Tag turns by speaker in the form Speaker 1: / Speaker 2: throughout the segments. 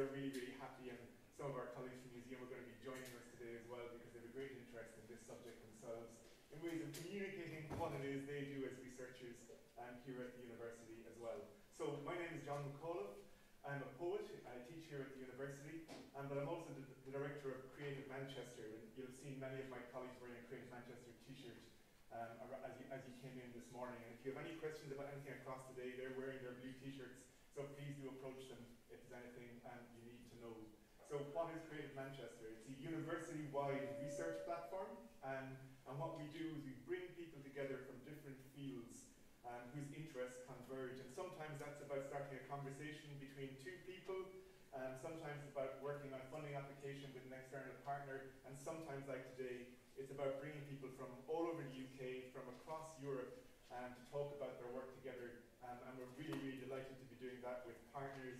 Speaker 1: They're really, really happy, and some of our colleagues from the museum are going to be joining us today as well because they have a great interest in this subject themselves in ways of communicating what it is they do as researchers um, here at the university as well. So my name is John McAuliffe. I'm a poet, I teach here at the university, um, but I'm also the, the, director of Creative Manchester. And you'll have seen many of my colleagues wearing a Creative Manchester t-shirt um, as, you, as you came in this morning. And if you have any questions about anything across the day, they're wearing their blue t-shirts, so please do approach them if there's anything um, you need to know. So what is Creative Manchester? It's a university-wide research platform, um, and what we do is we bring people together from different fields um, whose interests converge. And sometimes that's about starting a conversation between two people, um, sometimes about working on a funding application with an external partner, and sometimes, like today, it's about bringing people from all over the UK, from across Europe, um, to talk about their work together. Um, and we're really, really delighted to be doing that with partners.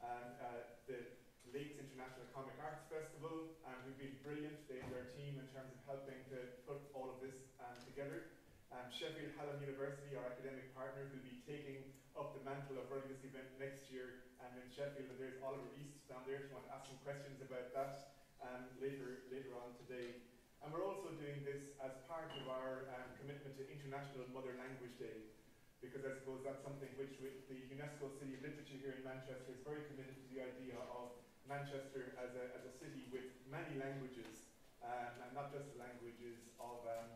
Speaker 1: Um, uh, the Lakes International Comic Arts Festival, um, who've been brilliant, they their team, in terms of helping to put all of this um, together. Um, Sheffield Hallam University, our academic partner, will be taking up the mantle of running this event next year. And in Sheffield, and there's Oliver East down there if you want to ask some questions about that um, later, later on today. And we're also doing this as part of our um, commitment to International Mother Language Day, because I suppose that's something which, the UNESCO City of Literature here in Manchester, is very committed to the idea of Manchester as a, as a city with many languages, um, and not just the languages of, um,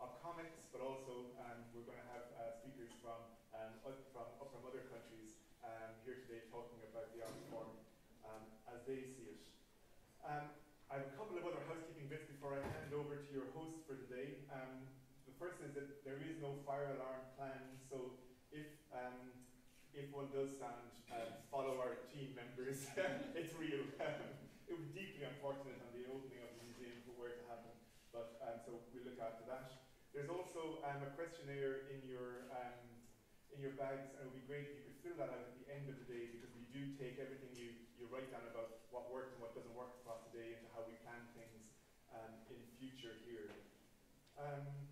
Speaker 1: of comics, but also um, we're going to have uh, speakers from, um, from, from other countries um, here today talking about the art form um, as they see it. I have a couple of other housekeeping bits before I hand over to your host for today. the first is that there is no fire alarm planned, so if if one does sound, um, follow our team members. it's real. it was deeply unfortunate on the opening of the museum for where to happen, but um, so we look after that. There's also um, a questionnaire in your um, in your bags, and it would be great if you could fill that out at the end of the day because we do take everything you, you write down about what worked and what doesn't work across the day into how we plan things um, in future here. Um,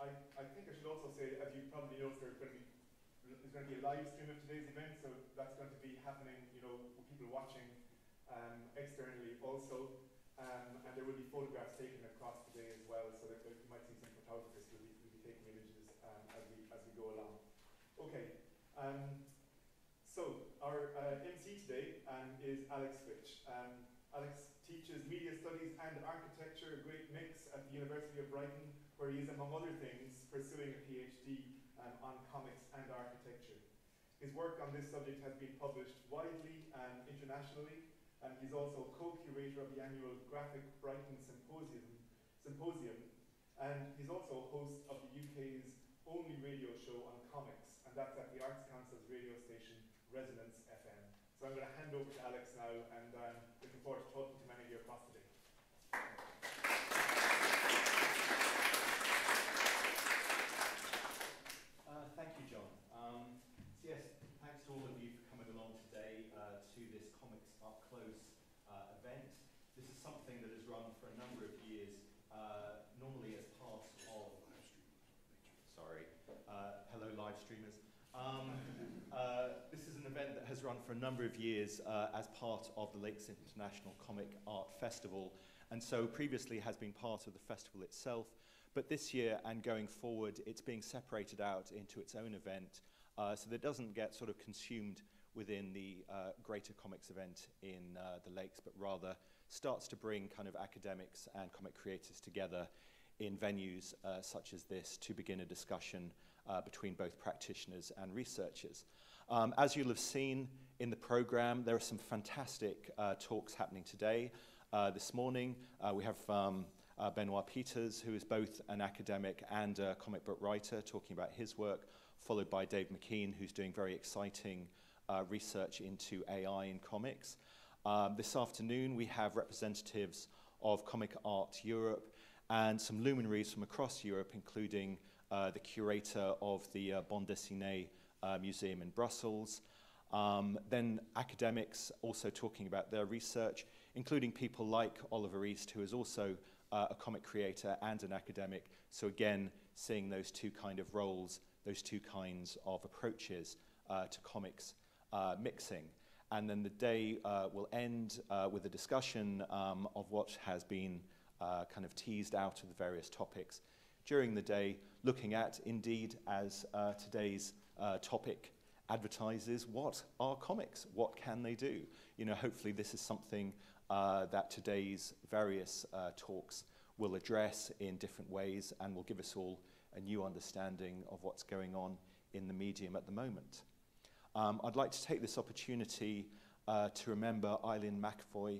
Speaker 1: I, I think I should also say, as you probably noticed, there's going to be there's going to be a live stream of today's event, so that's going to be happening, you know, people watching um, externally also. Um, and there will be photographs taken across today as well, so that you might see some photographers who will be, will be taking images um, as, we, as we go along. Okay, um, so our uh, MC today um, is Alex Fitch. Alex teaches media studies and architecture, a great mix at the University of Brighton, where he is, among other things, pursuing a PhD um, on comics and architecture. His work on this subject has been published widely and internationally, and he's also co-curator of the annual Graphic Brighton Symposium, Symposium, and he's also host of the UK's only radio show on comics, and that's at the Arts Council's radio station, Resonance FM. So I'm going to hand over to Alex now, and I'm looking forward to talking to many of you across the day.
Speaker 2: thank you, John. Um, so yes, thanks to all of you for coming along today uh, to this Comics Up Close uh, event. This is something that has run for a number of years, uh, normally as part of. Sorry, uh, hello, live streamers. Um, uh, this is an event that has run for a number of years uh, as part of the Lakes International Comic Art Festival, and so previously has been part of the festival itself. But this year and going forward, it's being separated out into its own event uh, so that it doesn't get sort of consumed within the uh, greater comics event in uh, the lakes, but rather starts to bring kind of academics and comic creators together in venues uh, such as this to begin a discussion uh, between both practitioners and researchers. Um, as you'll have seen in the program, there are some fantastic uh, talks happening today. Uh, this morning, uh, we have um, uh, Benoit Peeters, who is both an academic and a comic book writer, talking about his work, followed by Dave McKean, who's doing very exciting uh, research into AI in comics. Um, this afternoon, we have representatives of Comic Art Europe and some luminaries from across Europe, including uh, the curator of the uh, Bande Dessinée Museum in Brussels. Um, then academics also talking about their research, including people like Oliver East, who is also uh, a comic creator and an academic. So again, seeing those two kind of roles, those two kinds of approaches uh, to comics uh, mixing. And then the day uh, will end uh, with a discussion um, of what has been uh, kind of teased out of the various topics during the day, looking at, indeed, as uh, today's uh, topic advertises, what are comics? What can they do? You know, hopefully this is something uh, that today's various uh, talks will address in different ways and will give us all a new understanding of what's going on in the medium at the moment. Um, I'd like to take this opportunity uh, to remember Eileen McAvoy,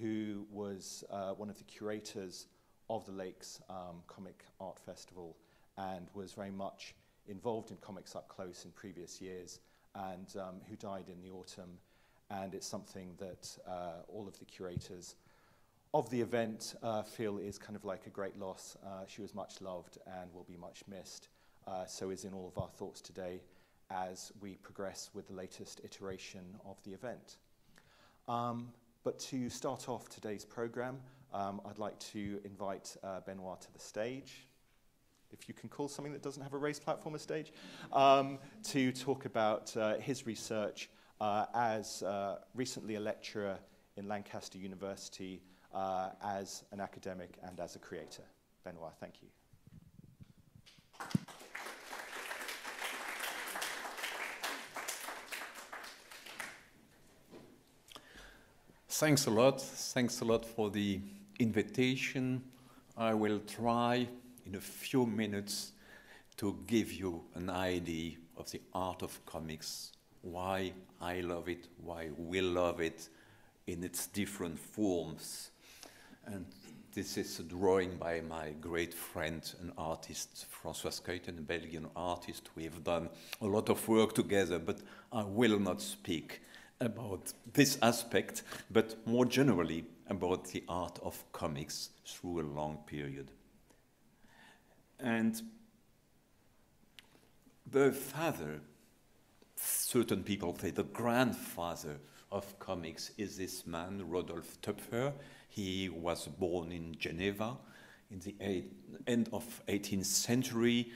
Speaker 2: who was uh, one of the curators of the Lakes um, Comic Art Festival and was very much involved in Comics Up Close in previous years and um, who died in the autumn. And it's something that uh, all of the curators of the event uh, feel is kind of like a great loss. Uh, she was much loved and will be much missed. Uh, so is in all of our thoughts today as we progress with the latest iteration of the event. Um, but to start off today's program, um, I'd like to invite uh, Benoit to the stage, if you can call something that doesn't have a raised platform a stage, um, to talk about uh, his research uh, as uh, recently a lecturer in Lancaster University, uh, as an academic and as a creator. Benoit, thank you.
Speaker 3: Thanks a lot. Thanks a lot for the invitation. I will try in a few minutes to give you an idea of the art of comics, why I love it, why we love it in its different forms. And this is a drawing by my great friend and artist, François Schuiten, a Belgian artist. We have done a lot of work together, but I will not speak about this aspect, but more generally about the art of comics through a long period. And the father, certain people say the grandfather of comics, is this man, Rodolphe Töpffer. He was born in Geneva in the eight, end of 18th century,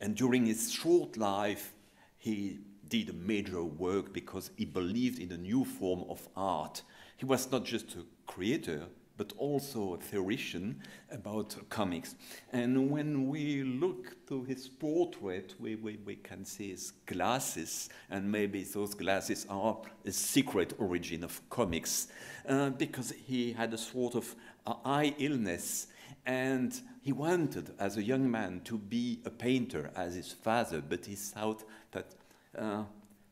Speaker 3: and during his short life, he did a major work because he believed in a new form of art. He was not just a creator, but also a theoretician about comics. And when we look to his portrait, we, we, we can see his glasses, and maybe those glasses are a secret origin of comics, uh, because he had a sort of uh, eye illness, and he wanted, as a young man, to be a painter as his father, but he thought that uh,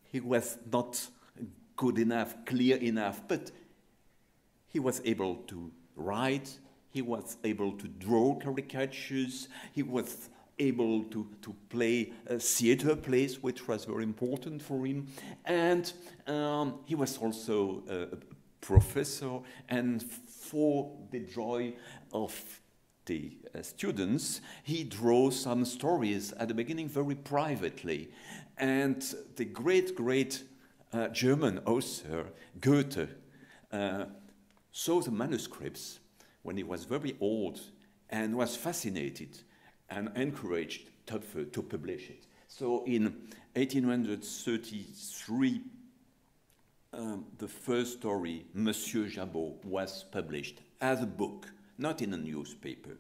Speaker 3: he was not good enough, clear enough, but he was able to write, he was able to draw caricatures, he was able to, to play theater plays, which was very important for him, and um, he was also a professor, and for the joy of the uh, students, he drew some stories at the beginning very privately. And the great, great uh, German author, Goethe, uh, saw the manuscripts when he was very old and was fascinated and encouraged Töpffer to publish it. So in 1833, um, the first story, Monsieur Jabot, was published as a book, not in a newspaper.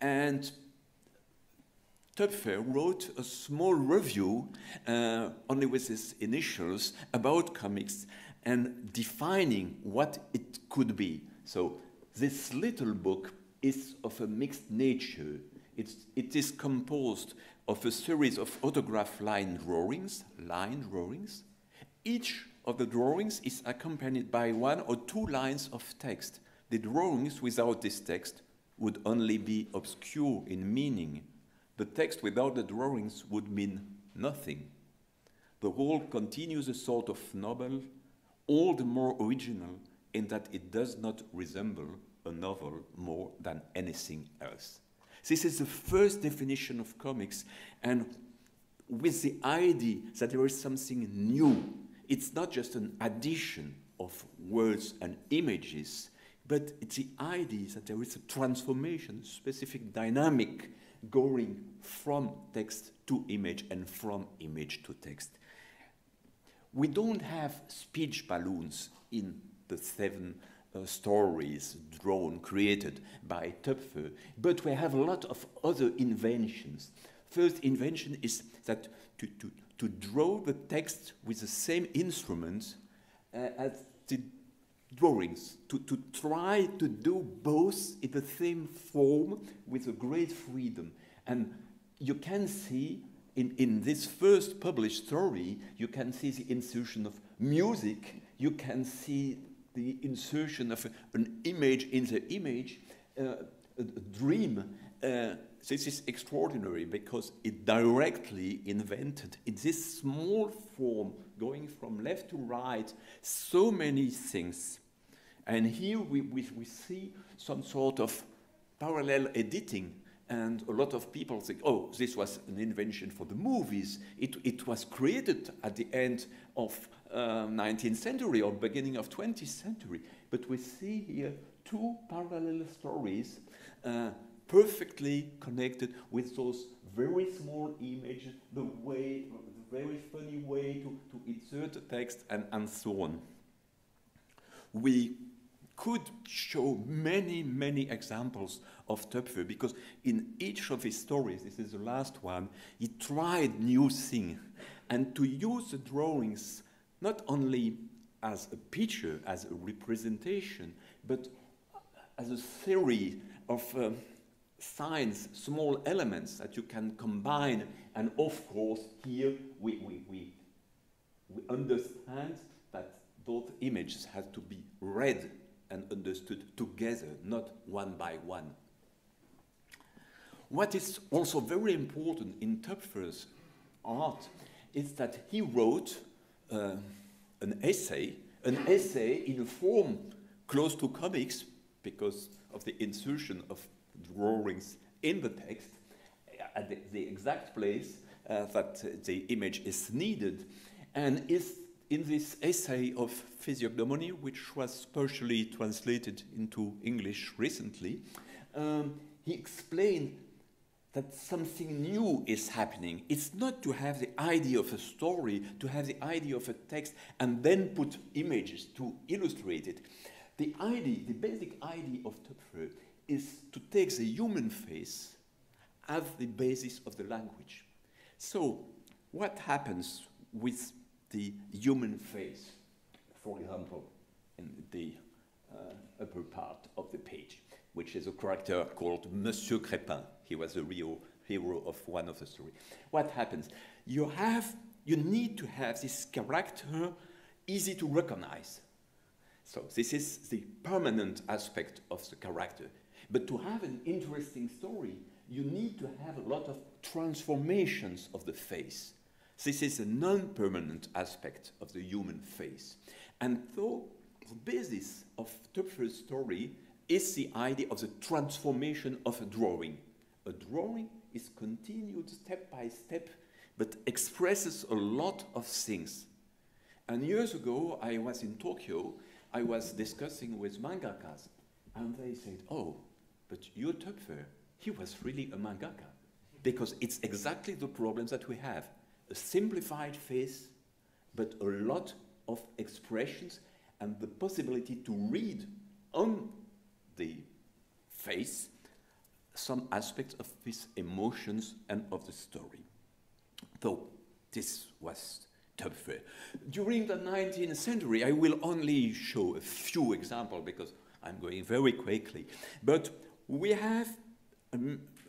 Speaker 3: And Töpffer wrote a small review, uh, only with his initials, about comics and defining what it could be. So this little book is of a mixed nature. It's, it is composed of a series of autograph line drawings, line drawings. Each of the drawings is accompanied by one or two lines of text. The drawings without this text would only be obscure in meaning the text without the drawings would mean nothing. The whole continues a sort of novel, all the more original in that it does not resemble a novel more than anything else. This is the first definition of comics, and with the idea that there is something new. It's not just an addition of words and images, but it's the idea that there is a transformation, specific dynamic going from text to image and from image to text. We don't have speech balloons in the seven uh, stories drawn, created by Töpffer, but we have a lot of other inventions. First invention is that to, to, to draw the text with the same instruments uh, as the drawings, to, to try to do both in the same form with a great freedom. And you can see in, in this first published story, you can see the insertion of music, you can see the insertion of a, an image in the image, uh, a, dream. Uh, this is extraordinary because it directly invented in this small form, going from left to right, so many things. And here we, we, we see some sort of parallel editing and a lot of people think, oh, this was an invention for the movies. It, it was created at the end of uh, 19th century or beginning of 20th century. But we see here two parallel stories uh, perfectly connected with those very small images, the way, the very funny way to, to insert the text, and, and so on. We could show many, many examples of Töpffer because in each of his stories, this is the last one, he tried new things and to use the drawings not only as a picture, as a representation, but as a theory of uh, signs, small elements that you can combine. And of course, here we, we, we, we understand that those images have to be read and understood together, not one by one. What is also very important in Töpffer's art is that he wrote uh, an essay, an essay in a form close to comics because of the insertion of drawings in the text at the, the exact place uh, that the image is needed and is in this essay of physiognomy, which was partially translated into English recently, um, he explained that something new is happening. It's not to have the idea of a story, to have the idea of a text, and then put images to illustrate it. The idea, the basic idea of Töpffer is to take the human face as the basis of the language. So, what happens with the human face, for example, in the uh, upper part of the page, which is a character called Monsieur Crépin. He was a real hero of one of the stories. What happens? You have, you need to have this character easy to recognize. So this is the permanent aspect of the character. But to have an interesting story, you need to have a lot of transformations of the face. This is a non-permanent aspect of the human face. And so the basis of Töpffer's story is the idea of the transformation of a drawing. A drawing is continued step by step, but expresses a lot of things. And years ago, I was in Tokyo, I was discussing with mangakas, and they said, oh, but your Töpffer, he was really a mangaka. Because it's exactly the problems that we have a simplified face, but a lot of expressions and the possibility to read on the face some aspects of his emotions and of the story. Though this was Töpffer. During the 19th century, I will only show a few examples because I'm going very quickly. But we have a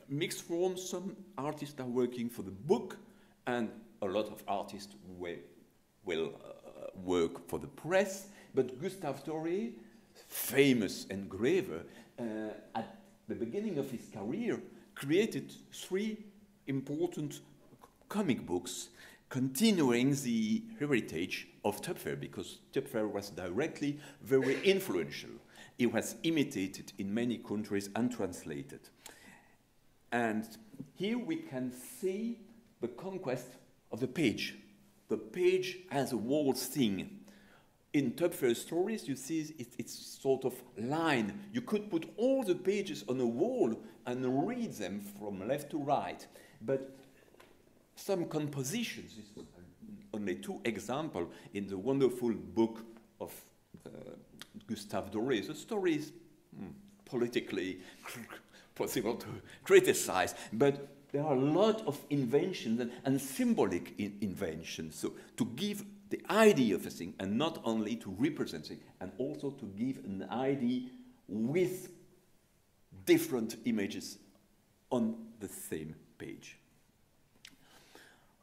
Speaker 3: mixed form. Some artists are working for the book and a lot of artists will, uh, work for the press, but Gustave Doré, famous engraver, uh, at the beginning of his career, created three important comic books continuing the heritage of Töpffer, because Töpffer was directly very influential. It was imitated in many countries and translated. And here we can see the conquest of the page. The page has a whole thing. in Töpffer stories, you see it, it's sort of line. You could put all the pages on a wall and read them from left to right. But some compositions, only two examples in the wonderful book of uh, Gustave Doré. The story is hmm, politically possible to criticize, but there are a lot of inventions and, and symbolic in inventions. So to give the idea of a thing and not only to represent it, and also to give an idea with different images on the same page.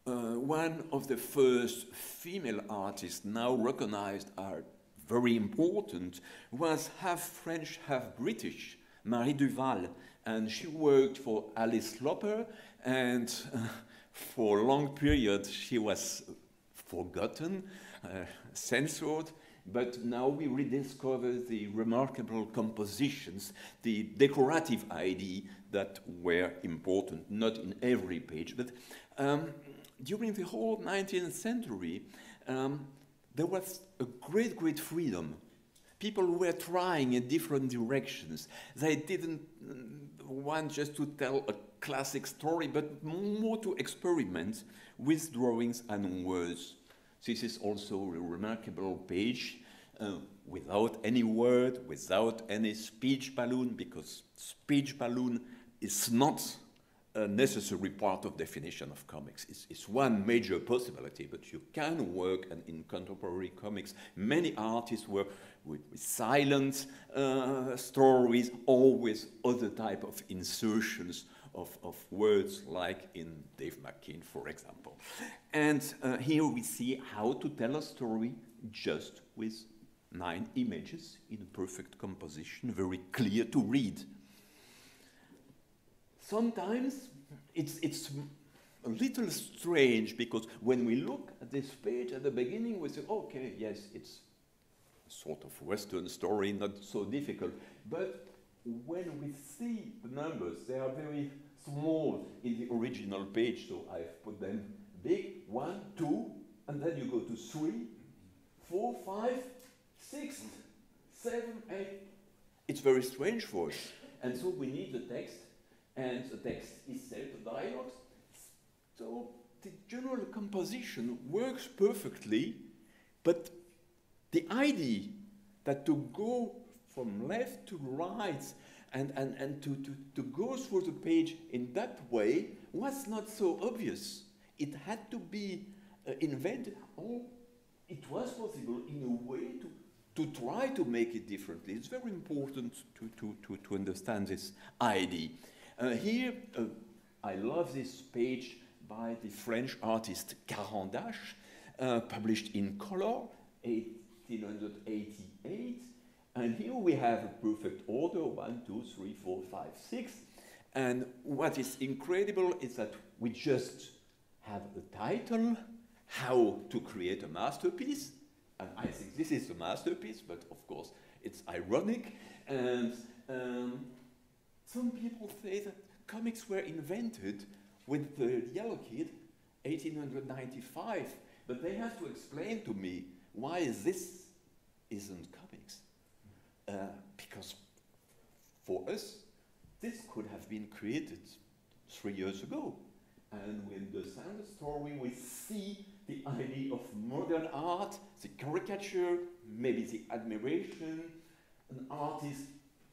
Speaker 3: Uh, one of the first female artists now recognized are very important was half French, half British, Marie Duval, and she worked for Ally Sloper, and uh, for a long period she was forgotten, uh, censored, but now we rediscover the remarkable compositions, the decorative idea that were important, not in every page. But um, during the whole 19th century, um, there was a great, great freedom. People were trying in different directions. They didn't want just to tell a classic story, but more to experiment with drawings and words. This is also a remarkable page uh, without any word, without any speech balloon, because speech balloon is not a necessary part of definition of comics. It's, it's, one major possibility, but you can work, and in contemporary comics, many artists work with, with silent uh, stories or with other type of insertions of, of words, like in Dave McKean, for example. And uh, here we see how to tell a story just with nine images in perfect composition, very clear to read. Sometimes it's, it's a little strange because when we look at this page at the beginning, we say, okay, yes, it's sort of Western story, not so difficult. But when we see the numbers, they are very small in the original page, so I've put them big, one, two, and then you go to three, four, five, six, seven, eight. It's very strange for us. And so we need the text, and the text is set to dialogues. So the general composition works perfectly, but the idea that to go from left to right and, and, and to, to, to go through the page in that way was not so obvious. It had to be uh, invented, or it was possible in a way to, to try to make it differently. It's very important to, to, to, to understand this idea. Uh, here, uh, I love this page by the French artist Caran d'Ache, uh, published in color, 1888. And here we have a perfect order, one, two, three, four, five, six. And what is incredible is that we just have a title, how to create a masterpiece. And I think this is a masterpiece, but of course it's ironic. And um, some people say that comics were invented with the Yellow Kid, 1895, but they have to explain to me why this isn't comics. Uh, because for us, this could have been created three years ago. And understand the story, we see the idea of modern art, the caricature, maybe the admiration, an artist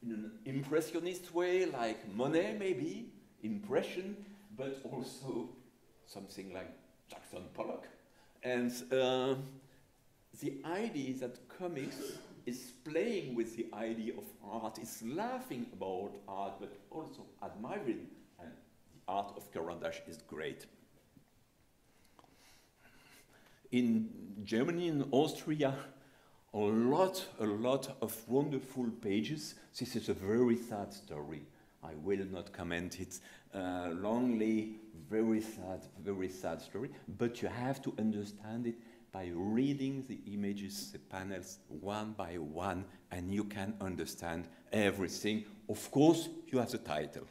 Speaker 3: in an impressionist way, like Monet maybe, impression, but also something like Jackson Pollock. And uh, the idea that comics is playing with the idea of art, is laughing about art, but also admiring, and the art of Caran is great. In Germany and Austria, a lot, a lot of wonderful pages. This is a very sad story. I will not comment it uh, longly, very sad, very sad story, but you have to understand it by reading the images, the panels one by one, and you can understand everything. Of course, you have the title.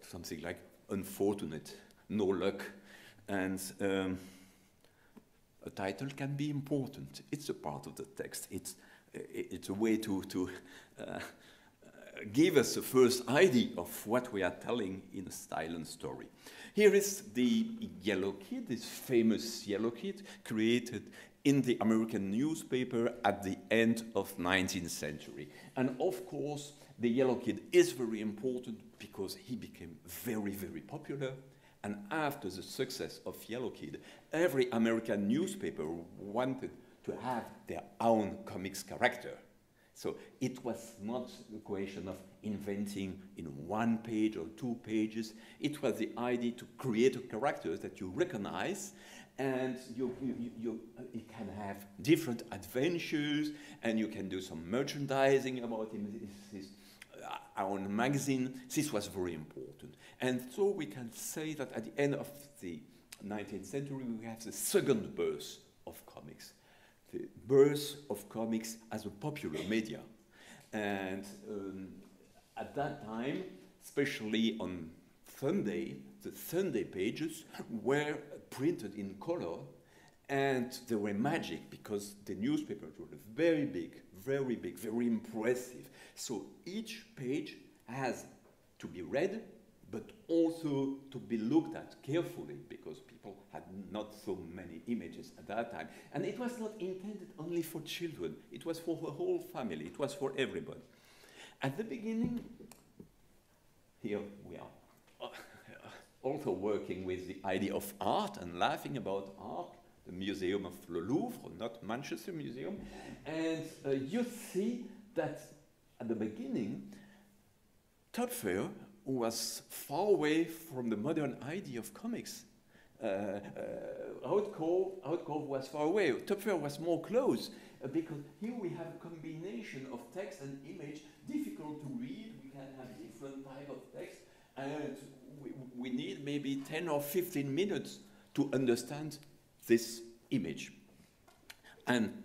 Speaker 3: Something like unfortunate, no luck. And um, A title can be important. It's a part of the text. It's, it's a way to, to uh, give us the first idea of what we are telling in a style and story. Here is the Yellow Kid, this famous Yellow Kid, created in the American newspaper at the end of 19th century. And of course, the Yellow Kid is very important because he became very, very popular. And after the success of Yellow Kid, every American newspaper wanted to have their own comics character. So it was not a question of inventing in one page or two pages. It was the idea to create a character that you recognize and you, you, you, you, uh, can have different adventures and you can do some merchandising about him. This is uh, our magazine. This was very important. And so we can say that at the end of the 19th century, we have the second birth of comics the birth of comics as a popular media. And um, at that time, especially on Sunday, the Sunday pages were printed in color and they were magic because the newspapers were very big, very big, very impressive. So each page has to be read but also to be looked at carefully because people had not so many images at that time. And it was not intended only for children, it was for the whole family, it was for everybody. At the beginning, here we are also working with the idea of art and laughing about art, the Museum of the Louvre, not Manchester Museum. And uh, you see that at the beginning, Töpffer who was far away from the modern idea of comics. Uh, uh, Outcault, was far away. Töpffer was more close uh, because here we have a combination of text and image, difficult to read. We can have different type of text, and we, we need maybe 10 or 15 minutes to understand this image. And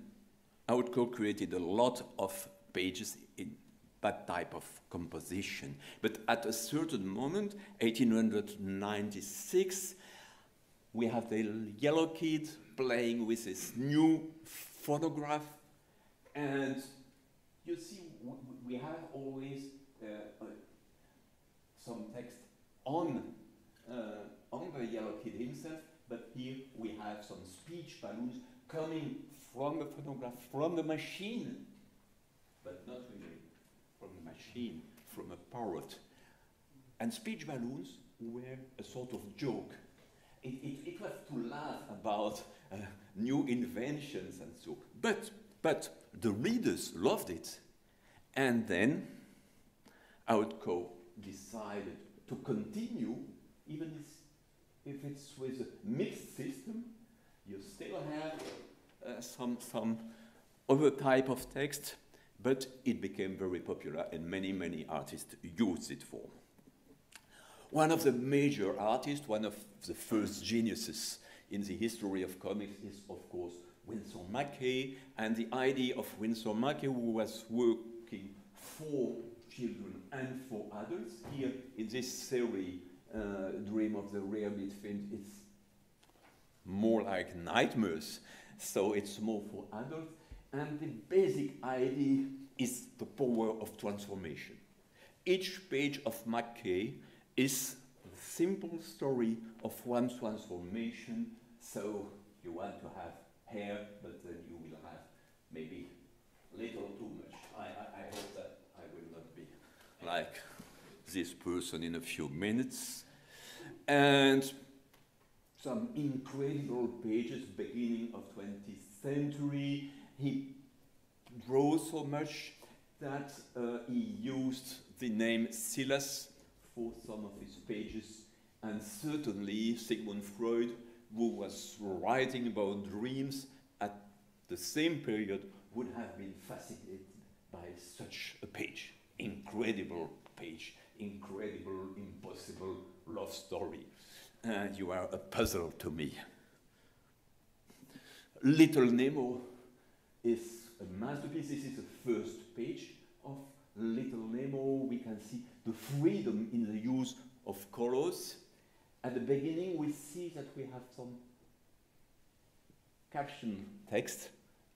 Speaker 3: Outcault created a lot of pages in that type of composition. But at a certain moment, 1896, we have the yellow kid playing with this new photograph, and you see, we have always uh, uh, some text on, uh, on the yellow kid himself, but here we have some speech balloons coming from the photograph, from the machine, but not really from the machine, from a parrot. And speech balloons were a sort of joke. It, it, it was to laugh about uh, new inventions and so. But, but the readers loved it. And then Outcault decided to continue, even if it's with a mixed system, you still have uh, some, some other type of text but it became very popular and many, many artists used it for. One of the major artists, one of the first geniuses in the history of comics is, of course, Winsor McCay, and the idea of Winsor McCay, who was working for children and for adults. Here in this series, uh, Dream of the Rarebit Fiend, it's more like nightmares, so it's more for adults. And the basic idea is the power of transformation. Each page of McCay is a simple story of one transformation. So you want to have hair, but then you will have maybe a little too much. I, I, I hope that I will not be like this person in a few minutes. And some incredible pages, beginning of 20th century, he draws so much that uh, he used the name Silas for some of his pages, and certainly Sigmund Freud, who was writing about dreams at the same period, would have been fascinated by such a page. Incredible page, incredible, impossible love story. And you are a puzzle to me. Little Nemo is a masterpiece. This is the first page of Little Nemo. We can see the freedom in the use of colors. At the beginning, we see that we have some caption text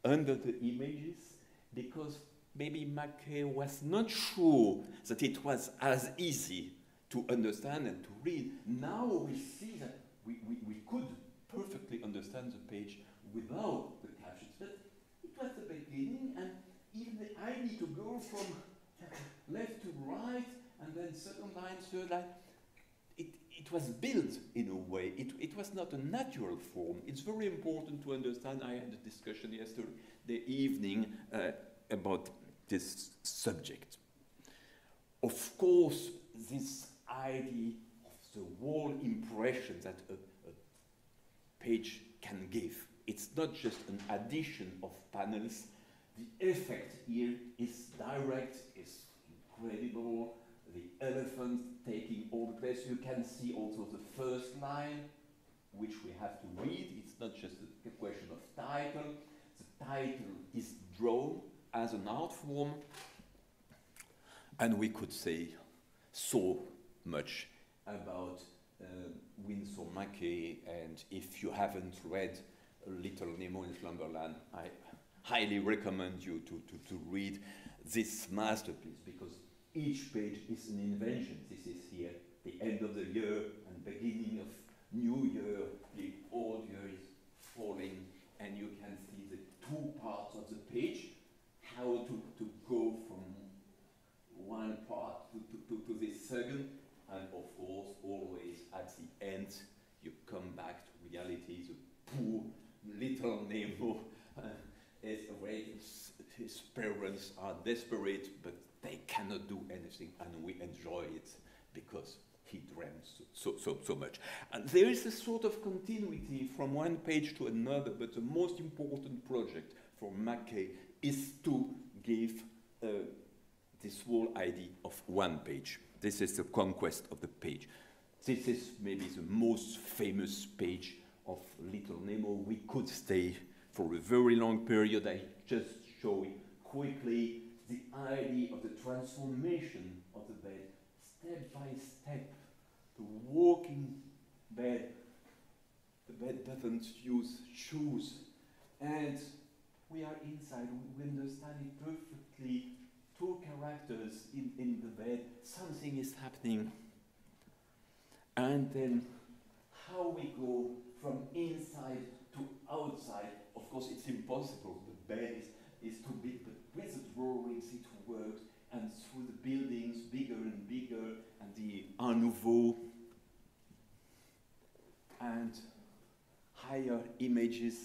Speaker 3: under the images because maybe McCay was not sure that it was as easy to understand and to read. Now we see that we, we, we could perfectly understand the page without the captions. But it was the beginning, and even the idea to go from left to right, and then second line, third line, it, it was built in a way. It, it was not a natural form. It's very important to understand. I had a discussion yesterday evening uh, about this subject. Of course, this idea of the whole impression that a, a page can give. It's not just an addition of panels. The effect here is direct, incredible. The elephant taking all the place. You can see also the first line, which we have to read. It's not just a question of title. The title is drawn as an art form. And we could say so much about uh, Winsor McCay, and if you haven't read Little Nemo in Slumberland, I highly recommend you to, to, to read this masterpiece because each page is an invention. This is here the end of the year and beginning of new year. The old year is falling, and you can see the two parts of the page, how to, to go from one part to, to, to, to the second, and of course, always at the end, you come back to reality. The poor little Nemo uh, is away. His parents are desperate, but they cannot do anything, and we enjoy it because he dreams so, so, so much. And there is a sort of continuity from one page to another, but the most important project for McCay is to give uh, this whole idea of one page. This is the conquest of the page. This is maybe the most famous page of Little Nemo. We could stay for a very long period. I just show it quickly the idea of the transformation of the bed, step by step, the walking bed. The bed doesn't use shoes, and we are inside. We understand it perfectly. Two characters in, in the bed. Something is happening, and then how we go from inside to outside. Of course, it's impossible. The bed is, is too big, with the drawings it works, and through the buildings, bigger and bigger, and the Art Nouveau, and higher images,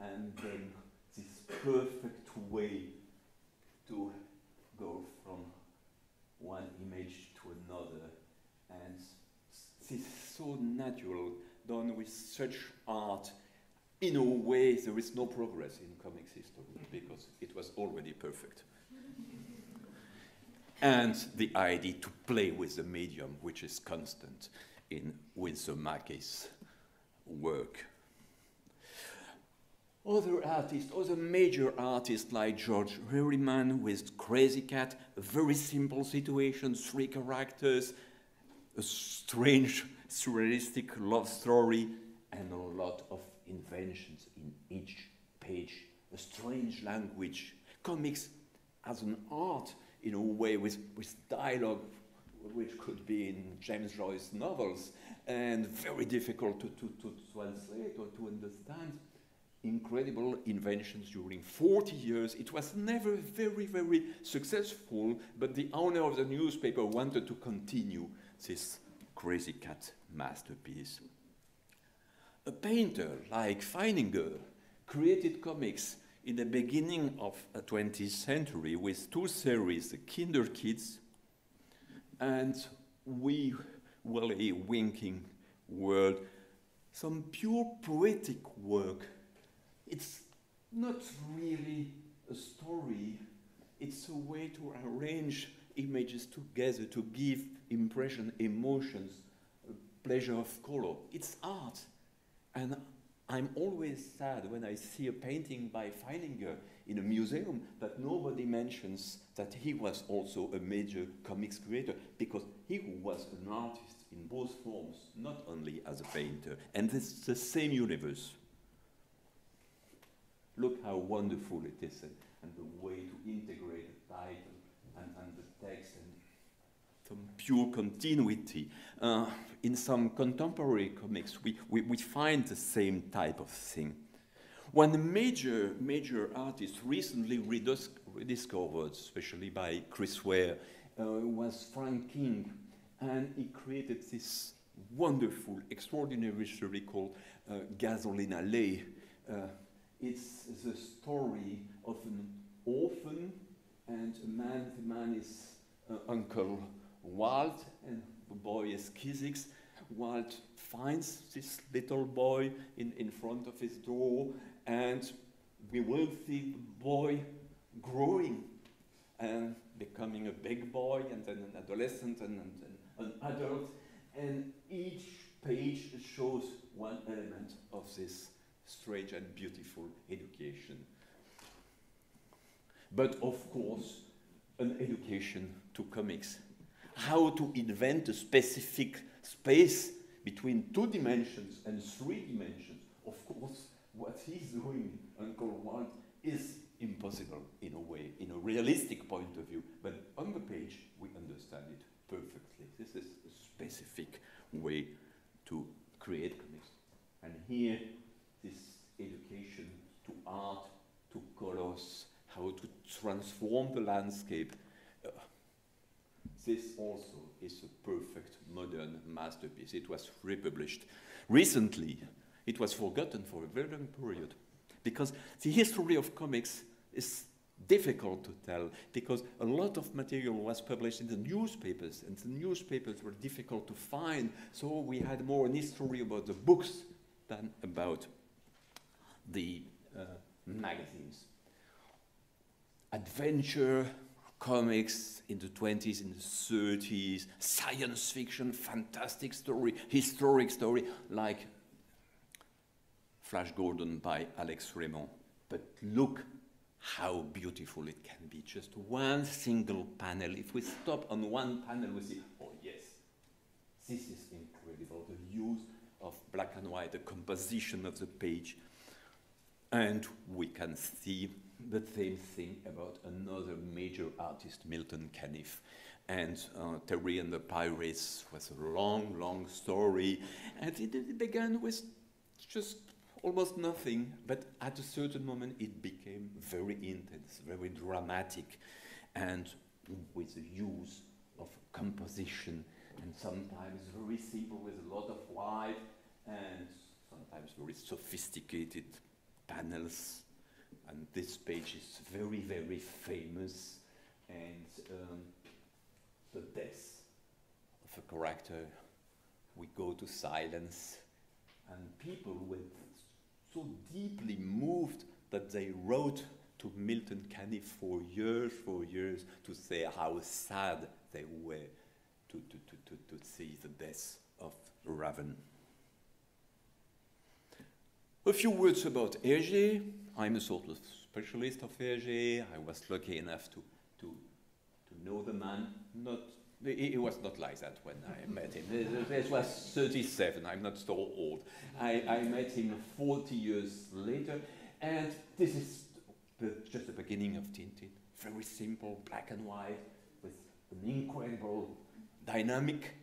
Speaker 3: and then this perfect way to go from one image to another, and this is so natural, done with such art in a way, there is no progress in comics history because it was already perfect. and the idea to play with the medium, which is constant in Winsor McCay's work. Other artists, other major artists like George Herriman with Krazy Kat, very simple situation, three characters, a strange, surrealistic love story, and a lot of inventions in each page, a strange language. Comics as an art, in a way, with, with dialogue, which could be in James Joyce novels, and very difficult to, to, to translate or to understand. Incredible inventions during 40 years. It was never very, very successful, but the owner of the newspaper wanted to continue this Krazy Kat masterpiece. A painter like Feininger created comics in the beginning of uh, the 20th century with two series, the Kinder Kids and We Wally Winking World, some pure poetic work. It's not really a story, it's a way to arrange images together to give impression, emotions, pleasure of color. It's art. And I'm always sad when I see a painting by Feininger in a museum that nobody mentions that he was also a major comics creator because he was an artist in both forms, not only as a painter. And it's the same universe. Look how wonderful it is and, and the way to integrate the title and, and the text and some pure continuity. Uh, in some contemporary comics, we, we, we find the same type of thing. One major, major artist recently redis rediscovered, especially by Chris Ware, uh, was Frank King, and he created this wonderful, extraordinary story called uh, Gasoline Alley. Uh, it's the story of an orphan and a man, the man is uh, Uncle Walt, and the boy is Skeezix. Walt finds this little boy in, in front of his door, and we will see the boy growing and becoming a big boy, and then an adolescent, and, and, and an adult. And each page shows one element of this strange and beautiful education. But of course, an education to comics. How to invent a specific space between two dimensions and three dimensions. Of course, what he's doing, Uncle Walt, is impossible in a way, in a realistic point of view. But on the page, we understand it perfectly. This is a specific way to create comics. And here, this education to art, to colors, how to transform the landscape. Uh, this also is a perfect modern masterpiece. It was republished recently. It was forgotten for a very long period because the history of comics is difficult to tell because a lot of material was published in the newspapers and the newspapers were difficult to find so we had more an history about the books than about the uh, magazines adventure comics in the 20s, in the 30s, science fiction, fantastic story, historic story, like Flash Gordon by Alex Raymond. But look how beautiful it can be. Just one single panel. If we stop on one panel, we see, oh yes, this is incredible. The use of black and white, the composition of the page. And we can see the same thing about another major artist, Milton Caniff. And uh, Terry and the Pirates was a long, long story. And it, it began with just almost nothing, but at a certain moment it became very intense, very dramatic, and with the use of composition, and sometimes very simple with a lot of white, and sometimes very sophisticated panels and this page is very, very famous, and um, the death of a character, we go to silence, and people were so deeply moved that they wrote to Milton Caniff for years, for years, to say how sad they were to, to, to, to, to see the death of Raven. A few words about Hergé. I'm a sort of specialist of Hergé. I was lucky enough to, to, to know the man. Not, he, was not like that when I met him. This was 37. I'm not so old. I, I met him 40 years later. And this is the, just the beginning of Tintin. Very simple, black and white, with an incredible dynamic.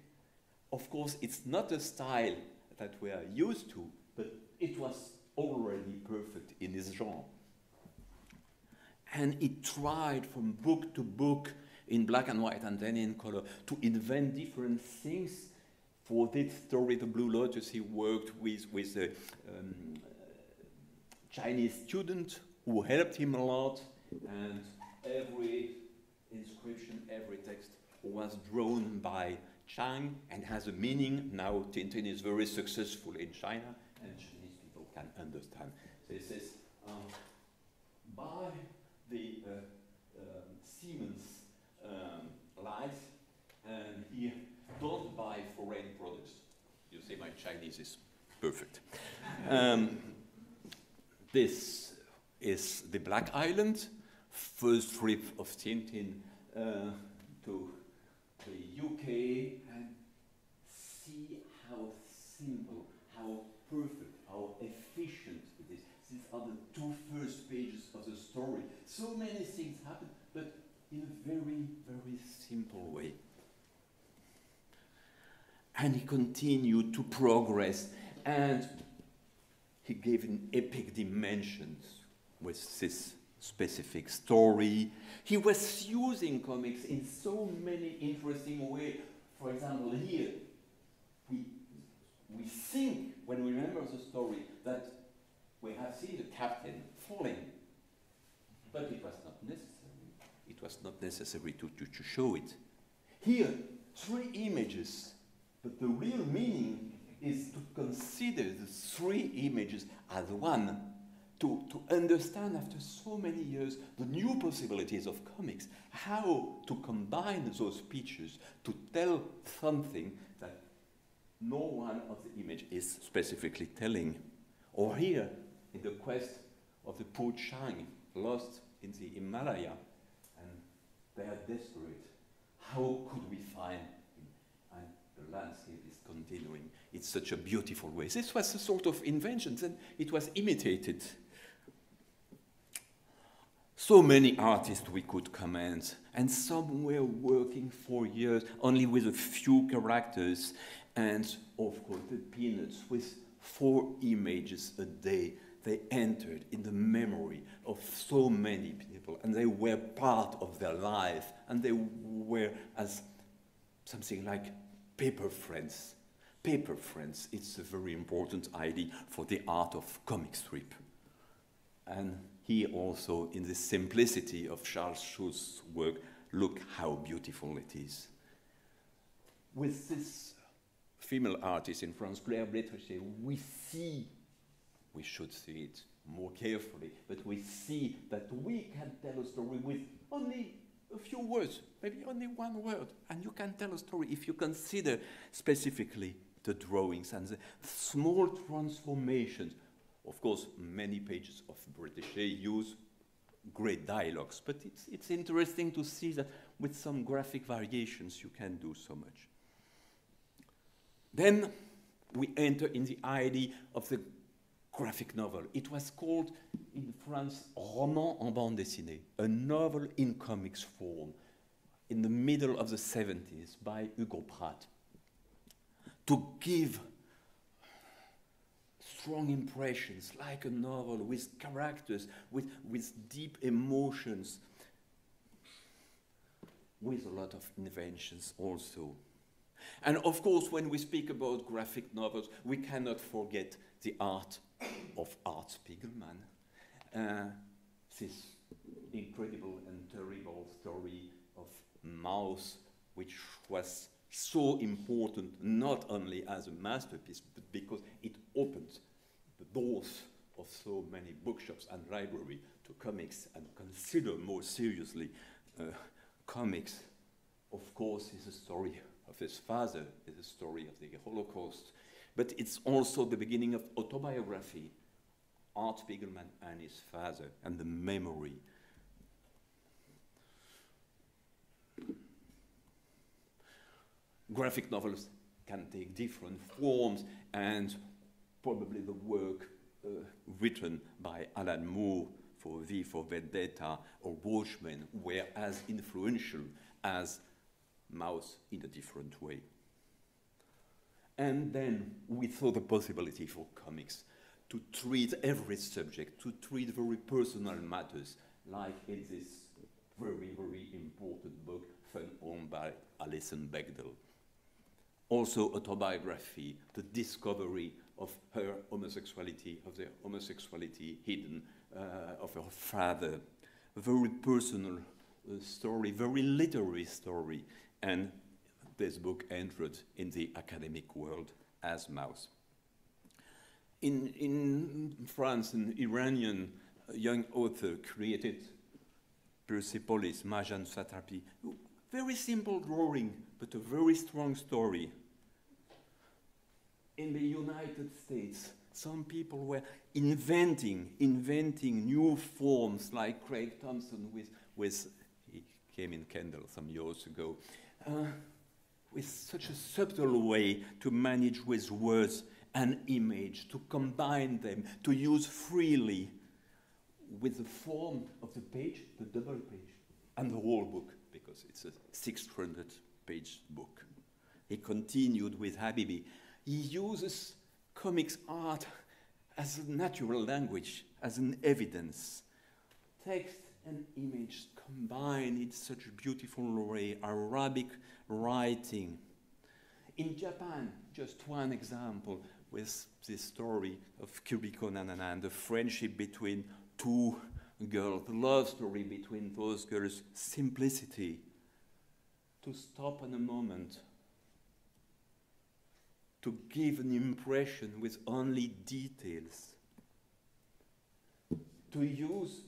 Speaker 3: Of course, it's not a style that we are used to, but it was already perfect in his genre. And he tried from book to book in black and white and then in color to invent different things. For this story, The Blue Lotus, he worked with, with a um, Chinese student who helped him a lot, and every inscription, every text was drawn by Chang and has a meaning. Now Tintin is very successful in China, and can understand. This is um, by the uh, um, Siemens um, lights, and here don't buy foreign products. You see, my Chinese is perfect. um, this is the Black Island, first trip of Tintin uh, to the UK, and see how simple, how perfect how efficient are the two first story. So many things happen, but in a very, very simple way. And he continued to progress, and he gave an epic dimensions with this specific story. He was using comics in so many interesting ways. For example, here, we, we think, when we remember the story, that we have seen the captain falling. But it was not necessary. It was not necessary to, to, to show it. Here, three images, but the real meaning is to consider the three images as one to, to understand after so many years the new possibilities of comics, how to combine those pictures to tell something that no one of the image is specifically telling. Or here, in the quest of the poor Chang, lost in the Himalaya, and they are desperate. How could we find him? And the landscape is continuing. It's such a beautiful way. This was a sort of invention, and it was imitated so many artists we could comment, and some were working for years only with a few characters, and of course the peanuts with four images a day. They entered in the memory of so many people, and they were part of their life, and they were as something like paper friends. Paper friends, it's a very important idea for the art of comic strip. And here also, in the simplicity of Charles Schulz's work, look how beautiful it is. With this female artist in France, Claire Bretécher, we see, we should see it more carefully, but we see that we can tell a story with only a few words, maybe only one word, and you can tell a story if you consider specifically the drawings and the small transformations of course, many pages of Bretécher use great dialogues, but it's, it's interesting to see that with some graphic variations you can do so much. Then we enter in the idea of the graphic novel. It was called in France roman en bande dessinée, a novel in comics form, in the middle of the 70s by Hugo Pratt, to give strong impressions, like a novel, with characters, with, with deep emotions, with a lot of inventions also. And of course, when we speak about graphic novels, we cannot forget the art of Art Spiegelman. Uh, this incredible and terrible story of Maus, which was so important not only as a masterpiece, but because it opened the doors of so many bookshops and library to comics and consider more seriously uh, comics, of course, is a story of his father, is a story of the Holocaust, but it's also the beginning of autobiography, Art Spiegelman and his father, and the memory. Graphic novels can take different forms, and probably the work uh, written by Alan Moore for V for Vendetta or Watchmen were as influential as Maus in a different way. And then we saw the possibility for comics to treat every subject, to treat very personal matters, like in this very, very important book, Fun Home by Alison Bechdel. Also autobiography, the discovery of her homosexuality, of the homosexuality hidden uh, of her father. A very personal uh, story, very literary story, and this book entered in the academic world as Maus. In, in France, an Iranian young author created Persepolis, Marjane Satrapi. Very simple drawing, but a very strong story in the United States, some people were inventing, inventing new forms like Craig Thompson with, with he came in Kendal some years ago, uh, with such a subtle way to manage with words and image, to combine them, to use freely with the form of the page, the double page, and the whole book, because it's a 600 page book. He continued with Habibi. He uses comics art as a natural language, as an evidence. Text and image combined in such beautiful way, Arabic writing. In Japan, just one example with this story of Kiriko Nananan and the friendship between two girls, the love story between those girls, simplicity. To stop in a moment, to give an impression with only details, to use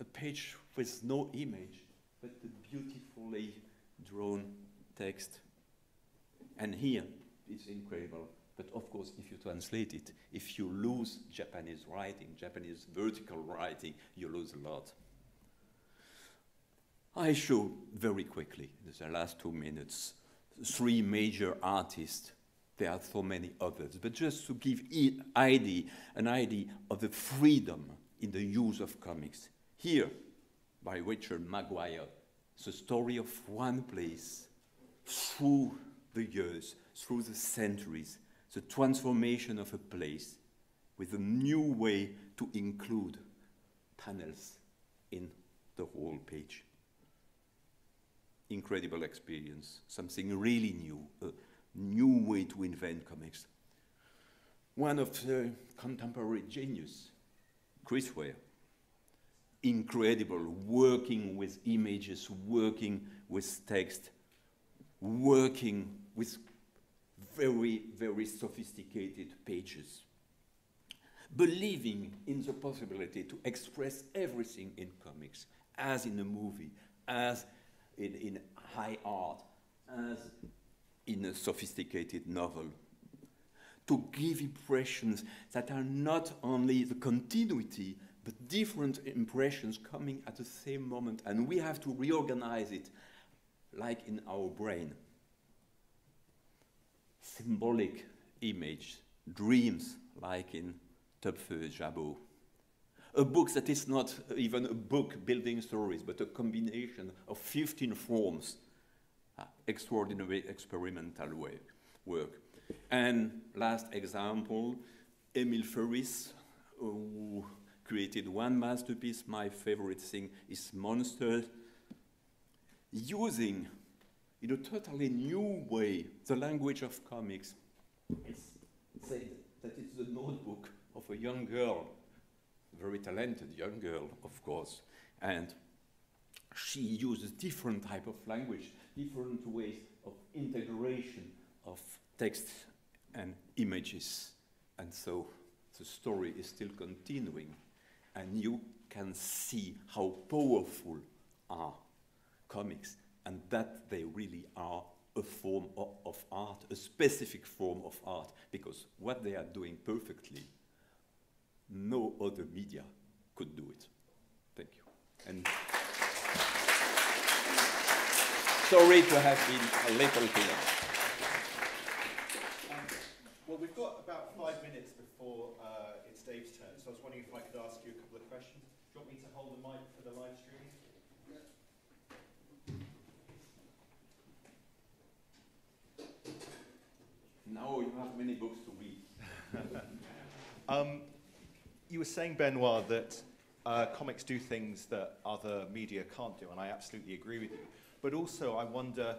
Speaker 3: a page with no image, but the beautifully drawn text. And here, it's incredible. But of course, if you translate it, if you lose Japanese writing, Japanese vertical writing, you lose a lot. I show very quickly, in the last two minutes, three major artists. There are so many others, but just to give an idea of the freedom in the use of comics. Here, by Richard McGuire, the story of one place through the years, through the centuries, the transformation of a place with a new way to include panels in the whole page. Incredible experience, something really new, a new way to invent comics. One of the contemporary genius, Chris Ware, incredible, working with images, working with text, working with very, very sophisticated pages. Believing in the possibility to express everything in comics, as in a movie, as in, in high art, as in a sophisticated novel. To give impressions that are not only the continuity, but different impressions coming at the same moment, and we have to reorganize it like in our brain symbolic image, dreams, like in Töpffer Jabot. A book that is not even a book building stories, but a combination of 15 forms. Uh, extraordinary experimental way, work. And last example, Emil Ferris, who created one masterpiece. My favorite thing is Monster, using in a totally new way the language of comics. It's said that it's the notebook of a young girl, very talented young girl, of course, and she uses different type of language, different ways of integration of text and images. And so the story is still continuing, and you can see how powerful are comics and that they really are a form of, of, art, a specific form of art, because what they are doing perfectly, no other media could do it. Thank you. And sorry to have been a little here.
Speaker 2: Um, well, we've got about five minutes before uh, it's Dave's turn, so I was wondering if I could ask you a couple of questions. Do you want me to hold the mic for the live stream?
Speaker 3: Now you have many books to read.
Speaker 2: um, you were saying, Benoit, that uh, comics do things that other media can't do, and I absolutely agree with you. But also, I wonder,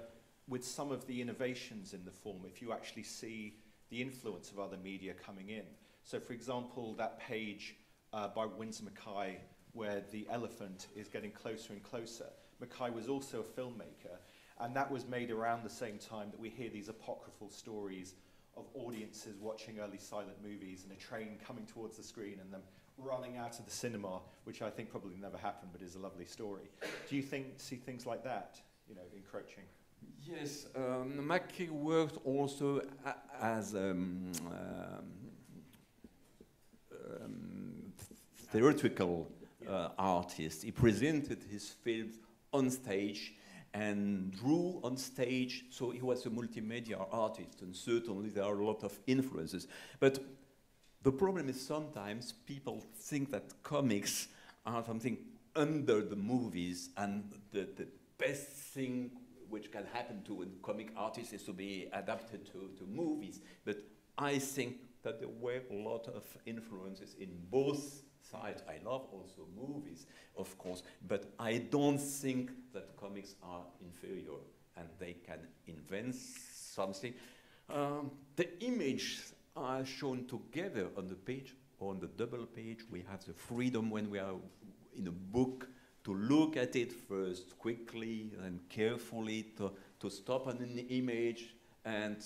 Speaker 2: with some of the innovations in the form, if you actually see the influence of other media coming in. So, for example, that page uh, by Winsor McCay, where the elephant is getting closer and closer. McCay was also a filmmaker, and that was made around the same time that we hear these apocryphal stories of audiences watching early silent movies and a train coming towards the screen and them running out of the cinema, which I think probably never happened, but is a lovely story. Do you think see things like that, you know, encroaching?
Speaker 3: Yes, um, McCay worked also as um, um, um, theatrical uh, artist. He presented his films on stage and drew on stage. So he was a multimedia artist, and certainly there are a lot of influences. But the problem is sometimes people think that comics are something under the movies, and the, the best thing which can happen to a comic artist is to be adapted to, to movies. But I think that there were a lot of influences in both I love also movies, of course, but I don't think that comics are inferior and they can invent something. Um, the images are shown together on the page, on the double page. We have the freedom when we are in a book to look at it first quickly and carefully, to, to stop on an image, and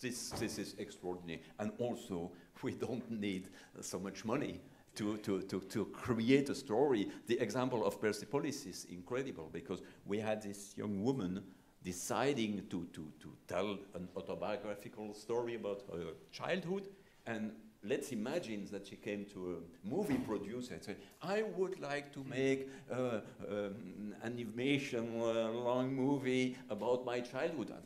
Speaker 3: this, this is extraordinary. And also, we don't need so much money to, to, to, to create a story. The example of Persepolis is incredible because we had this young woman deciding to, to, to tell an autobiographical story about her childhood and let's imagine that she came to a movie producer and said, I would like to make uh, um, an animation uh, long movie about my childhood. And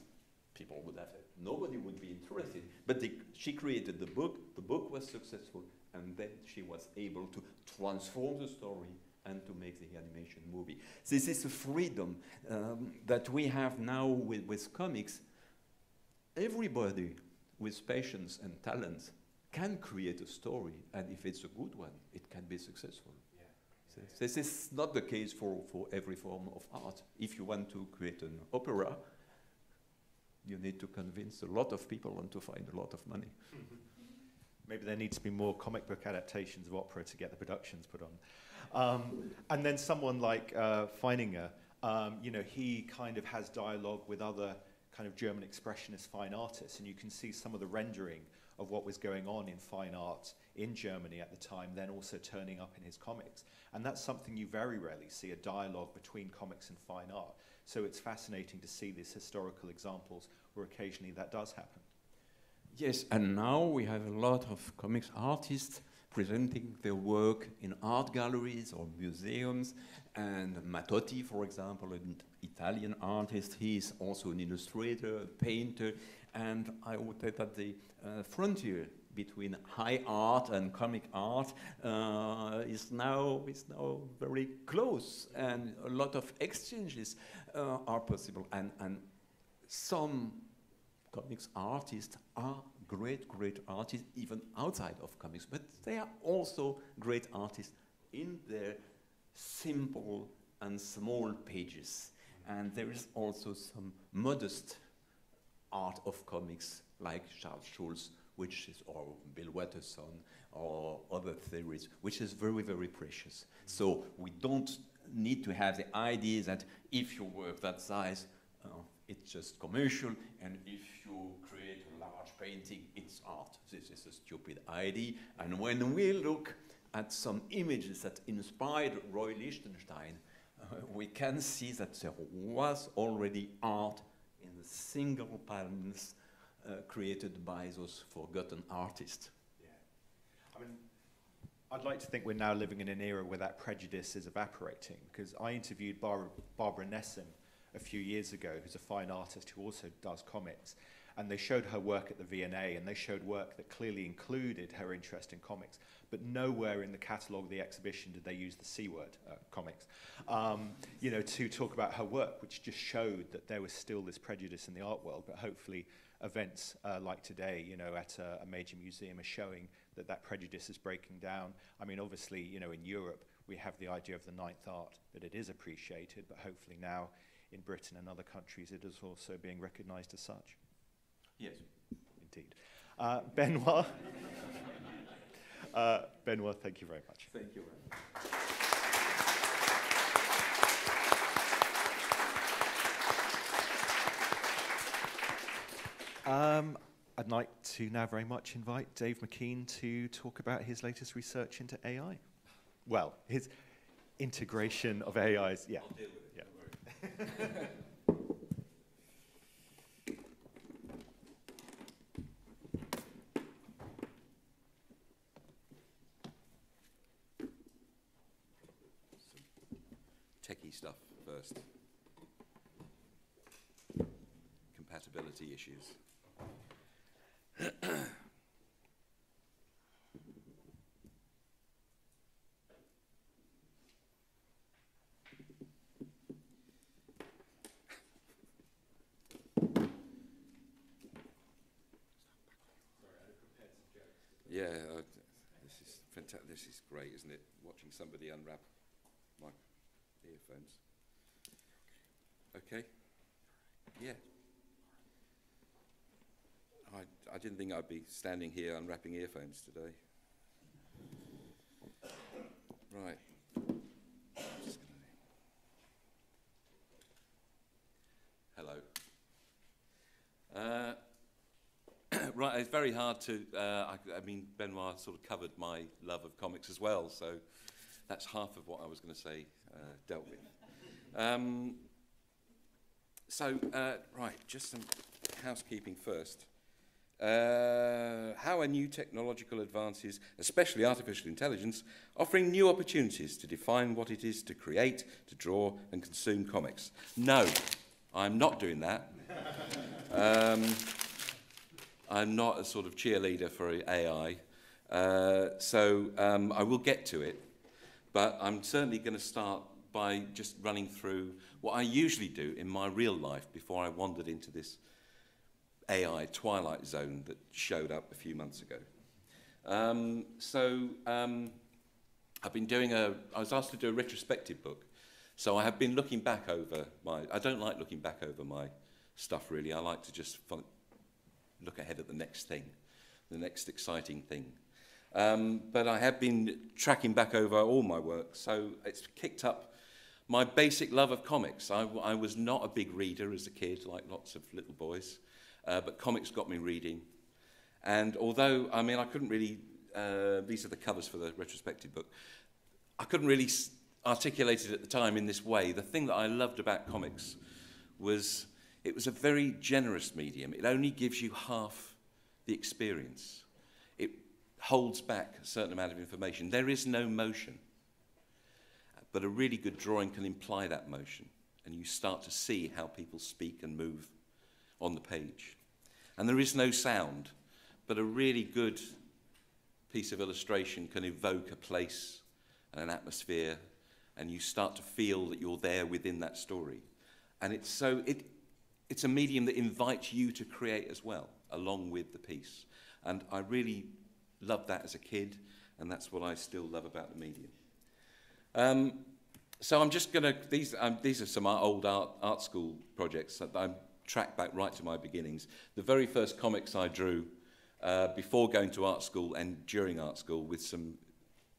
Speaker 3: people would have, nobody would be interested. But she created the book, the book was successful, and then she was able to transform the story and to make the animation movie. This is a freedom um, that we have now with, with comics. Everybody with patience and talent can create a story, and if it's a good one, it can be successful. Yeah. This, this is not the case for, for every form of art. If you want to create an opera, you need to convince a lot of people and to find a lot of money.
Speaker 2: Maybe there needs to be more comic book adaptations of opera to get the productions put on. Um, and then someone like uh, Feininger, um, you know, he kind of has dialogue with other kind of German expressionist fine artists, and you can see some of the rendering of what was going on in fine art in Germany at the time, then also turning up in his comics. And that's something you very rarely see a dialogue between comics and fine art. So it's fascinating to see these historical examples where occasionally that does happen.
Speaker 3: Yes, and now we have a lot of comics artists presenting their work in art galleries or museums. And Mattotti, for example, an Italian artist, he is also an illustrator, a painter, and I would say that the uh, frontier between high art and comic art uh, is now is now very close, and a lot of exchanges uh, are possible. And and some comics artists are great, great artists even outside of comics, but they are also great artists in their simple and small pages. And there is also some modest art of comics like Charles Schulz, which is, or Bill Watterson, or other theories, which is very, very precious. So we don't need to have the idea that if you work that size, it's just commercial, and if you create a large painting, it's art. This is a stupid idea. And when we look at some images that inspired Roy Lichtenstein, uh, we can see that there was already art in the single panels uh, created by those forgotten artists.
Speaker 2: Yeah. I mean, I'd like to think we're now living in an era where that prejudice is evaporating because I interviewed Barbara, Barbara a few years ago, who's a fine artist who also does comics. And they showed her work at the V&A, and they showed work that clearly included her interest in comics. But nowhere in the catalogue of the exhibition did they use the C word, uh, comics, um, you know, to talk about her work, which just showed that there was still this prejudice in the art world. But hopefully, events uh, like today, you know, at a, a major museum are showing that that prejudice is breaking down. I mean, obviously, you know, in Europe, we have the idea of the ninth art, that it is appreciated, but hopefully now in Britain and other countries, it is also being recognized as such.
Speaker 3: Yes.
Speaker 2: Indeed. Uh, Benoit. uh, Benoit, thank you very much.
Speaker 3: Thank you very much.
Speaker 2: Um, I'd like to now very much invite Dave McKean to talk about his latest research into AI. Well, his integration of AIs. Yeah.
Speaker 4: techie stuff first. Compatibility issues. this is great, isn't it? Watching somebody unwrap my earphones. Okay. Yeah. I, I didn't think I'd be standing here unwrapping earphones today. Right. Hello. Uh, right, it's very hard to. Uh, I, I mean, Benoit sort of covered my love of comics as well, so that's half of what I was going to say uh, dealt with. Um, so, uh, right, just some housekeeping first. Uh, how are new technological advances, especially artificial intelligence, offering new opportunities to define what it is to create, to draw, and consume comics? No, I'm not doing that. Um, I'm not a sort of cheerleader for AI, uh, so um, I will get to it. But I'm certainly going to start by just running through what I usually do in my real life before I wandered into this AI twilight zone that showed up a few months ago. Um, so um, I've been doing a, I was asked to do a retrospective book. So I have been looking back over my, I don't like looking back over my stuff really. I like to just look ahead at the next thing, the next exciting thing. Um, but I have been tracking back over all my work, so it's kicked up my basic love of comics. I, I was not a big reader as a kid, like lots of little boys, uh, but comics got me reading. And although, I mean, I couldn't really, uh, these are the covers for the retrospective book, I couldn't really articulate it at the time in this way. The thing that I loved about comics was it was a very generous medium. It only gives you half the experience. Holds back a certain amount of information. There is no motion. But a really good drawing can imply that motion, and you start to see how people speak and move on the page. And there is no sound, but a really good piece of illustration can evoke a place and an atmosphere, and you start to feel that you're there within that story. And it's so it, it's a medium that invites you to create as well, along with the piece. And I really loved that as a kid, and that's what I still love about the medium. Um, so I'm just going to, these, um, these are some old art, art school projects that I'm tracked back right to my beginnings. The very first comics I drew uh, before going to art school and during art school with some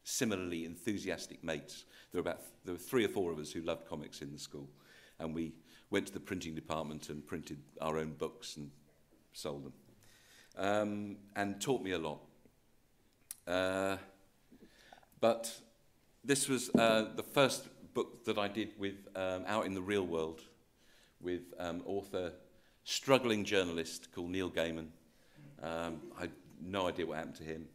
Speaker 4: similarly enthusiastic mates. There were about there were three or four of us who loved comics in the school, and we went to the printing department and printed our own books and sold them, um, and taught me a lot. Uh, but this was uh, the first book that I did with um, out in the real world with um, author, struggling journalist called Neil Gaiman. Um, I had no idea what happened to him.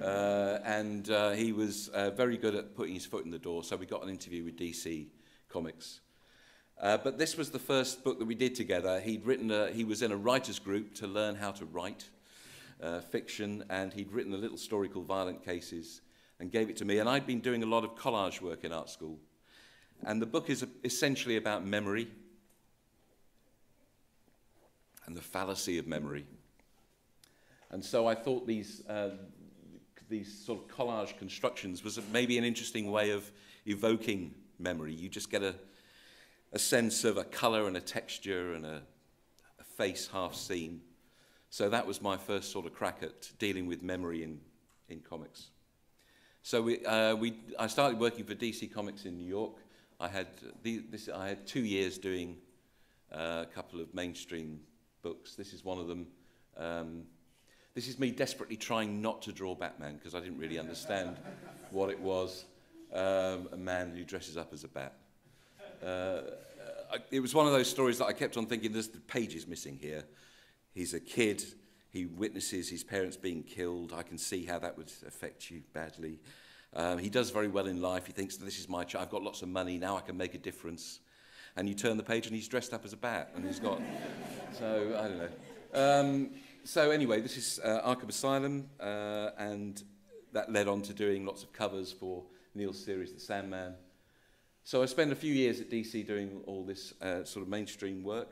Speaker 4: Uh, and uh, he was uh, very good at putting his foot in the door, so we got an interview with DC Comics. Uh, but this was the first book that we did together. He'd written a, he was in a writer's group to learn how to write uh, fiction, and he'd written a little story called Violent Cases and gave it to me. And I'd been doing a lot of collage work in art school. And the book is essentially about memory and the fallacy of memory. And so I thought these, uh, these sort of collage constructions was maybe an interesting way of evoking memory. You just get a, a sense of a colour and a texture and a, a face half seen. So that was my first sort of crack at dealing with memory in, in comics. So we, uh, we, I started working for DC Comics in New York. I had, the, this, I had two years doing uh, a couple of mainstream books. This is one of them. Um, this is me desperately trying not to draw Batman because I didn't really understand what it was. Um, a man who dresses up as a bat. Uh, I, it was one of those stories that I kept on thinking, there's the pages missing here. He's a kid. He witnesses his parents being killed. I can see how that would affect you badly. Um, he does very well in life. He thinks, this is my child. I've got lots of money. Now I can make a difference. And you turn the page and he's dressed up as a bat. And he's got... so, I don't know. Um, so anyway, this is uh, Arkham Asylum. Uh, and that led on to doing lots of covers for Neil's series, The Sandman. So I spent a few years at DC doing all this uh, sort of mainstream work.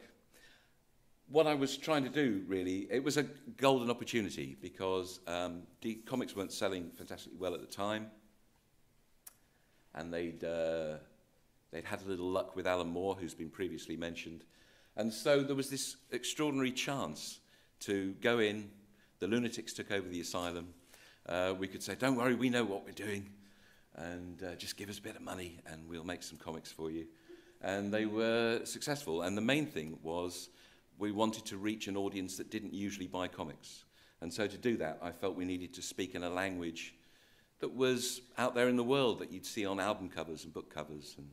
Speaker 4: What I was trying to do, really, it was a golden opportunity because um, comics weren't selling fantastically well at the time, and they'd uh, they'd had a little luck with Alan Moore, who's been previously mentioned, and so there was this extraordinary chance to go in. The lunatics took over the asylum. Uh, we could say, "Don't worry, we know what we're doing, and uh, just give us a bit of money, and we'll make some comics for you." And they were successful. And the main thing was we wanted to reach an audience that didn't usually buy comics. And so to do that, I felt we needed to speak in a language that was out there in the world that you'd see on album covers and book covers and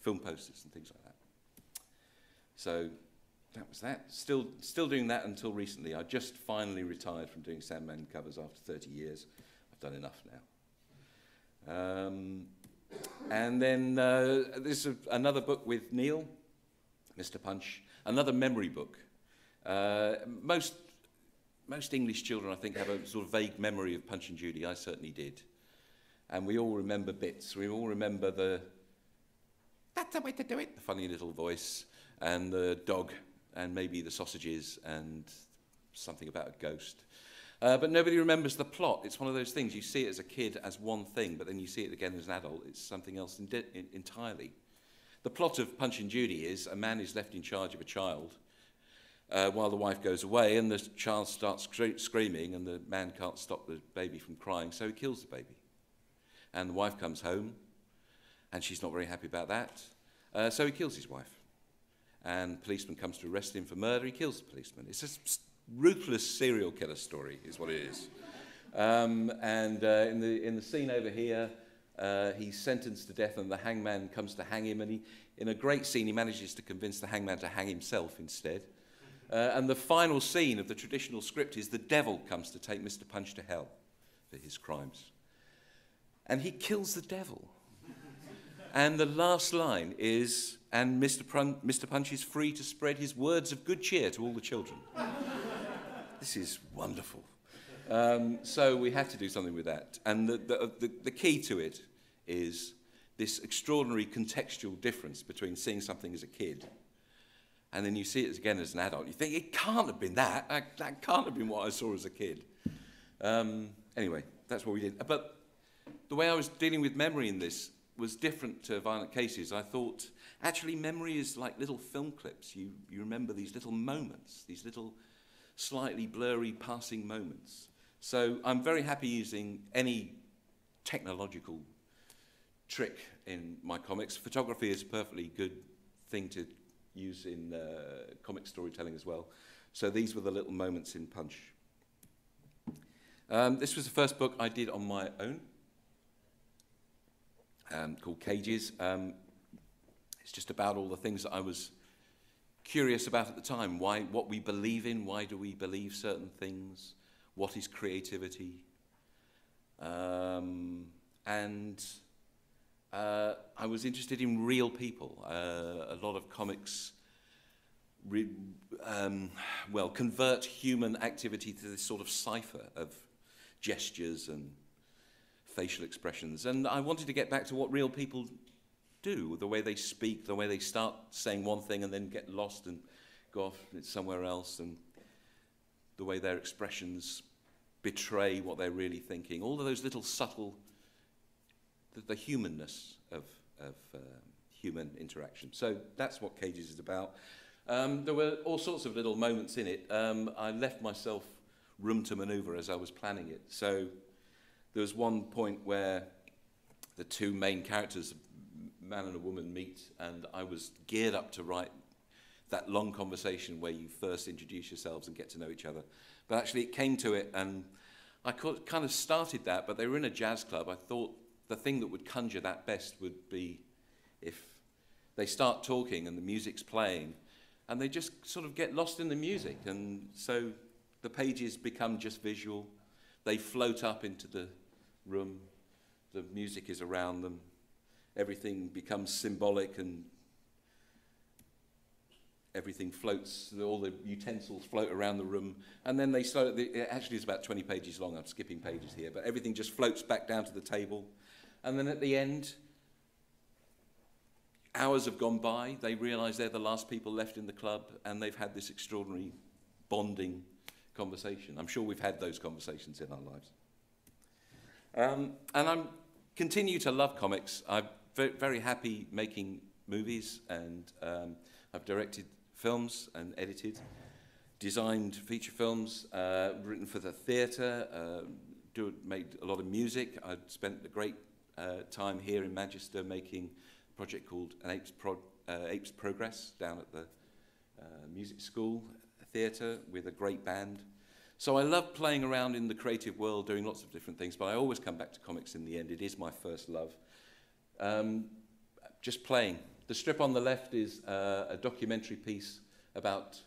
Speaker 4: film posters and things like that. So that was that. Still, still doing that until recently. I just finally retired from doing Sandman covers after 30 years. I've done enough now. Um, and then uh, this is another book with Neil, Mr. Punch, another memory book. Uh, most, most English children, I think, have a sort of vague memory of Punch and Judy. I certainly did. And we all remember bits. We all remember the, that's the way to do it, the funny little voice, and the dog, and maybe the sausages, and something about a ghost. Uh, but nobody remembers the plot. It's one of those things. You see it as a kid as one thing, but then you see it again as an adult. It's something else in entirely. The plot of Punch and Judy is a man is left in charge of a child uh, while the wife goes away, and the child starts screaming, and the man can't stop the baby from crying, so he kills the baby. And the wife comes home, and she's not very happy about that, uh, so he kills his wife. And policeman comes to arrest him for murder, he kills the policeman. It's a ruthless serial killer story, is what it is. Um, and uh, in, the, in the scene over here, uh, he's sentenced to death, and the hangman comes to hang him. And he, in a great scene, he manages to convince the hangman to hang himself instead. Uh, and the final scene of the traditional script is the devil comes to take Mr. Punch to hell for his crimes. And he kills the devil. and the last line is, and Mr. Prun Mr. Punch is free to spread his words of good cheer to all the children. this is wonderful. Um, so we had to do something with that. And the, the, the, the key to it is this extraordinary contextual difference between seeing something as a kid and then you see it again as an adult. You think, it can't have been that. That, that can't have been what I saw as a kid. Um, anyway, that's what we did. But the way I was dealing with memory in this was different to violent cases. I thought, actually, memory is like little film clips. You, you remember these little moments, these little slightly blurry passing moments. So I'm very happy using any technological trick in my comics. Photography is a perfectly good thing to use in uh, comic storytelling as well. So these were the little moments in Punch. Um, this was the first book I did on my own, um, called Cages. Um, it's just about all the things that I was curious about at the time. Why, what we believe in, why do we believe certain things, what is creativity, um, and uh, I was interested in real people. Uh, a lot of comics, re, um, well, convert human activity to this sort of cipher of gestures and facial expressions. And I wanted to get back to what real people do, the way they speak, the way they start saying one thing and then get lost and go off somewhere else, and the way their expressions betray what they're really thinking. All of those little subtle the, the humanness of, of um, human interaction. So that's what Cages is about. Um, there were all sorts of little moments in it. Um, I left myself room to maneuver as I was planning it. So there was one point where the two main characters, a man and a woman, meet, and I was geared up to write that long conversation where you first introduce yourselves and get to know each other. But actually, it came to it, and I kind of started that, but they were in a jazz club. I thought the thing that would conjure that best would be if they start talking and the music's playing and they just sort of get lost in the music. And so the pages become just visual. They float up into the room. The music is around them. Everything becomes symbolic and everything floats, all the utensils float around the room, and then they start, it actually is about 20 pages long, I'm skipping pages here, but everything just floats back down to the table, and then at the end, hours have gone by, they realise they're the last people left in the club, and they've had this extraordinary bonding conversation. I'm sure we've had those conversations in our lives. Um, and I continue to love comics. I'm very, very happy making movies, and um, I've directed films and edited, designed feature films, uh, written for the theatre, uh, do, made a lot of music. I spent a great uh, time here in Manchester making a project called An Apes, Pro uh, Apes Progress down at the uh, music school theatre with a great band. So I love playing around in the creative world, doing lots of different things, but I always come back to comics in the end. It is my first love. Um, just playing. The strip on the left is uh, a documentary piece about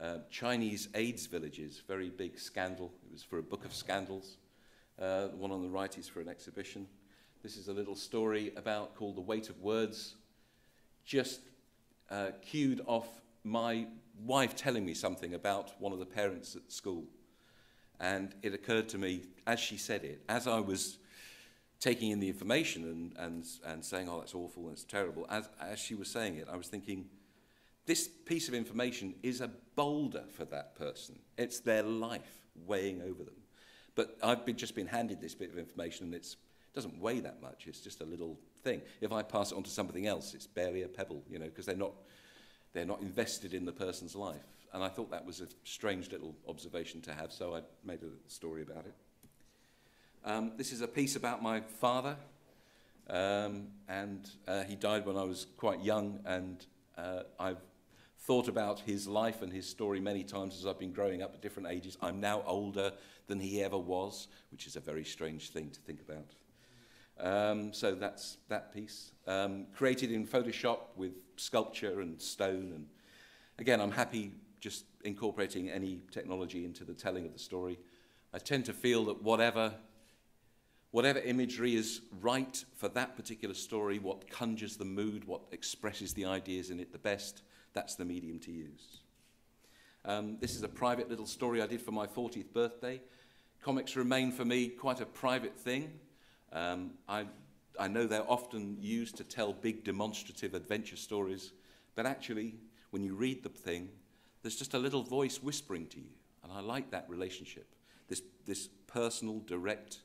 Speaker 4: uh, Chinese AIDS villages, very big scandal. It was for a book of scandals. Uh, the one on the right is for an exhibition. This is a little story about called The Weight of Words, just uh, cued off my wife telling me something about one of the parents at school. And it occurred to me, as she said it, as I was taking in the information and, and, and saying, oh, that's awful and it's terrible, as, as she was saying it, I was thinking, this piece of information is a boulder for that person. It's their life weighing over them. But I've been, just been handed this bit of information and it doesn't weigh that much. It's just a little thing. If I pass it on to something else, it's barely a pebble, you know, because they're not, they're not invested in the person's life. And I thought that was a strange little observation to have, so I made a story about it. Um, this is a piece about my father, um, and uh, he died when I was quite young, and uh, I've thought about his life and his story many times as I've been growing up at different ages. I'm now older than he ever was, which is a very strange thing to think about. Um, so that's that piece. Um, created in Photoshop with sculpture and stone. And again, I'm happy just incorporating any technology into the telling of the story. I tend to feel that whatever, whatever imagery is right for that particular story, what conjures the mood, what expresses the ideas in it the best, that's the medium to use. Um, this is a private little story I did for my 40th birthday. Comics remain for me quite a private thing. Um, I, I know they're often used to tell big demonstrative adventure stories, but actually, when you read the thing, there's just a little voice whispering to you. And I like that relationship, this, this personal, direct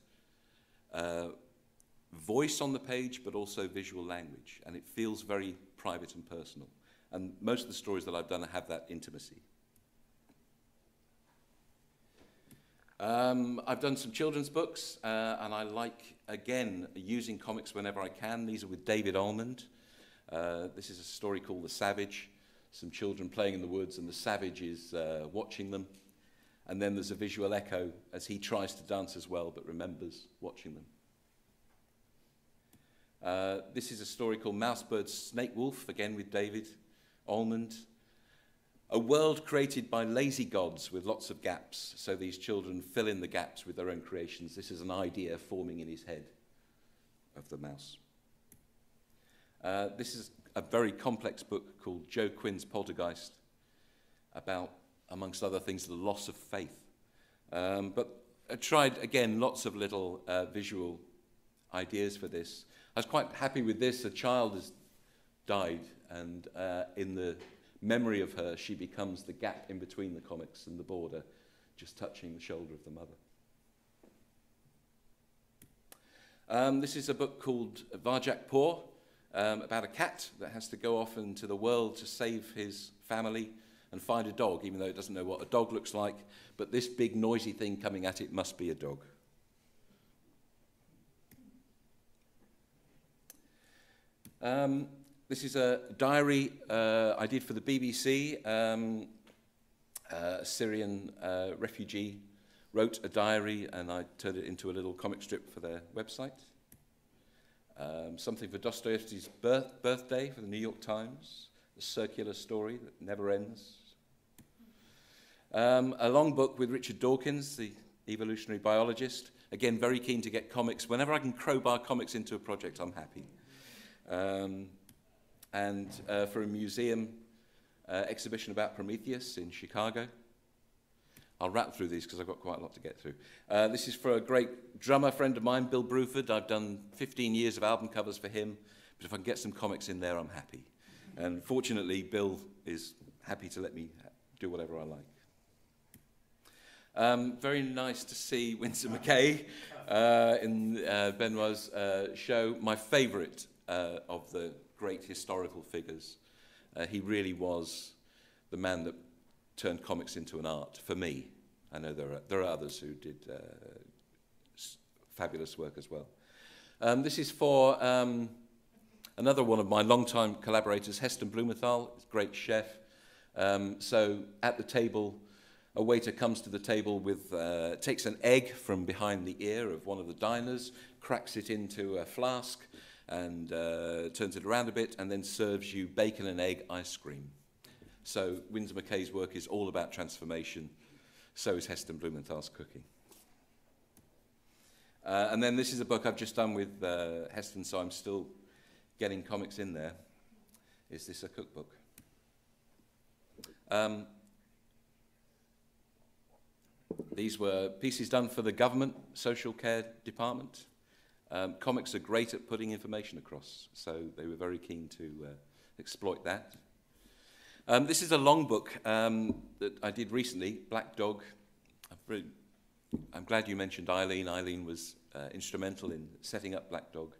Speaker 4: uh, voice on the page, but also visual language. And it feels very private and personal. And most of the stories that I've done have that intimacy. Um, I've done some children's books, uh, and I like, again, using comics whenever I can. These are with David Almond. Uh, this is a story called The Savage. Some children playing in the woods, and the savage is uh, watching them. And then there's a visual echo as he tries to dance as well, but remembers watching them. Uh, this is a story called Mousebird Snake Wolf, again with David Almond. A world created by lazy gods with lots of gaps, so these children fill in the gaps with their own creations. This is an idea forming in his head of the mouse. Uh, this is a very complex book called Joe Quinn's Poltergeist about, amongst other things, the loss of faith. Um, but I tried, again, lots of little uh, visual ideas for this. I was quite happy with this. A child has died, and uh, in the memory of her, she becomes the gap in between the comics and the border, just touching the shoulder of the mother. Um, this is a book called Varjak Paw, um, about a cat that has to go off into the world to save his family and find a dog, even though it doesn't know what a dog looks like. But this big noisy thing coming at it must be a dog. Um, this is a diary uh, I did for the BBC. Um, uh, a Syrian uh, refugee wrote a diary and I turned it into a little comic strip for their website. Um, something for Dostoevsky's birth, birthday for the New York Times, a circular story that never ends. Um, a long book with Richard Dawkins, the evolutionary biologist. Again, very keen to get comics. Whenever I can crowbar comics into a project, I'm happy. Um, and uh, for a museum uh, exhibition about Prometheus in Chicago. I'll wrap through these because I've got quite a lot to get through. Uh, this is for a great drummer friend of mine, Bill Bruford. I've done 15 years of album covers for him, but if I can get some comics in there, I'm happy. And fortunately, Bill is happy to let me do whatever I like. Um, very nice to see Winsor McCay uh, in uh, Benoit's uh, show. My favourite uh, of the great historical figures. Uh, he really was the man that turned comics into an art for me. I know there are, there are others who did uh, fabulous work as well. Um, this is for um, another one of my long-time collaborators, Heston Blumenthal, great chef. Um, so at the table, a waiter comes to the table with, uh, takes an egg from behind the ear of one of the diners, cracks it into a flask, and uh, turns it around a bit, and then serves you bacon and egg ice cream. So Winsor McCay's work is all about transformation. So is Heston Blumenthal's cooking. Uh, and then this is a book I've just done with uh, Heston, so I'm still getting comics in there. Is this a cookbook? Um, these were pieces done for the government social care department. Um, comics are great at putting information across, so they were very keen to uh, exploit that. Um, this is a long book um, that I did recently, Black Dog. I'm glad you mentioned Eileen. Eileen was uh, instrumental in setting up Black Dog.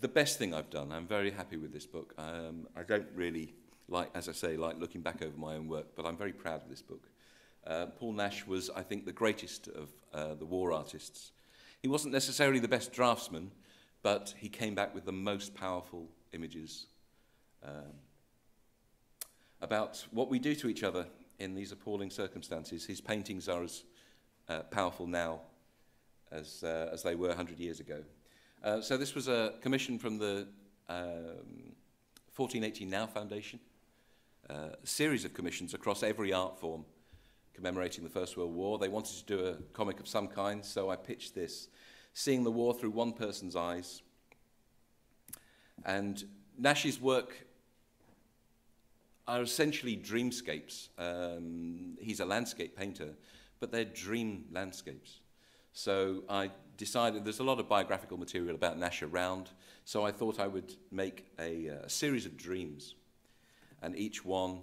Speaker 4: The best thing I've done, I'm very happy with this book. Um, I don't really like, as I say, like looking back over my own work, but I'm very proud of this book. Uh, Paul Nash was, I think, the greatest of uh, the war artists. He wasn't necessarily the best draftsman, but he came back with the most powerful images um, about what we do to each other in these appalling circumstances. His paintings are as uh, powerful now as, uh, as they were 100 years ago. Uh, so this was a commission from the um, 1418 Now Foundation, uh, a series of commissions across every art form commemorating the First World War. They wanted to do a comic of some kind, so I pitched this, seeing the war through one person's eyes. And Nash's work are essentially dreamscapes. Um, he's a landscape painter, but they're dream landscapes. So I decided there's a lot of biographical material about Nash around, so I thought I would make a, uh, a series of dreams, and each one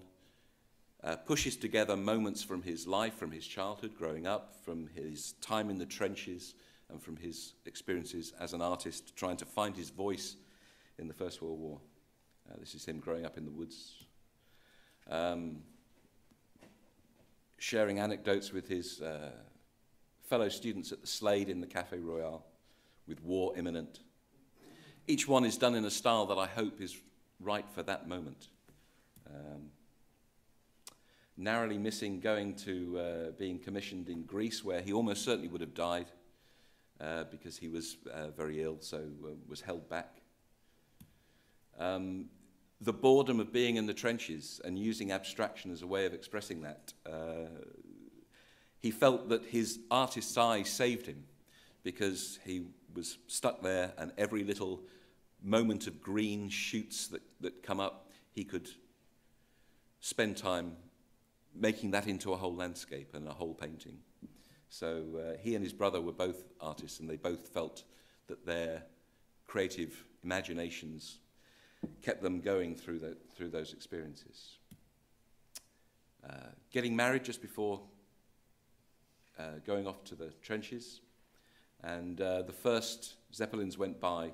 Speaker 4: uh, pushes together moments from his life, from his childhood, growing up, from his time in the trenches, and from his experiences as an artist, trying to find his voice in the First World War. Uh, this is him growing up in the woods, um, sharing anecdotes with his uh, fellow students at the Slade in the Cafe Royal, with war imminent. Each one is done in a style that I hope is right for that moment. Um, narrowly missing going to uh, being commissioned in Greece, where he almost certainly would have died uh, because he was uh, very ill, so uh, was held back. Um, the boredom of being in the trenches and using abstraction as a way of expressing that. Uh, he felt that his artist's eye saved him because he was stuck there and every little moment of green shoots that, that come up, he could spend time making that into a whole landscape and a whole painting. So uh, he and his brother were both artists, and they both felt that their creative imaginations kept them going through, the, through those experiences. Uh, getting married just before uh, going off to the trenches, and uh, the first Zeppelins went by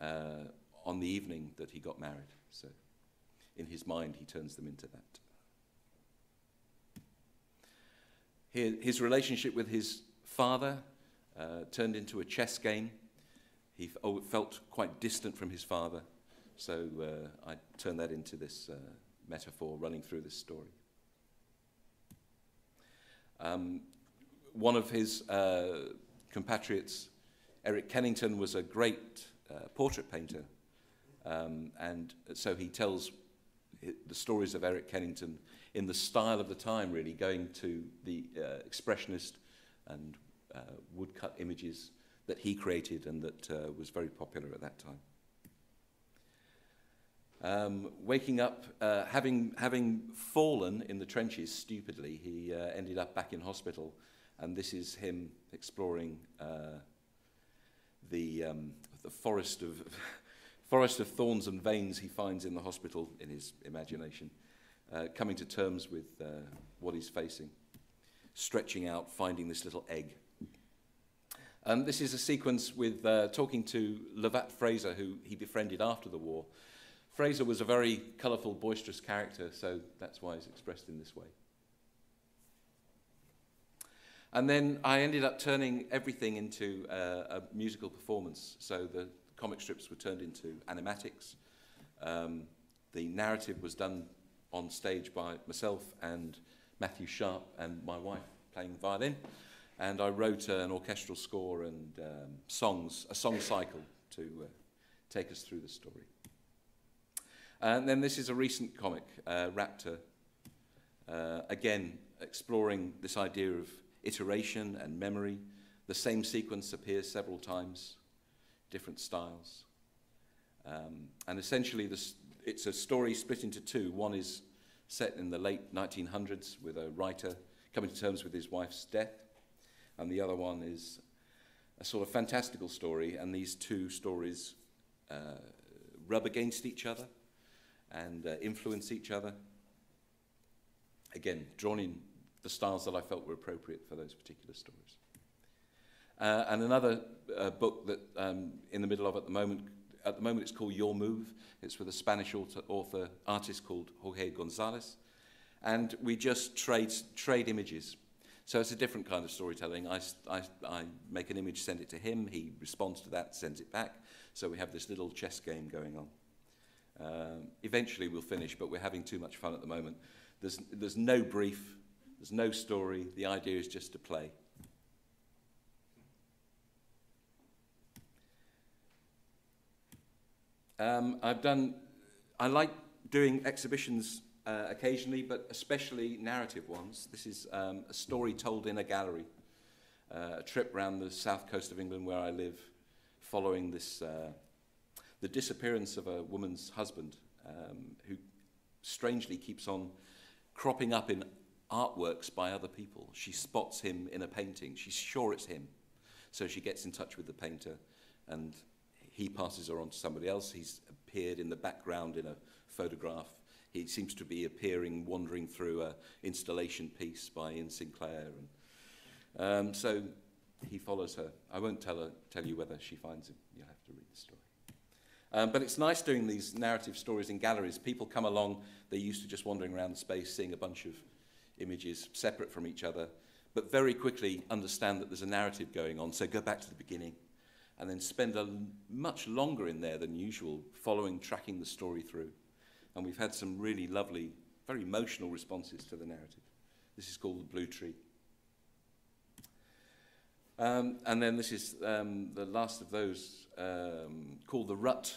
Speaker 4: uh, on the evening that he got married. So in his mind, he turns them into that. His relationship with his father uh, turned into a chess game. He oh, felt quite distant from his father, so uh, I turned that into this uh, metaphor running through this story. Um, one of his uh, compatriots, Eric Kennington, was a great uh, portrait painter, um, and so he tells the stories of Eric Kennington in the style of the time, really, going to the uh, expressionist and uh, woodcut images that he created and that uh, was very popular at that time. Um, waking up, uh, having, having fallen in the trenches stupidly, he uh, ended up back in hospital, and this is him exploring uh, the, um, the forest of forest of thorns and veins he finds in the hospital in his imagination, uh, coming to terms with uh, what he's facing, stretching out, finding this little egg. And this is a sequence with uh, talking to Lovat Fraser, who he befriended after the war. Fraser was a very colourful, boisterous character, so that's why he's expressed in this way. And then I ended up turning everything into uh, a musical performance. So the comic strips were turned into animatics. Um, the narrative was done on stage by myself and Matthew Sharp and my wife playing violin. And I wrote uh, an orchestral score and um, songs, a song cycle to uh, take us through the story. And then this is a recent comic, uh, Raptor, uh, again exploring this idea of iteration and memory. The same sequence appears several times, different styles. Um, and essentially, this, it's a story split into two. One is set in the late 1900s with a writer coming to terms with his wife's death, and the other one is a sort of fantastical story, and these two stories uh, rub against each other and uh, influence each other. Again, drawn in the styles that I felt were appropriate for those particular stories. Uh, and another uh, book that um, in the middle of at the moment, at the moment it's called Your Move. It's with a Spanish author, author artist called Jorge Gonzalez. And we just trade, trade images. So it's a different kind of storytelling. I, I, I make an image, send it to him, he responds to that, sends it back. So we have this little chess game going on. Um, eventually we'll finish, but we're having too much fun at the moment. There's, there's no brief, there's no story. The idea is just to play. Um, I've done, I like doing exhibitions uh, occasionally, but especially narrative ones. This is um, a story told in a gallery, uh, a trip around the south coast of England where I live, following this, uh, the disappearance of a woman's husband um, who strangely keeps on cropping up in artworks by other people. She spots him in a painting. She's sure it's him. So she gets in touch with the painter and he passes her on to somebody else. He's appeared in the background in a photograph. He seems to be appearing, wandering through an installation piece by Ian Sinclair. And, um, so he follows her. I won't tell, her, tell you whether she finds him. You'll have to read the story. Um, but it's nice doing these narrative stories in galleries. People come along, they're used to just wandering around the space, seeing a bunch of images separate from each other, but very quickly understand that there's a narrative going on. So go back to the beginning and then spend a much longer in there than usual, following, tracking the story through. And we've had some really lovely, very emotional responses to the narrative. This is called The Blue Tree. Um, and then this is um, the last of those, um, called The Rut,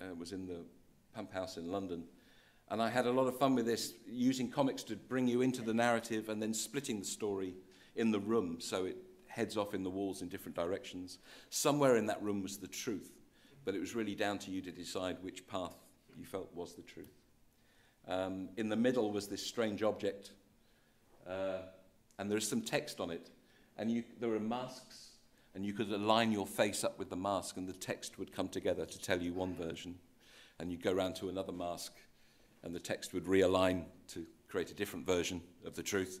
Speaker 4: uh, was in the Pump House in London. And I had a lot of fun with this, using comics to bring you into the narrative and then splitting the story in the room so it heads off in the walls in different directions. Somewhere in that room was the truth, but it was really down to you to decide which path you felt was the truth. Um, in the middle was this strange object, uh, and there's some text on it. And you, there are masks, and you could align your face up with the mask, and the text would come together to tell you one version. And you'd go around to another mask, and the text would realign to create a different version of the truth.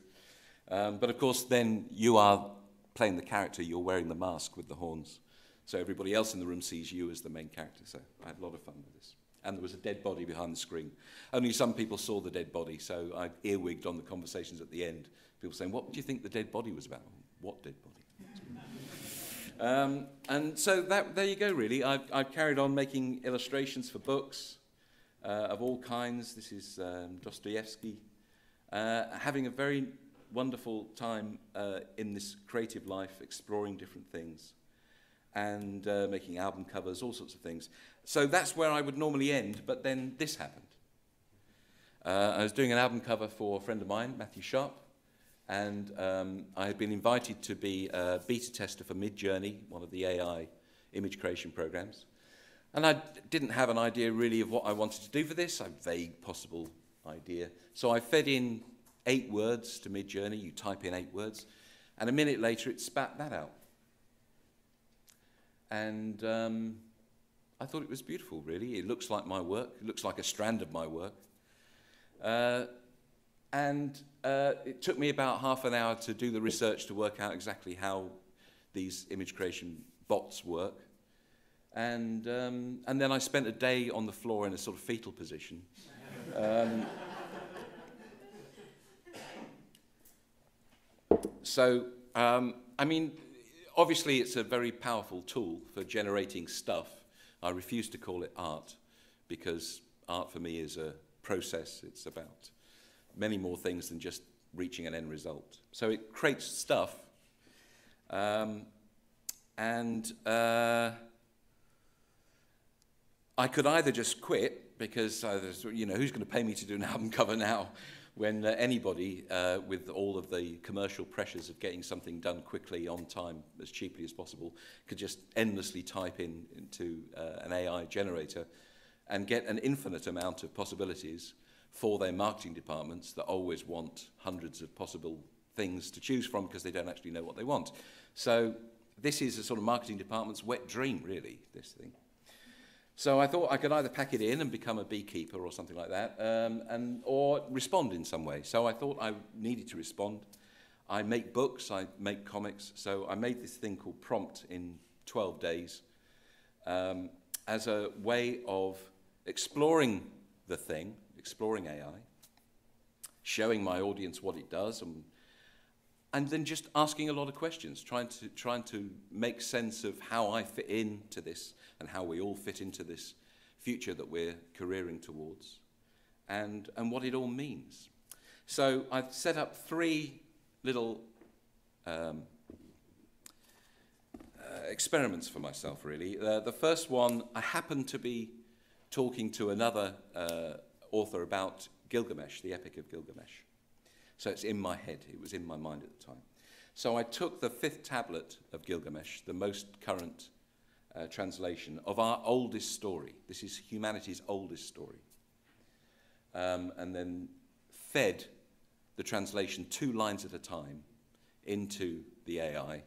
Speaker 4: Um, but of course, then you are playing the character, you're wearing the mask with the horns. So everybody else in the room sees you as the main character. So I had a lot of fun with this. And there was a dead body behind the screen. Only some people saw the dead body, so I earwigged on the conversations at the end. People saying, What do you think the dead body was about? What dead body? um, and so that, there you go, really. I've, I've carried on making illustrations for books uh, of all kinds. This is um, Dostoevsky. Uh, having a very wonderful time uh, in this creative life, exploring different things and uh, making album covers, all sorts of things. So that's where I would normally end, but then this happened. Uh, I was doing an album cover for a friend of mine, Matthew Sharp, and um, I had been invited to be a beta tester for Midjourney, one of the AI image creation programs. And I didn't have an idea really of what I wanted to do for this, a vague possible idea. So I fed in eight words to Midjourney, you type in eight words, and a minute later it spat that out. And um, I thought it was beautiful, really. It looks like my work, it looks like a strand of my work. Uh, and uh, it took me about half an hour to do the research to work out exactly how these image creation bots work. And, um, and then I spent a day on the floor in a sort of fetal position. Um, so, um, I mean, obviously it's a very powerful tool for generating stuff. I refuse to call it art because art for me is a process. It's about many more things than just reaching an end result. So it creates stuff. Um, and uh, I could either just quit because, you know, who's going to pay me to do an album cover now? when uh, anybody uh, with all of the commercial pressures of getting something done quickly, on time, as cheaply as possible, could just endlessly type in into uh, an AI generator and get an infinite amount of possibilities for their marketing departments that always want hundreds of possible things to choose from because they don't actually know what they want. So this is a sort of marketing department's wet dream, really, this thing. So I thought I could either pack it in and become a beekeeper or something like that, um, and, or respond in some way. So I thought I needed to respond. I make books, I make comics, so I made this thing called Prompt in 12 days um, as a way of exploring the thing, exploring AI, showing my audience what it does, and, and then just asking a lot of questions, trying to, trying to make sense of how I fit into this and how we all fit into this future that we're careering towards and, and what it all means. So I've set up three little um, uh, experiments for myself, really. Uh, the first one, I happened to be talking to another uh, author about Gilgamesh, the Epic of Gilgamesh. So it's in my head, it was in my mind at the time. So I took the fifth tablet of Gilgamesh, the most current uh, translation of our oldest story. This is humanity's oldest story. Um, and then fed the translation two lines at a time into the AI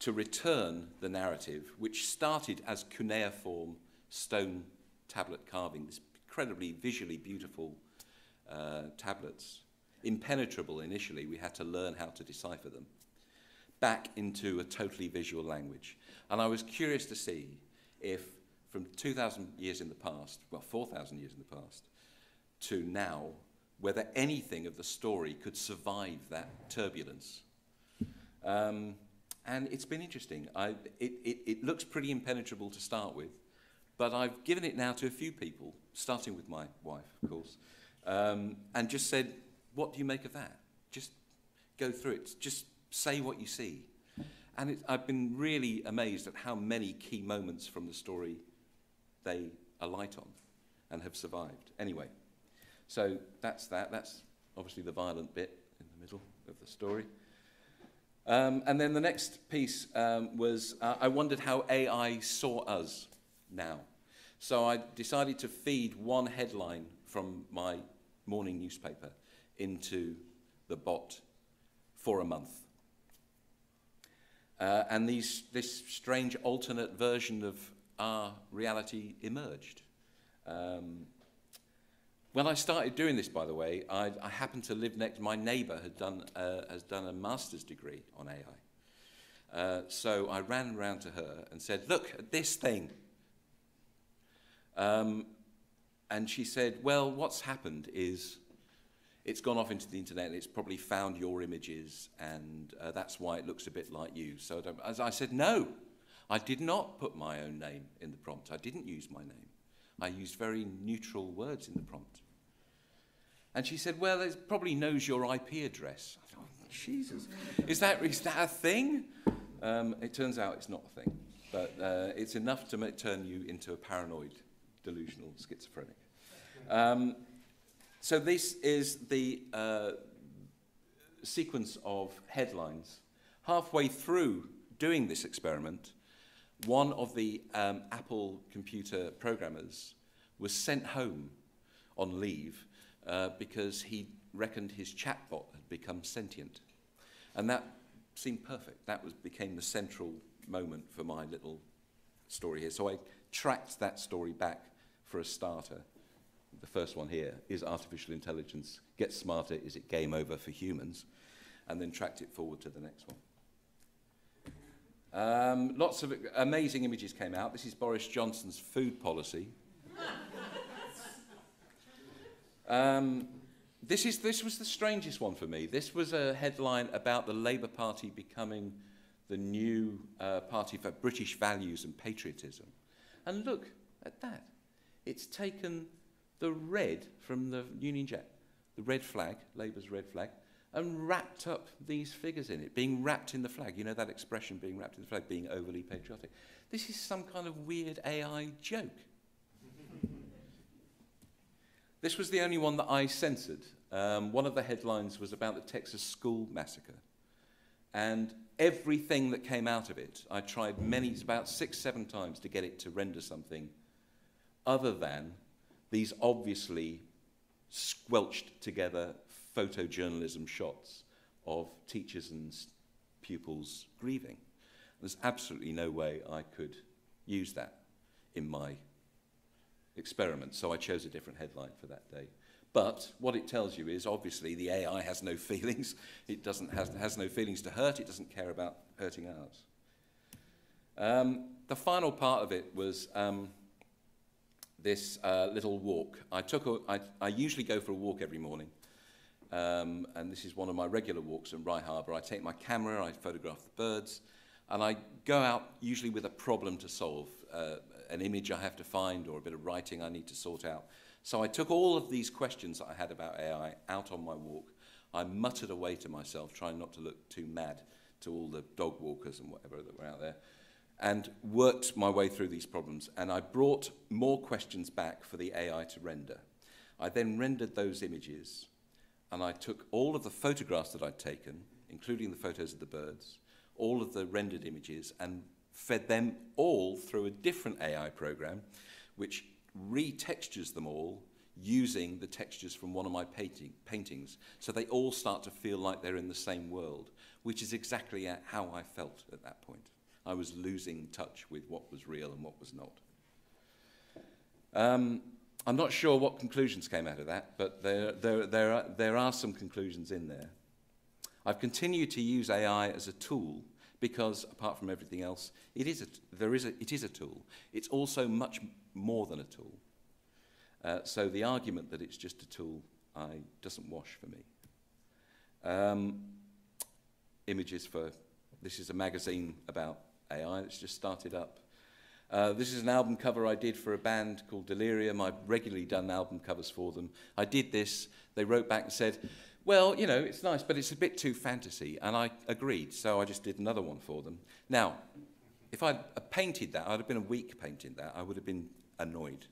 Speaker 4: to return the narrative, which started as cuneiform stone tablet carving, this incredibly visually beautiful uh, tablets. Impenetrable initially, we had to learn how to decipher them back into a totally visual language. And I was curious to see if, from 2,000 years in the past, well, 4,000 years in the past, to now, whether anything of the story could survive that turbulence. Um, and it's been interesting. I, it, it, it looks pretty impenetrable to start with, but I've given it now to a few people, starting with my wife, of course, um, and just said, what do you make of that? Just go through it. Just say what you see. And it, I've been really amazed at how many key moments from the story they alight on and have survived. Anyway, so that's that. That's obviously the violent bit in the middle of the story. Um, and then the next piece um, was uh, I wondered how AI saw us now. So I decided to feed one headline from my morning newspaper into the bot for a month. Uh, and these, this strange alternate version of our reality emerged. Um, when I started doing this, by the way, I, I happened to live next. My neighbour had done uh, has done a master's degree on AI, uh, so I ran around to her and said, "Look at this thing." Um, and she said, "Well, what's happened is it's gone off into the internet and it's probably found your images and uh, that's why it looks a bit like you. So as I said, no, I did not put my own name in the prompt. I didn't use my name. I used very neutral words in the prompt. And she said, well, it probably knows your IP address. I thought, Jesus, is that, is that a thing? Um, it turns out it's not a thing, but uh, it's enough to turn you into a paranoid, delusional schizophrenic. Um, so this is the uh, sequence of headlines. Halfway through doing this experiment, one of the um, Apple computer programmers was sent home on leave uh, because he reckoned his chatbot had become sentient. And that seemed perfect. That was, became the central moment for my little story here. So I tracked that story back for a starter. The first one here is artificial intelligence gets smarter, is it game over for humans? And then tracked it forward to the next one. Um, lots of amazing images came out. This is Boris Johnson's food policy. um, this, is, this was the strangest one for me. This was a headline about the Labour Party becoming the new uh, party for British values and patriotism. And look at that. It's taken the red from the Union Jack, the red flag, Labour's red flag, and wrapped up these figures in it, being wrapped in the flag. You know that expression, being wrapped in the flag, being overly patriotic. This is some kind of weird AI joke. this was the only one that I censored. Um, one of the headlines was about the Texas school massacre. And everything that came out of it, I tried many, about six, seven times to get it to render something other than these obviously squelched together photojournalism shots of teachers and pupils grieving. There's absolutely no way I could use that in my experiment, so I chose a different headline for that day. But what it tells you is obviously the AI has no feelings. It doesn't has, has no feelings to hurt. It doesn't care about hurting ours. Um, the final part of it was um, this uh, little walk. I, took a, I, I usually go for a walk every morning. Um, and this is one of my regular walks in Rye Harbour. I take my camera, I photograph the birds, and I go out usually with a problem to solve, uh, an image I have to find or a bit of writing I need to sort out. So I took all of these questions that I had about AI out on my walk. I muttered away to myself, trying not to look too mad to all the dog walkers and whatever that were out there, and worked my way through these problems. And I brought more questions back for the AI to render. I then rendered those images and I took all of the photographs that I'd taken, including the photos of the birds, all of the rendered images, and fed them all through a different AI program, which retextures them all using the textures from one of my painting, paintings. So they all start to feel like they're in the same world, which is exactly how I felt at that point. I was losing touch with what was real and what was not. Um, I'm not sure what conclusions came out of that, but there, there, there, are, there are some conclusions in there. I've continued to use AI as a tool because, apart from everything else, it is a, there is a, it is a tool. It's also much more than a tool. Uh, so the argument that it's just a tool I, doesn't wash for me. Um, images for, this is a magazine about AI that's just started up. Uh, this is an album cover I did for a band called Delerium. I've regularly done album covers for them. I did this. They wrote back and said, well, you know, it's nice, but it's a bit too fantasy. And I agreed, so I just did another one for them. Now, if I'd painted that, I'd have been a week painting that. I would have been annoyed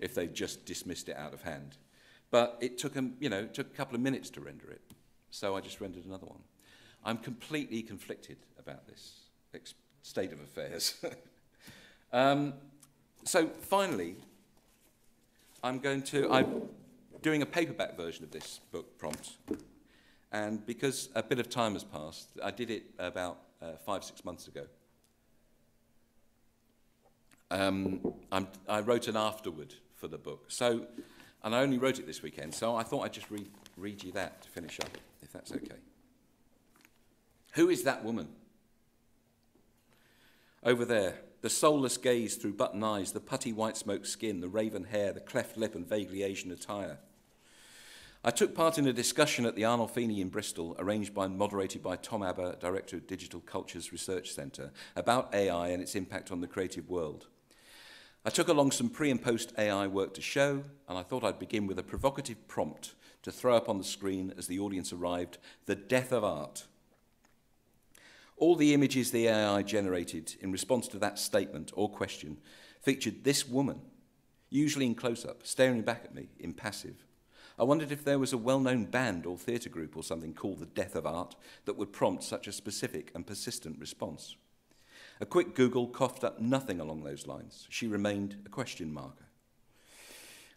Speaker 4: if they'd just dismissed it out of hand. But it took, them, you know, it took a couple of minutes to render it. So I just rendered another one. I'm completely conflicted about this state of affairs. Um, so finally, I'm going to, I'm doing a paperback version of this book prompt. And because a bit of time has passed, I did it about uh, five, six months ago. Um, i wrote an afterword for the book. So, and I only wrote it this weekend, so I thought I'd just read, read you that to finish up, if that's okay. Who is that woman? Over there, the soulless gaze through button eyes, the putty white smoked skin, the raven hair, the cleft lip, and vaguely Asian attire. I took part in a discussion at the Arnolfini in Bristol, arranged by and moderated by Tom Abba, Director of Digital Cultures Research Centre, about AI and its impact on the creative world. I took along some pre and post AI work to show, and I thought I'd begin with a provocative prompt to throw up on the screen as the audience arrived The Death of Art all the images the AI generated in response to that statement or question featured this woman, usually in close up, staring back at me, impassive. I wondered if there was a well known band or theatre group or something called The Death of Art that would prompt such a specific and persistent response. A quick Google coughed up nothing along those lines. She remained a question marker.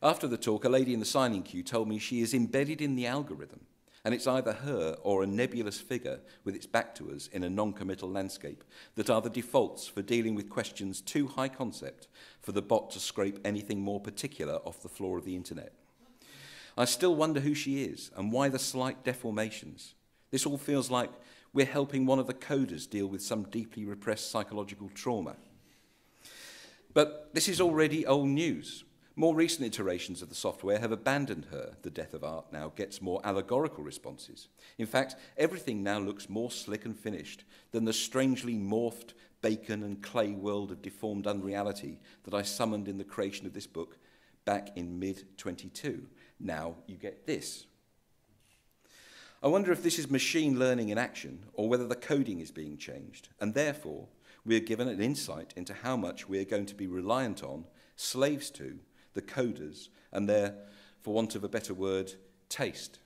Speaker 4: After the talk, a lady in the signing queue told me she is embedded in the algorithm And it's either her or a nebulous figure with its back to us in a non committal landscape that are the defaults for dealing with questions too high concept for the bot to scrape anything more particular off the floor of the internet. I still wonder who she is and why the slight deformations. This all feels like we're helping one of the coders deal with some deeply repressed psychological trauma. But this is already old news. More recent iterations of the software have abandoned her. The death of art now gets more allegorical responses. In fact, everything now looks more slick and finished than the strangely morphed bacon and clay world of deformed unreality that I summoned in the creation of this book back in mid 22. Now you get this. I wonder if this is machine learning in action or whether the coding is being changed, and therefore we are given an insight into how much we are going to be reliant on, slaves to, the coders, and their, for want of a better word, taste.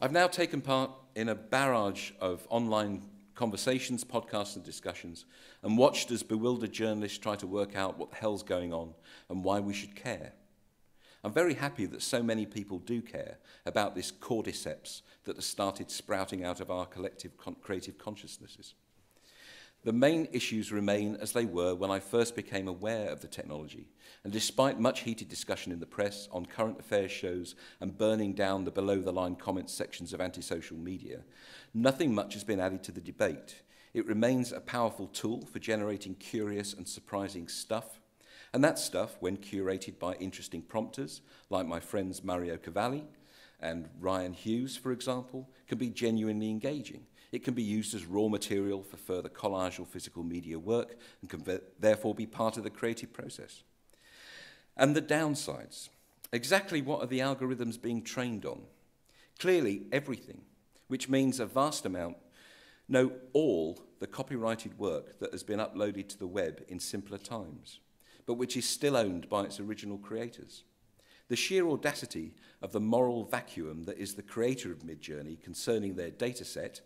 Speaker 4: I've now taken part in a barrage of online conversations, podcasts, and discussions, and watched as bewildered journalists try to work out what the hell's going on and why we should care. I'm very happy that so many people do care about this cordyceps that has started sprouting out of our collective con creative consciousnesses. The main issues remain as they were when I first became aware of the technology, and despite much heated discussion in the press, on current affairs shows, and burning down the below the line comments sections of antisocial media, nothing much has been added to the debate. It remains a powerful tool for generating curious and surprising stuff, and that stuff, when curated by interesting prompters, like my friends Mario Cavalli and Ryan Hughes, for example, can be genuinely engaging. It can be used as raw material for further collage or physical media work and can therefore be part of the creative process. And the downsides. Exactly what are the algorithms being trained on? Clearly, everything, which means a vast amount, no, all the copyrighted work that has been uploaded to the web in simpler times but which is still owned by its original creators. The sheer audacity of the moral vacuum that is the creator of Midjourney concerning their dataset,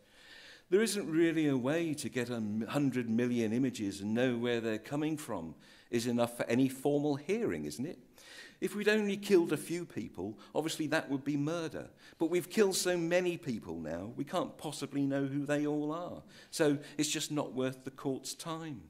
Speaker 4: There isn't really a way to get 100 million images and know where they're coming from is enough for any formal hearing, isn't it? If we'd only killed a few people, obviously that would be murder. But we've killed so many people now, we can't possibly know who they all are. So it's just not worth the court's time.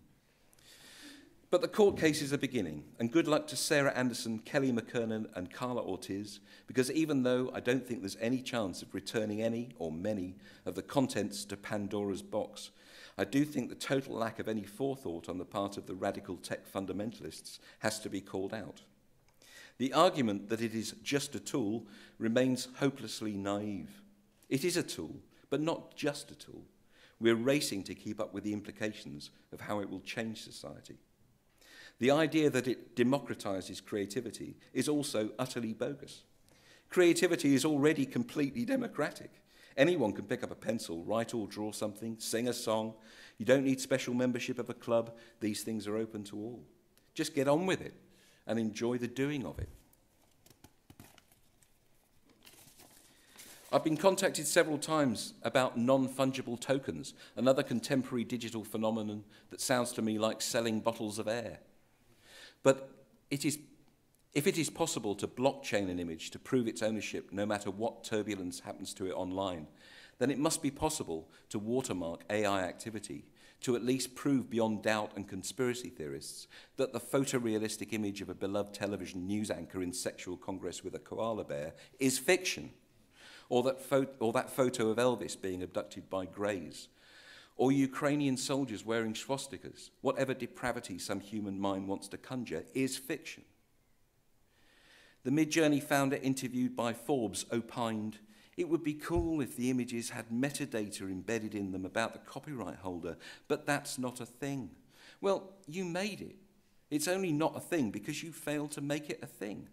Speaker 4: But the court cases are beginning, and good luck to Sarah Anderson, Kelly McKernan, and Karla Ortiz, because even though I don't think there's any chance of returning any or many of the contents to Pandora's box, I do think the total lack of any forethought on the part of the radical tech fundamentalists has to be called out. The argument that it is just a tool remains hopelessly naive. It is a tool, but not just a tool. We're racing to keep up with the implications of how it will change society. The idea that it democratizes creativity is also utterly bogus. Creativity is already completely democratic. Anyone can pick up a pencil, write or draw something, sing a song. You don't need special membership of a club. These things are open to all. Just get on with it and enjoy the doing of it. I've been contacted several times about non-fungible tokens, another contemporary digital phenomenon that sounds to me like selling bottles of air. But it is, if it is possible to blockchain an image to prove its ownership, no matter what turbulence happens to it online, then it must be possible to watermark AI activity to at least prove beyond doubt and conspiracy theorists that the photorealistic image of a beloved television news anchor in sexual congress with a koala bear is fiction, or that, or that photo of Elvis being abducted by greys, or Ukrainian soldiers wearing swastikas, whatever depravity some human mind wants to conjure, is fiction. The Midjourney founder interviewed by Forbes opined, it would be cool if the images had metadata embedded in them about the copyright holder, but that's not a thing. Well, you made it. It's only not a thing because you failed to make it a thing.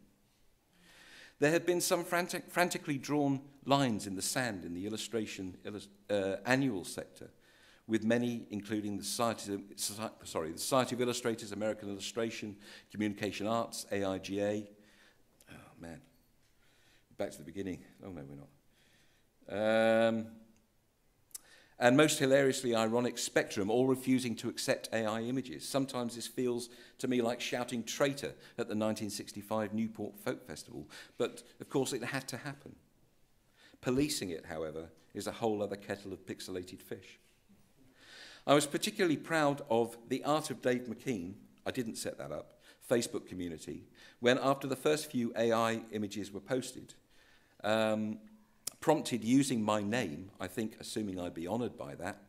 Speaker 4: There had been some frantic, frantically drawn lines in the sand in the illustration uh, annual sector with many, including the Society, sorry, the Society of Illustrators, American Illustration, Communication Arts, AIGA. Oh, man. Back to the beginning. Oh, no, we're not. Um, and most hilariously ironic spectrum, all refusing to accept AI images. Sometimes this feels to me like shouting traitor at the 1965 Newport Folk Festival, but of course it had to happen. Policing it, however, is a whole other kettle of pixelated fish. I was particularly proud of the Art of Dave McKean, I didn't set that up, Facebook community, when after the first few AI images were posted, um, prompted using my name, I think assuming I'd be honoured by that,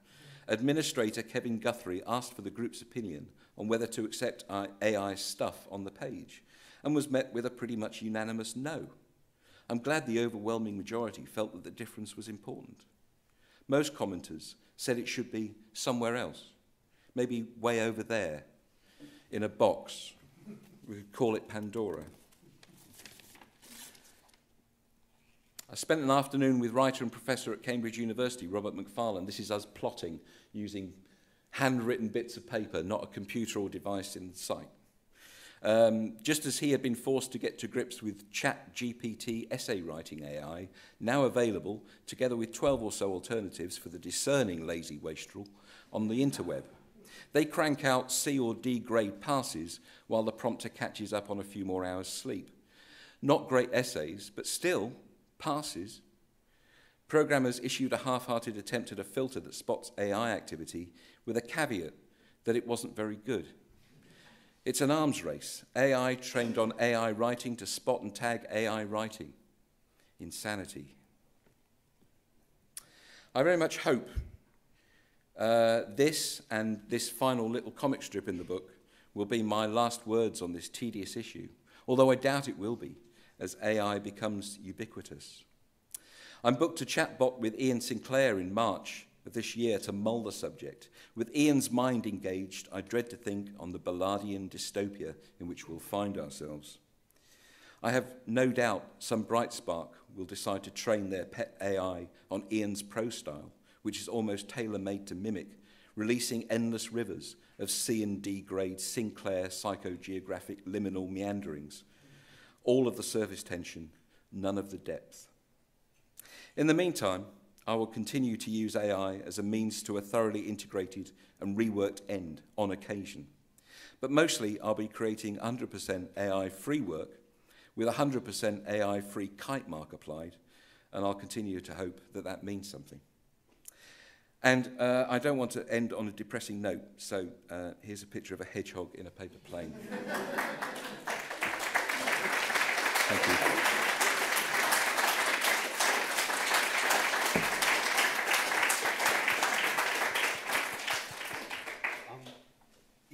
Speaker 4: Administrator Kevin Guthrie asked for the group's opinion on whether to accept AI stuff on the page and was met with a pretty much unanimous no. I'm glad the overwhelming majority felt that the difference was important. Most commenters said it should be somewhere else, maybe way over there, in a box. We could call it Pandora. I spent an afternoon with writer and professor at Cambridge University, Robert Macfarlane. This is us plotting using handwritten bits of paper, not a computer or device in sight. Um, just as he had been forced to get to grips with Chat GPT essay writing AI, now available, together with 12 or so alternatives for the discerning lazy wastrel, on the interweb. They crank out C or D grade passes while the prompter catches up on a few more hours' sleep. Not great essays, but still passes. Programmers issued a half hearted attempt at a filter that spots AI activity with a caveat that it wasn't very good. It's an arms race. AI trained on AI writing to spot and tag AI writing. Insanity. I very much hope uh, this and this final little comic strip in the book will be my last words on this tedious issue, although I doubt it will be, as AI becomes ubiquitous. I'm booked a chatbot with Iain Sinclair in March this year to mull the subject. With Iain's mind engaged, I dread to think on the Ballardian dystopia in which we'll find ourselves. I have no doubt some bright spark will decide to train their pet AI on Iain's pro style, which is almost tailor made to mimic, releasing endless rivers of C and D grade Sinclair psychogeographic liminal meanderings. All of the surface tension, none of the depth. In the meantime, I will continue to use AI as a means to a thoroughly integrated and reworked end on occasion. But mostly, I'll be creating 100% AI free work with 100% AI free kite mark applied, and I'll continue to hope that that means something. And uh, I don't want to end on a depressing note, so uh, here's a picture of a hedgehog in a paper plane. Thank you.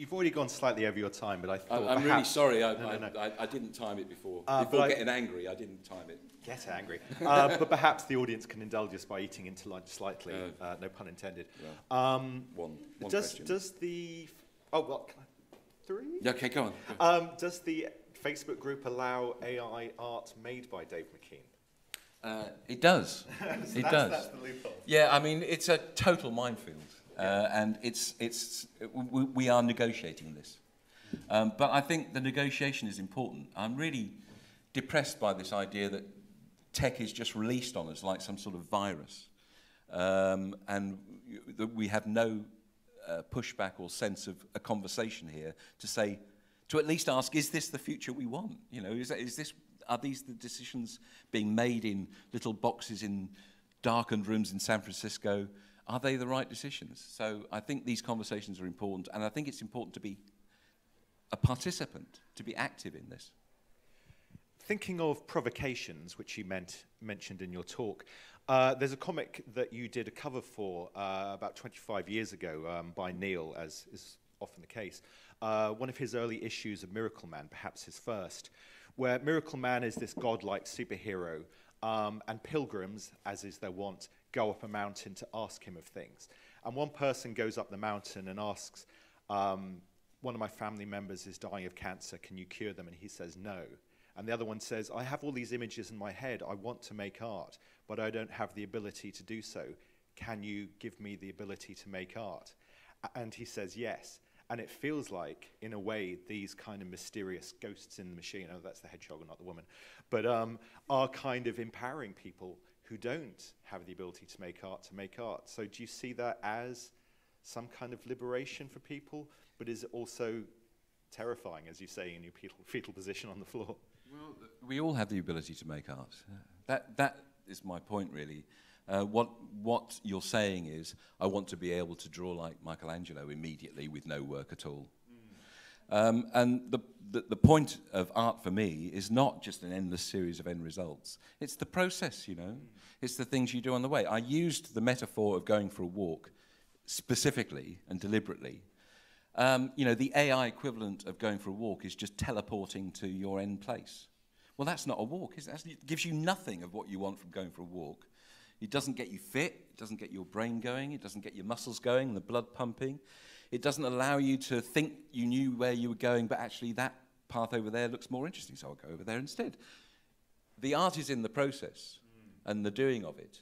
Speaker 2: You've already gone slightly over your time, but I thought
Speaker 4: I, I'm really sorry. I,
Speaker 2: No, no, no.
Speaker 4: I, I, I didn't time it before.
Speaker 2: Uh,
Speaker 4: before
Speaker 2: but I-
Speaker 4: getting angry, I didn't time it.
Speaker 2: Get angry. uh, but perhaps the audience can indulge us by eating into lunch slightly.
Speaker 4: Uh,
Speaker 2: Uh, no pun intended.
Speaker 4: Yeah.
Speaker 2: Um,
Speaker 4: One, one
Speaker 2: does,
Speaker 4: question.
Speaker 2: does the... Oh, well, can I, three?
Speaker 4: Okay, go on. Go.
Speaker 2: Um, does the Facebook group allow AI art made by Dave McKean?
Speaker 5: Uh, it does.
Speaker 2: So
Speaker 5: it
Speaker 2: that's,
Speaker 5: does.
Speaker 2: That's the loophole.
Speaker 5: Yeah, I mean, it's a total minefield. Uh, and it's, it's, we, we are negotiating this. Um, but I think the negotiation is important. I'm really depressed by this idea that tech is just released on us like some sort of virus. Um, and that we have no uh, pushback or sense of a conversation here to say, to at least ask, is this the future we want? You know, is, is this, are these the decisions being made in little boxes in darkened rooms in San Francisco? Are they the right decisions? So I think these conversations are important, and I think it's important to be a participant, to be active in this.
Speaker 2: Thinking of provocations, which you meant, mentioned in your talk, uh, there's a comic that you did a cover for uh, about 25 years ago um, by Neil, as is often the case. Uh, one of his early issues of Miracleman, perhaps his first, where Miracleman is this godlike superhero, um, and pilgrims, as is their wont, go up a mountain to ask him of things. And one person goes up the mountain and asks, um, one of my family members is dying of cancer, can you cure them? And he says, no. And the other one says, I have all these images in my head, I want to make art, but I don't have the ability to do so. Can you give me the ability to make art? And he says, yes. And it feels like, in a way, these kind of mysterious ghosts in the machine, oh, that's the hedgehog not the woman, but um, are kind of empowering people who don't have the ability to make art to make art. So do you see that as some kind of liberation for people, but is it also terrifying, as you say, in your fetal, fetal position on the floor?
Speaker 4: Well, we all have the ability to make art. That, that is my point, really. Uh, what, what you're saying is, I want to be able to draw like Michelangelo immediately with no work at all. Um, and the, the, the point of art for me is not just an endless series of end results. It's the process, you know. It's the things you do on the way. I used the metaphor of going for a walk specifically and deliberately. Um, you know, the AI equivalent of going for a walk is just teleporting to your end place. Well, that's not a walk. Is it? It gives you nothing of what you want from going for a walk. It doesn't get you fit. It doesn't get your brain going. It doesn't get your muscles going, the blood pumping. It doesn't allow you to think you knew where you were going, but actually that path over there looks more interesting, so I'll go over there instead. The art is in the process and the doing of it.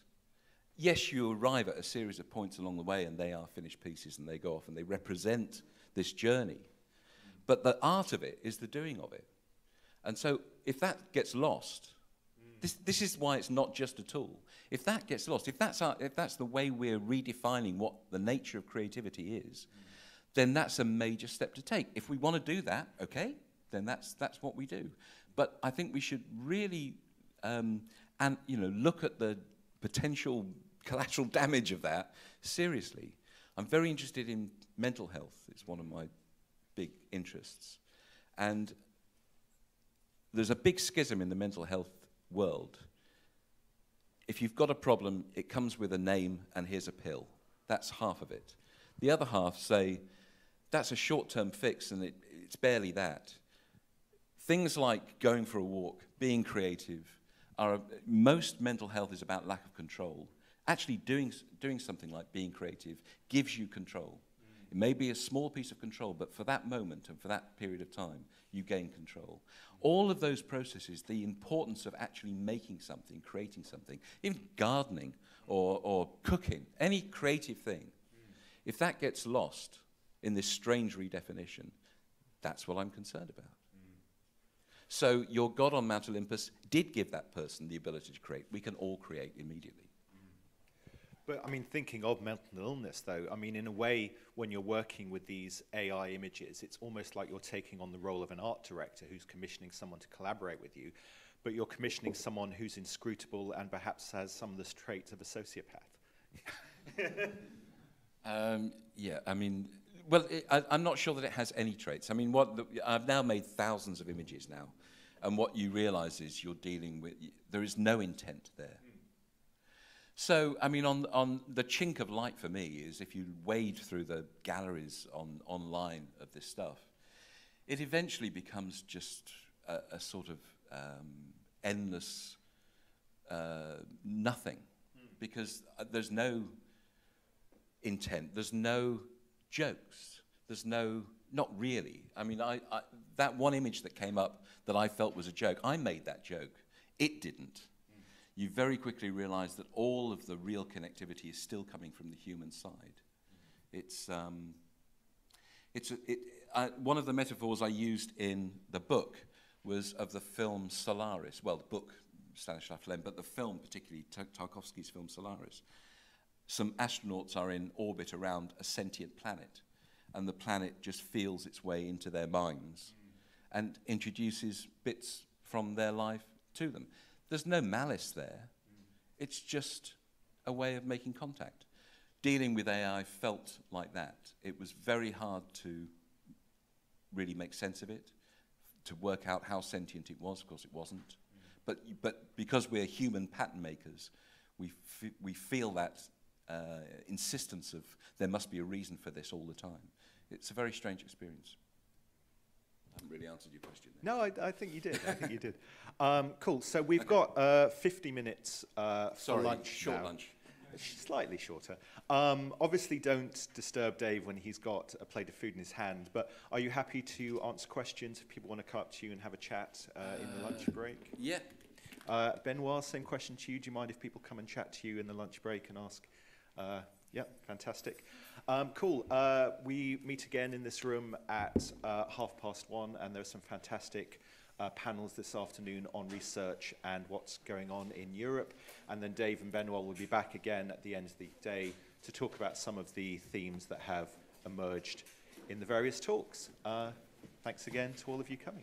Speaker 4: Yes, you arrive at a series of points along the way, and they are finished pieces, and they go off and they represent this journey. But the art of it is the doing of it. And so if that gets lost, this, this is why it's not just a tool. If that gets lost, if that's, our, if that's the way we're redefining what the nature of creativity is, then that's a major step to take. If we want to do that, okay, then that's, that's what we do. But I think we should really um, and, you know, look at the potential collateral damage of that seriously. I'm very interested in mental health. It's one of my big interests. And there's a big schism in the mental health world. If you've got a problem, it comes with a name and here's a pill. That's half of it. The other half say, that's a short term fix and it, it's barely that. Things like going for a walk, being creative, are most mental health is about lack of control. Actually, doing, doing something like being creative gives you control. It may be a small piece of control, but for that moment and for that period of time, you gain control. All of those processes, the importance of actually making something, creating something, even gardening or, or cooking, any creative thing, if that gets lost in this strange redefinition, that's what I'm concerned about. So your God on Mount Olympus did give that person the ability to create. We can all create immediately.
Speaker 2: But I mean, thinking of mental illness, though, I mean, in a way, when you're working with these AI images, it's almost like you're taking on the role of an art director who's commissioning someone to collaborate with you, but you're commissioning someone who's inscrutable and perhaps has some of the traits of a sociopath.
Speaker 4: Um, yeah, I mean, well, it, I, I'm not sure that it has any traits. I mean, what the, I've now made thousands of images now, and what you realise is you're dealing with there is no intent there. So, I mean, on on the chink of light for me is if you wade through the galleries on online of this stuff, it eventually becomes just a, a sort of um, endless uh, nothing, because uh, there's no intent. There's no jokes. There's no, not really. I mean, I, I, that one image that came up that I felt was a joke, I made that joke. It didn't. You very quickly realize that all of the real connectivity is still coming from the human side. It's, um, it's a, it, I, one of the metaphors I used in the book was of the film Solaris. Well, the book, Stanisław Lem, but the film, particularly Ta- Tarkovsky's film Solaris some astronauts are in orbit around a sentient planet, and the planet just feels its way into their minds and introduces bits from their life to them. There's no malice there, it's just a way of making contact. Dealing with AI felt like that. It was very hard to really make sense of it, to work out how sentient it was, of course it wasn't. But, but because we're human pattern makers, we, we feel that uh, insistence of there must be a reason for this all the time. It's a very strange experience. I haven't really answered your question there.
Speaker 2: No, I, I think you did. I think you did. Um, cool. So we've got uh, 50 minutes uh, for
Speaker 4: Sorry,
Speaker 2: lunch
Speaker 4: short
Speaker 2: now.
Speaker 4: lunch.
Speaker 2: Slightly shorter. Um, obviously, don't disturb Dave when he's got a plate of food in his hand. But are you happy to answer questions if people want to come up to you and have a chat uh, in the lunch break?
Speaker 4: Yeah.
Speaker 2: Uh, Benoit, same question to you. Do you mind if people come and chat to you in the lunch break and ask uh, Yep, fantastic. Um, cool. Uh, we meet again in this room at uh, half past one, and there's some fantastic uh, panels this afternoon on research and what's going on in Europe. And then Dave and Benoit will be back again at the end of the day to talk about some of the themes that have emerged in the various talks. Uh, thanks again to all of you coming.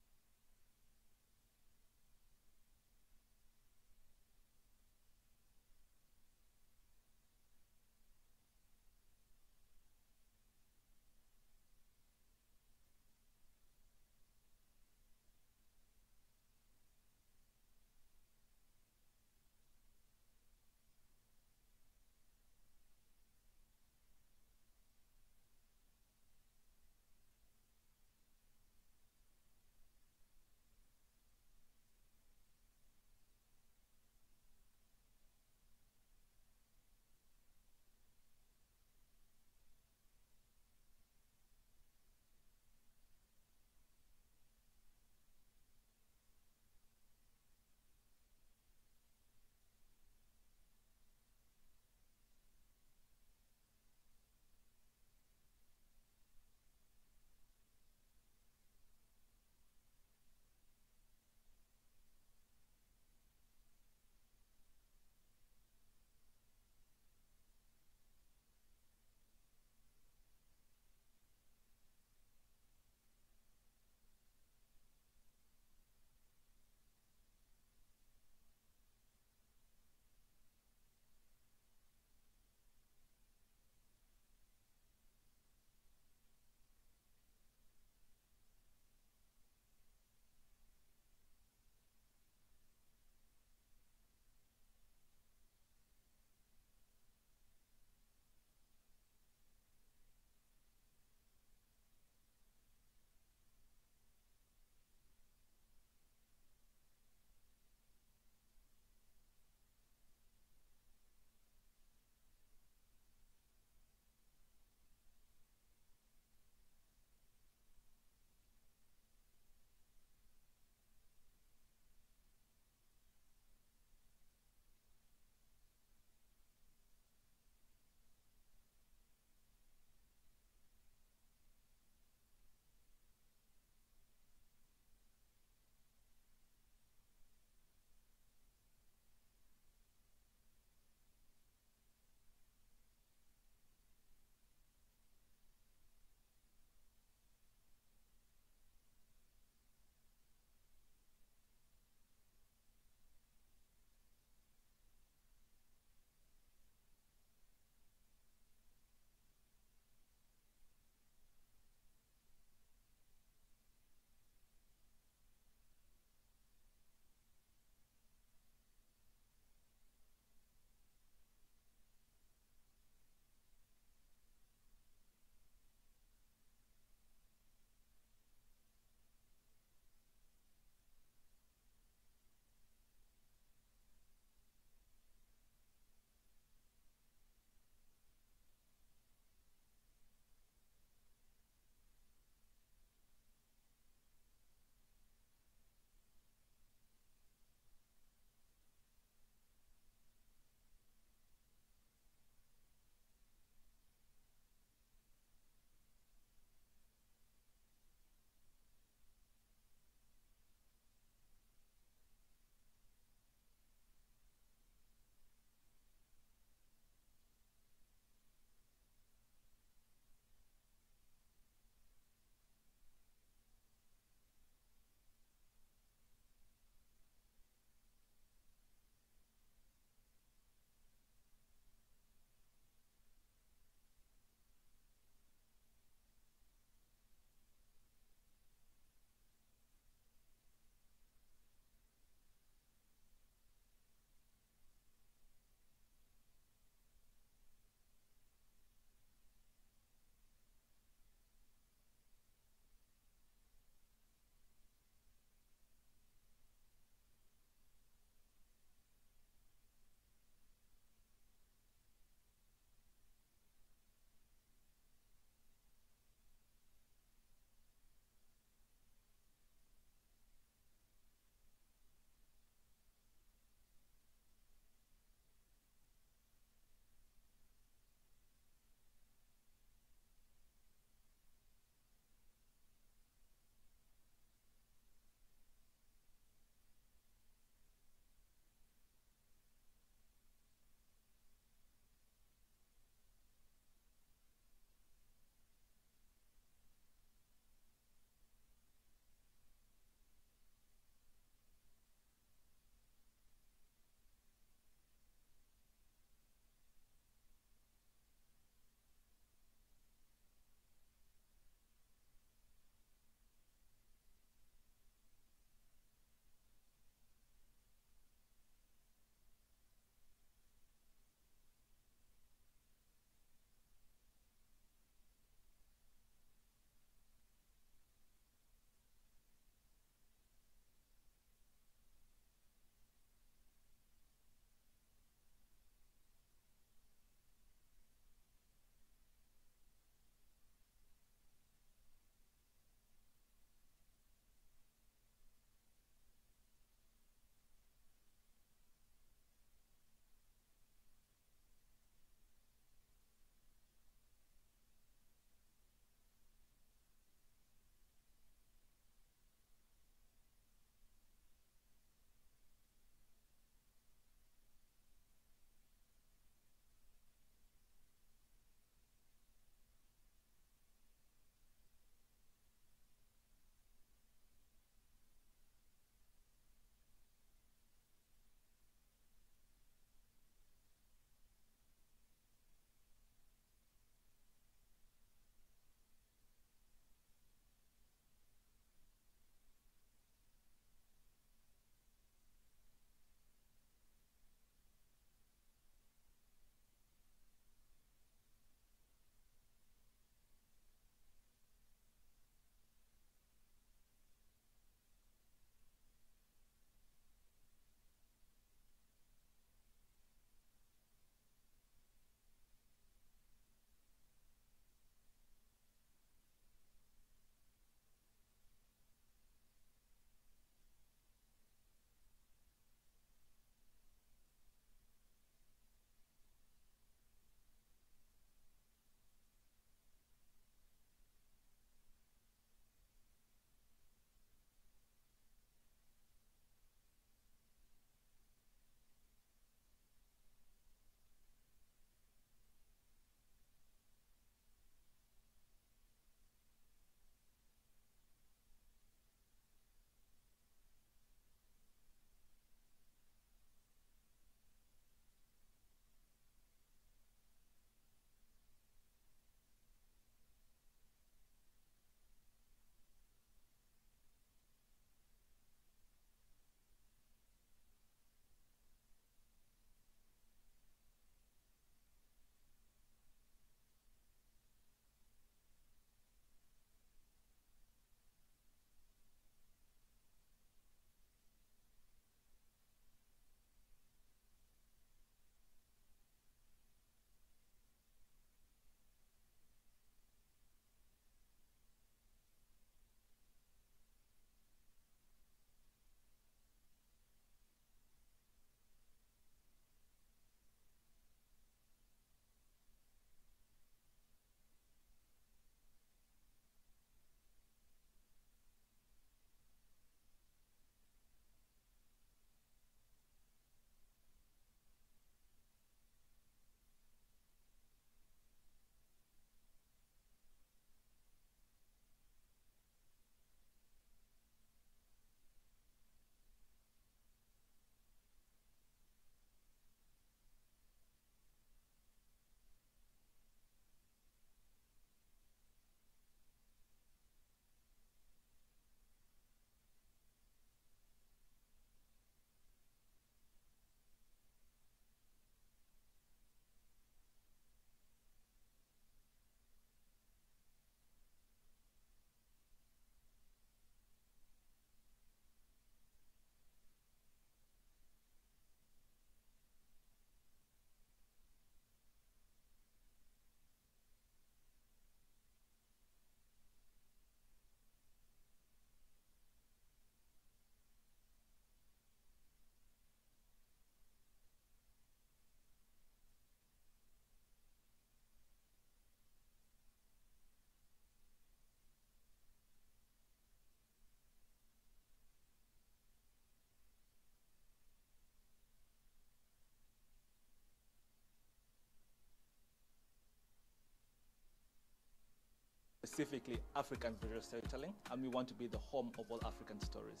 Speaker 6: Specifically African visual storytelling, and we want to be the home of all African stories.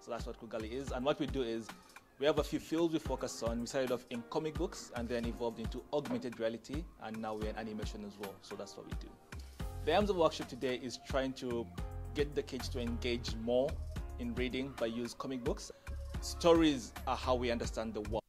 Speaker 6: So that's what Kugali is. And what we do is we have a few fields we focus on. We started off in comic books and then evolved into augmented reality, and now we're in animation as well. So that's what we do. The aims of the workshop today is trying to get the kids to engage more in reading by use comic books. Stories are how we understand the world.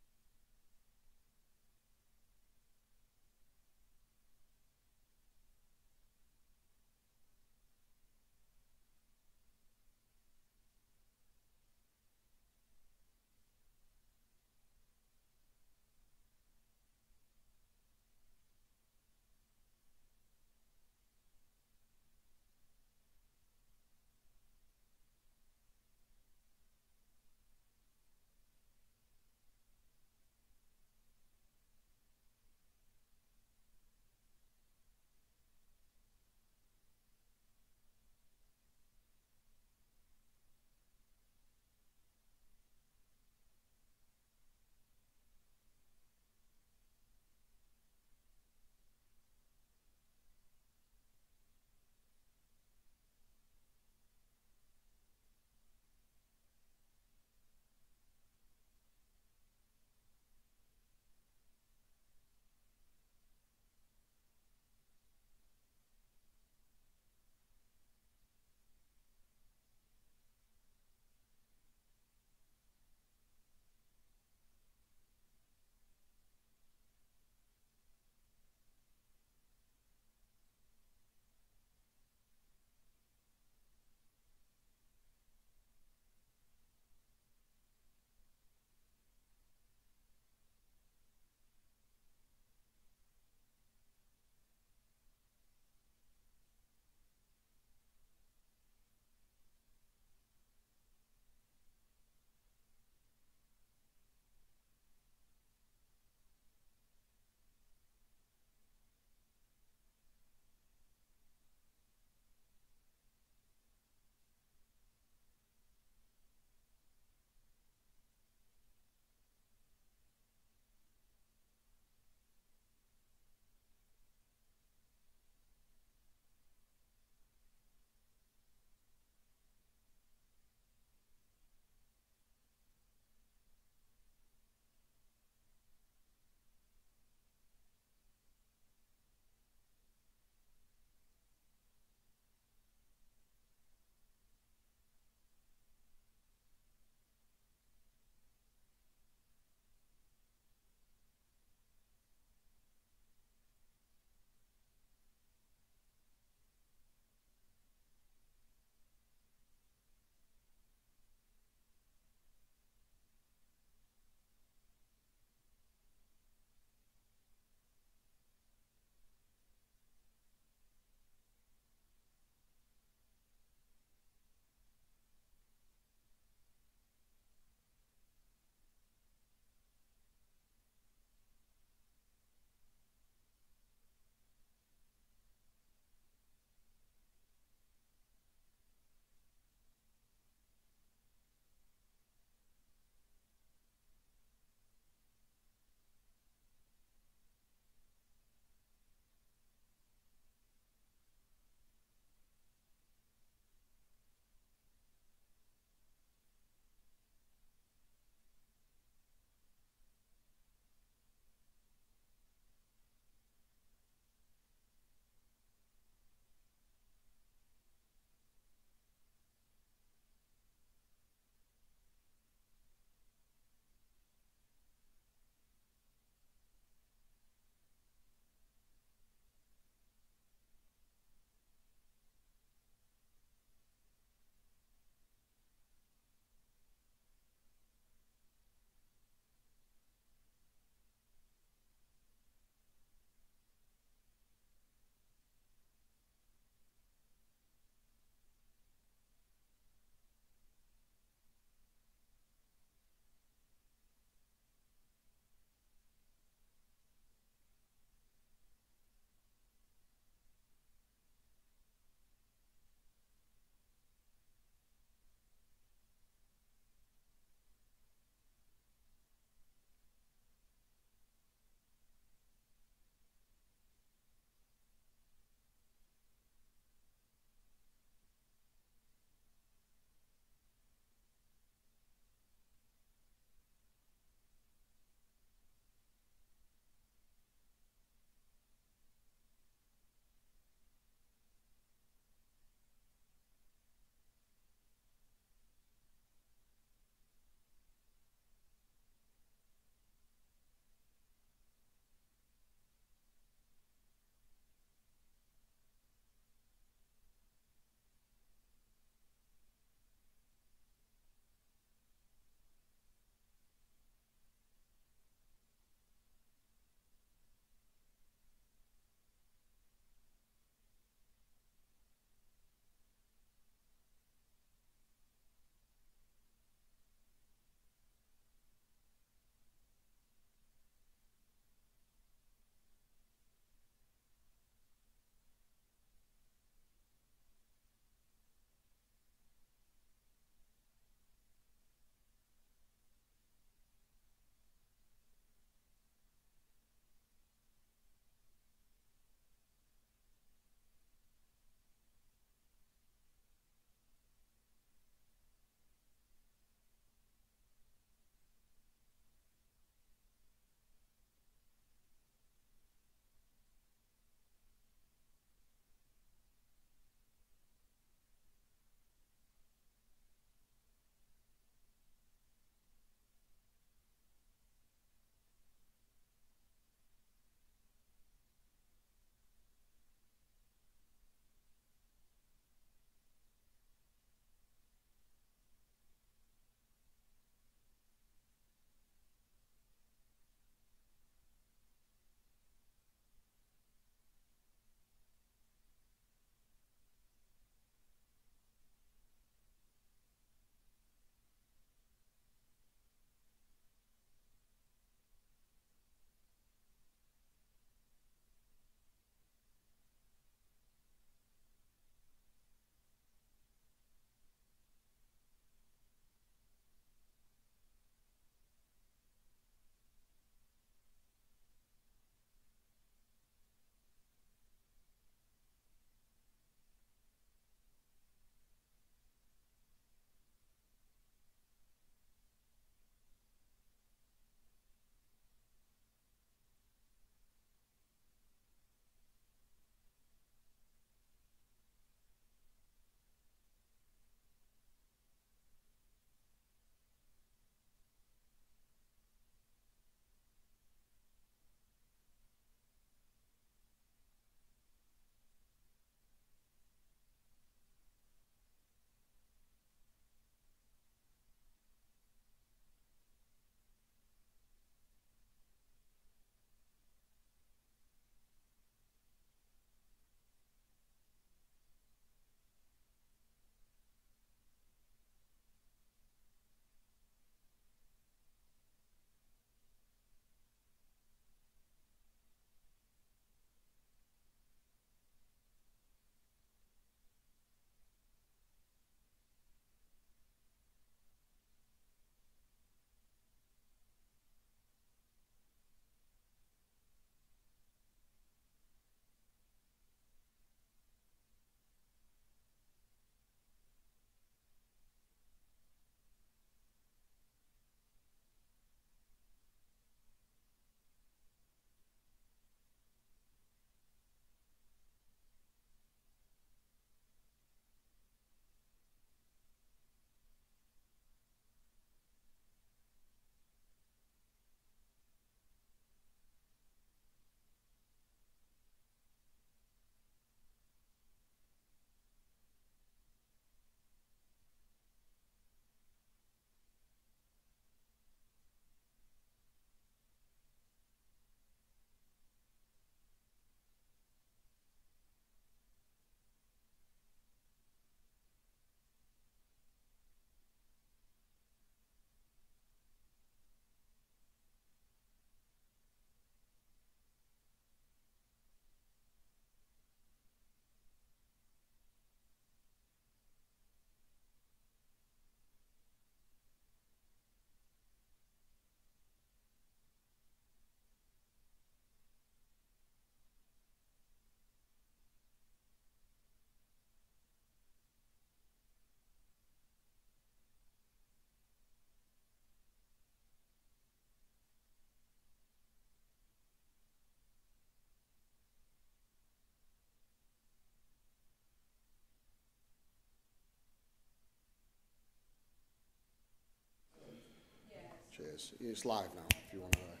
Speaker 7: Cheers. It's live now, if you want to...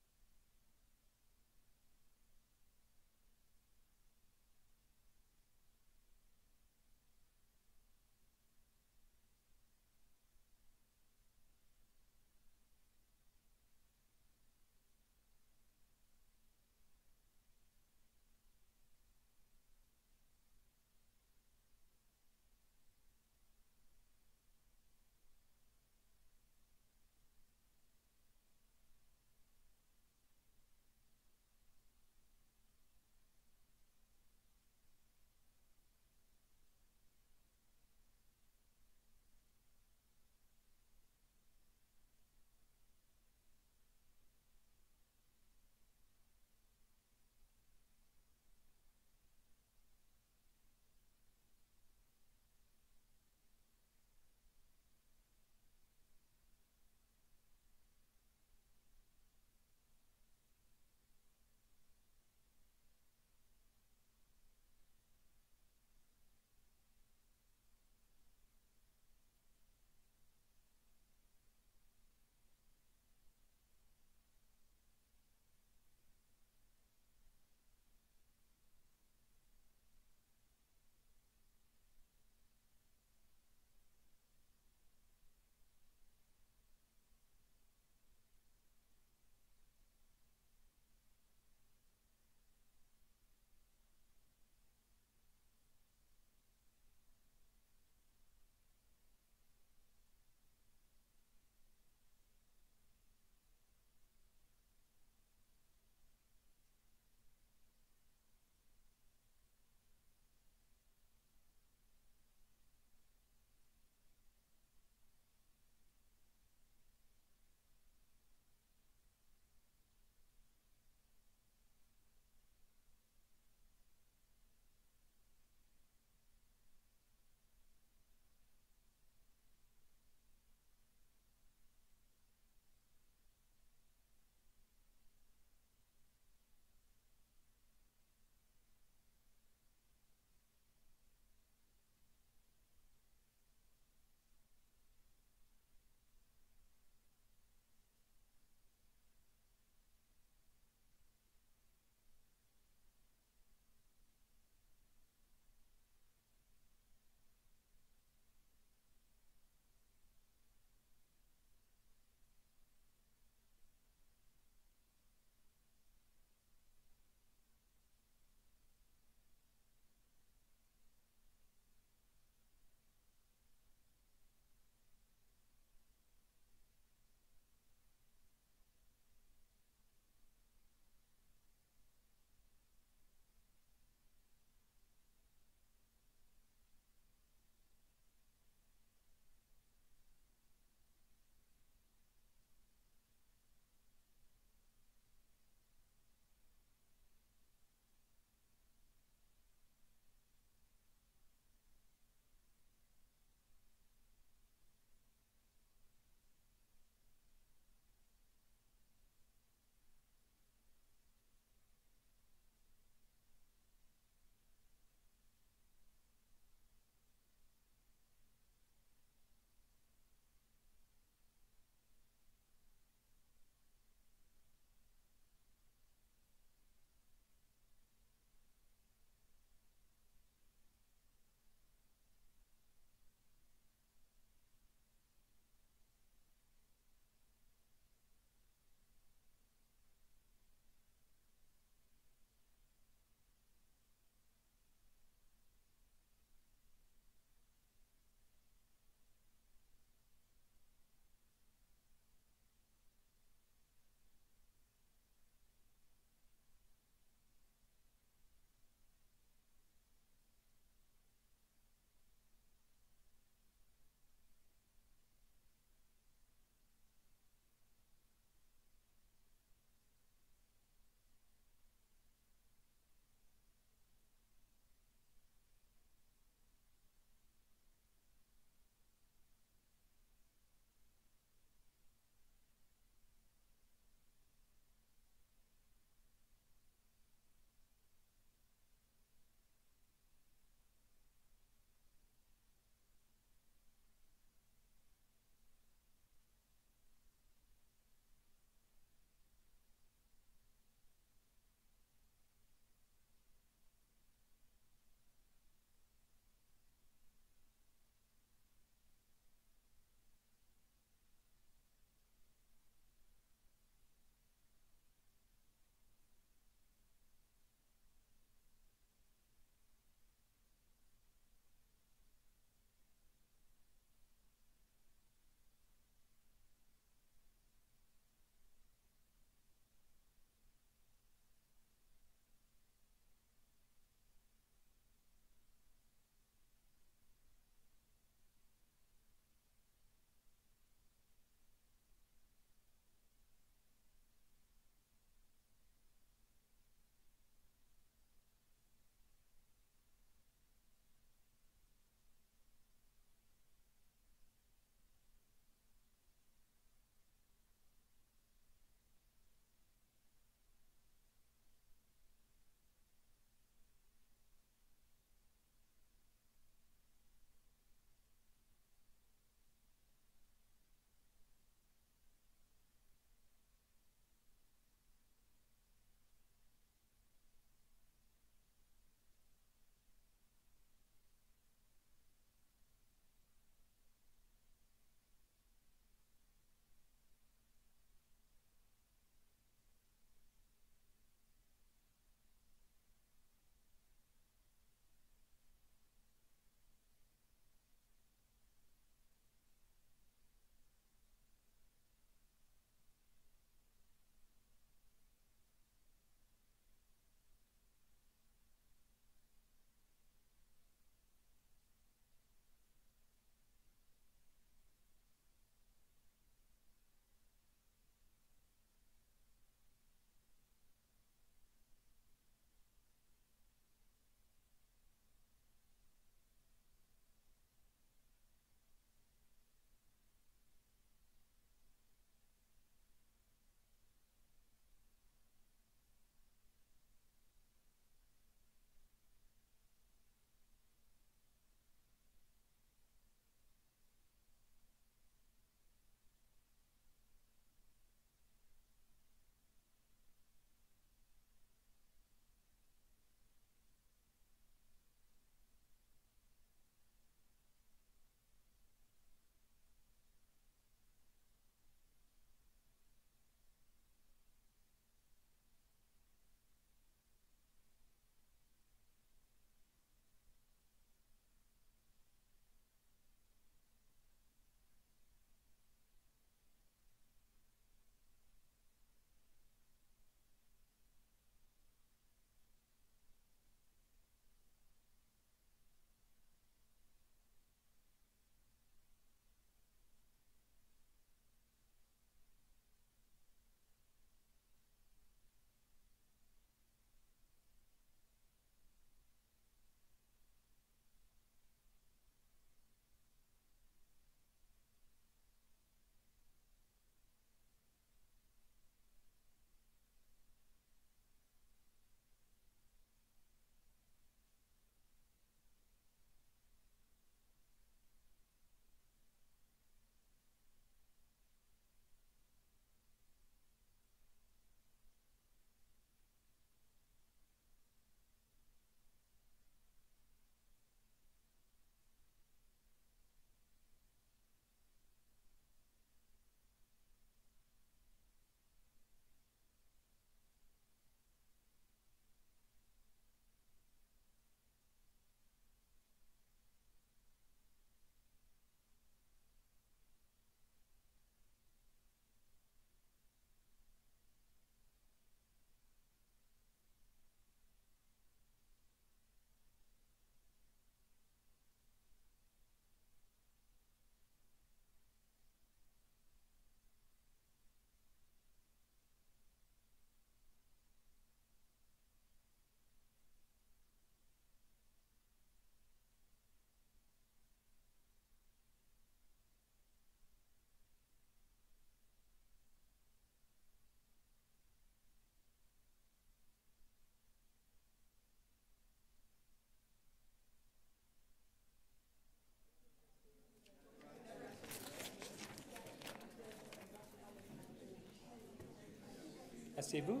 Speaker 8: Asseyez-vous,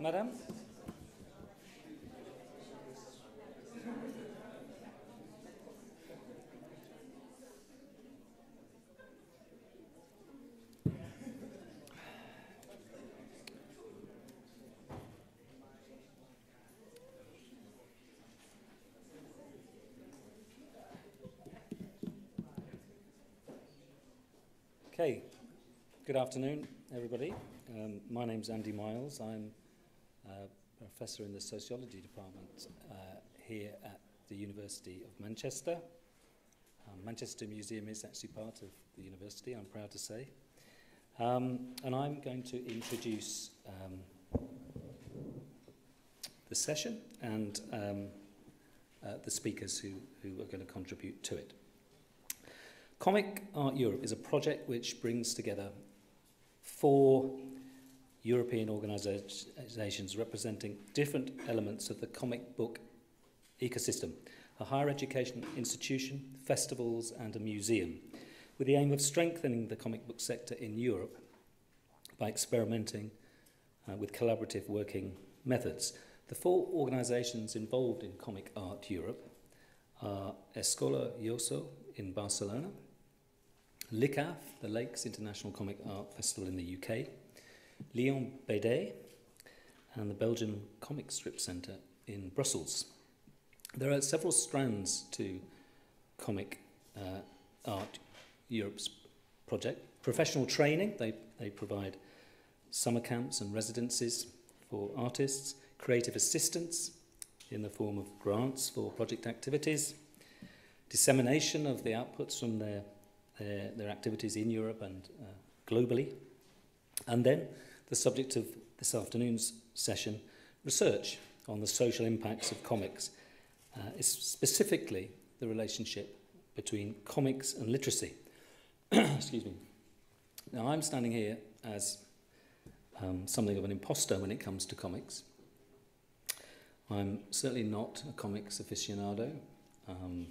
Speaker 8: madame. Okay, good afternoon, everybody. Um, my name's Andy Miles. I'm a professor in the sociology department uh, here at the University of Manchester. Um, Manchester Museum is actually part of the university, I'm proud to say. Um, and I'm going to introduce um, the session and um, uh, the speakers who, who are going to contribute to it. Comic Art Europe is a project which brings together four European organisations representing different elements of the comic book ecosystem, a higher education institution, festivals and a museum, with the aim of strengthening the comic book sector in Europe by experimenting uh, with collaborative working methods. The four organisations involved in Comic Art Europe are Escola Joso in Barcelona, LICAF, the Lakes International Comic Art Festival in the UK, Lyon BD, and the Belgian Comic Strip Centre in Brussels. There are several strands to Comic uh, Art Europe's project. Professional training, they, they provide summer camps and residencies for artists, creative assistance in the form of grants for project activities, dissemination of the outputs from their their, their activities in Europe and uh, globally. And then the subject of this afternoon's session, research on the social impacts of comics, uh, is specifically the relationship between comics and literacy. Excuse me. Now, I'm standing here as um, something of an imposter when it comes to comics. I'm certainly not a comics aficionado. Um,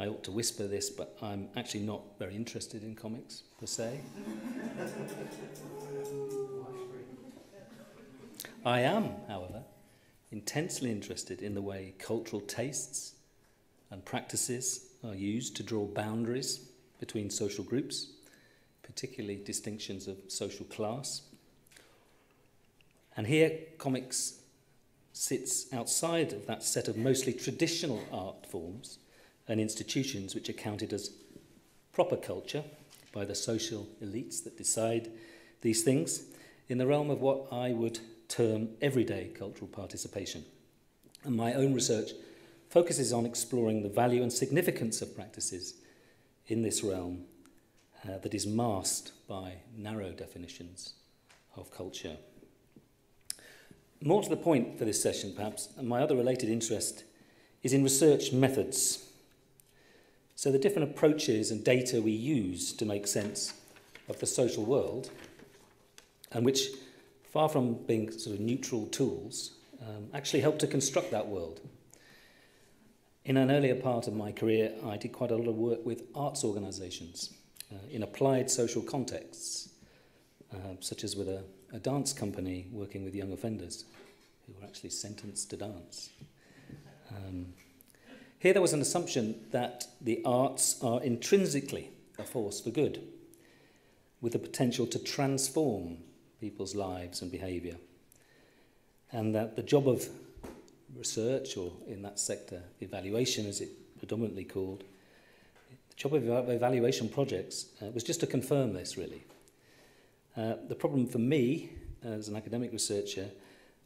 Speaker 8: I ought to whisper this, but I'm actually not very interested in comics per se. I am, however, intensely interested in the way cultural tastes and practices are used to draw boundaries between social groups, particularly distinctions of social class. And here, comics sits outside of that set of mostly traditional art forms and institutions which are counted as proper culture by the social elites that decide these things in the realm of what I would term everyday cultural participation. And my own research focuses on exploring the value and significance of practices in this realm uh, that is masked by narrow definitions of culture. More to the point for this session, perhaps, and my other related interest is in research methods so the different approaches and data we use to make sense of the social world, and which, far from being sort of neutral tools, um, actually help to construct that world. In an earlier part of my career, I did quite a lot of work with arts organisations uh, in applied social contexts, uh, such as with a, a dance company working with young offenders who were actually sentenced to dance. Um, here there was an assumption that the arts are intrinsically a force for good, with the potential to transform people's lives and behaviour. And that the job of research, or in that sector, evaluation as it predominantly called, the job of evaluation projects uh, was just to confirm this, really. Uh, the problem for me, as an academic researcher,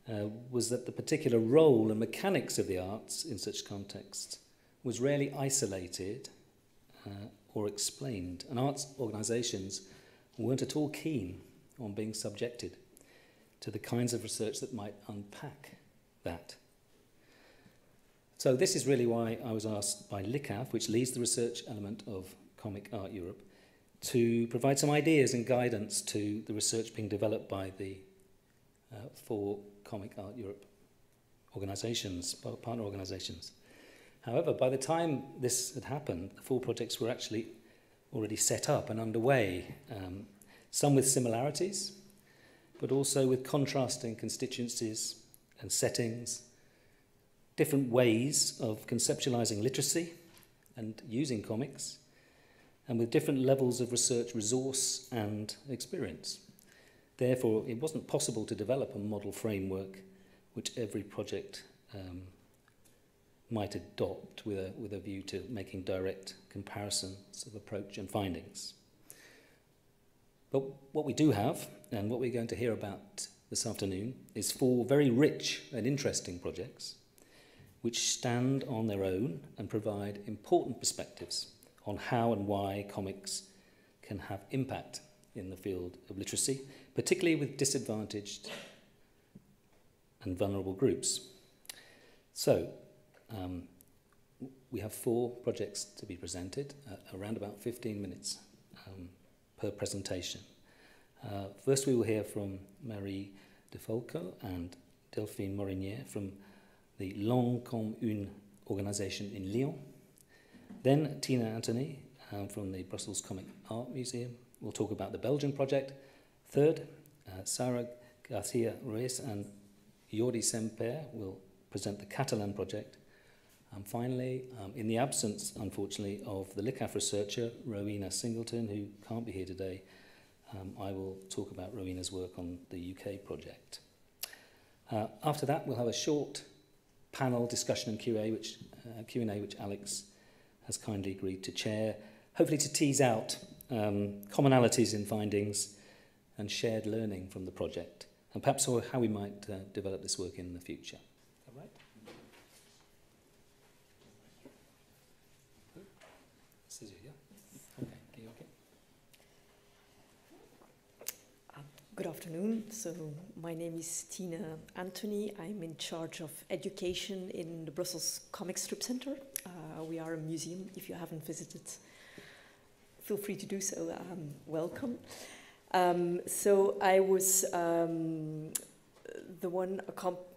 Speaker 8: uh, was that the particular role and mechanics of the arts in such contexts was rarely isolated uh, or explained, and arts organisations weren't at all keen on being subjected to the kinds of research that might unpack that. So this is really why I was asked by LICAF, which leads the research element of Comic Art Europe, to provide some ideas and guidance to the research being developed by the uh, four Comic Art Europe organisations, partner organisations. However, by the time this had happened, the four projects were actually already set up and underway, um, some with similarities, but also with contrasting constituencies and settings, different ways of conceptualizing literacy and using comics, and with different levels of research resource and experience. Therefore, it wasn't possible to develop a model framework which every project um, might adopt with a, with a view to making direct comparisons of approach and findings. But what we do have, and what we're going to hear about this afternoon, is four very rich and interesting projects which stand on their own and provide important perspectives on how and why comics can have impact in the field of literacy, particularly with disadvantaged and vulnerable groups. So, um, we have four projects to be presented, uh, around about 15 minutes um, per presentation. Uh, first, we will hear from Marie Defalco and Delphine Morinier from the Langue Commune organisation in Lyon. Then Tina Anthony um, from the Brussels Comic Art Museum will talk about the Belgian project. Third, uh, Sarah Garcia Ruiz and Jordi Semper will present the Catalan project. And finally, um, in the absence, unfortunately, of the LICAF researcher, Rowena Singleton, who can't be here today, um, I will talk about Rowena's work on the UK project. Uh, after that, we'll have a short panel discussion and QA, which, uh, Q&A, which Alex has kindly agreed to chair, hopefully to tease out um, commonalities in findings and shared learning from the project, and perhaps how we might uh, develop this work in the future.
Speaker 9: Good afternoon. So my name is Tina Anthony. I'm in charge of education in the Brussels Comic Strip Center. Uh, we are a museum. If you haven't visited, feel free to do so. Um, welcome. Um, so I was um, the one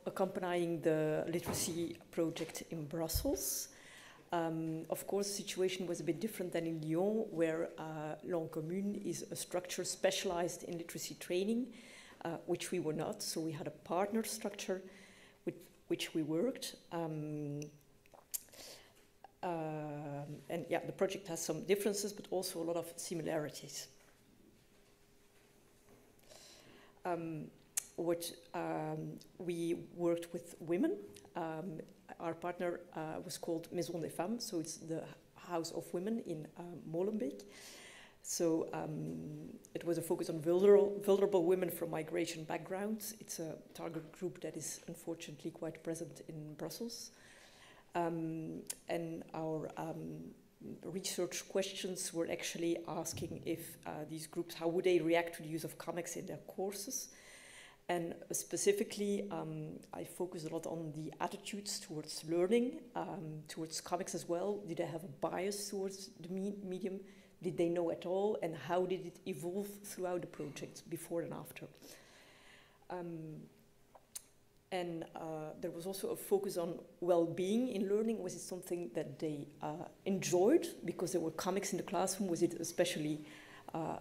Speaker 9: accompanying the literacy project in Brussels. Um, of course, the situation was a bit different than in Lyon, where uh, Langue Commune is a structure specialized in literacy training, uh, which we were not. So we had a partner structure with which we worked. Um, uh, and yeah, the project has some differences, but also a lot of similarities. Um, what um, we worked with women um, our partner uh, was called Maison des Femmes, so it's the House of Women in uh, Molenbeek. So um, it was a focus on vulnerable, vulnerable women from migration backgrounds. It's a target group that is unfortunately quite present in Brussels. Um, and our um, research questions were actually asking if uh, these groups, how would they react to the use of comics in their courses? And specifically, um, I focus a lot on the attitudes towards learning, um, towards comics as well. Did they have a bias towards the me medium? Did they know at all? And how did it evolve throughout the project, before and after? Um, and uh, there was also a focus on well-being in learning. Was it something that they uh, enjoyed because there were comics in the classroom? Was it especially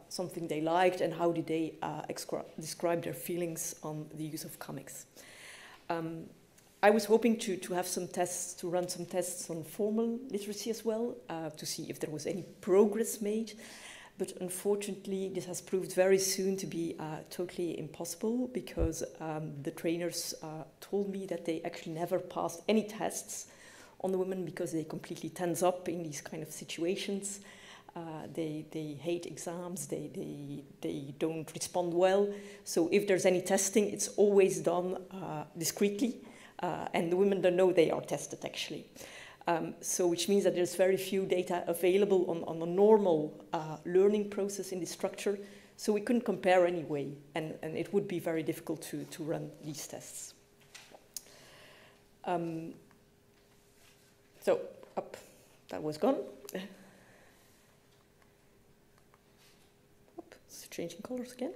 Speaker 9: something they liked and how did they uh, describe their feelings on the use of comics. Um, I was hoping to, to have some tests, to run some tests on formal literacy as well, uh, to see if there was any progress made. But unfortunately, this has proved very soon to be uh, totally impossible because um, the trainers uh, told me that they actually never passed any tests on the women because they completely tense up in these kind of situations. Uh, they, they hate exams, they, they, they don't respond well. So if there's any testing, it's always done uh, discreetly, uh, and the women don't know they are tested actually. Um, so which means that there's very few data available on, on a normal uh, learning process in the structure, so we couldn't compare anyway, and, and it would be very difficult to, to run these tests. Um, so up, that was gone. Changing colors again.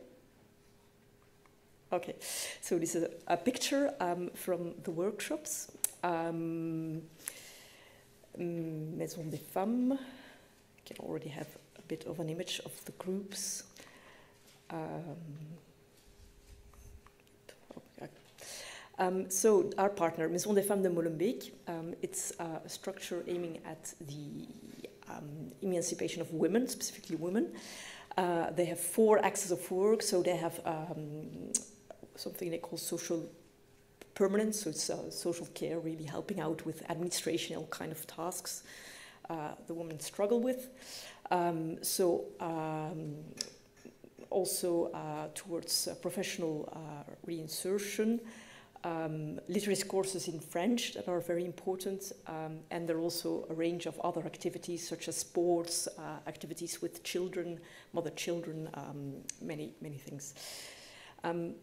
Speaker 9: Okay, so this is a, a picture um, from the workshops. Um, mm, Maison des Femmes. You can already have a bit of an image of the groups. Um, Um, so our partner, Maison des Femmes de Molenbeek, um, it's a structure aiming at the um, emancipation of women, specifically women. Uh, they have four axes of work, so they have um, something they call social permanence, so it's uh, social care, really helping out with administrational kind of tasks uh, the women struggle with. Um, so um, also uh, towards uh, professional reinsertion, um, literacy courses in French that are very important, um, and there are also a range of other activities such as sports, uh, activities with children, mother children, um, many, many things. Um,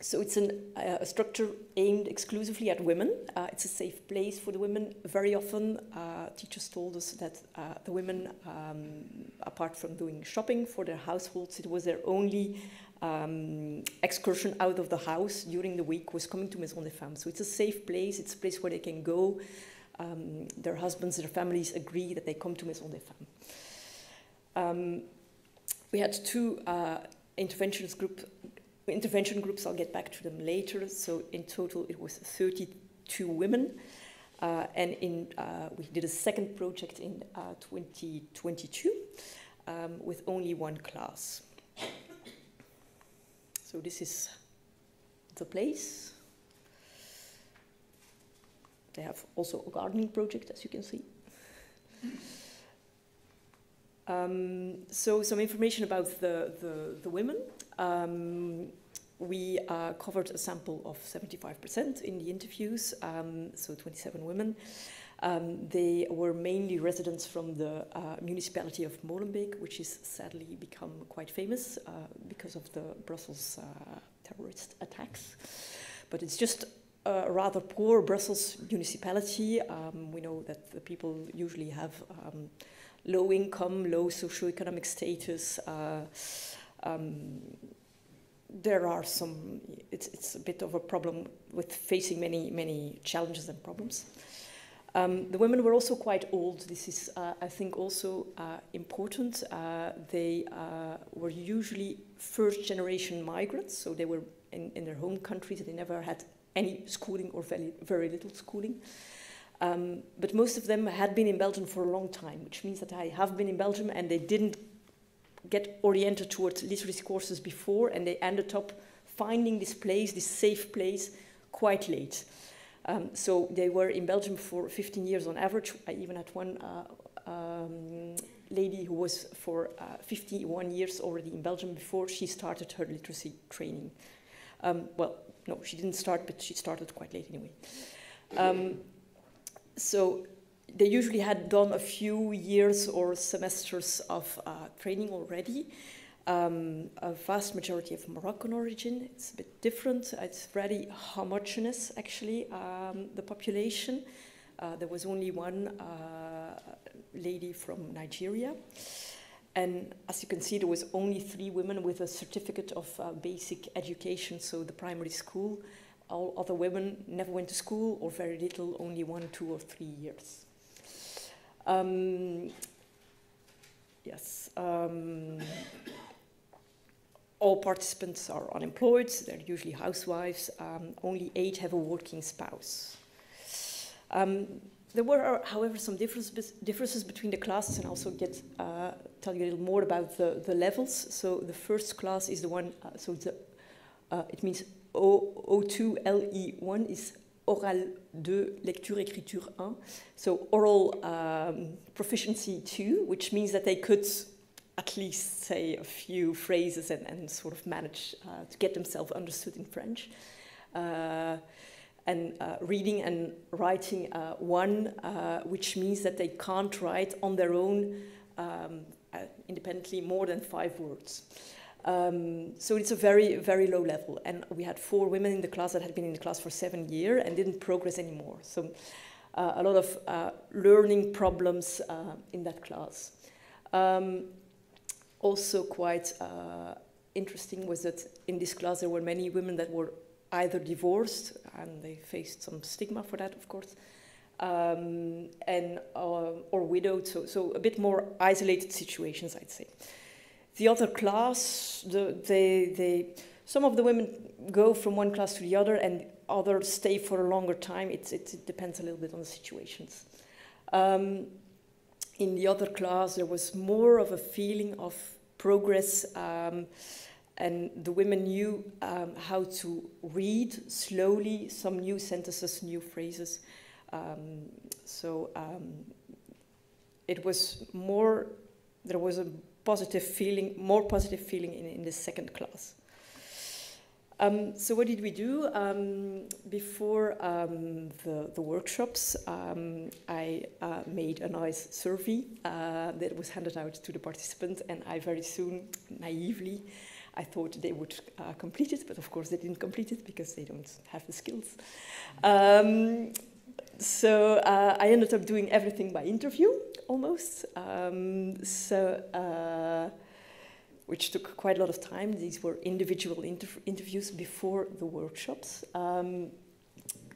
Speaker 9: so it's an, uh, a structure aimed exclusively at women. Uh, it's a safe place for the women. Very often, uh, teachers told us that uh, the women, um, apart from doing shopping for their households, it was their only um, excursion out of the house during the week was coming to Maison des Femmes. So it's a safe place. It's a place where they can go. Um, their husbands, their families agree that they come to Maison des Femmes. Um, we had two uh, interventions group intervention groups, I'll get back to them later. So in total, it was 32 women. Uh, and in, uh, we did a second project in uh, 2022 um, with only one class. So this is the place. They have also a gardening project, as you can see. Um, so some information about the, the, the women. Um, we uh, covered a sample of 75% in the interviews, um, so 27 women. Um, they were mainly residents from the uh, municipality of Molenbeek, which has sadly become quite famous uh, because of the Brussels uh, terrorist attacks. But it's just a rather poor Brussels municipality. Um, we know that the people usually have um, low income, low socioeconomic status. Uh, um, there are some, it's, it's a bit of a problem with facing many, many challenges and problems. Um, the women were also quite old. This is, uh, I think, also uh, important. Uh, they uh, were usually first generation migrants, so they were in, in their home countries. They never had any schooling or very, very little schooling. Um, but most of them had been in Belgium for a long time, which means that I have been in Belgium and they didn't get oriented towards literacy courses before, and they ended up finding this place, this safe place, quite late. Um, so they were in Belgium for 15 years on average. I even had one uh, um, lady who was for uh, 51 years already in Belgium before she started her literacy training. Um, well, no, she didn't start, but she started quite late anyway. Um, so they usually had done a few years or semesters of uh, training already. Um, a vast majority of Moroccan origin. It's a bit different. It's very homogeneous, actually, um, the population. Uh, there was only one uh, lady from Nigeria. And as you can see, there was only three women with a certificate of uh, basic education, so the primary school. All other women never went to school or very little, only one, two, or three years. Um, yes. Um, all participants are unemployed, they're usually housewives, um, only eight have a working spouse. Um, there were, however, some difference, differences between the classes, and I'll also get uh, tell you a little more about the, the levels. So the first class is the one, uh, so uh, it means O, O2 LE1 is oral 2, lecture écriture 1. So oral um, proficiency 2, which means that they could at least say a few phrases and, and sort of manage uh, to get themselves understood in French. Uh, and uh, reading and writing uh, one, uh, which means that they can't write on their own um, uh, independently more than five words. Um, so it's a very, very low level. And we had four women in the class that had been in the class for seven years and didn't progress anymore. So a lot of learning problems in that class. Um, also quite uh, interesting was that in this class there were many women that were either divorced, and they faced some stigma for that, of course, um, and uh, or widowed, so, so a bit more isolated situations, I'd say. The other class, the, they, they, some of the women go from one class to the other, and others stay for a longer time. It, it, it depends a little bit on the situations. Um, in the other class, there was more of a feeling of progress, um, and the women knew um, how to read slowly some new sentences, new phrases. Um, so um, it was more, there was a positive feeling, more positive feeling in, in the second class. Um, so what did we do? Um, before um, the, the, workshops, um, I uh, made a nice survey uh, that was handed out to the participants, and I very soon, naively, I thought they would uh, complete it, but of course they didn't complete it because they don't have the skills. Um, so uh, I ended up doing everything by interview, almost. Um, so uh, which took quite a lot of time. These were individual inter interviews before the workshops. Um,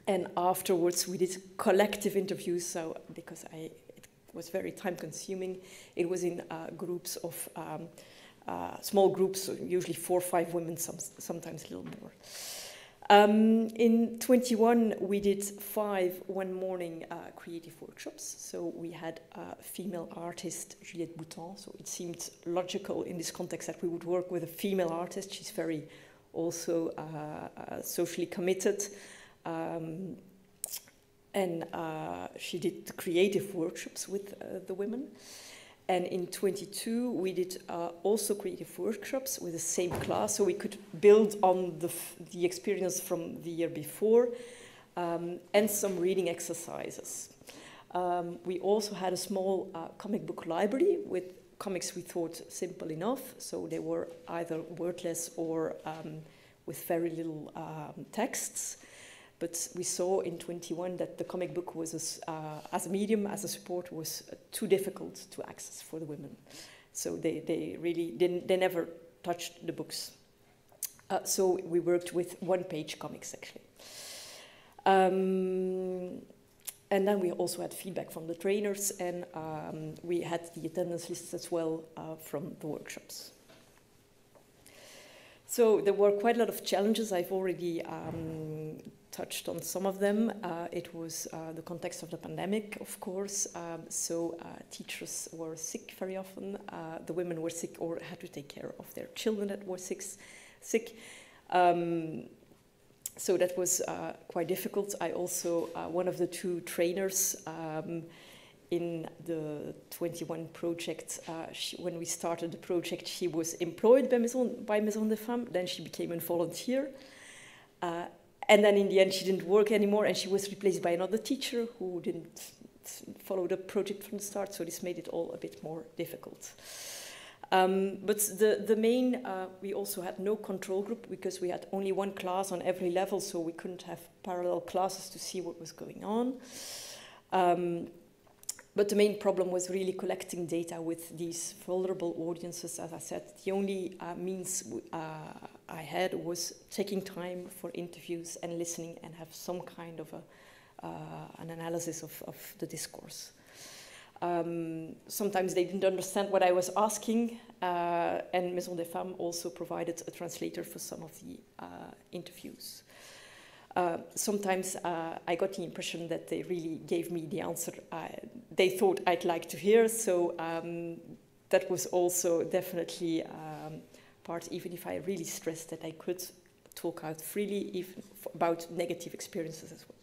Speaker 9: and afterwards, we did collective interviews. So, because I, it was very time consuming, it was in uh, groups of um, uh, small groups, usually four or five women, some, sometimes a little more. Um, in 21, we did five one morning uh, creative workshops. So we had a female artist, Juliette Bouton. So it seemed logical in this context that we would work with a female artist. She's very also uh, uh, socially committed. Um, and uh, she did creative workshops with uh, the women. And in 22, we did uh, also creative workshops with the same class, so we could build on the, the experience from the year before um, and some reading exercises. Um, we also had a small uh, comic book library with comics we thought simple enough, so they were either wordless or um, with very little um, texts. But we saw in 21 that the comic book was, uh, as a medium, as a support, was uh, too difficult to access for the women. So they, they really, didn't, they never touched the books. Uh, so we worked with one-page comics, actually. Um, and then we also had feedback from the trainers, and um, we had the attendance lists as well uh, from the workshops. So there were quite a lot of challenges. I've already um, touched on some of them. Uh, it was uh, the context of the pandemic, of course. Um, so uh, teachers were sick very often. Uh, the women were sick or had to take care of their children that were sick. sick. Um, so that was uh, quite difficult. I also, uh, one of the two trainers um, in the 21 project, she, when we started the project, she was employed by Maison, by Maison des Femmes, then she became a volunteer. And then in the end, she didn't work anymore, and she was replaced by another teacher who didn't follow the project from the start, so this made it all a bit more difficult. Um, but the, the main, uh, we also had no control group because we had only one class on every level, so we couldn't have parallel classes to see what was going on. Um, but the main problem was really collecting data with these vulnerable audiences. As I said, the only uh, means uh, I had was taking time for interviews and listening and have some kind of a, uh, an analysis of, of the discourse. Um, sometimes they didn't understand what I was asking, uh, and Maison des Femmes also provided a translator for some of the uh, interviews. Uh, sometimes uh, I got the impression that they really gave me the answer they thought I'd like to hear, so um, that was also definitely um, part, even if I really stressed that I could talk out freely even about negative experiences as well.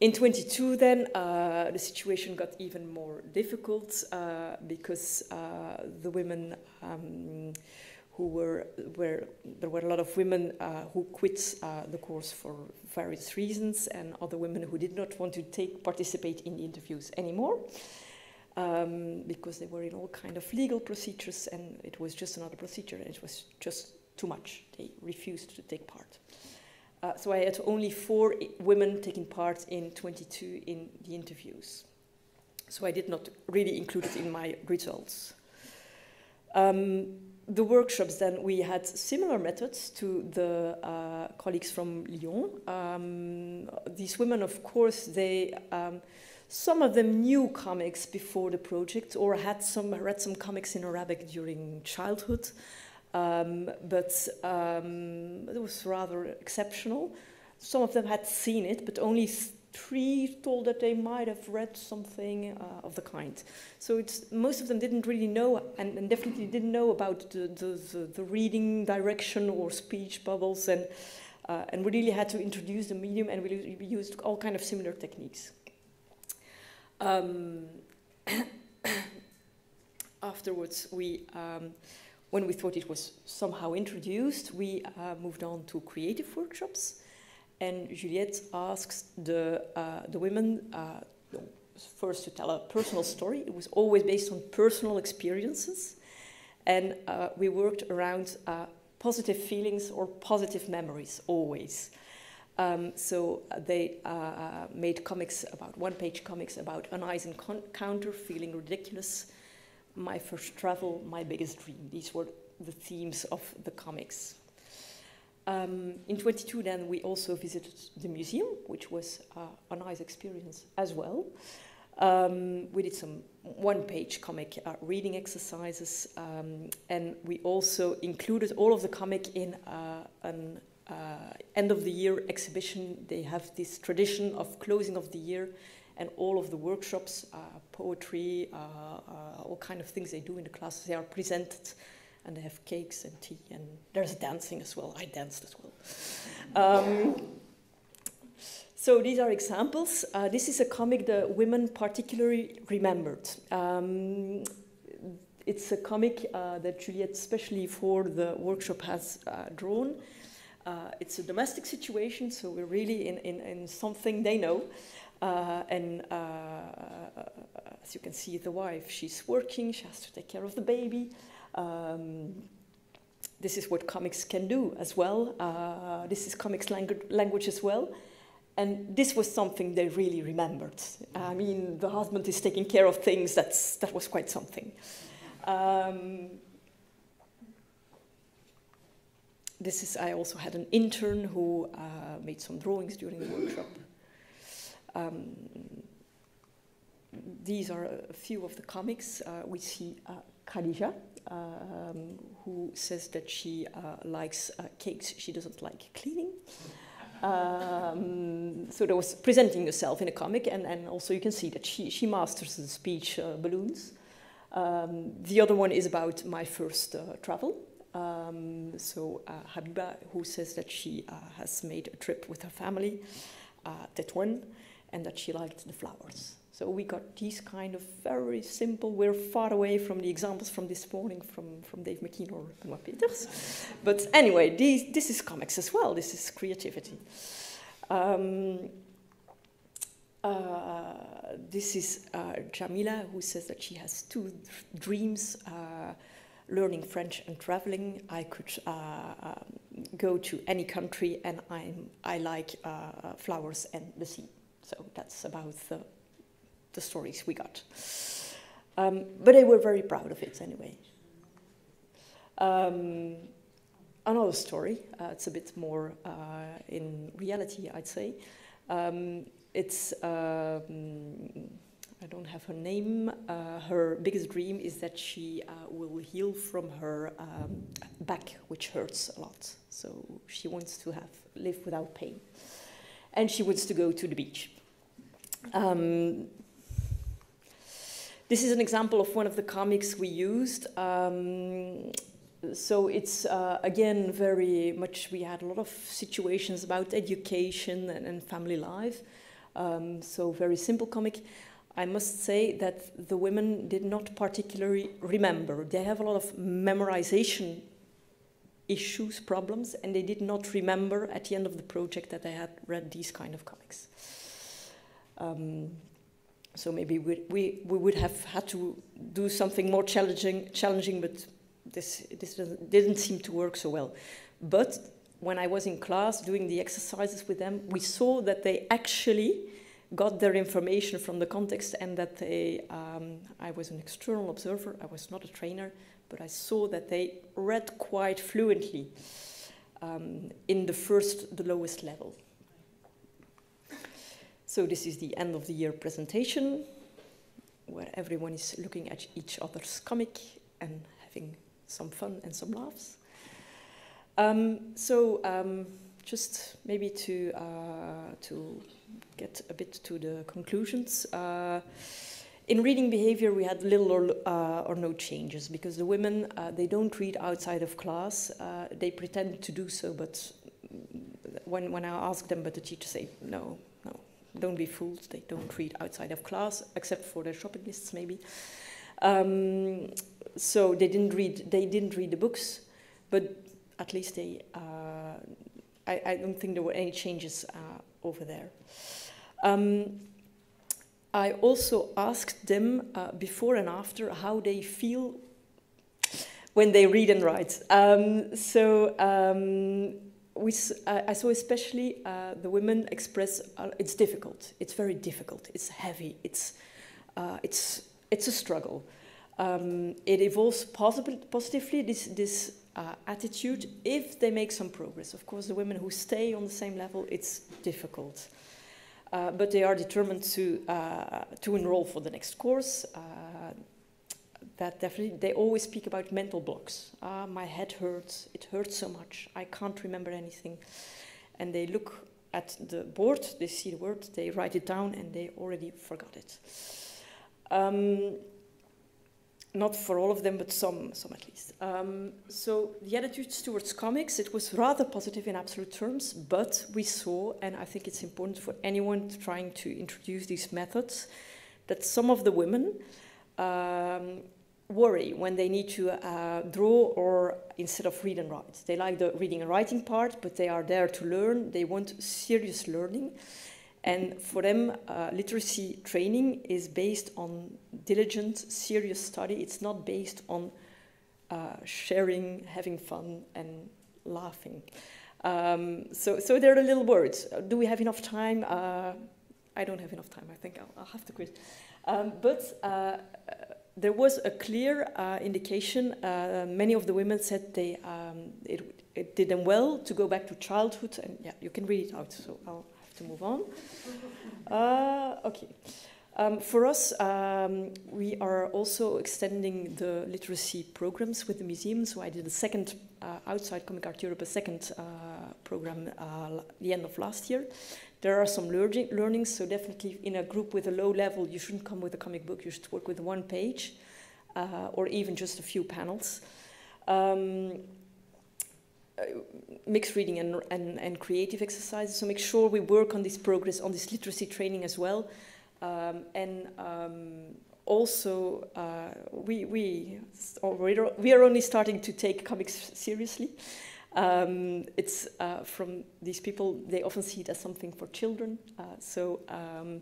Speaker 9: In 22 then, uh, the situation got even more difficult uh, because uh, the women um, who were, were, there were a lot of women uh, who quit uh, the course for various reasons and other women who did not want to take, participate in the interviews anymore um, because they were in all kind of legal procedures and it was just another procedure and it was just too much. They refused to take part. Uh, so I had only four women taking part in 22 in the interviews. So I did not really include it in my results. Um, the workshops then, we had similar methods to the uh, colleagues from Lyon. Um, these women, of course, they um, some of them knew comics before the project or had some read some comics in Arabic during childhood, um, but um, it was rather exceptional. some of them had seen it, but only three told that they might have read something uh, of the kind. So it's, most of them didn't really know, and, and definitely didn't know about the, the, the, reading direction or speech bubbles, and, uh, and we really had to introduce the medium, and we, we used all kind of similar techniques. Um, afterwards, we, um, when we thought it was somehow introduced, we uh, moved on to creative workshops. And Juliette asks the, uh, the women uh, first to tell a personal story. It was always based on personal experiences. And uh, we worked around uh, positive feelings or positive memories, always. Um, so they uh, made comics about one page comics about an ice encounter, feeling ridiculous, my first travel, my biggest dream. These were the themes of the comics. Um, in 22, then we also visited the museum, which was uh, a nice experience as well. Um, we did some one-page comic uh, reading exercises, um, and we also included all of the comic in uh, an uh, end of the year exhibition. They have this tradition of closing of the year, and all of the workshops, uh, poetry, uh, all kind of things they do in the classes, they are presented and they have cakes and tea, and there's dancing as well. I danced as well. Um, so these are examples. Uh, this is a comic the women particularly remembered. Um, it's a comic uh, that Juliette, especially for the workshop, has uh, drawn. Uh, it's a domestic situation, so we're really in, in, in something they know. Uh, and uh, as you can see, the wife, she's working, she has to take care of the baby. Um, this is what comics can do as well. Uh, this is comics langu language as well. And this was something they really remembered. I mean, the husband is taking care of things, that's, that was quite something. Um, this is, I also had an intern who uh, made some drawings during the workshop. Um, these are a few of the comics. Uh, we see uh, Khadija, um, who says that she uh, likes uh, cakes, she doesn't like cleaning. Um, so there was presenting yourself in a comic, and, and also you can see that she, she masters the speech uh, balloons. Um, the other one is about my first uh, travel. Um, so uh, Habiba, who says that she uh, has made a trip with her family, Tetuan, and that she liked the flowers. So we got these kind of very simple, we're far away from the examples from this morning from, from Dave McKean or Benoit Peeters. but anyway, these, this is comics as well, this is creativity. Um, uh, this is uh, Jamila, who says that she has two dreams, uh, learning French and traveling. I could uh, um, go to any country and I'm, I like uh, flowers and the sea. So that's about the the stories we got. Um, but they were very proud of it anyway. Um, another story, uh, it's a bit more uh, in reality, I'd say. Um, it's, um, I don't have her name, uh, her biggest dream is that she uh, will heal from her um, back, which hurts a lot. So she wants to have, live without pain. And she wants to go to the beach. Um, this is an example of one of the comics we used. Um, so it's, uh, again, very much, we had a lot of situations about education and, and family life. Um, so very simple comic. I must say that the women did not particularly remember. They have a lot of memorization issues, problems, and they did not remember at the end of the project that they had read these kind of comics. Um, so maybe we, we, we would have had to do something more challenging, challenging but this, this didn't seem to work so well. But when I was in class doing the exercises with them, we saw that they actually got their information from the context and that they, um, I was an external observer, I was not a trainer, but I saw that they read quite fluently um, in the first, the lowest level. So this is the end of the year presentation where everyone is looking at each other's comic and having some fun and some laughs. Um, so um, just maybe to uh, to get a bit to the conclusions. Uh, in reading behavior, we had little or, uh, or no changes because the women uh, they don't read outside of class. Uh, they pretend to do so, but when when I ask them, but the teacher say no, no, don't be fooled. They don't read outside of class, except for their shopping lists maybe. Um, so they didn't read. They didn't read the books, but at least they. Uh, I, I, don't think there were any changes uh, over there. Um, I also asked them uh, before and after how they feel when they read and write. Um, so um, we, uh, I saw especially uh, the women express uh, it's difficult. It's very difficult. It's heavy. It's uh, it's it's a struggle. Um, it evolves positive, positively. This this uh, attitude if they make some progress. Of course, the women who stay on the same level, it's difficult. Uh, but they are determined to to enroll for the next course. That definitely, they always speak about mental blocks. Uh, my head hurts. It hurts so much. I can't remember anything. And they look at the board. They see the word. They write it down, and they already forgot it. Um, not for all of them, but some, some at least. Um, so the attitudes towards comics, it was rather positive in absolute terms, but we saw, and I think it's important for anyone trying to introduce these methods, that some of the women um, worry when they need to uh, draw or instead of read and write. They like the reading and writing part, but they are there to learn. They want serious learning. And for them, uh, literacy training is based on diligent, serious study. It's not based on uh, sharing, having fun, and laughing. Um, so, so there are a little words. Do we have enough time? Uh, I don't have enough time. I think I'll, I'll have to quit. Um, but uh, there was a clear uh, indication. Uh, many of the women said they um, it, it did them well to go back to childhood, and yeah, you can read it out. So I'll have to move on. Uh, okay. Um, for us, um, we are also extending the literacy programs with the museum. So I did a second, uh, outside Comic Art Europe, a second uh, program uh, the end of last year. There are some learning, learnings, so definitely in a group with a low level, you shouldn't come with a comic book, you should work with one page uh, or even just a few panels. Um, uh, mixed reading and, and, and, creative exercises. So make sure we work on this progress, on this literacy training as well. Um, and um, also, uh, we, we, we are only starting to take comics seriously. Um, it's uh, from these people, they often see it as something for children. Uh, so um,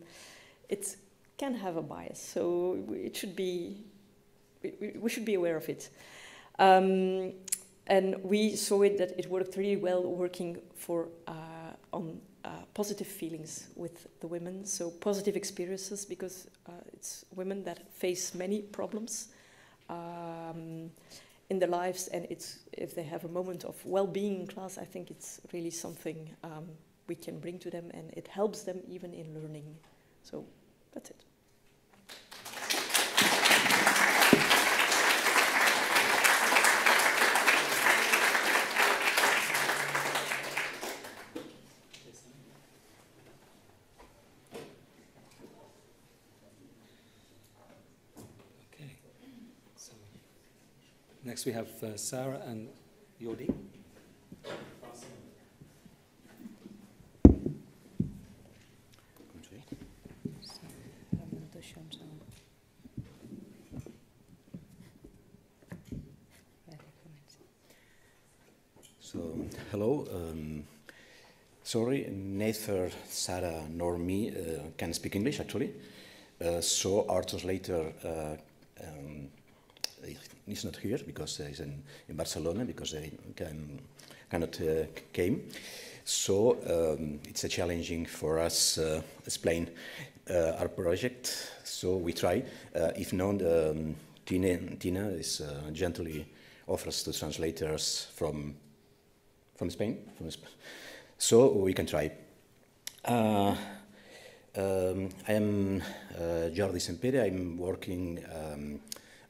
Speaker 9: it can have a bias. So it should be, we, we should be aware of it. Um, and we saw it that it worked really well working for uh, on uh, positive feelings with the women, so positive experiences because uh, it's women that face many problems um, in their lives, and it's if they have a moment of well-being in class, I think it's really something um, we can bring to them, and it helps them even in learning. So that's it.
Speaker 8: Next we have uh, Sarah and Jordi.
Speaker 10: So, hello. Um, sorry, neither Sarah nor me uh, can speak English, actually. Uh, so our translator uh, um, he's not here because he's in, in Barcelona because he can, cannot uh, came. So um, it's a challenging for us uh, explain uh, our project. So we try. If not, um, Tina, Tina is gently offers to translators from from Spain. From so we can try. Uh, um, I am Jordi Sempere. I'm working um,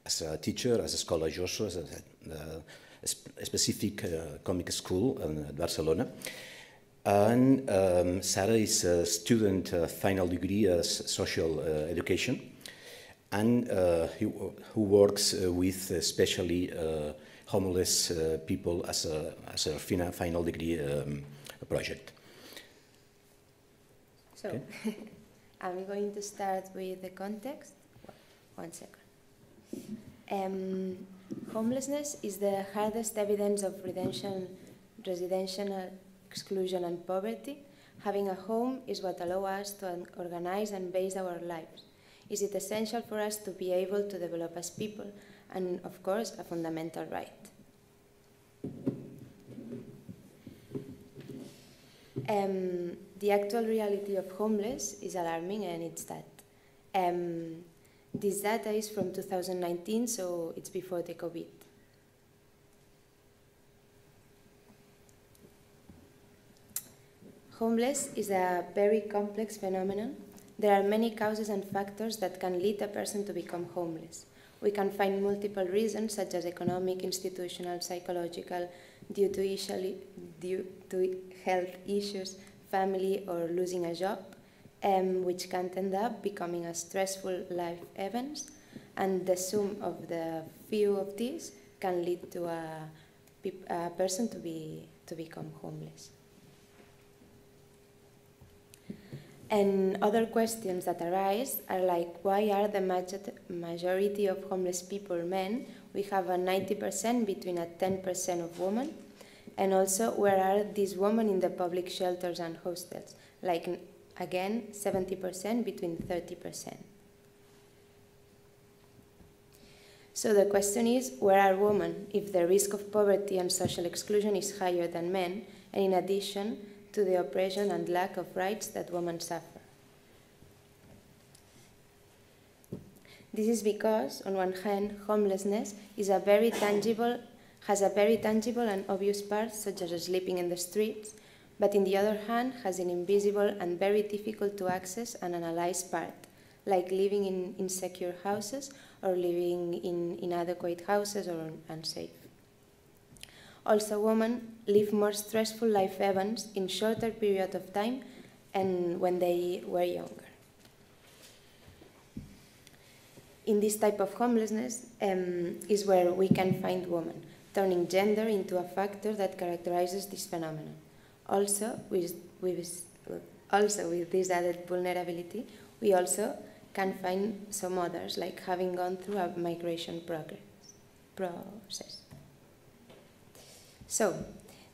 Speaker 10: as a teacher, as a scholar also, as a, a, a specific uh, comic school in Barcelona. And um, Sarah is a student uh, final degree as social uh, education, and uh, he, who works uh, with especially uh, homeless uh, people as a, as a fina- final degree um, project.
Speaker 11: So,
Speaker 10: Okay.
Speaker 11: I'm going to start with the context. One second. Um, homelessness is the hardest evidence of residential, residential exclusion and poverty. Having a home is what allows us to organize and base our lives. Is it essential for us to be able to develop as people? And of course, a fundamental right. Um, the actual reality of homeless is alarming, and it's that. Um, this data is from 2019, so it's before the COVID. Homeless is a very complex phenomenon. There are many causes and factors that can lead a person to become homeless. We can find multiple reasons, such as economic, institutional, psychological, due to, due to health issues, family, or losing a job, um, which can end up becoming a stressful life events. And the sum of the few of these can lead to a, a person to, be, to become homeless. And other questions that arise are like why are the major- majority of homeless people men? We have a 90% between a 10% of women. And also, where are these women in the public shelters and hostels? Like, again, 70% between 30%. So the question is where are women if the risk of poverty and social exclusion is higher than men, and in addition to the oppression and lack of rights that women suffer? This is because, on one hand, homelessness is a very tangible, has a very tangible and obvious part, such as sleeping in the streets, but in the other hand, has an invisible and very difficult to access and analyze part, like living in insecure houses or living in inadequate houses or unsafe. Also, women live more stressful life events in shorter period of time and when they were younger. In this type of homelessness um, is where we can find women, turning gender into a factor that characterizes this phenomenon. Also, with, with, also with this added vulnerability, we also can find some others, like having gone through a migration progress, process. So,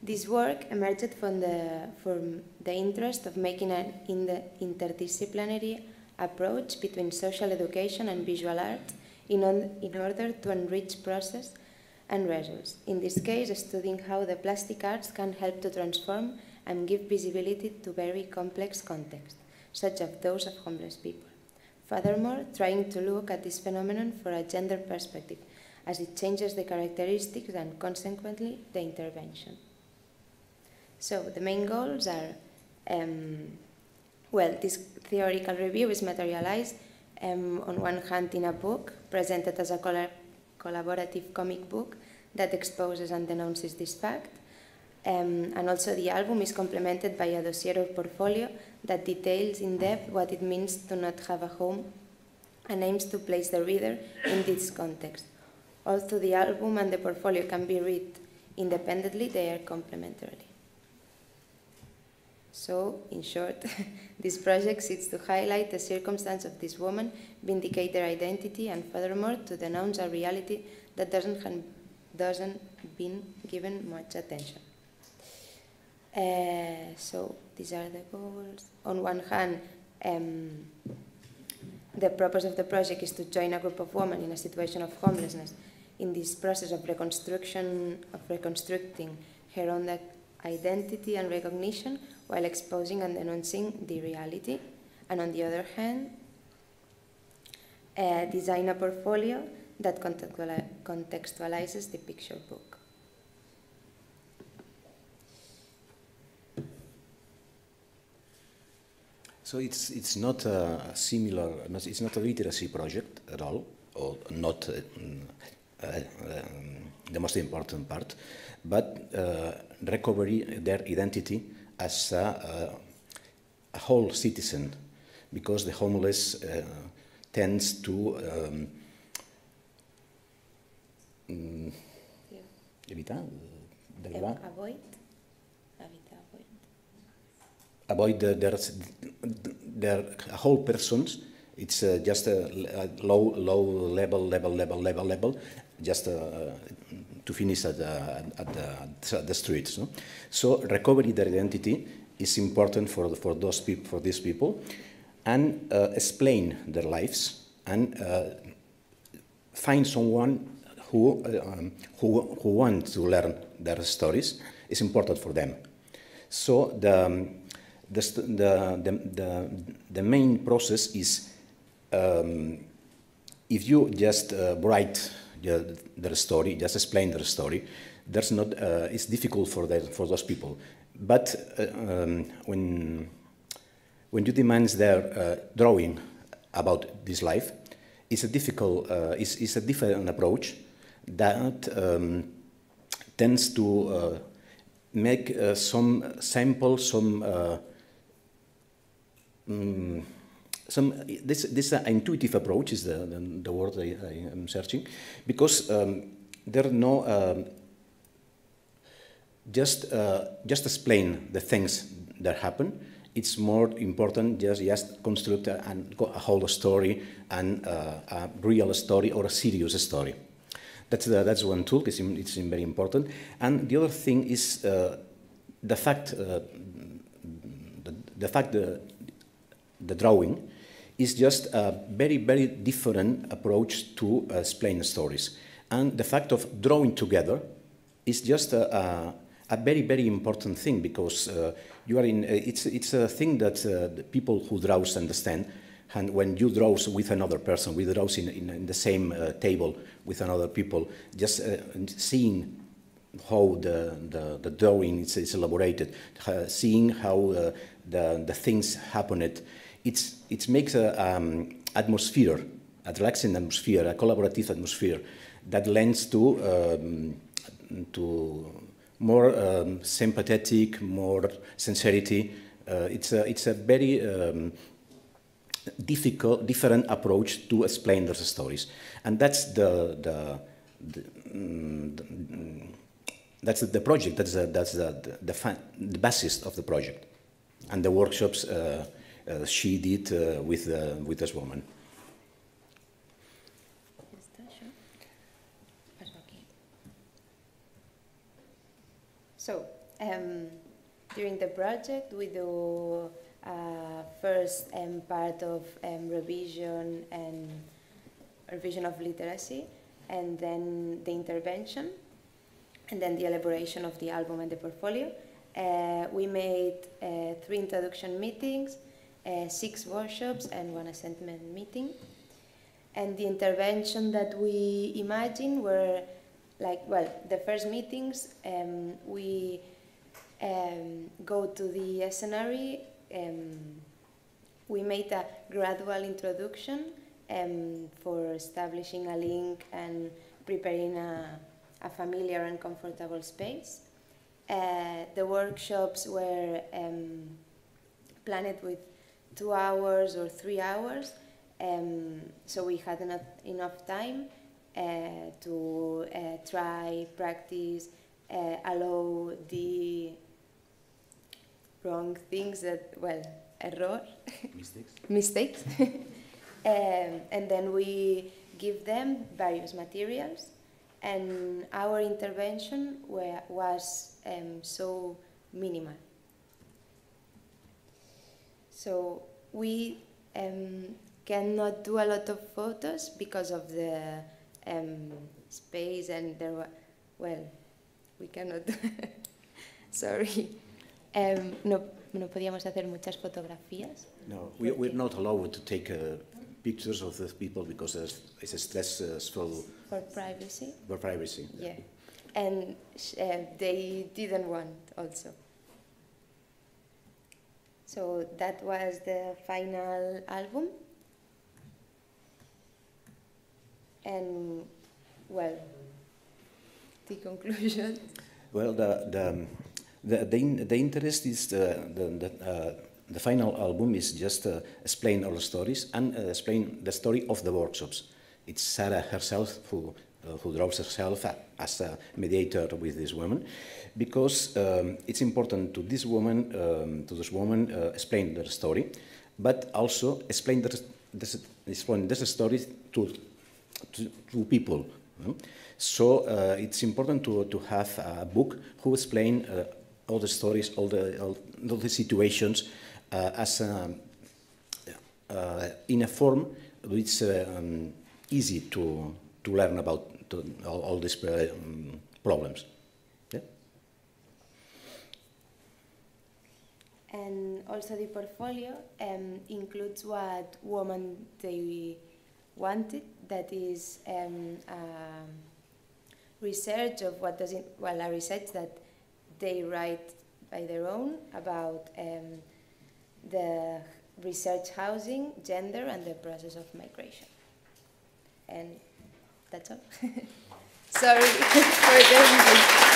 Speaker 11: this work emerged from the, from the interest of making an in the interdisciplinary approach between social education and visual art in, on, in order to enrich process and. In this case, studying how the plastic arts can help to transform and give visibility to very complex contexts, such as those of homeless people. Furthermore, trying to look at this phenomenon for a gender perspective, as it changes the characteristics and consequently the intervention. So the main goals are, um, well, this theoretical review is materialized um, on one hand in a book presented as a collaborative comic book that exposes and denounces this fact. Um, and also the album is complemented by a dossier or portfolio that details in depth what it means to not have a home and aims to place the reader in this context. Although the album and the portfolio can be read independently, they are complementary. So, in short, this project seeks to highlight the circumstance of this woman, vindicate their identity, and furthermore to denounce a reality that doesn't, have, doesn't been given much attention. Uh, so, these are the goals. On one hand, um, the purpose of the project is to join a group of women in a situation of homelessness in this process of reconstruction, of reconstructing her own identity and recognition while exposing and denouncing the reality. And on the other hand, uh, design a portfolio that contextuali- contextualizes the picture book.
Speaker 10: So it's, it's not a similar, it's not a literacy project at all, or not uh, the most important part, but uh, recovery their identity as a, a whole citizen, because the homeless uh, tends to um, evitar,
Speaker 11: Avoid. Avoid.
Speaker 10: Avoid the, their, their whole persons. It's uh, just a, a, low, low level, level, level, level, level, just uh, to finish at, at, the, at the streets. No? So recovery their identity is important for, for those people, for these people, and uh, explain their lives and uh, find someone who, um, who, who wants to learn their stories is important for them. So the, um, the, the, the, the, main process is um, if you just uh, write the, their story, just explain their story, there's not, uh, it's difficult for, that, for those people. But uh, um, when, when you demand their uh, drawing about this life, it's a difficult, uh, it's, it's a different approach that um, tends to uh, make some sample, some um, some this this uh, intuitive approach is the, the, word I, I, am searching because um, there are no um, just uh, just explain the things that happen. It's more important just just construct a, a whole story and uh, a real story or a serious story. That's the, that's one tool. It's, it's very important. And the other thing is uh, the fact uh, the, the fact the, the drawing is just a very, very different approach to uh, explain stories. And the fact of drawing together is just a, a, a very, very important thing because uh, you are in, uh, it's, it's a thing that uh, people who draws understand. And when you draw with another person, we draw in, in, in, the same uh, table with another people, just uh, seeing how the, the, the drawing is, is elaborated, seeing how the, the things happen, it, it's, it makes an um, atmosphere, a relaxing atmosphere, a collaborative atmosphere that lends to, um, to more um, sympathetic, more sincerity. Uh, it's, a, it's a very um, difficult, different approach to explain those stories. And that's the, the, the, mm, the that's the project, that's, the, that's the, the, the, basis of the project. And the workshops uh, she did uh, with, uh, with this woman.
Speaker 11: So, um, during the project, we do uh, first um, part of um, revision and revision of literacy, and then the intervention, and then the elaboration of the album and the portfolio. Uh, we made uh, three introduction meetings, uh, six workshops and one assessment meeting. And the intervention that we imagined were like, well, the first meetings, um, we um, go to the scenario, um, we made a gradual introduction um, for establishing a link and preparing a, a familiar and comfortable space. Uh, the workshops were um, planned with two hours or three hours. Um, so we had enough, enough time uh, to uh, try, practice, uh, allow the wrong things that, well, error.
Speaker 10: Mistakes.
Speaker 11: Mistakes. um, and then we give them various materials. And our intervention were, was um, so minimal. So we um, cannot do a lot of photos because of the um, space and there were, well, we cannot, sorry. Um, no, no podíamos hacer muchas fotografías.
Speaker 10: No, we, we're not allowed to take uh, pictures of those people because it's a stressful.
Speaker 11: For privacy?
Speaker 10: For privacy.
Speaker 11: Yeah. And uh, they didn't want also. So that was the final album. And, well, the conclusion.
Speaker 10: Well, the, the, The, the, in, the interest is uh, the, the, uh, the final album is just uh, explain all the stories and uh, explain the story of the workshops. It's Sarah herself who, who draws herself as a mediator with this woman because um, it's important to this woman, um, to this woman uh, explain their story, but also explain the, this, explain this story to, to, to people. Know? So uh, it's important to, to have a book who explain uh, all the stories, all the, all, all the situations uh, as a, uh, in a form which is uh, um, easy to, to learn about to, all, all, these uh, problems.
Speaker 11: And also the portfolio um, includes what women they wanted, that is um, research of what does it, well, a research that they write by their own about um, the research housing, gender, and the process of migration. And that's all. Sorry for the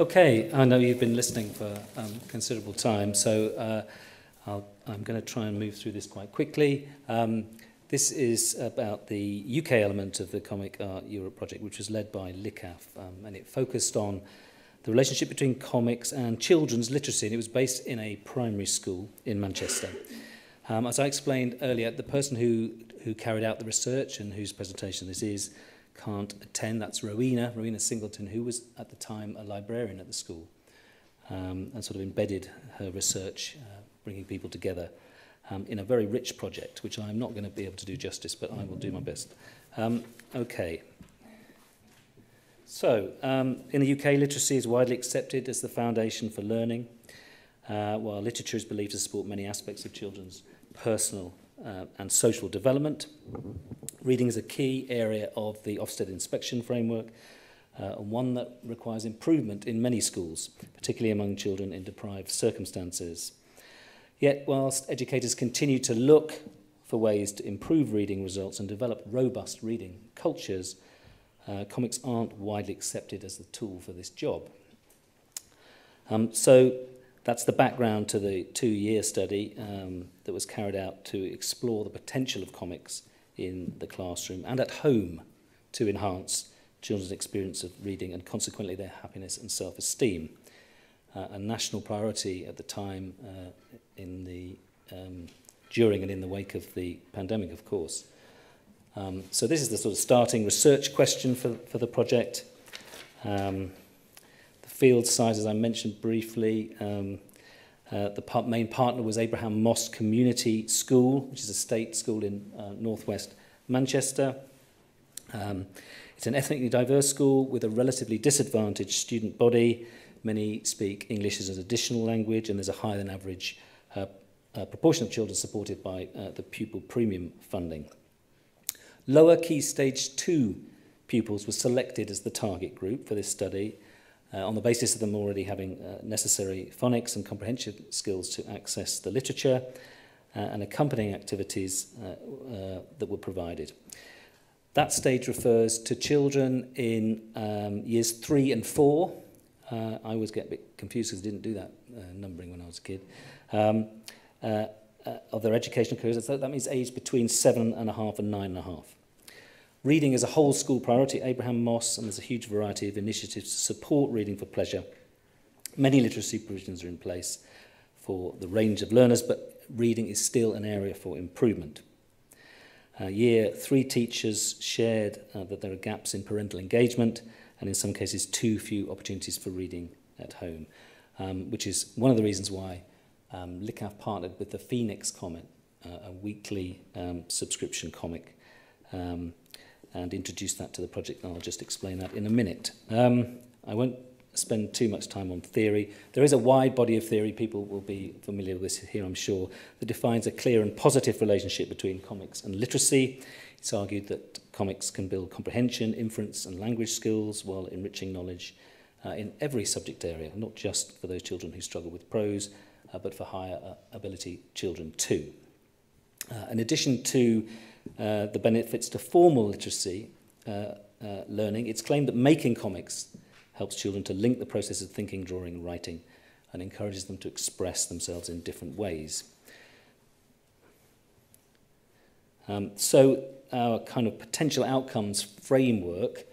Speaker 8: Okay, I know you've been listening for um, considerable time, so uh, I'll, I'm going to try and move through this quite quickly. Um, this is about the UK element of the Comic Art Europe project, which was led by LICAF, um, and it focused on the relationship between comics and children's literacy, and it was based in a primary school in Manchester. Um, as I explained earlier, the person who, who carried out the research and whose presentation this is can't attend. That's Rowena, Rowena Singleton, who was at the time a librarian at the school um, and sort of embedded her research, uh, bringing people together um, in a very rich project, which I'm not going to be able to do justice, but I will do my best. Um, okay. So, um, in the UK, literacy is widely accepted as the foundation for learning, uh, while literature is believed to support many aspects of children's personal uh, and social development. Reading is a key area of the Ofsted inspection framework, uh, and one that requires improvement in many schools, particularly among children in deprived circumstances. Yet, whilst educators continue to look for ways to improve reading results and develop robust reading cultures, uh, comics aren't widely accepted as the tool for this job. Um, so that's the background to the two-year study um, that was carried out to explore the potential of comics in the classroom and at home to enhance children's experience of reading and consequently their happiness and self-esteem. Uh, a national priority at the time uh, in the um, during and in the wake of the pandemic, of course. Um, so this is the sort of starting research question for, for the project. Um, the field size, as I mentioned briefly, um, Uh, the part, main partner was Abraham Moss Community School, which is a state school in uh, northwest Manchester. Um, it's an ethnically diverse school with a relatively disadvantaged student body. Many speak English as an additional language, and there's a higher than average uh, uh, proportion of children supported by uh, the pupil premium funding. Lower key stage two pupils were selected as the target group for this study, uh, on the basis of them already having uh, necessary phonics and comprehension skills to access the literature uh, and accompanying activities uh, uh, that were provided. That stage refers to children in um, years three and four. Uh, I always get a bit confused because I didn't do that uh, numbering when I was a kid. Um, uh, uh, of their educational careers, so that means age between seven and a half and nine and a half. Reading is a whole school priority, Abraham Moss, and there's a huge variety of initiatives to support reading for pleasure. Many literacy provisions are in place for the range of learners, but reading is still an area for improvement. Uh, year three teachers shared uh, that there are gaps in parental engagement and in some cases too few opportunities for reading at home, um, which is one of the reasons why um, LICAF partnered with the Phoenix Comic, uh, a weekly um, subscription comic um, and introduce that to the project, and I'll just explain that in a minute. Um, I won't spend too much time on theory. There is a wide body of theory, people will be familiar with this here, I'm sure, that defines a clear and positive relationship between comics and literacy. It's argued that comics can build comprehension, inference, and language skills while enriching knowledge uh, in every subject area, not just for those children who struggle with prose, uh, but for higher uh, ability children too. Uh, in addition to uh, the benefits to formal literacy uh, uh, learning, it's claimed that making comics helps children to link the process of thinking, drawing, and writing, and encourages them to express themselves in different ways. Um, so our kind of potential outcomes framework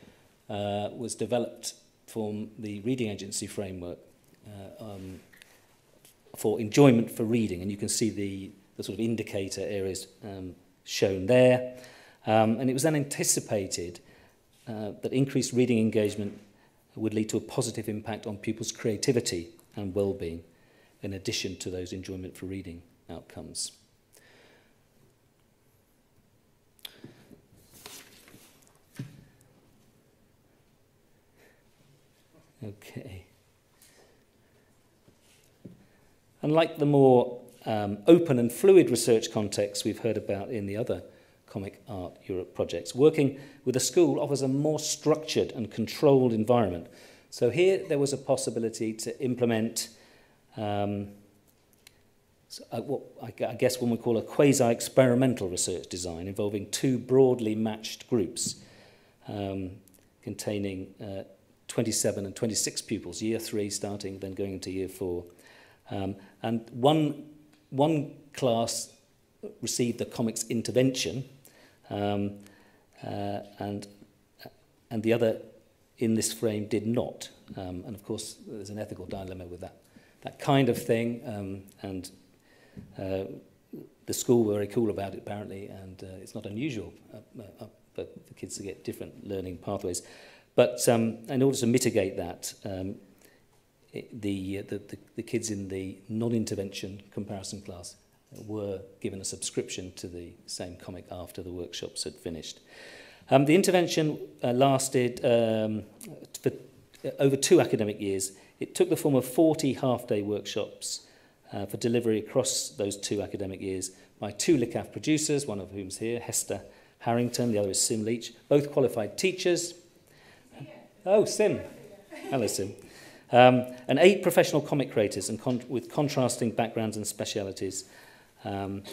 Speaker 8: uh, was developed from the Reading Agency framework uh, um, for enjoyment for reading, and you can see the, the sort of indicator areas um, shown there. Um, and it was then anticipated uh, that increased reading engagement would lead to a positive impact on pupils' creativity and well-being, in addition to those enjoyment for reading outcomes. Okay. Unlike the more um, open and fluid research contexts we've heard about in the other Comic Art Europe projects. Working with a school offers a more structured and controlled environment. So here there was a possibility to implement um, so, uh, what I, I guess one would call a quasi-experimental research design involving two broadly matched groups um, containing uh, 27 and 26 pupils, year three starting, then going into year four. Um, and one one class received the comics intervention, um, uh, and, and the other in this frame did not. Um, and of course, there's an ethical dilemma with that, that kind of thing. Um, and uh, the school were very cool about it, apparently, and uh, it's not unusual uh, uh, for kids to get different learning pathways. But um, in order to mitigate that, um, the, uh, the, the, the kids in the non-intervention comparison class were given a subscription to the same comic after the workshops had finished. Um, the intervention uh, lasted um, for uh, over two academic years. It took the form of 40 half-day workshops uh, for delivery across those two academic years by two LICAF producers, one of whom's here, Hester Harrington, the other is Sim Leach, both qualified teachers. Oh, Sim. Hello, Sim. Um, and eight professional comic creators and con with contrasting backgrounds and specialities. Um,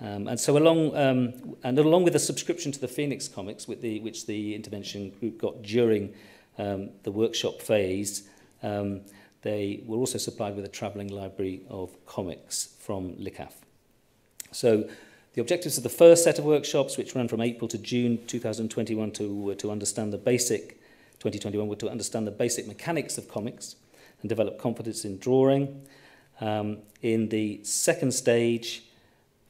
Speaker 8: um, and so along, um, and along with a subscription to the Phoenix Comics, with the, which the intervention group got during um, the workshop phase, um, they were also supplied with a travelling library of comics from LICAF. So The objectives of the first set of workshops, which ran from April to June 2021 to, to understand the basic, 2021 were to understand the basic mechanics of comics and develop confidence in drawing. Um, in the second stage,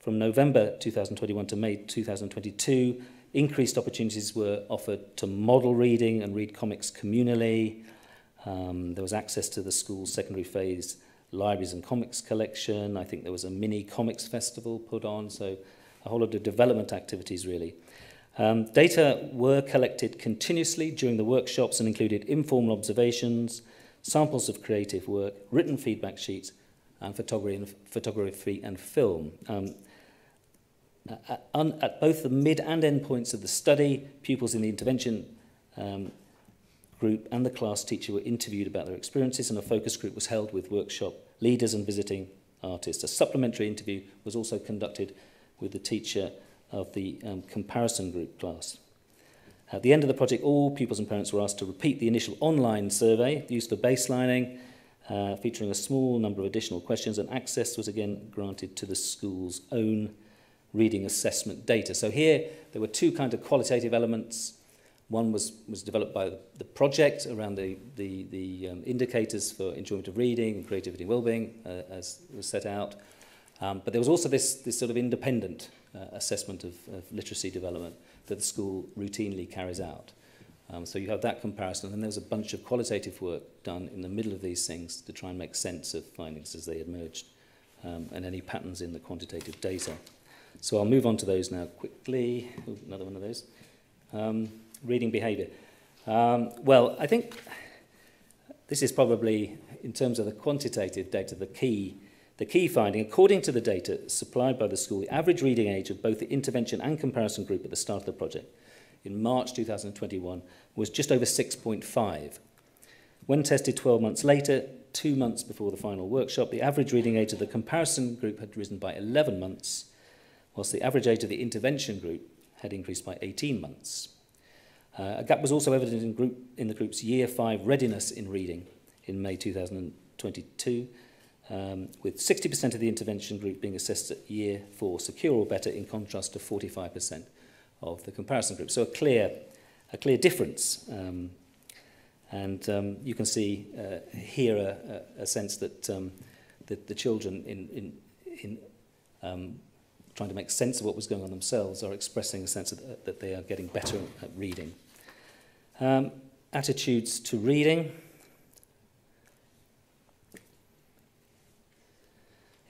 Speaker 8: from November 2021 to May 2022, increased opportunities were offered to model reading and read comics communally. Um, there was access to the school's secondary phase libraries and comics collection. I think there was a mini comics festival put on, so a whole lot of development activities really. Um, data were collected continuously during the workshops and included informal observations, samples of creative work, written feedback sheets, and photography and, photography and film. Um, at, at both the mid and end points of the study, pupils in the intervention um, group and the class teacher were interviewed about their experiences and a focus group was held with workshop leaders and visiting artists. A supplementary interview was also conducted with the teacher of the um, comparison group class. At the end of the project, all pupils and parents were asked to repeat the initial online survey used for baselining, uh, featuring a small number of additional questions, and access was again granted to the school's own reading assessment data. So here, there were two kind of qualitative elements. One was, was developed by the project around the, the, the um, indicators for enjoyment of reading and creativity and well-being, uh, as was set out. Um, but there was also this, this sort of independent uh, assessment of, of literacy development that the school routinely carries out. Um, so you have that comparison, and then there's a bunch of qualitative work done in the middle of these things to try and make sense of findings as they emerged um, and any patterns in the quantitative data. So I'll move on to those now quickly. Ooh, another one of those. Um, reading behaviour. Um, well, I think this is probably, in terms of the quantitative data, the key the key finding. According to the data supplied by the school, the average reading age of both the intervention and comparison group at the start of the project in March 2021 was just over 6.5. When tested 12 months later, two months before the final workshop, the average reading age of the comparison group had risen by 11 months, whilst the average age of the intervention group had increased by 18 months. Uh, a gap was also evident in, group, in the group's Year 5 readiness in reading in May 2022, um, with 60% of the intervention group being assessed at year four, secure or better, in contrast to 45% of the comparison group. So a clear, a clear difference. Um, and um, you can see uh, here a, a sense that, um, that the children in, in, in um, trying to make sense of what was going on themselves are expressing a sense of, uh, that they are getting better at reading. Um, attitudes to reading.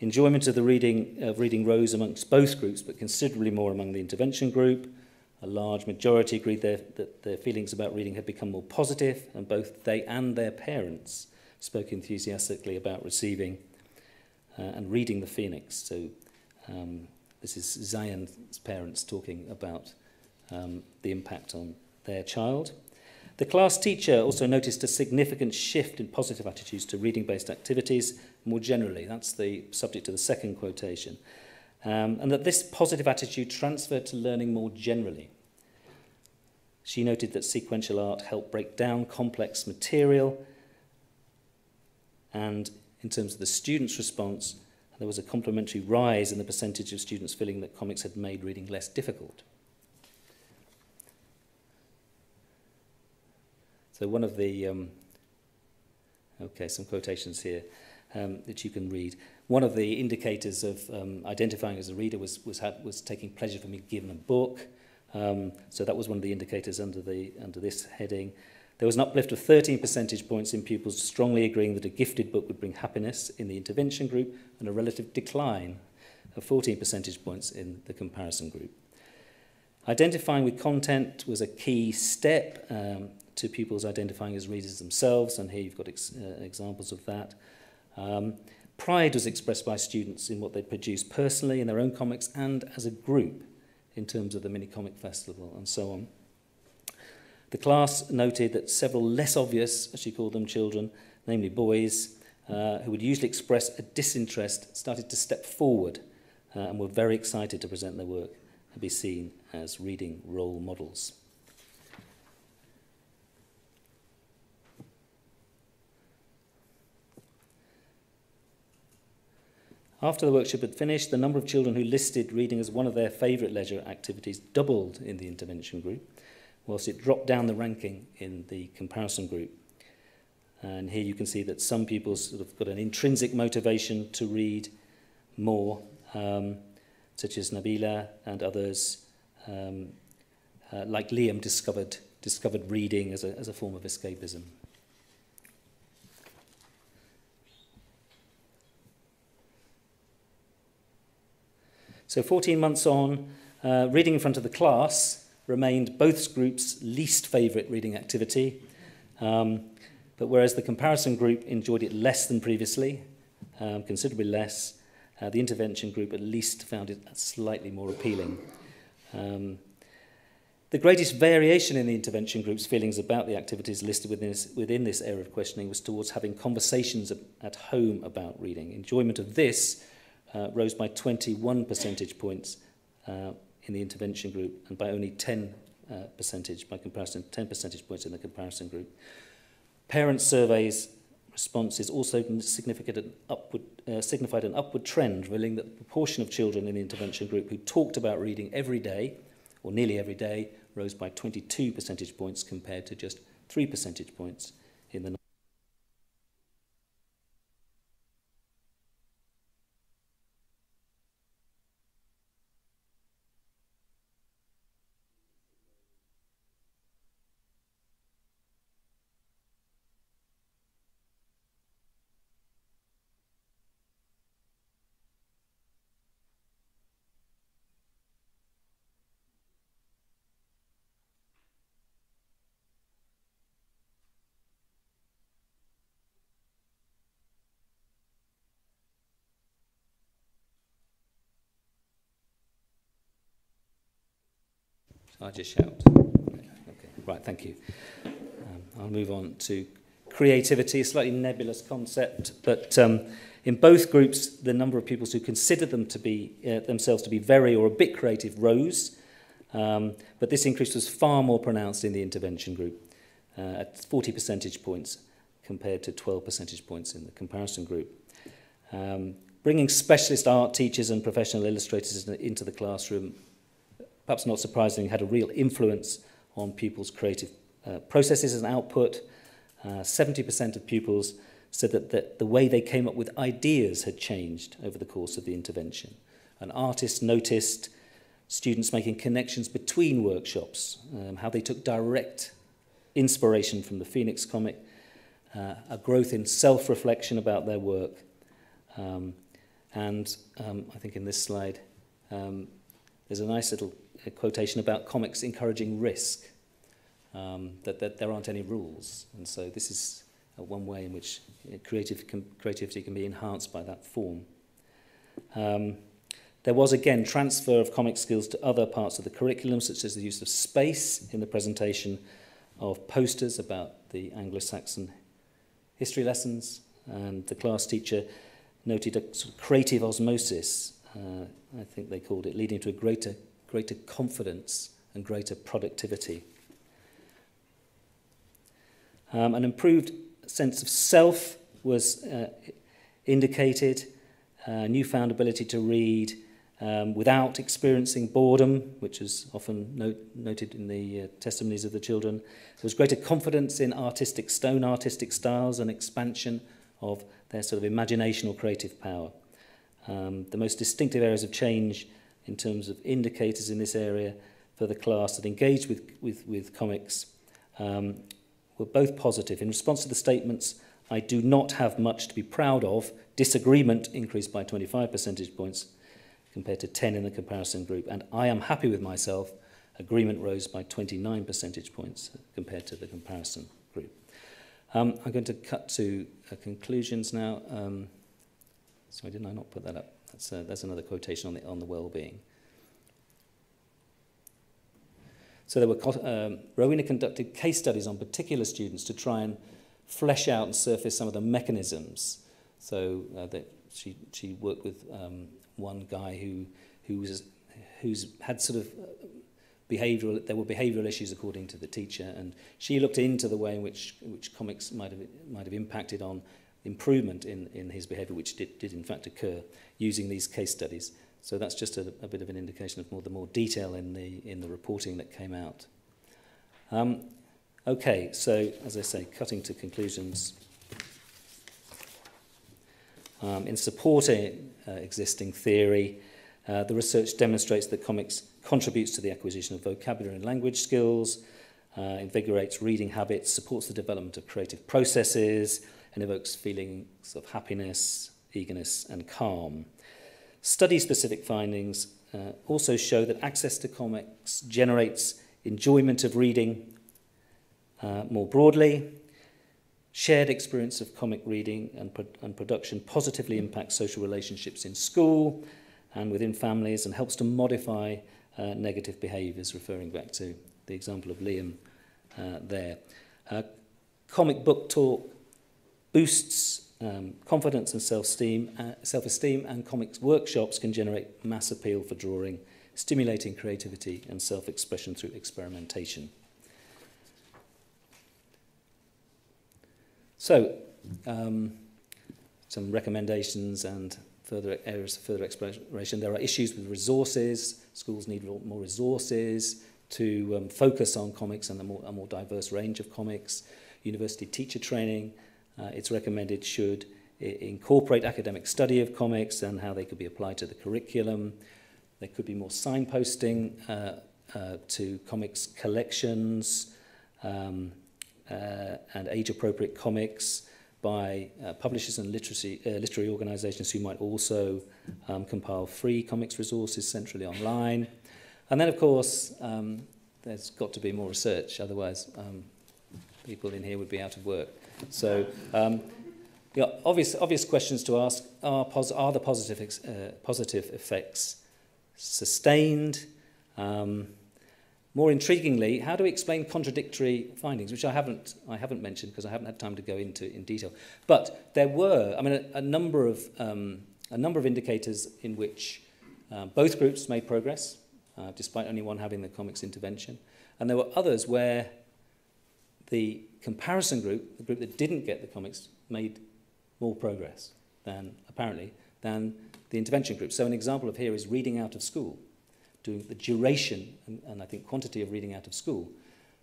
Speaker 8: Enjoyment of the reading of reading rose amongst both groups, but considerably more among the intervention group. A large majority agreed their, that their feelings about reading had become more positive, and both they and their parents spoke enthusiastically about receiving uh, and reading the Phoenix. So um, this is Zion's parents talking about um, the impact on their child. The class teacher also noticed a significant shift in positive attitudes to reading-based activities more generally. That's the subject of the second quotation. Um, and that this positive attitude transferred to learning more generally. She noted that sequential art helped break down complex material, and in terms of the students' response, there was a complementary rise in the percentage of students feeling that comics had made reading less difficult. So one of the, um, okay, some quotations here um, that you can read. One of the indicators of um, identifying as a reader was, was, was taking pleasure from being given a book. Um, so that was one of the indicators under, the, under this heading. There was an uplift of 13 percentage points in pupils strongly agreeing that a gifted book would bring happiness in the intervention group and a relative decline of 14 percentage points in the comparison group. Identifying with content was a key step. Um, to pupils identifying as readers themselves, and here you've got ex uh, examples of that. Um, pride was expressed by students in what they produced personally in their own comics and as a group in terms of the mini comic festival and so on. The class noted that several less obvious, as she called them, children, namely boys, uh, who would usually express a disinterest, started to step forward uh, and were very excited to present their work and be seen as reading role models. After the workshop had finished, the number of children who listed reading as one of their favourite leisure activities doubled in the intervention group, whilst it dropped down the ranking in the comparison group. And here you can see that some people sort of got an intrinsic motivation to read more, um, such as Nabila and others, um, uh, like Liam discovered, discovered reading as a, as a form of escapism. So 14 months on, uh, reading in front of the class remained both groups' least favourite reading activity. Um, but whereas the comparison group enjoyed it less than previously, um, considerably less, uh, the intervention group at least found it slightly more appealing. Um, the greatest variation in the intervention group's feelings about the activities listed within this, within this area of questioning was towards having conversations at home about reading. Enjoyment of this uh, rose by 21 percentage points uh, in the intervention group and by only 10 uh, percentage, by comparison, 10 percentage points in the comparison group. Parent surveys responses also significant an upward, uh, signified an upward trend, revealing that the proportion of children in the intervention group who talked about reading every day, or nearly every day, rose by 22 percentage points compared to just 3 percentage points in the I just shout. Okay, right, thank you. Um, I'll move on to creativity, a slightly nebulous concept, but um, in both groups, the number of pupils who consider them to be uh, themselves to be very or a bit creative rose, um, but this increase was far more pronounced in the intervention group, uh, at 40 percentage points compared to 12 percentage points in the comparison group. Um, bringing specialist art teachers and professional illustrators into the classroom, perhaps not surprisingly, had a real influence on pupils' creative uh, processes and output. Uh, 70% of pupils said that, the way they came up with ideas had changed over the course of the intervention. And artists noticed students making connections between workshops, um, how they took direct inspiration from the Phoenix comic, uh, a growth in self-reflection about their work, um, and um, I think in this slide um, there's a nice little uh, quotation about comics encouraging risk, um, that, that there aren't any rules, and so this is uh, one way in which uh, creative, com creativity can be enhanced by that form. Um, There was again transfer of comic skills to other parts of the curriculum, such as the use of space in the presentation of posters about the Anglo-Saxon history lessons, and the class teacher noted a sort of creative osmosis, uh, I think they called it, leading to a greater, greater confidence and greater productivity. Um, an improved sense of self was uh, indicated, a newfound ability to read, um, without experiencing boredom, which is often note, noted in the uh, testimonies of the children. There was greater confidence in artistic stone artistic styles and expansion of their sort of imagination or creative power. Um, the most distinctive areas of change in terms of indicators in this area for the class that engaged with, with, with comics um, were both positive. In response to the statements, I do not have much to be proud of, disagreement increased by 25 percentage points, compared to 10 in the comparison group. And I am happy with myself. Agreement rose by 29 percentage points compared to the comparison group. Um, I'm going to cut to uh, conclusions now. Um, sorry, didn't I not put that up? That's, a, that's another quotation on the, on the well-being. So there were, um, Rowena conducted case studies on particular students to try and flesh out and surface some of the mechanisms. So uh, that she, she worked with um, one guy who, who was, who's had sort of uh, behavioral, there were behavioral issues according to the teacher, and she looked into the way in which, which comics might have, might have impacted on improvement in, in his behaviour, which did, did in fact occur using these case studies. So that's just a, a bit of an indication of more, the more detail in the, in the reporting that came out. Um, okay, so as I say, cutting to conclusions. Um, in supporting uh, existing theory, uh, the research demonstrates that comics contributes to the acquisition of vocabulary and language skills, uh, invigorates reading habits, supports the development of creative processes, and evokes feelings of happiness, eagerness, and calm. Study-specific findings uh, also show that access to comics generates enjoyment of reading uh, more broadly, Shared experience of comic reading and, pro and production positively impacts social relationships in school and within families and helps to modify uh, negative behaviours, referring back to the example of Liam uh, there. Uh, comic book talk boosts um, confidence and self-esteem, uh, self-esteem and comics workshops can generate mass appeal for drawing, stimulating creativity and self-expression through experimentation. So, um, some recommendations and further areas of further exploration. There are issues with resources. Schools need more resources to um, focus on comics and a more, a more diverse range of comics. University teacher training, uh, it's recommended should incorporate academic study of comics and how they could be applied to the curriculum. There could be more signposting uh, uh, to comics collections um, uh, and age-appropriate comics by uh, publishers and literacy, uh, literary organisations who might also um, compile free comics resources centrally online. And then, of course, um, there's got to be more research, otherwise um, people in here would be out of work. So, um, obvious, obvious questions to ask, are, pos are the positive, uh, positive effects sustained? Um, more intriguingly, how do we explain contradictory findings, which I haven't, I haven't mentioned because I haven't had time to go into in detail. But there were, I mean, a, a number of um, a number of indicators in which uh, both groups made progress, uh, despite only one having the comics intervention, and there were others where the comparison group, the group that didn't get the comics, made more progress than apparently than the intervention group. So an example of here is reading out of school doing the duration and, and I think quantity of reading out of school.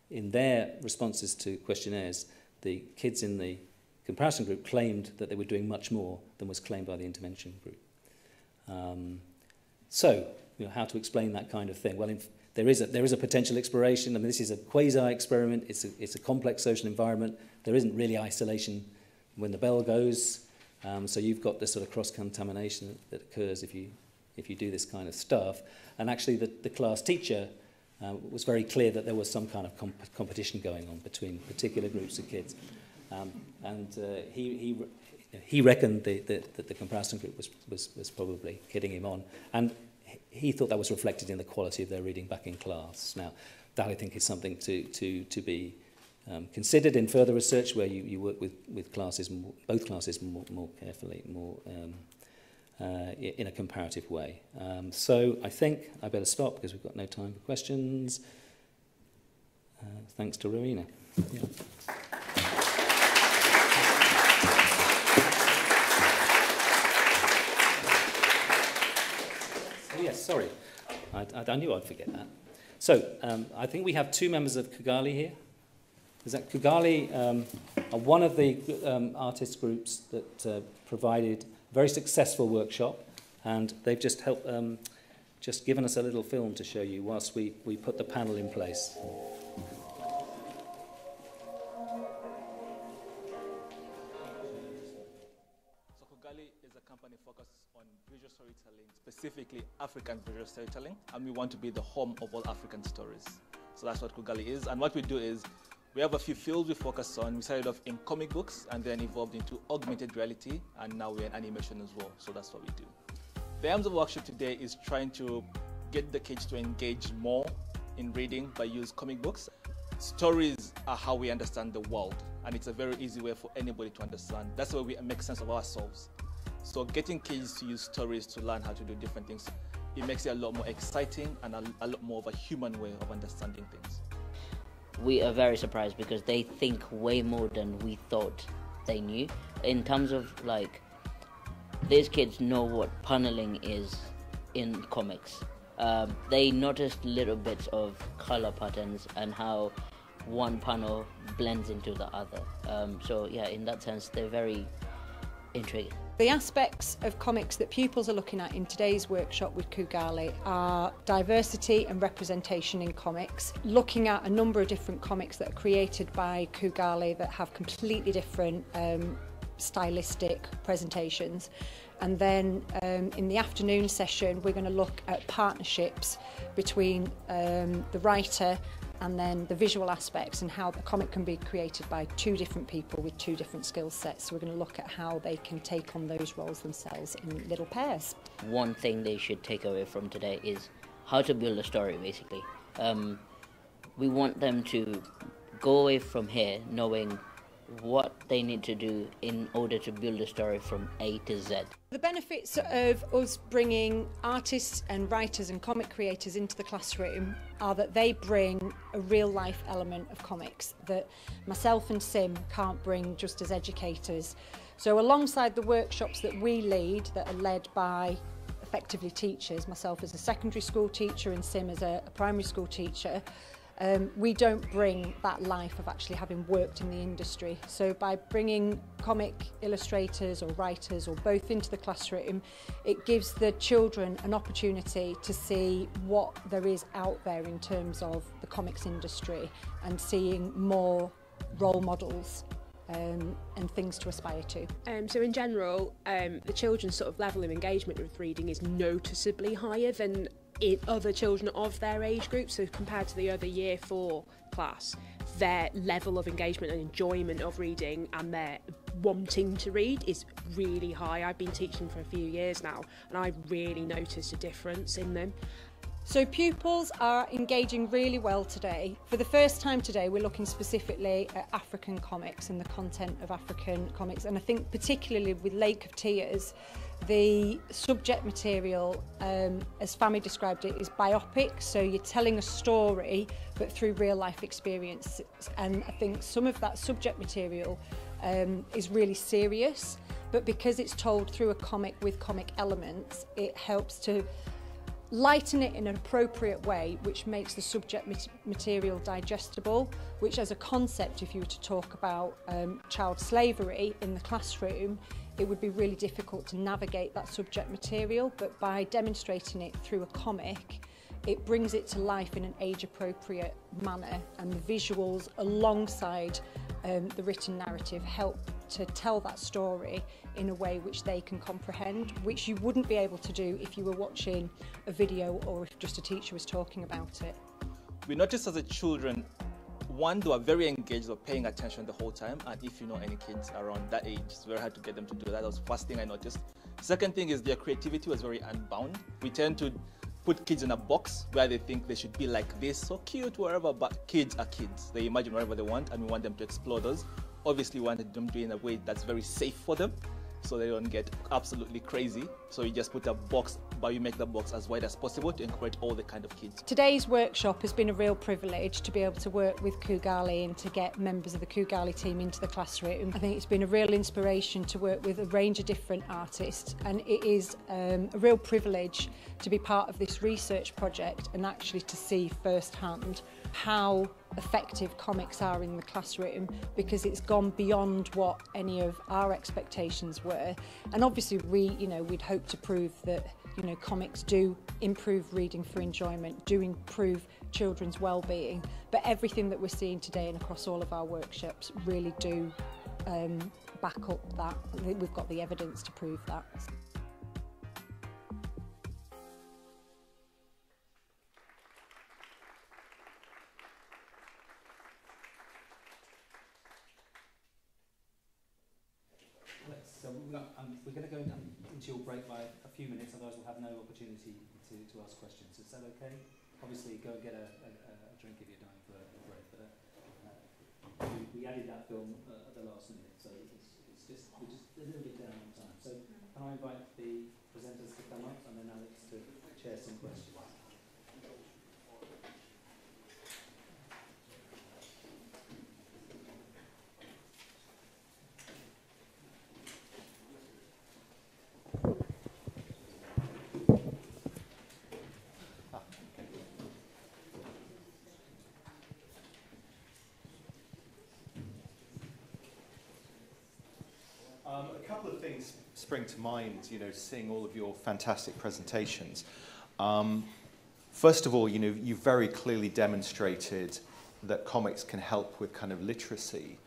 Speaker 8: In their responses to questionnaires, the kids in the comparison group claimed that they were doing much more than was claimed by the intervention group. Um, so, you know, how to explain that kind of thing? Well, in, there, is a, there is a potential exploration. I mean, this is a quasi-experiment. It's a, it's a complex social environment. There isn't really isolation when the bell goes. Um, so you've got this sort of cross-contamination that occurs if you, if you do this kind of stuff. And actually, the, the class teacher uh, was very clear that there was some kind of comp competition going on between particular groups of kids. Um, and uh, he, he, he reckoned the, the, that the comparison group was, was, was probably kidding him on. And he thought that was reflected in the quality of their reading back in class. Now, that I think is something to, to, to be um, considered in further research where you, you work with, with classes, both classes more, more carefully, more um, uh, in a comparative way. Um, so I think I better stop because we've got no time for questions. Uh, thanks to Rowena. Yeah. Yes, sorry. I, I, I knew I'd forget that. So um, I think we have two members of Kugali here. Is that Kugali um, are one of the um, artist groups that uh, provided a very successful workshop, and they've just helped, um, just given us a little film to show you whilst we, we put the panel in place.
Speaker 6: Specifically African visual storytelling, and we want to be the home of all African stories. So that's what Kugali is, and what we do is we have a few fields we focus on. We started off in comic books and then evolved into augmented reality, and now we're in animation as well. So that's what we do. The aims of the workshop today is trying to get the kids to engage more in reading by use comic books. Stories are how we understand the world, and it's a very easy way for anybody to understand. That's why we make sense of ourselves. So getting kids to use stories to learn how to do different things, it makes it a lot more exciting and a, a lot more of a human way of understanding things
Speaker 12: we are very surprised because they think way more than we thought they knew. In terms of like, these kids know what paneling is in comics. Um, they noticed little bits of color patterns and how one panel blends into the other. Um, so yeah, in that sense, they're very intriguing.
Speaker 13: The aspects of comics that pupils are looking at in today's workshop with Kugali are diversity and representation in comics, looking at a number of different comics that are created by Kugali that have completely different um, stylistic presentations. And then um, in the afternoon session, we're going to look at partnerships between um, the writer and then the visual aspects and how the comic can be created by two different people with two different skill sets. So we're going to look at how they can take on those roles themselves in little pairs.
Speaker 12: One thing they should take away from today is how to build a story, basically. Um, we want them to go away from here knowing what they need to do in order to build a story from A to Z.
Speaker 13: The benefits of us bringing artists and writers and comic creators into the classroom are that they bring a real life element of comics that myself and Sim can't bring just as educators. So alongside the workshops that we lead that are led by effectively teachers, myself as a secondary school teacher and Sim as a, a primary school teacher, um, we don't bring that life of actually having worked in the industry. So by bringing comic illustrators or writers or both into the classroom, it gives the children an opportunity to see what there is out there in terms of the comics industry and seeing more role models um, and things to aspire to.
Speaker 14: Um, so in general, um, the children's sort of level of engagement with reading is noticeably higher than in other children of their age group. So compared to the other year four class, their level of engagement and enjoyment of reading and their wanting to read is really high. I've been teaching for a few years now and I've really noticed a difference in them.
Speaker 13: So pupils are engaging really well today. For the first time today, we're looking specifically at African comics and the content of African comics. And I think particularly with Lake of Tears, the subject material, um, as Fami described it, is biopic. So you're telling a story, but through real life experience. And I think some of that subject material um, is really serious. But because it's told through a comic with comic elements, it helps to lighten it in an appropriate way which makes the subject material digestible which as a concept if you were to talk about um, child slavery in the classroom it would be really difficult to navigate that subject material but by demonstrating it through a comic it brings it to life in an age appropriate manner and the visuals alongside um, the written narrative help to tell that story in a way which they can comprehend, which you wouldn't be able to do if you were watching a video or if just a teacher was talking about it.
Speaker 6: We noticed as a children, one, they were very engaged, or paying attention the whole time, and if you know any kids around that age, it's very hard to get them to do that. That was the first thing I noticed. Second thing is their creativity was very unbound. We tend to put kids in a box where they think they should be like this, so cute, wherever, but kids are kids. They imagine whatever they want, and we want them to explore those. Obviously, we want them to do it in a way that's very safe for them so they don't get absolutely crazy. So you just put a box, but you make the box as wide as possible to incorporate all the kind of kids.
Speaker 13: Today's workshop has been a real privilege to be able to work with Kugali and to get members of the Kugali team into the classroom. I think it's been a real inspiration to work with a range of different artists and it is um, a real privilege to be part of this research project and actually to see firsthand how effective comics are in the classroom because it's gone beyond what any of our expectations were. And obviously we you know we'd hope to prove that you know comics do improve reading for enjoyment do improve children's well-being. But everything that we're seeing today and across all of our workshops really do um, back up that we've got the evidence to prove that
Speaker 8: we're going to go into your break by a few minutes, otherwise we'll have no opportunity to, to ask questions. Is that okay? Obviously, go and get a, a, a drink if you're dying for a break. But uh, we, we added that film uh, at the last minute, so it's, it's just we're just a little bit down on time. So can I invite the presenters to come up and then Alex to share some questions?
Speaker 2: Um, a couple of things spring to mind, you know, seeing all of your fantastic presentations. Um, first of all, you know, you very clearly demonstrated that comics can help with kind of literacy.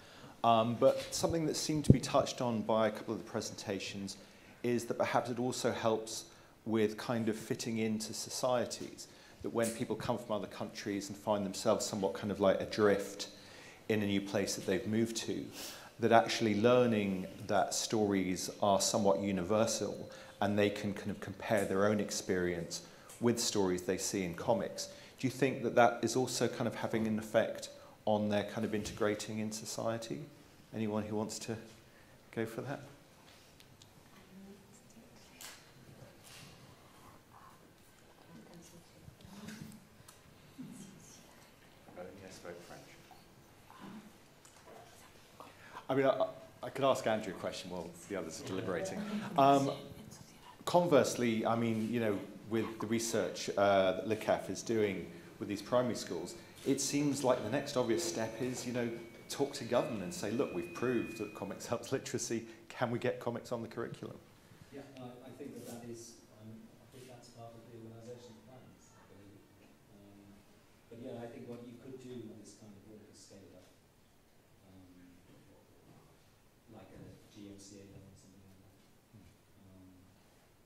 Speaker 2: Um, but something that seemed to be touched on by a couple of the presentations is that perhaps it also helps with kind of fitting into societies. That when people come from other countries and find themselves somewhat kind of like adrift in a new place that they've moved to, that actually learning that stories are somewhat universal and they can kind of compare their own experience with stories they see in comics. Do you think that that is also kind of having an effect on their kind of integrating in society? Anyone who wants to go for that? I mean, I, I could ask Andrew a question while the others are deliberating. Um, conversely, I mean, you know, with the research uh, that LICAF is doing with these primary schools, it seems like the next obvious step is, you know, talk to government and say, look, we've proved that comics helps literacy. Can we get comics on the curriculum?
Speaker 8: Yeah, uh, I think that that is, um, I think that's part of the organisation plans, I believe. Um, but yeah, I think what you could do with this kind of work is scale it up. Um, like a GMCA level or something like that. Um,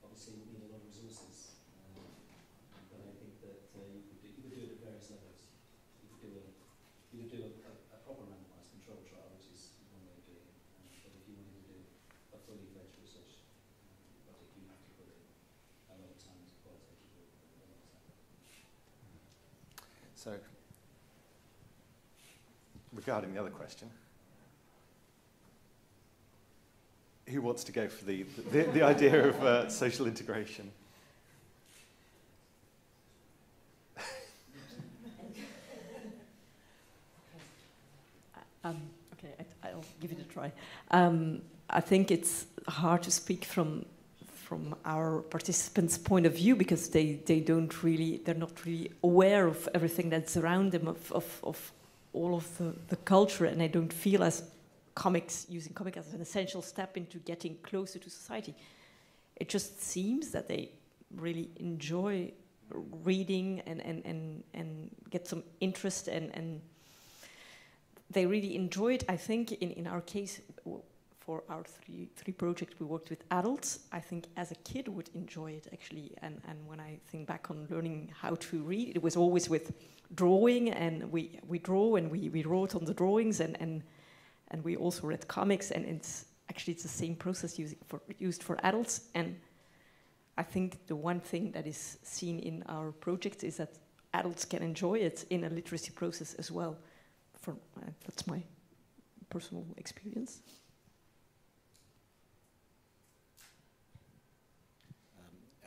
Speaker 8: obviously, you need a lot of resources, uh, but I think that uh, you, could do, you could do it at various levels. You could do a, you could do a, a, a proper randomised control trial, which is one way of doing it. Um, but if you wanted to do a fully fledged research um, project, you have to put in a lot of time to qualitative work. A lot of time.
Speaker 2: So, regarding the other question, who wants to go for the, the, the idea of uh, social integration?
Speaker 9: Um, okay, I, will give it a try. Um, I think it's hard to speak from from our participants' point of view because they, they don't really they're not really aware of everything that's around them of, of, of all of the, the culture and I don't feel as comics using comics as an essential step into getting closer to society. It just seems that they really enjoy reading and, and, and, and get some interest and, and they really enjoy it. I think in, in our case, for our three, three projects, we worked with adults. I think as a kid would enjoy it actually. And, and when I think back on learning how to read, it was always with drawing and we, we draw and we, we wrote on the drawings and, and, and we also read comics and it's actually it's the same process used for, used for adults. And I think the one thing that is seen in our project is that adults can enjoy it in a literacy process as well. For, uh, that's my personal experience.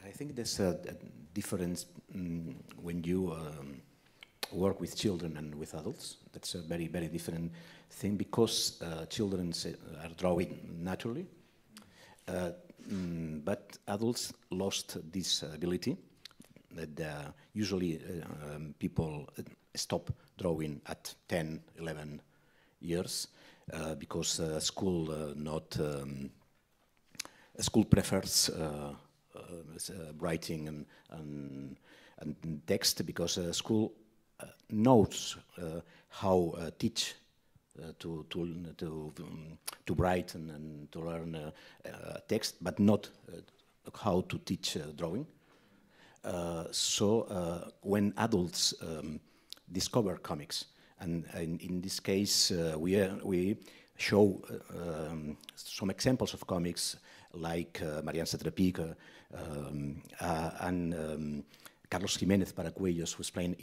Speaker 10: I think there's a, a difference um, when you um, work with children and with adults. That's a very, very different thing because uh, children are drawing naturally, uh, mm, but adults lost this ability. That uh, usually uh, um, people stop drawing at 10, 11 years uh, because uh, school not um, school prefers uh, uh, writing and, and, and, text because uh, school knows how teach to to to um, to write and, and to learn text, but not how to teach drawing. so when adults um, discover comics, and, and, in this case uh, we, uh, we show uh, um, some examples of comics like Marianne Satrapique um, uh, and um, Carlos Giménez Paracuellos, who's playing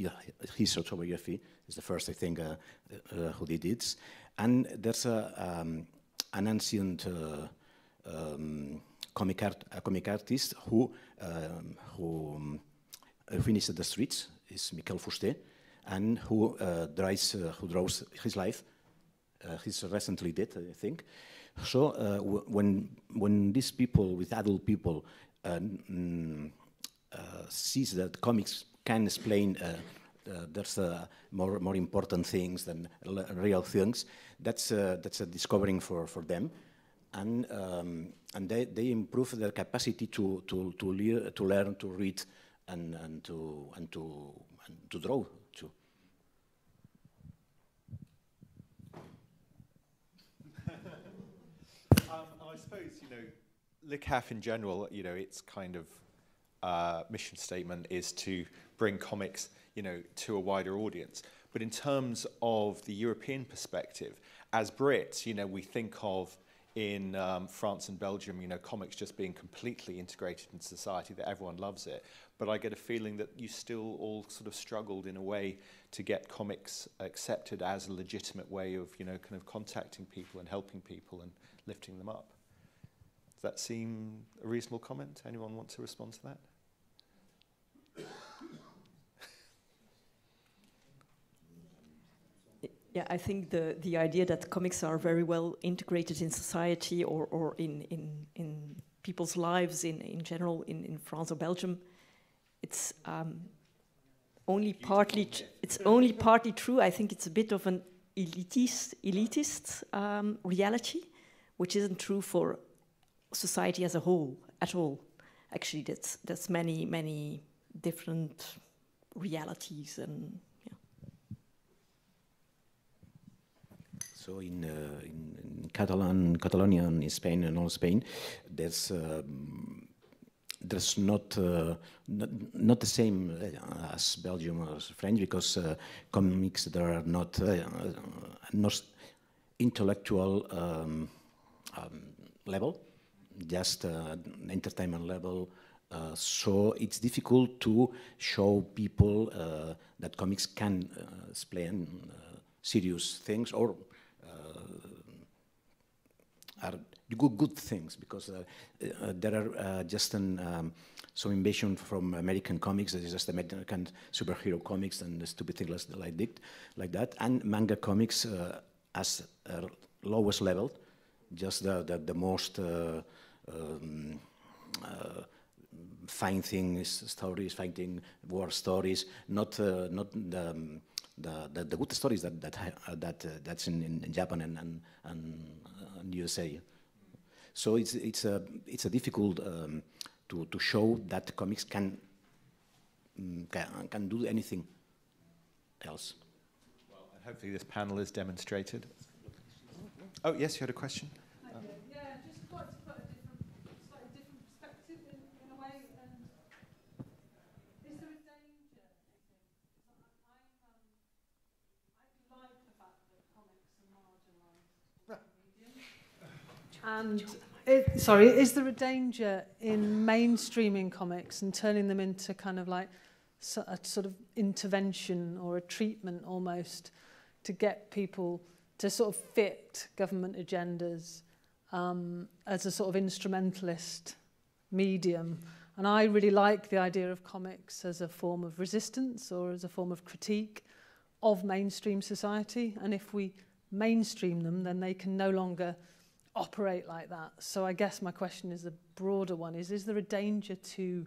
Speaker 10: his autobiography, is the first, I think, uh, uh, who did it. And there's a, um, an ancient um, comic, art, a comic artist who, um, who finished the streets, is Michel Fuster, and who, uh, draws, uh, who draws his life. Uh, he's recently dead, I think. So when, when these people, with adult people, um, sees that comics can explain uh, uh, there's uh, more more important things than real things. That's that's a discovering for for them, and um, and they, they improve their capacity to to to, lear, to learn to read and and to and to and to draw too.
Speaker 2: um, I suppose you know LICAF in general, you know, its kind of uh, mission statement is to bring comics, you know, to a wider audience. But in terms of the European perspective, as Brits, you know, we think of in um, France and Belgium, you know, comics just being completely integrated into society, that everyone loves it. But I get a feeling that you still all sort of struggled in a way to get comics accepted as a legitimate way of, you know, kind of contacting people and helping people and lifting them up. Does that seem a reasonable comment? Anyone want to respond to that?
Speaker 9: Yeah, I think the, the idea that comics are very well integrated in society or, or in, in, in people's lives in, in general in, in France or Belgium, it's um, only partly it's only partly true. I think it's a bit of an elitist elitist um, reality, which isn't true for society as a whole at all. Actually, that's that's many many different realities and.
Speaker 10: So in, uh, in, in Catalan, Catalonia, in Spain, and all Spain, there's um, there's not, uh, not, not the same uh, as Belgium or French because uh, comics there are not uh, not intellectual um, um, level just uh, entertainment level Uh, so it's difficult to show people uh, that comics can uh, explain uh, serious things or uh, are good, good things because uh, there are just an, um, some invasion from American comics, that is just American superhero comics and stupid things like, that, like that, and manga comics as lowest level, just the, the, the most um, fine things, stories, finding war stories, not uh, not the, um, the, the, the good stories that that uh, that uh, that's in, in, Japan and and, and, USA. So it's it's a it's a difficult um, to to show that comics can, mm, can can do anything else.
Speaker 2: Well, hopefully this panel is demonstrated. Oh yes, you had a question.
Speaker 15: And it, sorry, is there a danger in mainstreaming comics and turning them into kind of like so, a sort of intervention or a treatment almost to get people to sort of fit government agendas um, as a sort of instrumentalist medium? And I really like the idea of comics as a form of resistance or as a form of critique of mainstream society. And if we mainstream them, then they can no longer operate like that. So I guess my question is a broader one is is there a danger to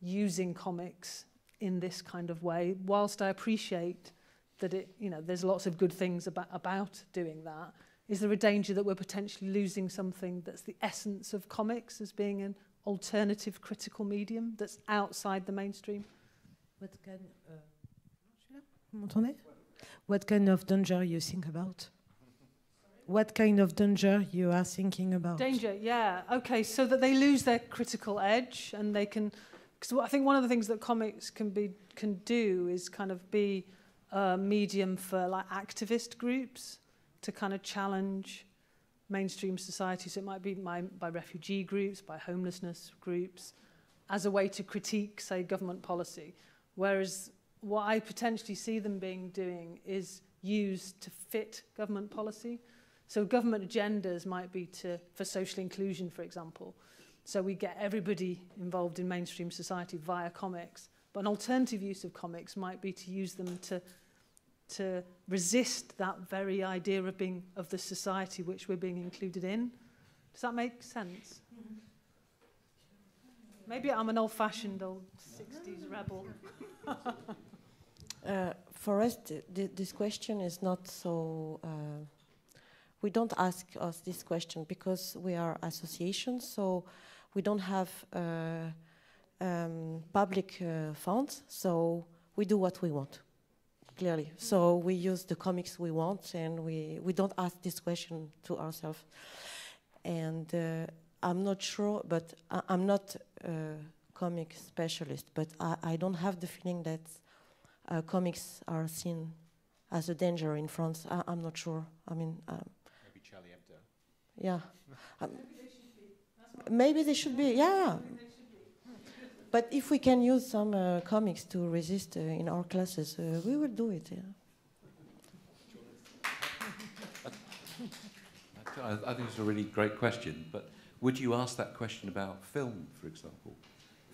Speaker 15: using comics in this kind of way? Whilst I appreciate that it you know there's lots of good things about about doing that is there a danger that we're potentially losing something that's the essence of comics as being an alternative critical medium that's outside the mainstream?
Speaker 16: What kind uh, what kind of danger you think about what kind of danger you are thinking about?
Speaker 15: Danger, yeah. Okay, so that they lose their critical edge and they can. Because I think one of the things that comics can be can do is kind of be a medium for like activist groups to kind of challenge mainstream society. So it might be my, by refugee groups, by homelessness groups, as a way to critique, say, government policy. Whereas what I potentially see them being doing is used to fit government policy. So government agendas might be to, for social inclusion, for example. So we get everybody involved in mainstream society via comics. But an alternative use of comics might be to use them to, to resist that very idea of being of the society which we're being included in. Does that make sense? Maybe I'm an old-fashioned old 60s rebel.
Speaker 16: uh, for us, th th this question is not so uh, we don't ask us this question because we are associations, so we don't have uh, um, public uh, funds, so we do what we want, clearly. So we use the comics we want, and we, we don't ask this question to ourselves. And uh, I'm not sure, but I, am not a comic specialist, but I, I don't have the feeling that uh, comics are seen as a danger in France. I, am not sure. I mean, um, yeah. Um, maybe they should be, yeah. But if we can use some uh, comics to resist uh, in our classes, uh, we will do it. Yeah.
Speaker 4: I, I think it's a really great question, but would you ask that question about film, for example?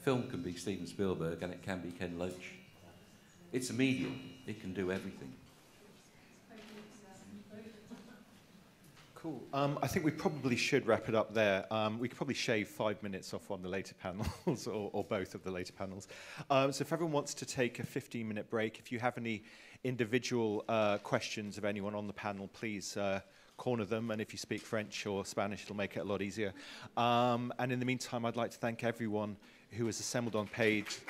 Speaker 4: Film can be Steven Spielberg and it can be Ken Loach. It's a medium, it can do everything.
Speaker 2: Cool. Um, I think we probably should wrap it up there. Um, we could probably shave five minutes off on the later panels, or, or both of the later panels. Um, so if everyone wants to take a 15-minute break, if you have any individual uh, questions of anyone on the panel, please uh, corner them. And if you speak French or Spanish, it'll make it a lot easier. Um, and in the meantime, I'd like to thank everyone who has assembled on page.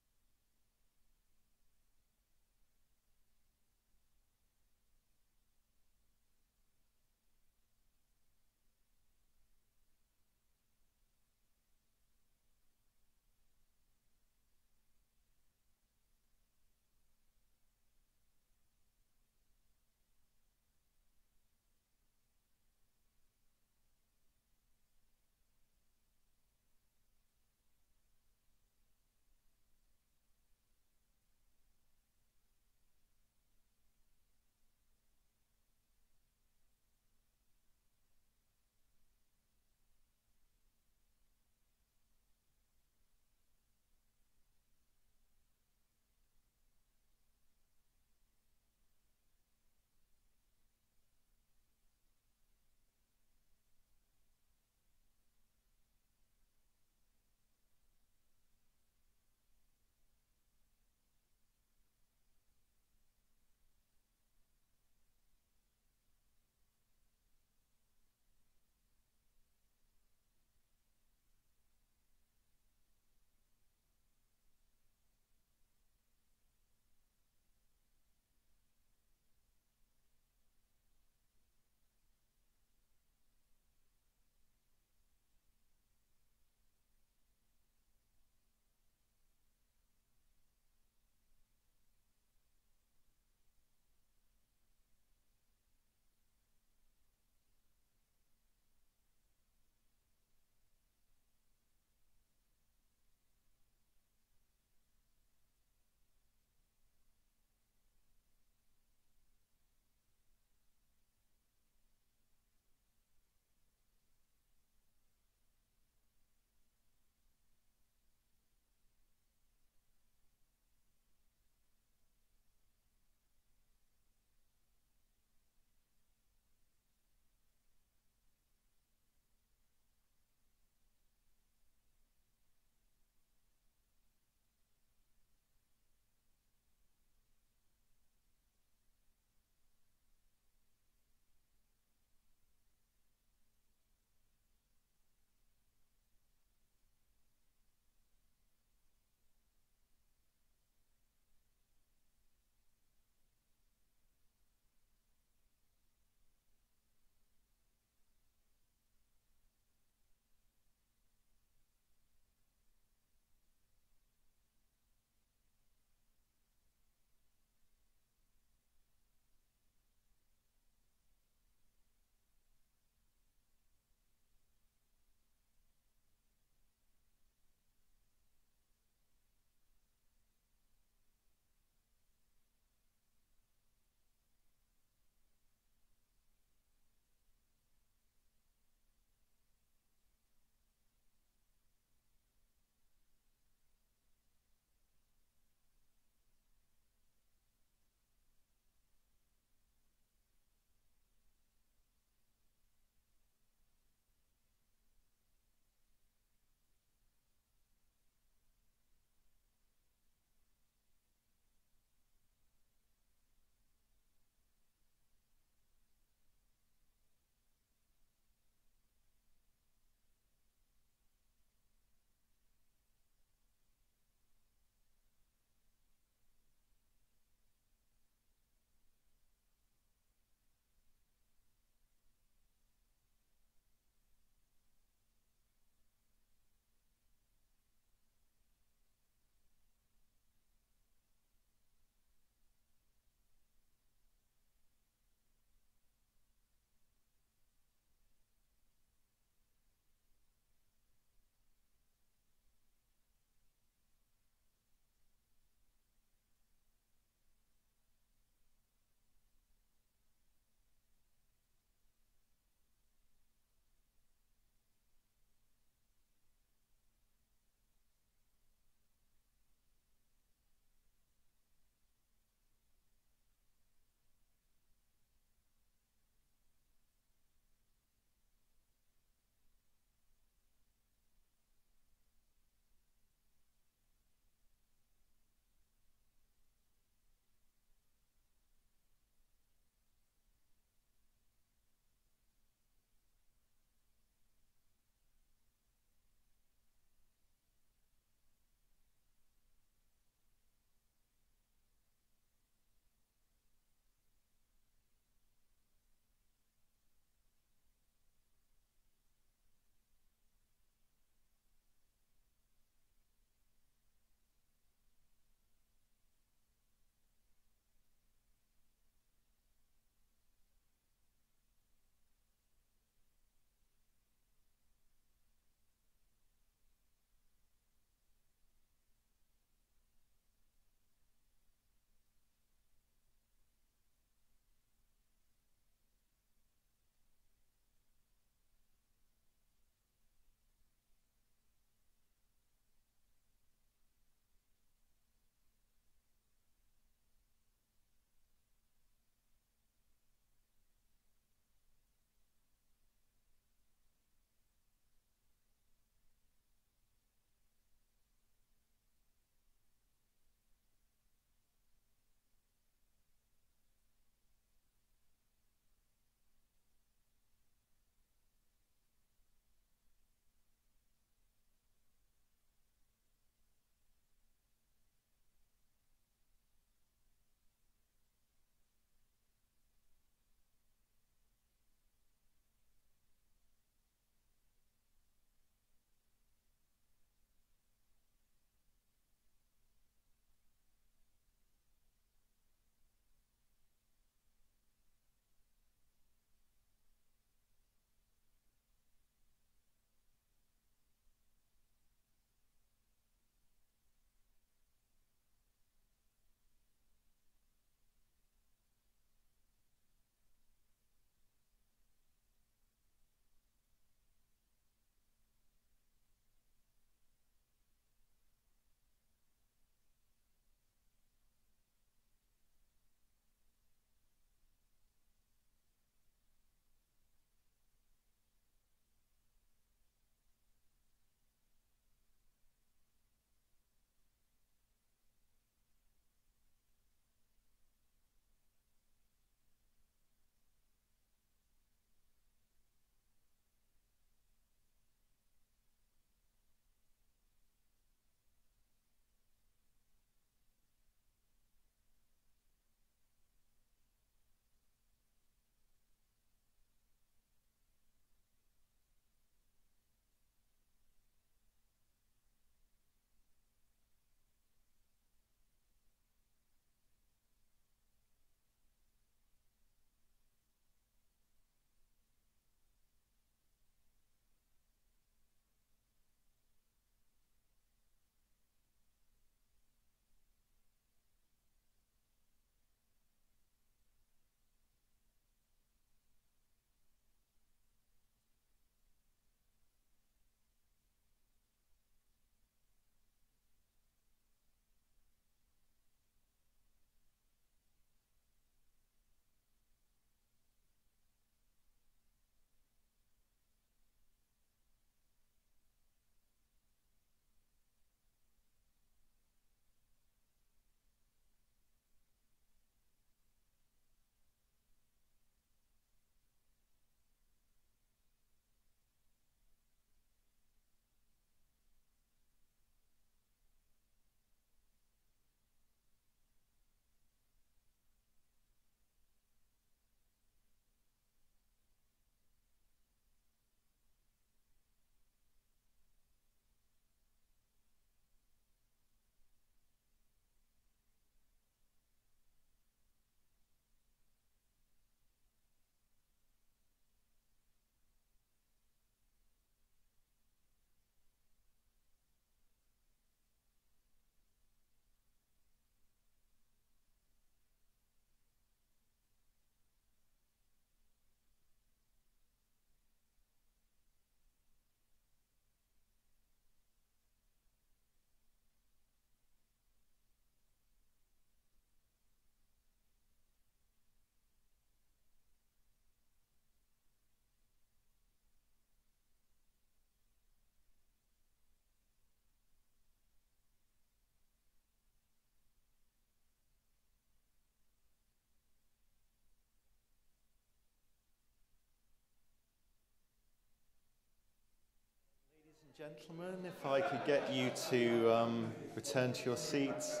Speaker 2: Gentlemen, if I could get you to um, return to your seats.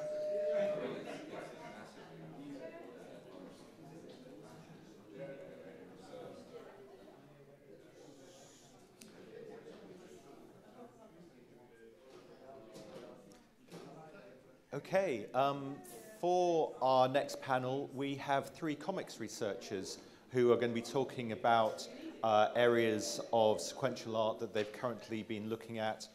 Speaker 2: Okay, um, for our next panel, we have three comics researchers who are going to be talking about uh, areas of sequential art that they've currently been looking at,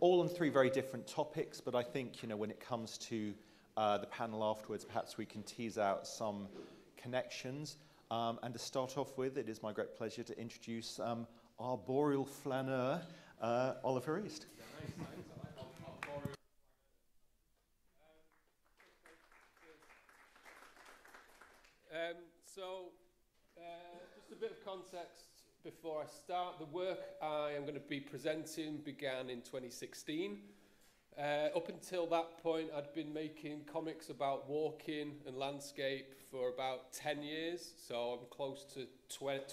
Speaker 2: all on three very different topics. But I think, you know, when it comes to uh, the panel afterwards, perhaps we can tease out some connections. Um, and to start off with, it is my great pleasure to introduce um, arboreal flaneur, uh, Oliver East.
Speaker 17: Um, so, uh, just a bit of context before I start. The work I am going to be presenting began in 2016. Uh, up until that point, I'd been making comics about walking and landscape for about 10 years. So I'm close to 20,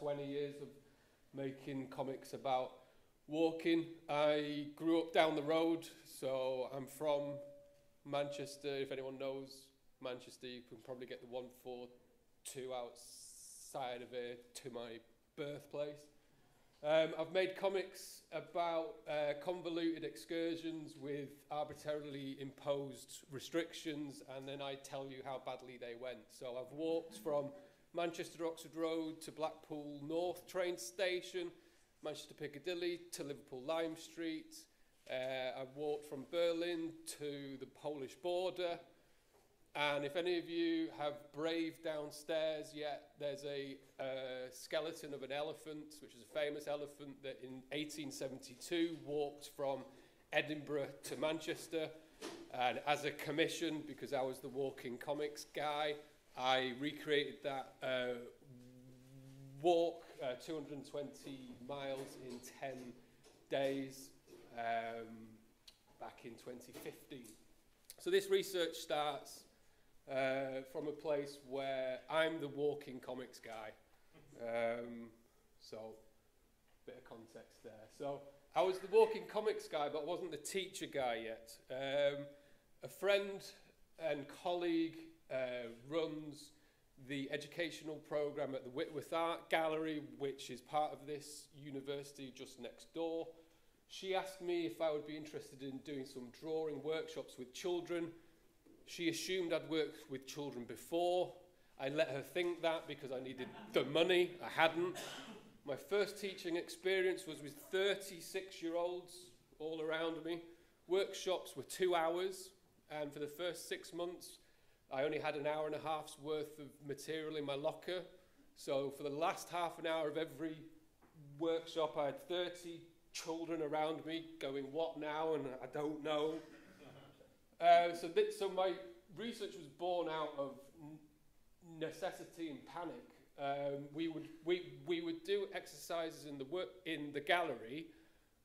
Speaker 17: 20 years of making comics about walking. I grew up down the road, so I'm from Manchester. If anyone knows Manchester, you can probably get the 142 outside of it to my birthplace. Um, I've made comics about uh, convoluted excursions with arbitrarily imposed restrictions, and then I tell you how badly they went. So I've walked from Manchester Oxford Road to Blackpool North train station, Manchester Piccadilly to Liverpool Lime Street. Uh, I've walked from Berlin to the Polish border. And if any of you have braved downstairs yet, there's a uh, skeleton of an elephant, which is a famous elephant that in 1872 walked from Edinburgh to Manchester. And as a commission, because I was the walking comics guy, I recreated that uh, walk uh, 220 miles in 10 days um, back in 2015. So this research starts uh, from a place where I'm the walking comics guy. Um, so, bit of context there. So, I was the walking comics guy, but I wasn't the teacher guy yet. Um, a friend and colleague uh, runs the educational program at the Whitworth Art Gallery, which is part of this university just next door. She asked me if I would be interested in doing some drawing workshops with children she assumed I'd worked with children before. I let her think that because I needed the money. I hadn't. My first teaching experience was with 36 year olds all around me. Workshops were two hours, and for the first six months, I only had an hour and a half's worth of material in my locker. So, for the last half an hour of every workshop, I had 30 children around me going, What now? And I don't know. Uh, so, th- so my research was born out of necessity and panic. Um, we would we, we would do exercises in the work in the gallery,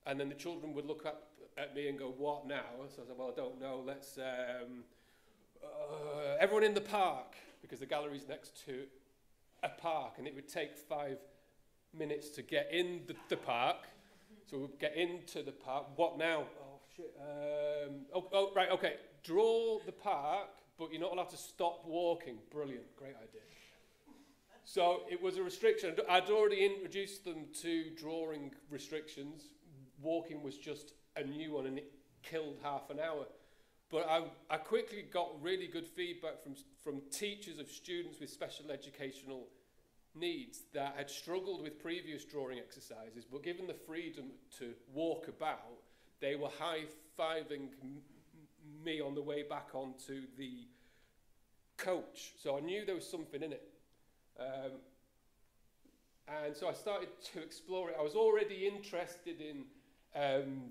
Speaker 17: and then the children would look up at me and go, "What now?" So I said, "Well, I don't know. Let's um, uh, everyone in the park because the gallery's next to a park, and it would take five minutes to get in the, the park. So we'd get into the park. What now? Shit. Um, oh, oh, right, okay. Draw the park, but you're not allowed to stop walking. Brilliant, great idea. So it was a restriction. I'd already introduced them to drawing restrictions. Walking was just a new one, and it killed half an hour. But I, I quickly got really good feedback from, from teachers of students with special educational needs that had struggled with previous drawing exercises, but given the freedom to walk about, they were high-fiving me on the way back onto the coach. So I knew there was something in it. Um, and so I started to explore it. I was already interested in um,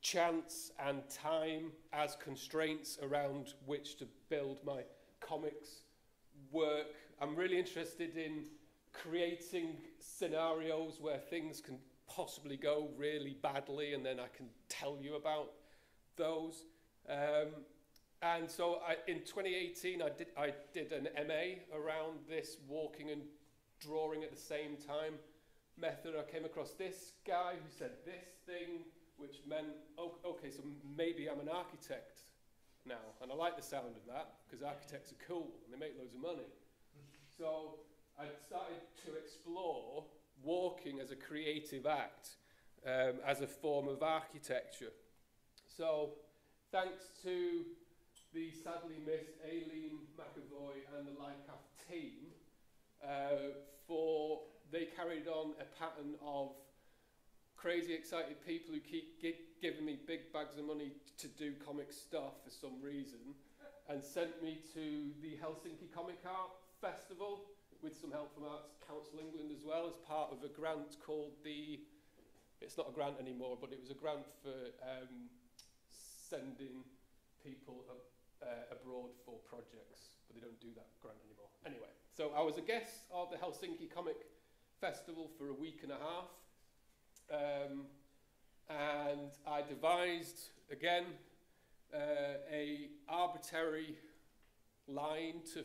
Speaker 17: chance and time as constraints around which to build my comics work. I'm really interested in creating scenarios where things can possibly go really badly, and then I can tell you about those. Um, and so I, in 2018, I did, I did an MA around this walking and drawing at the same time method. I came across this guy who said this thing which meant, okay, so maybe I'm an architect now, and I like the sound of that because architects are cool and they make loads of money. So I started to explore walking as a creative act, um, as a form of architecture. So thanks to the sadly missed Aileen McAvoy and the LICAF team, uh, for they carried on a pattern of crazy excited people who keep gi giving me big bags of money to do comic stuff for some reason and sent me to the Helsinki Comic Art Festival with some help from Arts Council England as well as part of a grant called the it's not a grant anymore but it was a grant for um, sending people uh, abroad for projects but they don't do that grant anymore. Anyway so I was a guest of the Helsinki Comic Festival for a week and a half Um, and I devised, again, uh, a arbitrary line to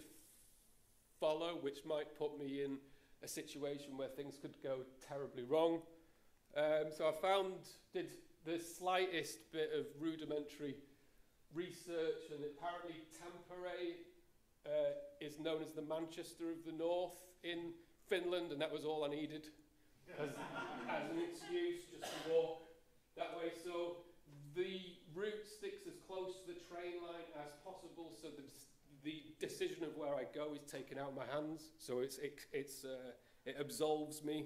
Speaker 17: follow, which might put me in a situation where things could go terribly wrong. Um, so I found, did the slightest bit of rudimentary research, and apparently Tampere uh, is known as the Manchester of the North in Finland, and that was all I needed as, as an excuse just to walk that way. So the route sticks as close to the train line as possible, so the, the decision of where I go is taken out of my hands. So it's, it, it's, uh, it absolves me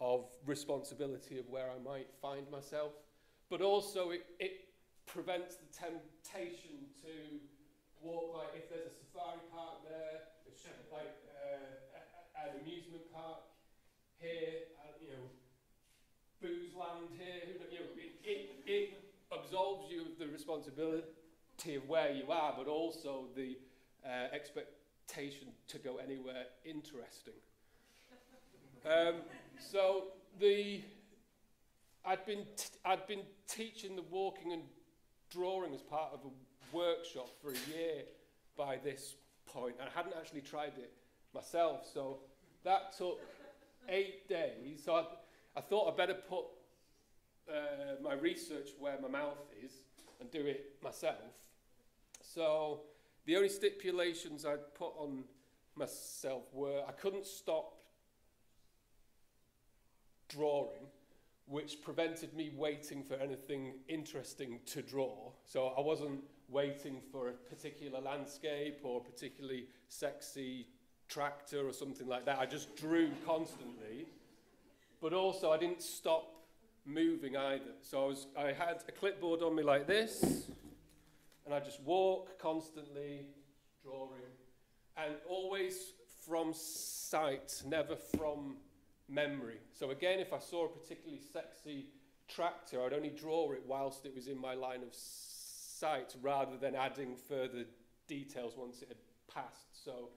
Speaker 17: of responsibility of where I might find myself. But also it, it prevents the temptation to walk like if there's a safari park there, like uh, an amusement park here, you know, booze land here. You know, it, it, it absolves you of the responsibility of where you are, but also the uh, expectation to go anywhere interesting. Um, so the I'd been I'd been teaching the walking and drawing as part of a workshop for a year by this point. I hadn't actually tried it myself, so that took eight days. So I, I thought I'd better put uh, my research where my mouth is and do it myself. So the only stipulations I'd put on myself were I couldn't stop drawing, which prevented me waiting for anything interesting to draw. So I wasn't waiting for a particular landscape or a particularly sexy tractor or something like that. I just drew constantly but also I didn't stop moving either. So I, was, I had a clipboard on me like this, and I just walk constantly, drawing, and always from sight, never from memory. So again, if I saw a particularly sexy tractor, I'd only draw it whilst it was in my line of sight, rather than adding further details once it had passed. So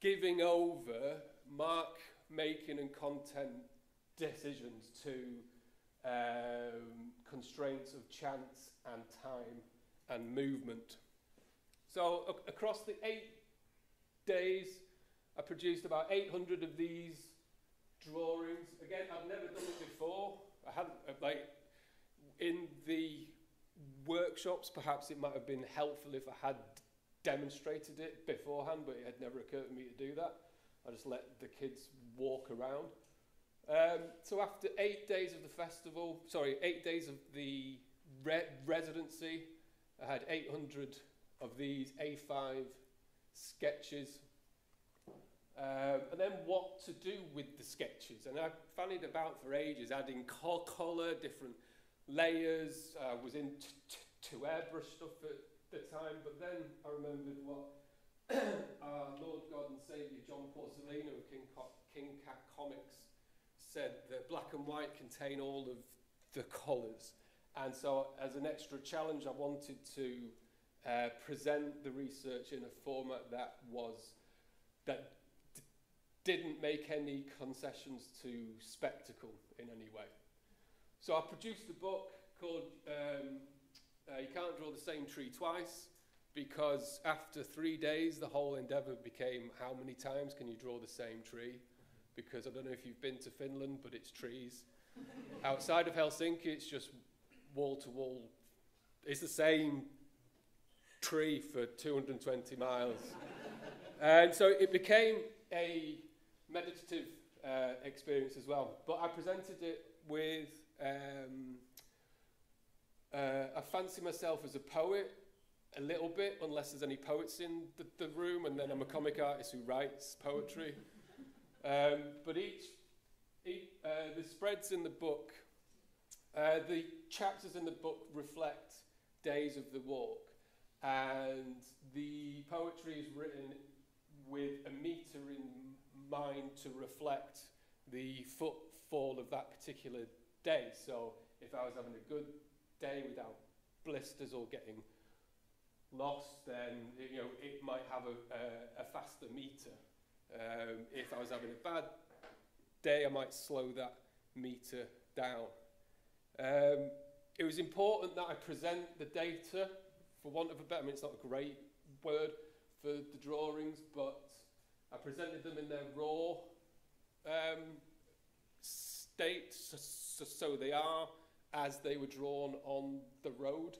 Speaker 17: giving over mark making and content decisions to um, constraints of chance and time and movement. So across the eight days, I produced about 800 of these drawings. Again, I've never done it before. I hadn't, uh, like, in the workshops, perhaps it might have been helpful if I had demonstrated it beforehand, but it had never occurred to me to do that. I just let the kids walk around. Um, so after eight days of the festival, sorry, eight days of the re residency, I had 800 of these A5 sketches. Um, and then what to do with the sketches. And I fannied about for ages, adding colour, different layers, uh, was into to airbrush stuff at the time, but then I remembered what our Lord God and Saviour John Porcellino of King, Co King Cat Comics said that black and white contain all of the colours. And so as an extra challenge, I wanted to uh, present the research in a format that was, that didn't make any concessions to spectacle in any way. So I produced a book called um, uh, You Can't Draw the Same Tree Twice, because after three days, the whole endeavour became how many times can you draw the same tree? because I don't know if you've been to Finland, but it's trees. Outside of Helsinki, it's just wall to wall. It's the same tree for 220 miles. and so it became a meditative uh, experience as well. But I presented it with, um, uh, I fancy myself as a poet a little bit, unless there's any poets in the, the room, and then I'm a comic artist who writes poetry. Um, but each, each uh, the spreads in the book, uh, the chapters in the book reflect days of the walk, and the poetry is written with a meter in mind to reflect the footfall of that particular day. So if I was having a good day without blisters or getting lost, then you know it might have a, a, a faster meter. Um, if I was having a bad day, I might slow that meter down. Um, it was important that I present the data, for want of a better, I mean, it's not a great word for the drawings, but I presented them in their raw um, state, so, so they are as they were drawn on the road.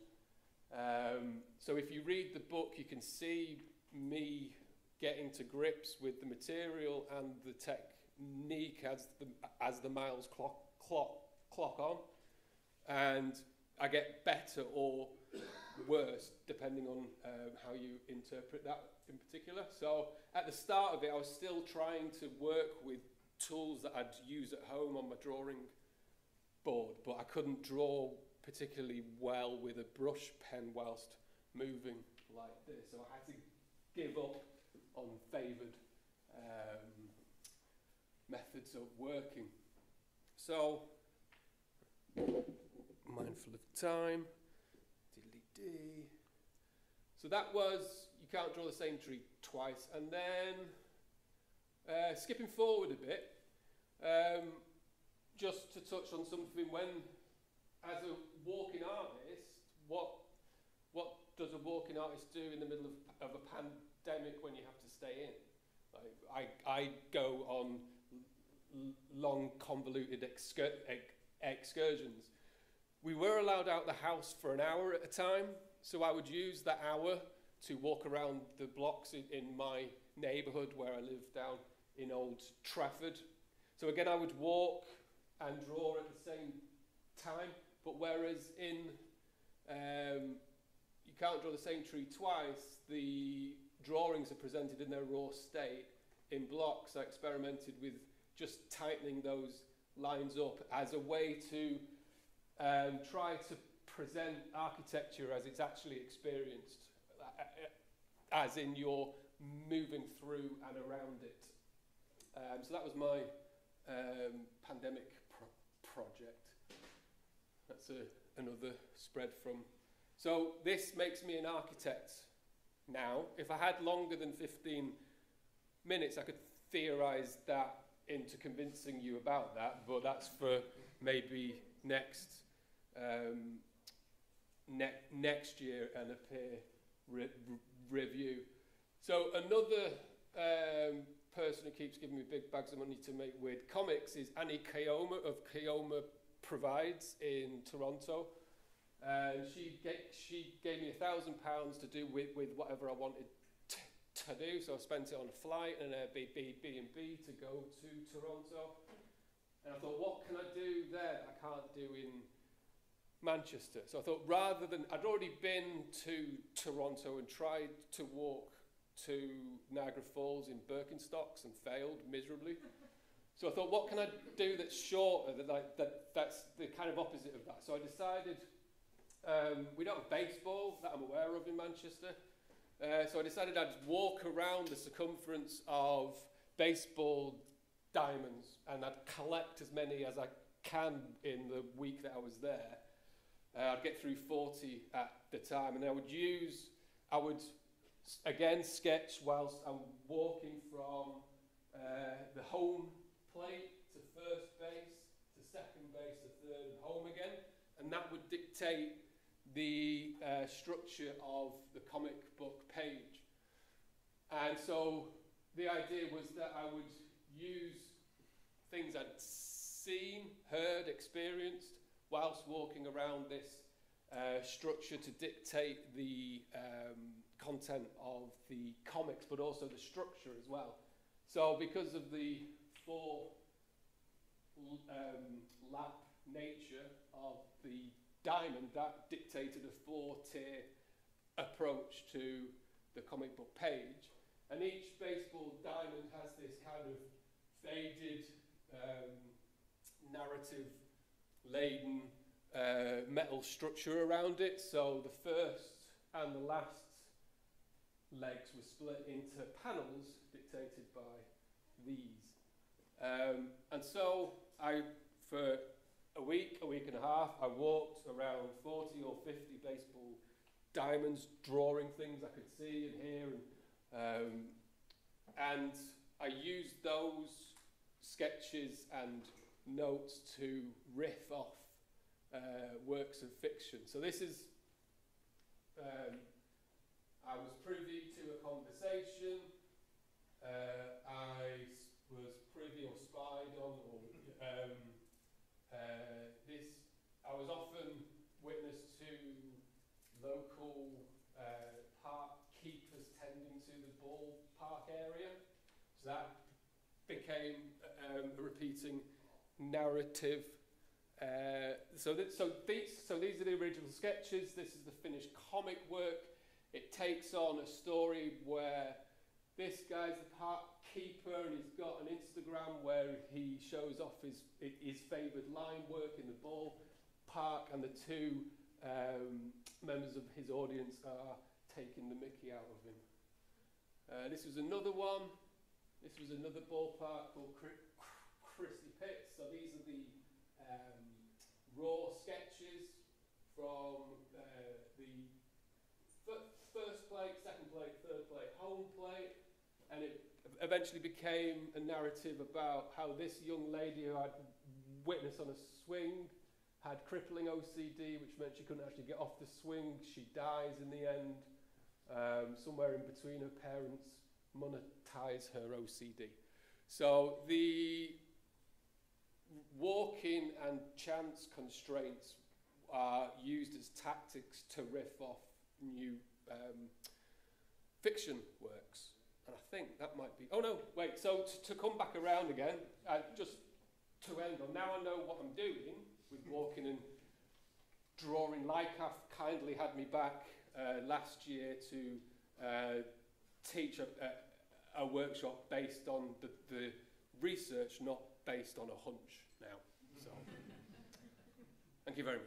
Speaker 17: Um, so if you read the book, you can see me getting to grips with the material and the technique as the, as the miles clock, clock, clock on. And I get better or worse depending on um, how you interpret that in particular. So at the start of it, I was still trying to work with tools that I'd use at home on my drawing board, but I couldn't draw particularly well with a brush pen whilst moving like this. So I had to give up on favoured um, methods of working. So, mindful of time, diddly-dee. So that was, you can't draw the same tree twice. And then, uh, skipping forward a bit, um, just to touch on something when as a walking artist, what what does a walking artist do in the middle of, of a pandemic when you have to stay in? I, I go on long, convoluted excur ex excursions. We were allowed out the house for an hour at a time, so I would use that hour to walk around the blocks in, in my neighbourhood where I live down in Old Trafford. So again, I would walk and draw at the same time. But whereas in, um, you can't draw the same tree twice, the drawings are presented in their raw state in blocks. I experimented with just tightening those lines up as a way to um, try to present architecture as it's actually experienced, uh, uh, as in you're moving through and around it. Um, so that was my um, pandemic pro project. That's a, another spread from. So this makes me an architect now. If I had longer than 15 minutes, I could theorize that into convincing you about that, but that's for maybe next um, ne next year and a peer re re review. So another um, person who keeps giving me big bags of money to make weird comics is Annie Koyama of Koyama provides in Toronto. And she, get, she gave me a thousand pounds to do with, with whatever I wanted to do. So I spent it on a flight and an Airbnb to go to Toronto. And I thought, what can I do there I can't do in Manchester? So I thought, rather than, I'd already been to Toronto and tried to walk to Niagara Falls in Birkenstocks and failed miserably. So I thought, what can I do that's shorter, that, like, that that's the kind of opposite of that? So I decided, um, we don't have baseball that I'm aware of in Manchester. Uh, so I decided I'd walk around the circumference of baseball diamonds and I'd collect as many as I can in the week that I was there. Uh, I'd get through 40 at the time and I would use, I would again sketch whilst I'm walking from uh, the home plate to first base to second base to third and home again. And that would dictate the uh, structure of the comic book page. And so the idea was that I would use things I'd seen, heard, experienced whilst walking around this uh, structure to dictate the um, content of the comics, but also the structure as well. So because of the four um, lap nature of the diamond, that dictated a four-tier approach to the comic book page. And each baseball diamond has this kind of faded, um, narrative-laden uh, metal structure around it. So the first and the last legs were split into panels dictated by these. Um, and so I, for a week, a week and a half, I walked around 40 or 50 baseball diamonds, drawing things I could see and hear. And, um, and I used those sketches and notes to riff off uh, works of fiction. So this is, um, I was privy to a conversation. Uh, I was privy or spied on, or um, uh, this. I was often witness to local uh, park keepers tending to the ball park area. So that became um, a repeating narrative. Uh, so, th so, these, so these are the original sketches. This is the finished comic work. It takes on a story where this guy's a park keeper and he's got an Instagram where he shows off his, his favoured line work in the ball park, and the two um, members of his audience are taking the mickey out of him. Uh, this was another one. This was another ballpark called Christie Pitts. So these are the um, raw sketches from uh, the first plate, second plate, third plate, home plate, and it eventually became a narrative about how this young lady who I'd witnessed on a swing had crippling OCD, which meant she couldn't actually get off the swing. She dies in the end. Um, somewhere in between her parents monetize her OCD. So the walking and chance constraints are used as tactics to riff off new um, fiction works. And I think that might be. Oh no, wait. So to come back around again, uh, just to end on. Now I know what I'm doing with walking and drawing. LICAF kindly had me back uh, last year to uh, teach a, a, a workshop based on the, the research, not based on a hunch now. So, thank you very much.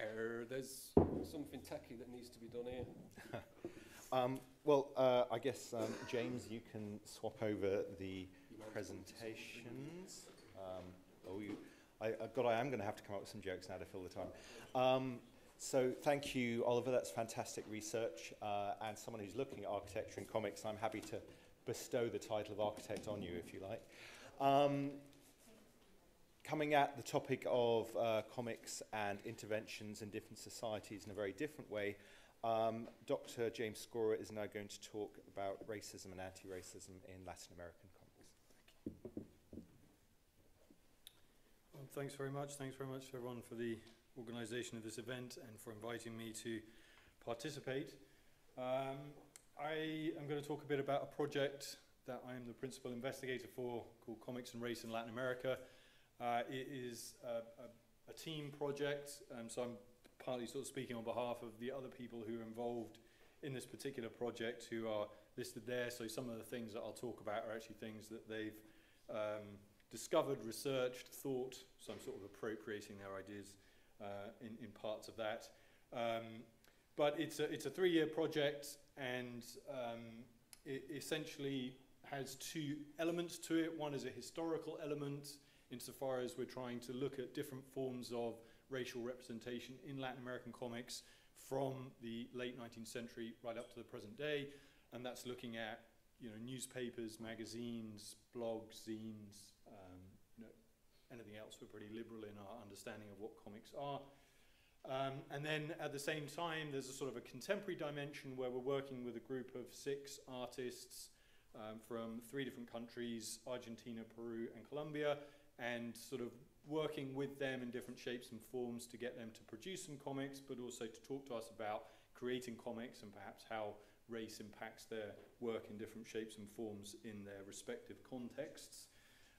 Speaker 17: Er, there's something techy that needs to be done here.
Speaker 2: um, well, uh, I guess, um, James, you can swap over the presentations. Um, oh, you, I, uh, God, I am going to have to come up with some jokes now to fill the time. So thank you, Oliver. That's fantastic research. Uh, and someone who's looking at architecture and comics, I'm happy to bestow the title of architect on you, if you like. Um, coming at the topic of uh, comics and interventions in different societies in a very different way, um, Dr. James Scorer is now going to talk about racism and anti-racism in Latin American comics. Thank you.
Speaker 18: Well, thanks very much. Thanks very much, everyone, for the organisation of this event and for inviting me to participate. Um, I am going to talk a bit about a project that I am the principal investigator for called Comics and Race in Latin America. Uh, it is a, a, a team project, um, so I'm partly sort of speaking on behalf of the other people who are involved in this particular project who are listed there. So some of the things that I'll talk about are actually things that they've um, discovered, researched, thought, so I'm sort of appropriating their ideas in, in parts of that. Um, but it's a, it's a three-year project and um, it essentially has two elements to it. One is a historical element insofar as we're trying to look at different forms of racial representation in Latin American comics from the late 19th century right up to the present day. And that's looking at you know, newspapers, magazines, blogs, zines, um, anything else. We're pretty liberal in our understanding of what comics are. Um, and then at the same time, there's a sort of a contemporary dimension where we're working with a group of six artists um, from three different countries Argentina, Peru, and Colombia and sort of working with them in different shapes and forms to get them to produce some comics, but also to talk to us about creating comics and perhaps how race impacts their work in different shapes and forms in their respective contexts.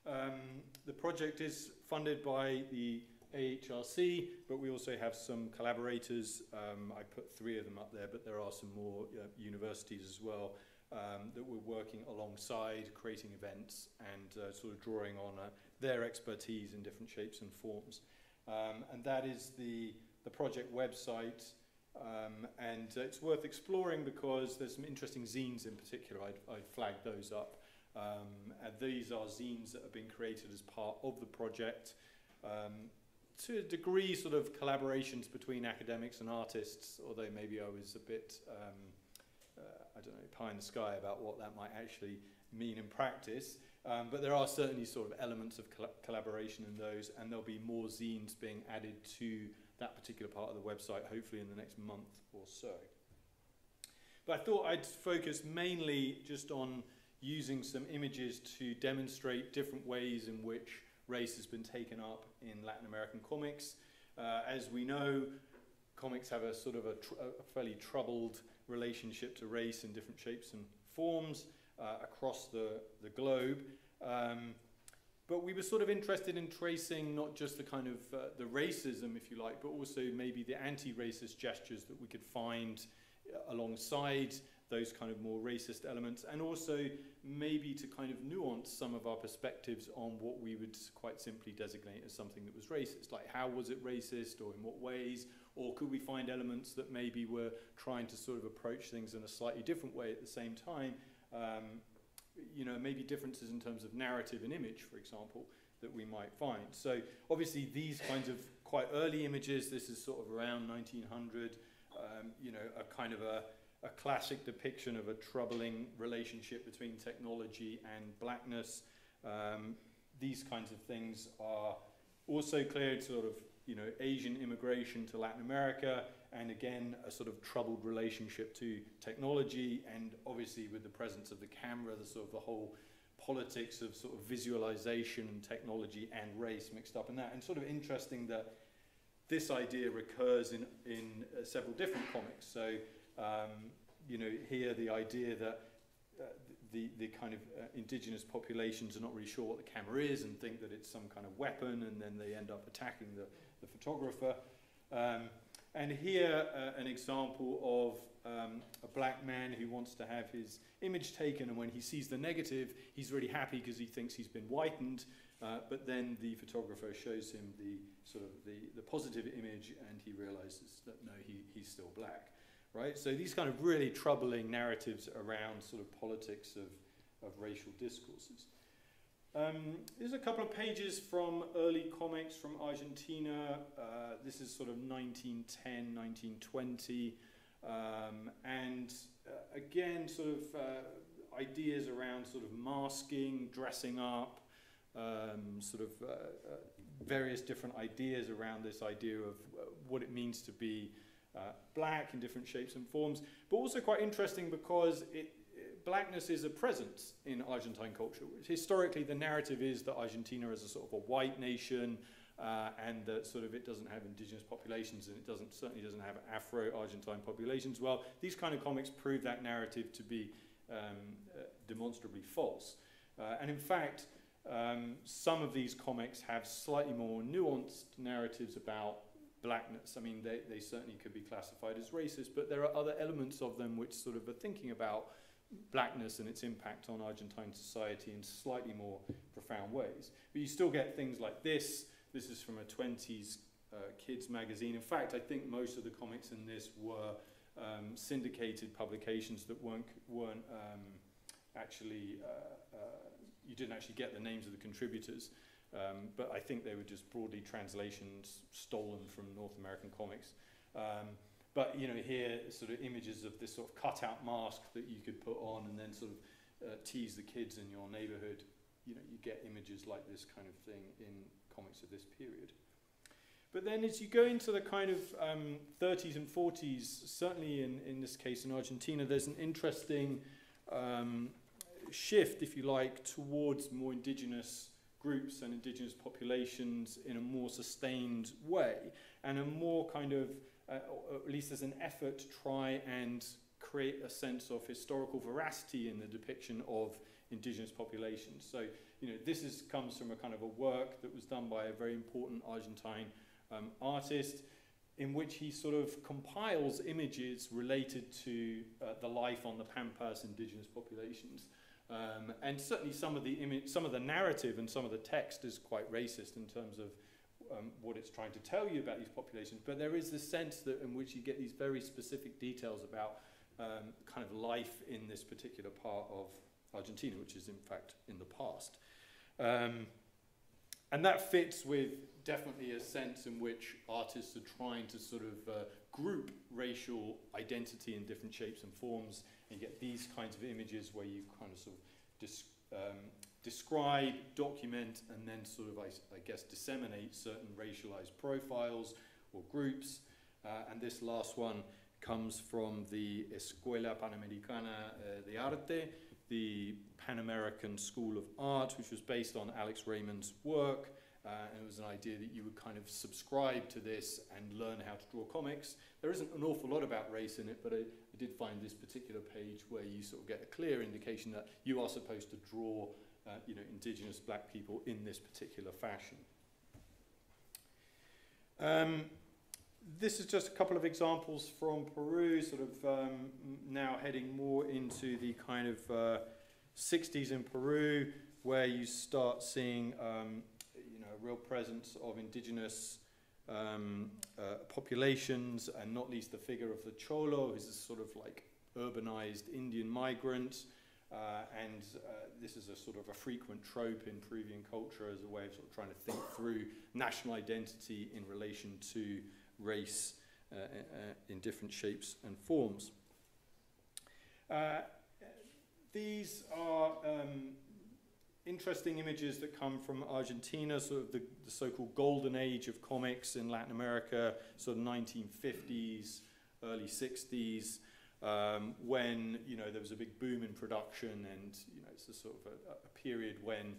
Speaker 18: Um, the project is funded by the AHRC, but we also have some collaborators. Um, I put three of them up there, but there are some more uh, universities as well um, that we're working alongside, creating events and uh, sort of drawing on uh, their expertise in different shapes and forms. Um, and that is the, the project website. Um, and uh, it's worth exploring because there's some interesting zines in particular. I'd, I'd flagged those up. Um, and these are zines that have been created as part of the project. Um, to a degree, sort of collaborations between academics and artists, although maybe I was a bit, um, uh, I don't know, pie in the sky about what that might actually mean in practice. Um, but there are certainly sort of elements of col collaboration in those, and there'll be more zines being added to that particular part of the website, hopefully in the next month or so. But I thought I'd focus mainly just on using some images to demonstrate different ways in which race has been taken up in Latin American comics. Uh, as we know, comics have a sort of a, tr a fairly troubled relationship to race in different shapes and forms uh, across the, the globe. Um, but we were sort of interested in tracing not just the kind of uh, the racism, if you like, but also maybe the anti-racist gestures that we could find uh, alongside those kind of more racist elements, and also maybe to kind of nuance some of our perspectives on what we would quite simply designate as something that was racist. Like, how was it racist, or in what ways? Or could we find elements that maybe were trying to sort of approach things in a slightly different way at the same time? Um, you know, maybe differences in terms of narrative and image, for example, that we might find. So obviously these kinds of quite early images, this is sort of around 1900, um, you know, a kind of a, a classic depiction of a troubling relationship between technology and blackness. Um, these kinds of things are also clear sort of, you know, Asian immigration to Latin America, and again, a sort of troubled relationship to technology, and obviously with the presence of the camera, the sort of the whole politics of sort of visualization and technology and race mixed up in that. And sort of interesting that this idea recurs in, in uh, several different comics. So, um, you know, here the idea that uh, the, the kind of uh, indigenous populations are not really sure what the camera is and think that it's some kind of weapon, and then they end up attacking the, the photographer. Um, and here, uh, an example of um, a black man who wants to have his image taken, and when he sees the negative, he's really happy because he thinks he's been whitened. Uh, but then the photographer shows him the sort of the, the positive image, and he realizes that no, he, he's still black, right? So these kind of really troubling narratives around sort of politics of, of racial discourses. Um, there's a couple of pages from early comics from Argentina. Uh, this is sort of 1910, 1920. Um, and uh, again, sort of uh, ideas around sort of masking, dressing up, um, sort of uh, uh, various different ideas around this idea of uh, what it means to be black in different shapes and forms. But also quite interesting because it, blackness is a presence in Argentine culture. Historically, the narrative is that Argentina is a sort of a white nation, uh, and that sort of it doesn't have indigenous populations, and it doesn't certainly doesn't have Afro-Argentine populations. Well, these kind of comics prove that narrative to be um, uh, demonstrably false. Uh, and in fact, um, some of these comics have slightly more nuanced narratives about blackness. I mean, they, they certainly could be classified as racist, but there are other elements of them which sort of are thinking about blackness and its impact on Argentine society in slightly more profound ways. But you still get things like this. This is from a 20s uh, kids magazine. In fact, I think most of the comics in this were um, syndicated publications that weren't, weren't um, actually, uh, uh, you didn't actually get the names of the contributors. Um, but I think they were just broadly translations stolen from North American comics. Um, but you know, here sort of images of this sort of cut-out mask that you could put on and then sort of uh, tease the kids in your neighborhood. You know, you get images like this kind of thing in comics of this period. But then as you go into the kind of um, 30s and 40s, certainly in, in this case in Argentina, there's an interesting um, shift, if you like, towards more indigenous groups and indigenous populations in a more sustained way and a more kind of, uh, at least as an effort to try and create a sense of historical veracity in the depiction of indigenous populations. So, you know, this is, comes from a kind of a work that was done by a very important Argentine um, artist in which he sort of compiles images related to uh, the life on the Pampas indigenous populations. Um, and certainly some of the some of the narrative and some of the text is quite racist in terms of um, what it's trying to tell you about these populations. But there is this sense that in which you get these very specific details about um, kind of life in this particular part of Argentina, which is in fact in the past. Um, and that fits with definitely a sense in which artists are trying to sort of uh, group racial identity in different shapes and forms and get these kinds of images where you kind of sort of um, describe, document, and then sort of, I, I, guess, disseminate certain racialized profiles or groups. Uh, and this last one comes from the Escuela Panamericana uh, de Arte, the Pan American School of Art, which was based on Alex Raymond's work. Uh, and it was an idea that you would kind of subscribe to this and learn how to draw comics. There isn't an awful lot about race in it, but I, I did find this particular page where you sort of get a clear indication that you are supposed to draw uh, you know, indigenous black people in this particular fashion. Um, this is just a couple of examples from Peru, sort of um, now heading more into the kind of uh, 60s in Peru, where you start seeing um, real presence of indigenous um, uh, populations, and not least the figure of the Cholo, who's a sort of like urbanized Indian migrant. Uh, and uh, this is a sort of a frequent trope in Peruvian culture as a way of sort of trying to think through national identity in relation to race uh, uh, in different shapes and forms. Uh, these are um, interesting images that come from Argentina, sort of the, the so-called golden age of comics in Latin America, sort of 1950s, early 60s, um, when you know there was a big boom in production, and you know it's a sort of a, a period when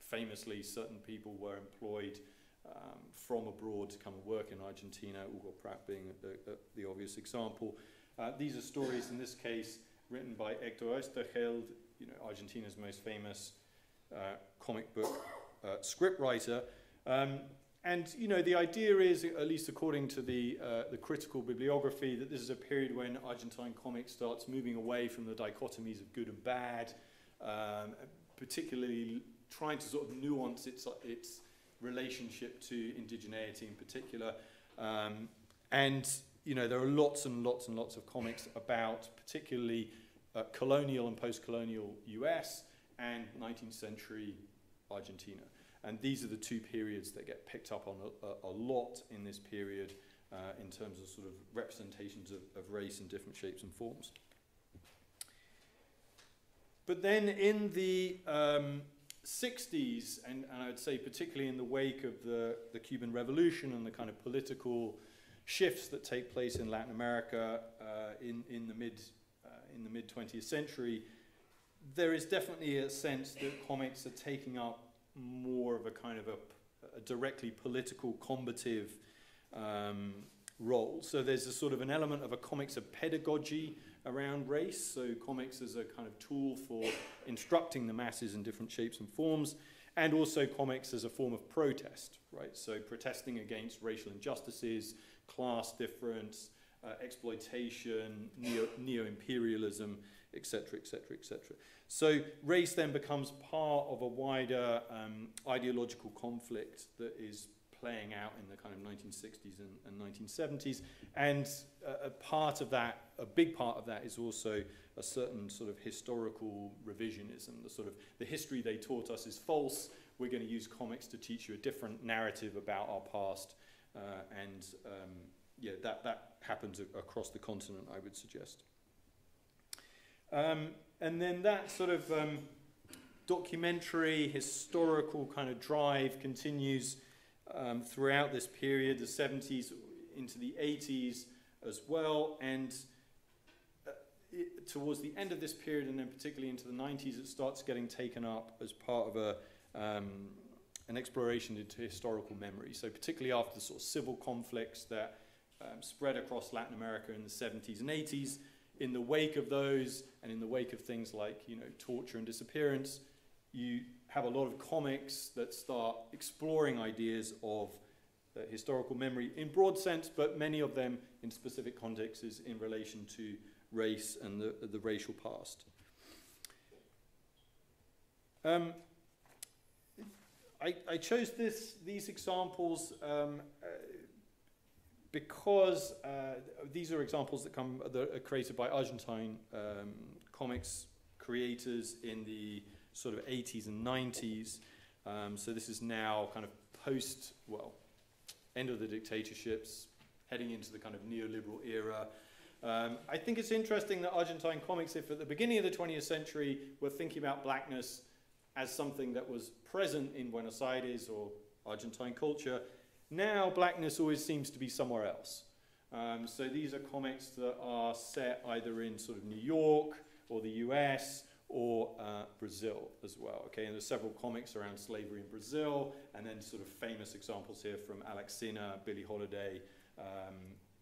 Speaker 18: famously certain people were employed um, from abroad to come and work in Argentina, Hugo Pratt being the, the, obvious example. Uh, these are stories, in this case, written by Hector Oesterheld, you know, Argentina's most famous comic book uh, scriptwriter. Um, and you know the idea is, at least according to the uh, the critical bibliography, that this is a period when Argentine comics starts moving away from the dichotomies of good and bad, um, particularly trying to sort of nuance its its relationship to indigeneity in particular. Um, and you know there are lots and lots and lots of comics about particularly uh, colonial and post-colonial U.S and 19th century Argentina. And these are the two periods that get picked up on a, a, lot in this period uh, in terms of sort of representations of, of race in different shapes and forms. But then in the um, 60s, and, and I would say particularly in the wake of the, the Cuban Revolution and the kind of political shifts that take place in Latin America uh, in, in the mid uh, in the mid 20th century, there is definitely a sense that comics are taking up more of a kind of a, a directly political, combative um, role. So there's a sort of an element of a comics of pedagogy around race. So comics as a kind of tool for instructing the masses in different shapes and forms, and also comics as a form of protest, right? So protesting against racial injustices, class difference, uh, exploitation, neo, neo-imperialism, etc., etc., etc. So race then becomes part of a wider um, ideological conflict that is playing out in the kind of 1960s and, and 1970s. And a, a part of that, a big part of that is also a certain sort of historical revisionism. The sort of the history they taught us is false. We're going to use comics to teach you a different narrative about our past. Uh, and um, yeah, that, that happens across the continent, I would suggest. Um, and then that sort of um, documentary, historical kind of drive continues um, throughout this period, the 70s into the 80s as well, and uh, it, towards the end of this period, and then particularly into the 90s, it starts getting taken up as part of a um, an exploration into historical memory. So particularly after the sort of civil conflicts that um, spread across Latin America in the 70s and 80s, in the wake of those, and in the wake of things like you know torture and disappearance, you have a lot of comics that start exploring ideas of uh, historical memory in broad sense, but many of them in specific contexts in relation to race and the, the racial past. Um, I, I chose this, these examples um, uh, because uh, these are examples that come that are created by Argentine um, comics creators in the sort of 80s and 90s. Um, so this is now kind of post, well, end of the dictatorships, heading into the kind of neoliberal era. Um, I think it's interesting that Argentine comics, if at the beginning of the 20th century were thinking about blackness as something that was present in Buenos Aires or Argentine culture. Now, blackness always seems to be somewhere else. Um, so these are comics that are set either in sort of New York or the US or uh, Brazil as well. Okay, and there's several comics around slavery in Brazil, and then sort of famous examples here from Alack Sinner, Billie Holiday. Um,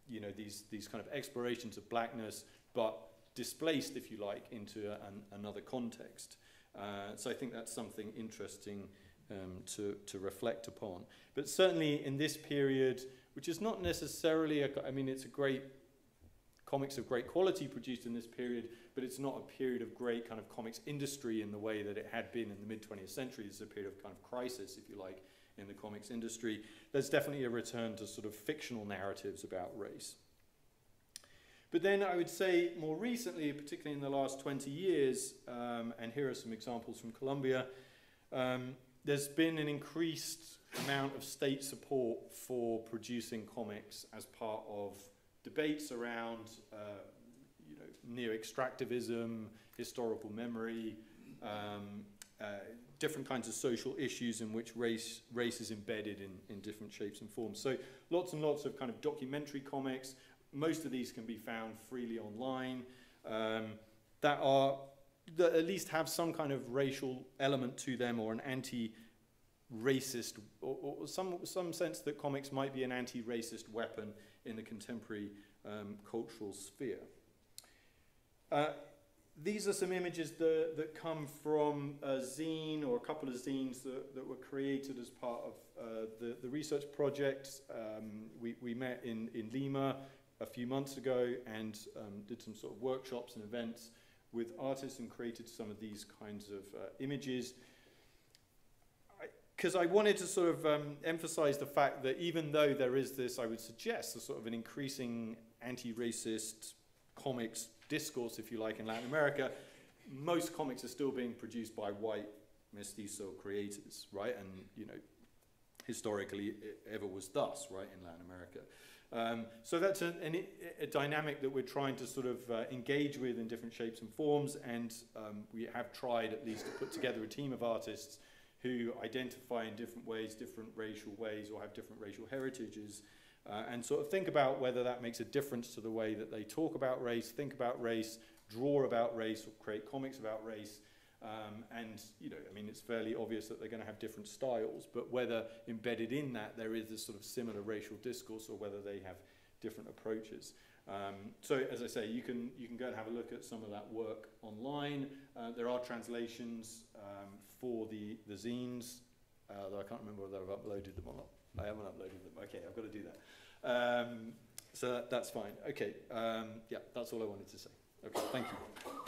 Speaker 18: you know these these kind of explorations of blackness, but displaced, if you like, into a, an, another context. Uh, so I think that's something interesting um, to, to reflect upon. But certainly in this period, which is not necessarily, a, I mean, it's a great, comics of great quality produced in this period, but it's not a period of great kind of comics industry in the way that it had been in the mid 20th century. It's a period of kind of crisis, if you like, in the comics industry. There's definitely a return to sort of fictional narratives about race. But then I would say more recently, particularly in the last 20 years, um, and here are some examples from Colombia, um, there's been an increased amount of state support for producing comics as part of debates around uh, you know, neo-extractivism, historical memory, um, uh, different kinds of social issues in which race, race is embedded in, in different shapes and forms. So lots and lots of kind of documentary comics, most of these can be found freely online um, that are that at least have some kind of racial element to them or an anti-racist or, or, some some sense that comics might be an anti-racist weapon in the contemporary um, cultural sphere. Uh, these are some images that, that come from a zine or a couple of zines that, that were created as part of uh, the, the research project. Um, we, we met in, in Lima a few months ago and um, did some sort of workshops and events with artists and created some of these kinds of uh, images. Because I, I, wanted to sort of um, emphasize the fact that even though there is this, I would suggest, a sort of an increasing anti-racist comics discourse, if you like, in Latin America, most comics are still being produced by white mestizo creators, right? And, you know, historically it ever was thus, right, in Latin America. Um, so that's a, a, dynamic that we're trying to sort of uh, engage with in different shapes and forms, and um, we have tried at least to put together a team of artists who identify in different ways, different racial ways, or have different racial heritages, uh, and sort of think about whether that makes a difference to the way that they talk about race, think about race, draw about race, or create comics about race, um, and, you know, I mean, it's fairly obvious that they're going to have different styles, but whether embedded in that there is this sort of similar racial discourse or whether they have different approaches. Um, so, as I say, you can, you can go and have a look at some of that work online. Uh, there are translations um, for the, the zines, uh, though I can't remember whether I've uploaded them or not. I haven't uploaded them. Okay, I've got to do that. Um, so that, that's fine. Okay, um, yeah, that's all I wanted to say. Okay, thank you.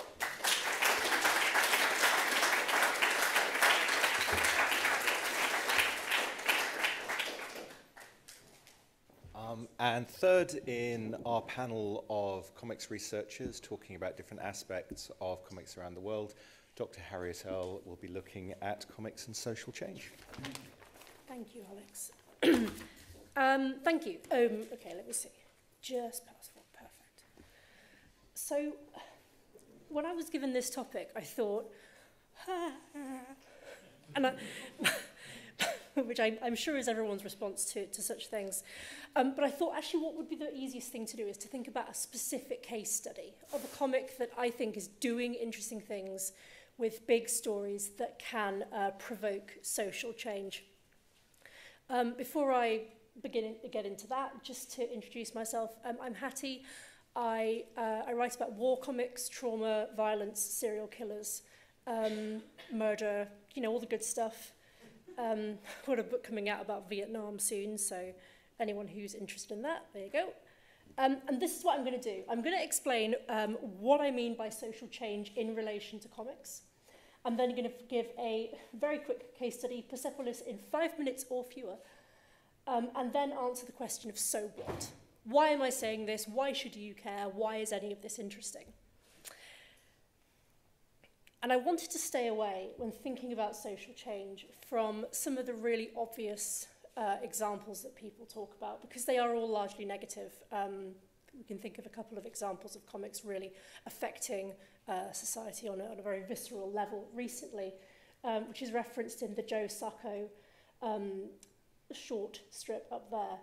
Speaker 2: Um, and third in our panel of comics researchers talking about different aspects of comics around the world, Dr. Harriet Earle will be looking at comics and social change.
Speaker 9: Thank you, Alex. um, thank you. Um, okay, let me see. Just past perfect. So, when I was given this topic, I thought, and I,
Speaker 19: which I, I'm sure is everyone's response to, to such things. Um, but I thought actually what would be the easiest thing to do is to think about a specific case study of a comic that I think is doing interesting things with big stories that can uh, provoke social change. Um, before I begin to get into that, just to introduce myself, um, I'm Hattie. I, uh, I write about war comics, trauma, violence, serial killers, um, murder, you know, all the good stuff. Um, got a book coming out about Vietnam soon, so anyone who's interested in that, there you go. Um, and this is what I'm going to do. I'm going to explain um, what I mean by social change in relation to comics. I'm then going to give a very quick case study, Persepolis, in five minutes or fewer, um, and then answer the question of so what? Why am I saying this? Why should you care? Why is any of this interesting? And I wanted to stay away, when thinking about social change, from some of the really obvious uh, examples that people talk about, because they are all largely negative. Um, we can think of a couple of examples of comics really affecting uh, society on a, on a very visceral level recently, um, which is referenced in the Joe Sacco um, short strip up there.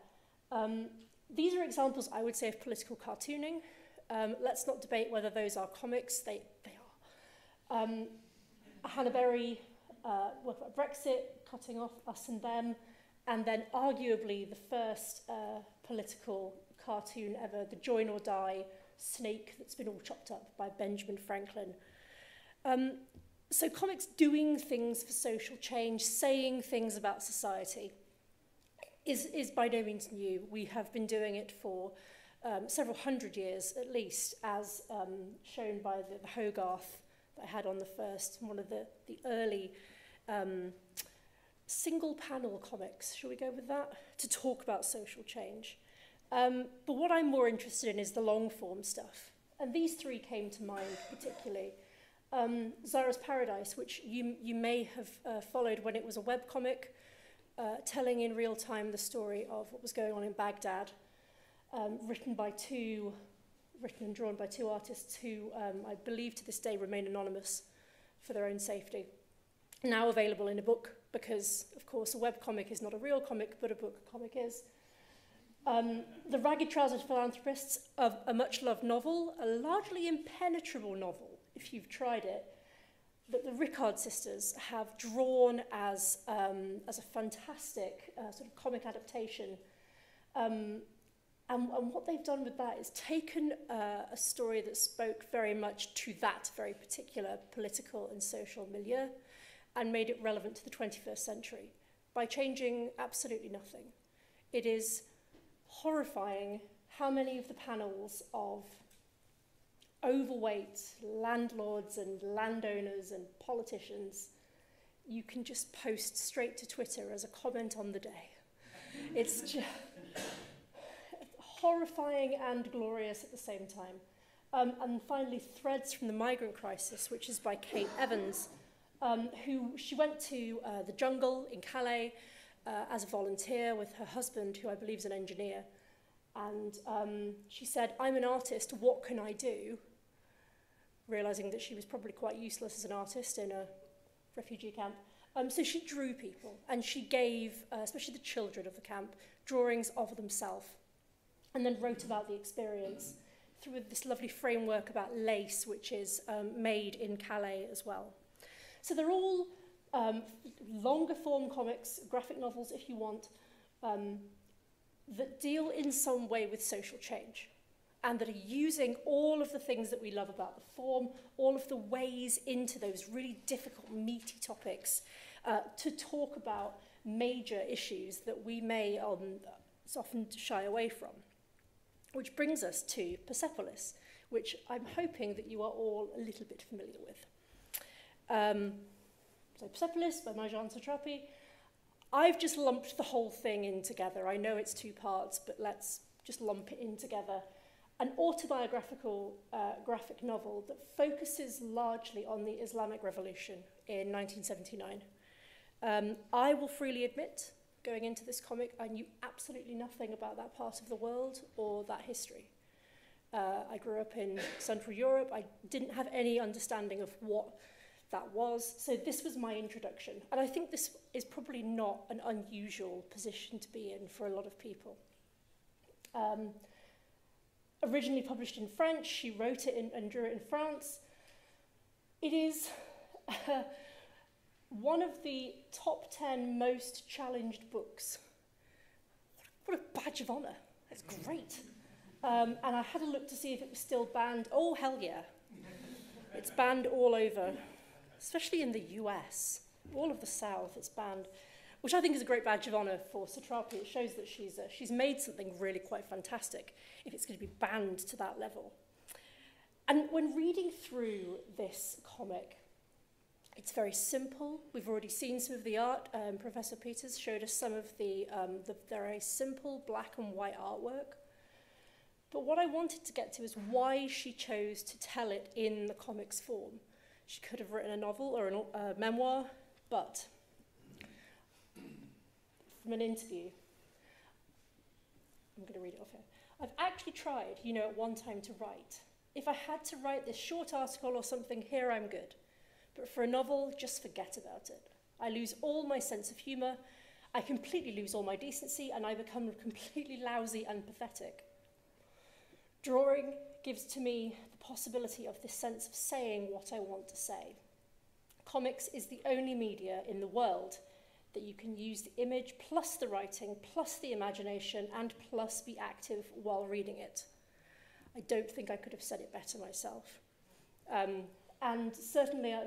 Speaker 19: Um, these are examples, I would say, of political cartooning. Um, let's not debate whether those are comics. They. Um, Hannah Berry uh, Brexit, cutting off us and them, and then arguably the first uh, political cartoon ever, the Join or Die snake that's been all chopped up by Benjamin Franklin. Um, so comics doing things for social change, saying things about society is, is by no means new. We have been doing it for um, several hundred years at least, as um, shown by the, the Hogarth that I had on the first, one of the, the early um, single panel comics, shall we go with that, to talk about social change. Um, but what I'm more interested in is the long form stuff. And these three came to mind particularly. Um, Zara's Paradise, which you, you may have uh, followed when it was a webcomic uh, telling in real time the story of what was going on in Baghdad, um, written by two written and drawn by two artists who um, I believe to this day remain anonymous for their own safety. Now available in a book because, of course, a web comic is not a real comic, but a book comic is. Um, the Ragged Trousered Philanthropists, a, a much-loved novel, a largely impenetrable novel, if you've tried it, that the Rickard sisters have drawn as, um, as a fantastic uh, sort of comic adaptation um, and, and what they've done with that is taken uh, a story that spoke very much to that very particular political and social milieu and made it relevant to the 21st century by changing absolutely nothing. It is horrifying how many of the panels of overweight landlords and landowners and politicians you can just post straight to Twitter as a comment on the day. It's just horrifying and glorious at the same time. Um, and finally, Threads from the Migrant Crisis, which is by Kate Evans, um, who she went to uh, the jungle in Calais uh, as a volunteer with her husband, who I believe is an engineer. And um, she said, I'm an artist, what can I do? Realizing that she was probably quite useless as an artist in a refugee camp. Um, so she drew people and she gave, uh, especially the children of the camp, drawings of themselves and then wrote about the experience through this lovely framework about lace, which is um, made in Calais as well. So they're all um, longer form comics, graphic novels if you want, um, that deal in some way with social change and that are using all of the things that we love about the form, all of the ways into those really difficult, meaty topics uh, to talk about major issues that we may um, often shy away from. Which brings us to Persepolis, which I'm hoping that you are all a little bit familiar with. Um, so Persepolis by Marjan Satrapi. I've just lumped the whole thing in together. I know it's two parts, but let's just lump it in together. An autobiographical uh, graphic novel that focuses largely on the Islamic Revolution in 1979. Um, I will freely admit going into this comic, I knew absolutely nothing about that part of the world or that history. Uh, I grew up in Central Europe. I didn't have any understanding of what that was. So this was my introduction. And I think this is probably not an unusual position to be in for a lot of people. Um, originally published in French, she wrote it in, and drew it in France. It is... one of the top 10 most challenged books. What a badge of honour. That's great. Um, and I had a look to see if it was still banned. Oh, hell yeah. It's banned all over, especially in the US. All of the South, it's banned, which I think is a great badge of honour for Satrapi. It shows that she's, uh, she's made something really quite fantastic if it's going to be banned to that level. And when reading through this comic, it's very simple. We've already seen some of the art. Um, Professor Peeters showed us some of the, um, the very simple black and white artwork. But what I wanted to get to is why she chose to tell it in the comics form. She could have written a novel or a uh, memoir, but from an interview, I'm going to read it off here. I've actually tried, you know, at one time to write. If I had to write this short article or something, here I'm good. But for a novel, just forget about it. I lose all my sense of humour, I completely lose all my decency, and I become completely lousy and pathetic. Drawing gives to me the possibility of this sense of saying what I want to say. Comics is the only media in the world that you can use the image plus the writing plus the imagination and plus be active while reading it. I don't think I could have said it better myself. Um, and certainly I,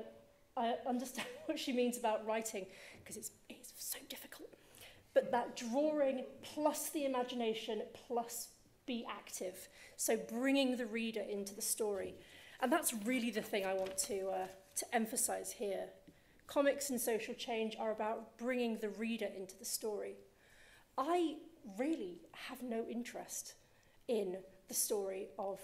Speaker 19: I understand what she means about writing because it's, it's so difficult. But that drawing plus the imagination plus be active. So bringing the reader into the story. And that's really the thing I want to, uh, to emphasize here. Comics and social change are about bringing the reader into the story. I really have no interest in the story of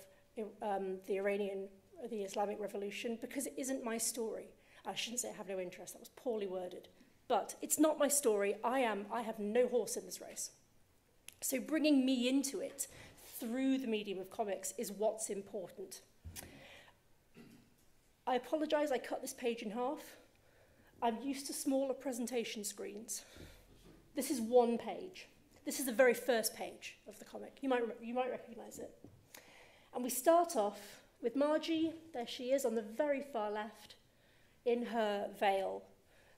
Speaker 19: um, the Iranian, the Islamic Revolution, because it isn't my story. I shouldn't say I have no interest, that was poorly worded. But it's not my story. I am, I have no horse in this race. So bringing me into it through the medium of comics is what's important. I apologise, I cut this page in half. I'm used to smaller presentation screens. This is one page. This is the very first page of the comic. You might, you might recognise it. And we start off with Marji, there she is on the very far left, in her veil.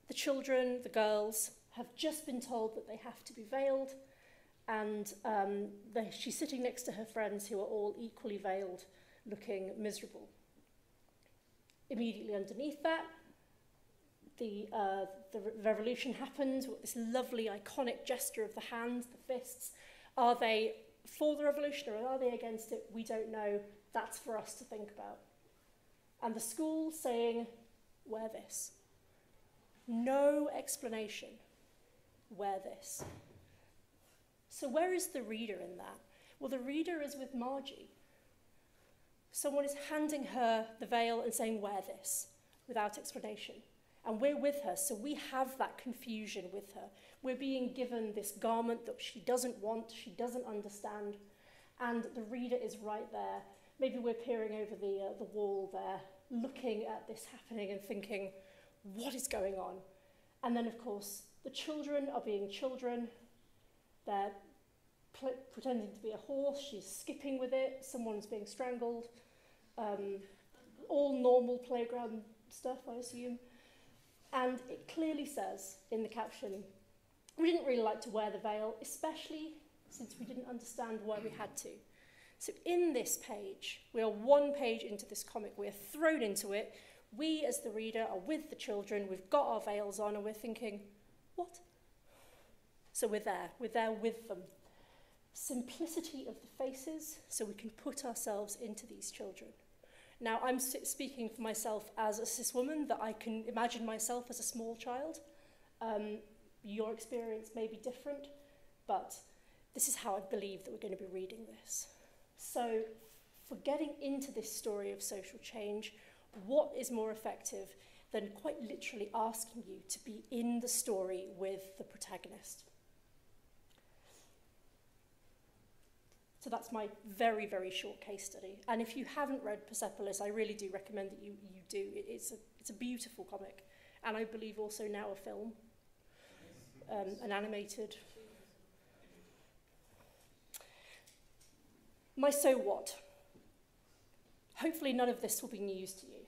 Speaker 19: The children, the girls, have just been told that they have to be veiled and um, the, she's sitting next to her friends who are all equally veiled, looking miserable. Immediately underneath that, the, uh, the revolution happens, this lovely iconic gesture of the hands, the fists. Are they for the revolution or are they against it? We don't know. That's for us to think about. And the school saying, wear this. No explanation. Wear this. So, where is the reader in that? Well, the reader is with Marji. Someone is handing her the veil and saying, Wear this, without explanation. And we're with her, so we have that confusion with her. We're being given this garment that she doesn't want, she doesn't understand, and the reader is right there. Maybe we're peering over the, uh, the wall there, looking at this happening and thinking, what is going on? And then, of course, the children are being children, they're pretending to be a horse, she's skipping with it, someone's being strangled. Um, all normal playground stuff, I assume. And it clearly says in the caption, we didn't really like to wear the veil, especially since we didn't understand why we had to. So in this page, we are one page into this comic, we're thrown into it. We, as the reader, are with the children, we've got our veils on, and we're thinking, what? So we're there, we're there with them. Simplicity of the faces, so we can put ourselves into these children. Now, I'm speaking for myself as a cis woman, that I can imagine myself as a small child. Um, your experience may be different, but this is how I believe that we're going to be reading this. So, for getting into this story of social change, what is more effective than quite literally asking you to be in the story with the protagonist? So that's my very, very short case study. And if you haven't read Persepolis, I really do recommend that you, you do. It, it's, a, it's a beautiful comic. And I believe also now a film, um, an animated. My so what? Hopefully none of this will be news to you,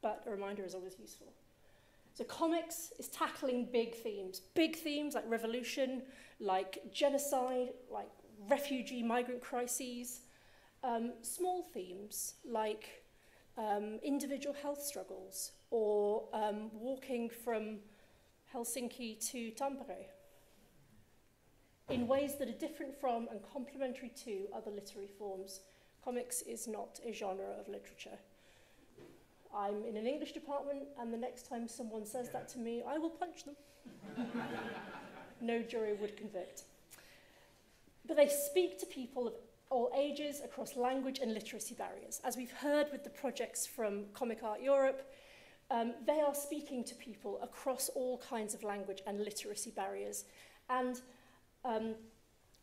Speaker 19: but a reminder is always useful. So comics is tackling big themes, big themes like revolution, like genocide, like refugee migrant crises, um, small themes like um, individual health struggles or um, walking from Helsinki to Tampere in ways that are different from and complementary to other literary forms. Comics is not a genre of literature. I'm in an English department, and the next time someone says that to me, I will punch them. no jury would convict. But they speak to people of all ages across language and literacy barriers. As we've heard with the projects from Comic Art Europe, um, they are speaking to people across all kinds of language and literacy barriers. And Um,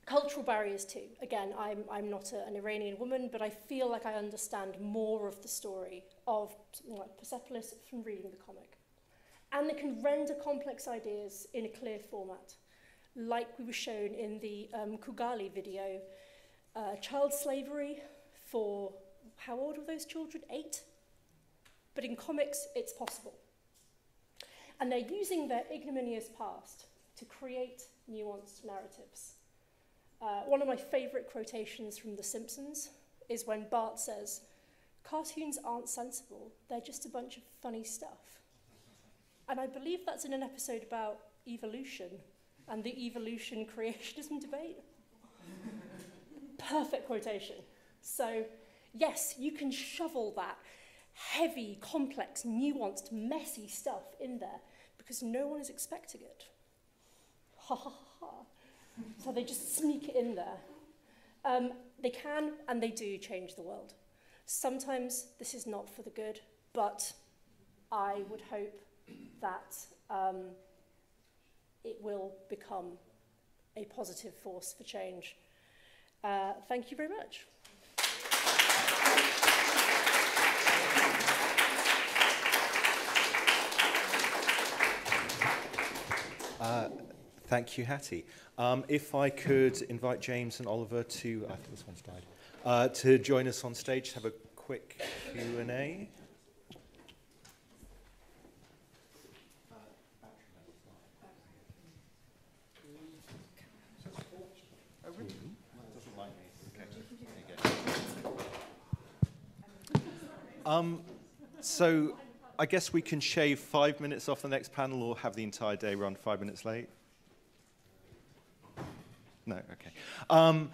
Speaker 19: cultural barriers too. Again, I'm, I'm not a, an Iranian woman, but I feel like I understand more of the story of something like Persepolis from reading the comic. And they can render complex ideas in a clear format, like we were shown in the um, Kugali video. Uh, child slavery for, how old were those children? Eight? But in comics, it's possible. And they're using their ignominious past to create nuanced narratives. Uh, one of my favourite quotations from The Simpsons is when Bart says, Cartoons aren't sensible, they're just a bunch of funny stuff. And I believe that's in an episode about evolution and the evolution creationism debate. Perfect quotation. So, yes, you can shovel that heavy, complex, nuanced, messy stuff in there because no one is expecting it. Ha ha ha. So they just sneak it in there. Um, they can and they do change the world. Sometimes this is not for the good, but I would hope that um, it will become a positive force for change. Uh, thank you very much.
Speaker 2: Uh, thank you, Hattie. Um, if I could invite James and Oliver to, I think this one's died, uh, to join us on stage, to have a quick Q&A. Um, so I guess we can shave five minutes off the next panel or have the entire day run five minutes late. No, okay. Um,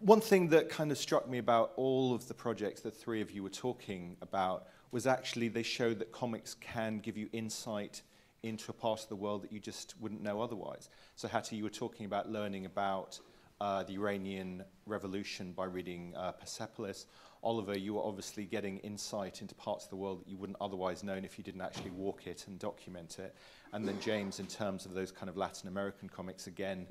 Speaker 2: one thing that kind of struck me about all of the projects that three of you were talking about was actually they showed that comics can give you insight into a part of the world that you just wouldn't know otherwise. So Hattie, you were talking about learning about uh, the Iranian Revolution by reading uh, Persepolis. Oliver, you were obviously getting insight into parts of the world that you wouldn't otherwise know if you didn't actually walk it and document it. And then James, in terms of those kind of Latin American comics, again,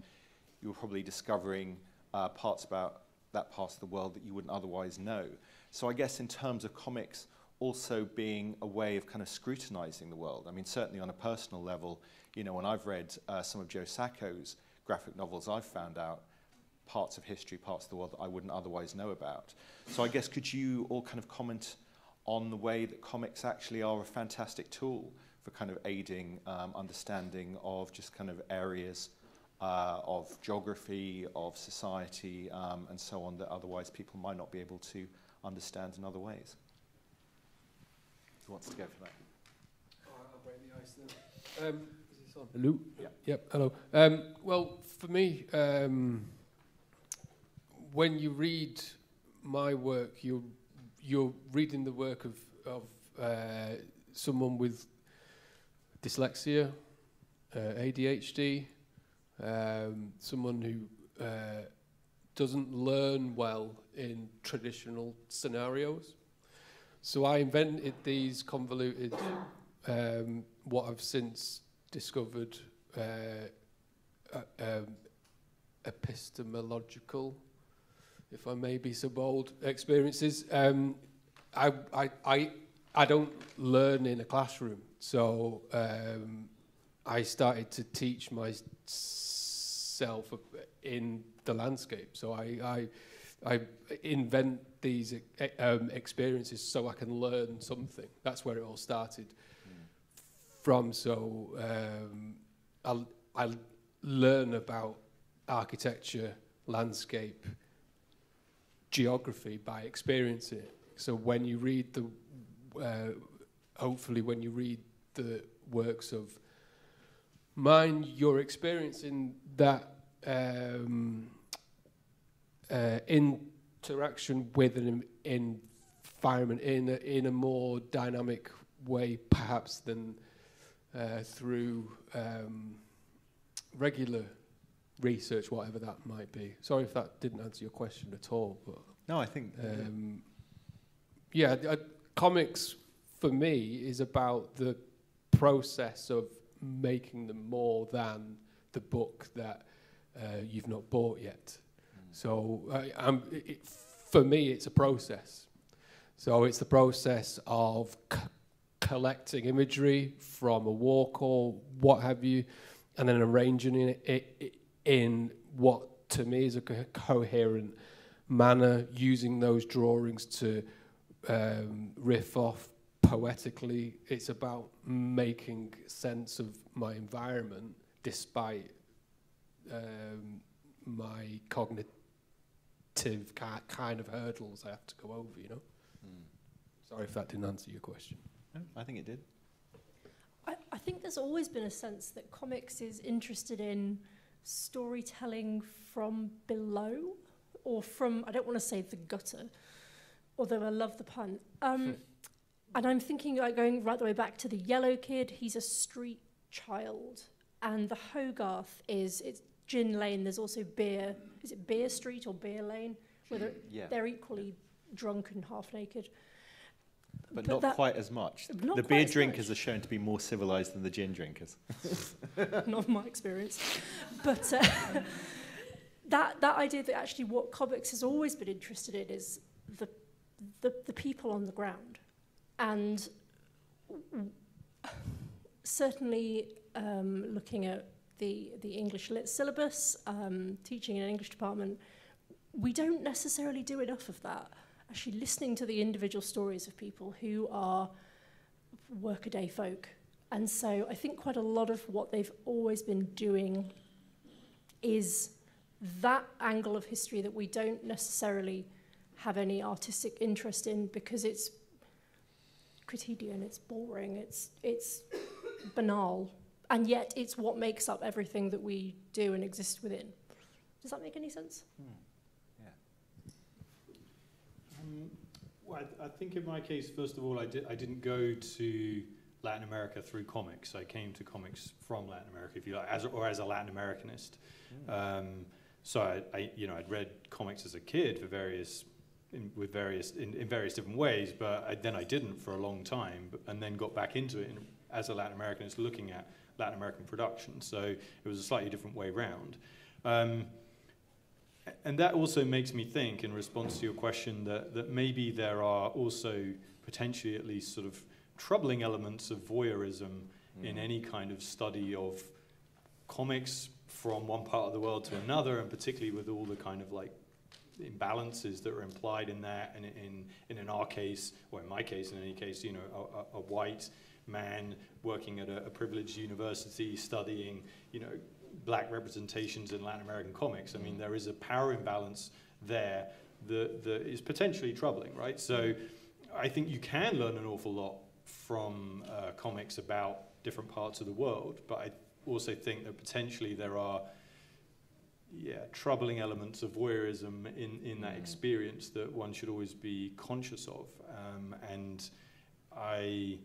Speaker 2: you were probably discovering uh, parts about that part of the world that you wouldn't otherwise know. So I guess in terms of comics also being a way of kind of scrutinizing the world. I mean, certainly on a personal level, you know, when I've read uh, some of Joe Sacco's graphic novels, I've found out parts of history, parts of the world that I wouldn't otherwise know about. So I guess could you all kind of comment on the way that comics actually are a fantastic tool for kind of aiding um, understanding of just kind of areas uh, of geography, of society, um, and so on that otherwise people might not be able to understand in other ways. Who wants to go for that?
Speaker 17: I'll break the ice then. Um, is this on? Hello? Yeah. Yep, hello. Um, well, for me, um, when you read my work, you're, you're reading the work of, of uh, someone with dyslexia, uh, ADHD, um, someone who uh, doesn't learn well in traditional scenarios. So I invented these convoluted, um, what I've since discovered, uh, uh, um, epistemological if I may be so bold, experiences. Um, I, I, I, I don't learn in a classroom, so um, I started to teach myself in the landscape. So I, I, I invent these um, experiences so I can learn something. That's where it all started mm. from. So um, I, I learn about architecture, landscape, geography by experiencing it. So when you read the, uh, hopefully when you read the works of mine, you're experiencing that um, uh, interaction with an environment in a, in a more dynamic way, perhaps than uh, through um, regular research, whatever that might be. Sorry if that didn't answer your question at all, but
Speaker 2: no, I think
Speaker 17: um, yeah, uh, comics for me is about the process of making them more than the book that uh, you've not bought yet. Mm. So uh, it, for me, it's a process. So it's the process of collecting imagery from a walk or what have you, and then arranging it, it, it in what to me is a co coherent manner, using those drawings to um, riff off poetically. It's about making sense of my environment despite um, my cognitive kind of hurdles I have to go over, you know? Mm. Sorry if that didn't answer your question.
Speaker 2: No, I think it did.
Speaker 19: I, I think there's always been a sense that comics is interested in storytelling from below or from, I don't want to say the gutter, although I love the pun. Um, and I'm thinking like going right the way back to the yellow kid, he's a street child. And the Hogarth is, it's Gin Lane, there's also Beer, is it Beer Street or Beer Lane? Where
Speaker 2: yeah.
Speaker 19: they're equally drunk and half naked.
Speaker 2: But, but not that, quite as much. The beer drinkers much. are shown to be more civilized than the gin drinkers.
Speaker 19: not my experience. But uh, that, that idea that actually what comics has always been interested in is the, the, the people on the ground. And certainly um, looking at the, the English lit syllabus, um, teaching in an English department, we don't necessarily do enough of that actually listening to the individual stories of people who are workaday folk. And so I think quite a lot of what they've always been doing is that angle of history that we don't necessarily have any artistic interest in because it's quotidian, it's boring, it's, it's banal, and yet it's what makes up everything that we do and exist within. Does that make any sense? Hmm.
Speaker 18: Um, well, I, I, think in my case, first of all, I, di- I didn't go to Latin America through comics. I came to comics from Latin America, if you like, as, or as a Latin Americanist. Mm. Um, so I, I, you know, I'd read comics as a kid for various, in, with various, in, in various different ways, but I, then I didn't for a long time, but, and then got back into it in, as a Latin American. Americanist, looking at Latin American production. So it was a slightly different way round. Um, and that also makes me think, in response to your question, that, that maybe there are also potentially at least sort of troubling elements of voyeurism mm. in any kind of study of comics from one part of the world to another, and particularly with all the kind of like imbalances that are implied in that, and in, in, in our case, or in my case, in any case, you know, a, a white man working at a, a privileged university studying, you know, black representations in Latin American comics. I mean, there is a power imbalance there that, that is potentially troubling, right? So I think you can learn an awful lot from uh, comics about different parts of the world, but I also think that potentially there are yeah, troubling elements of voyeurism in, in that mm. experience that one should always be conscious of. Um, and I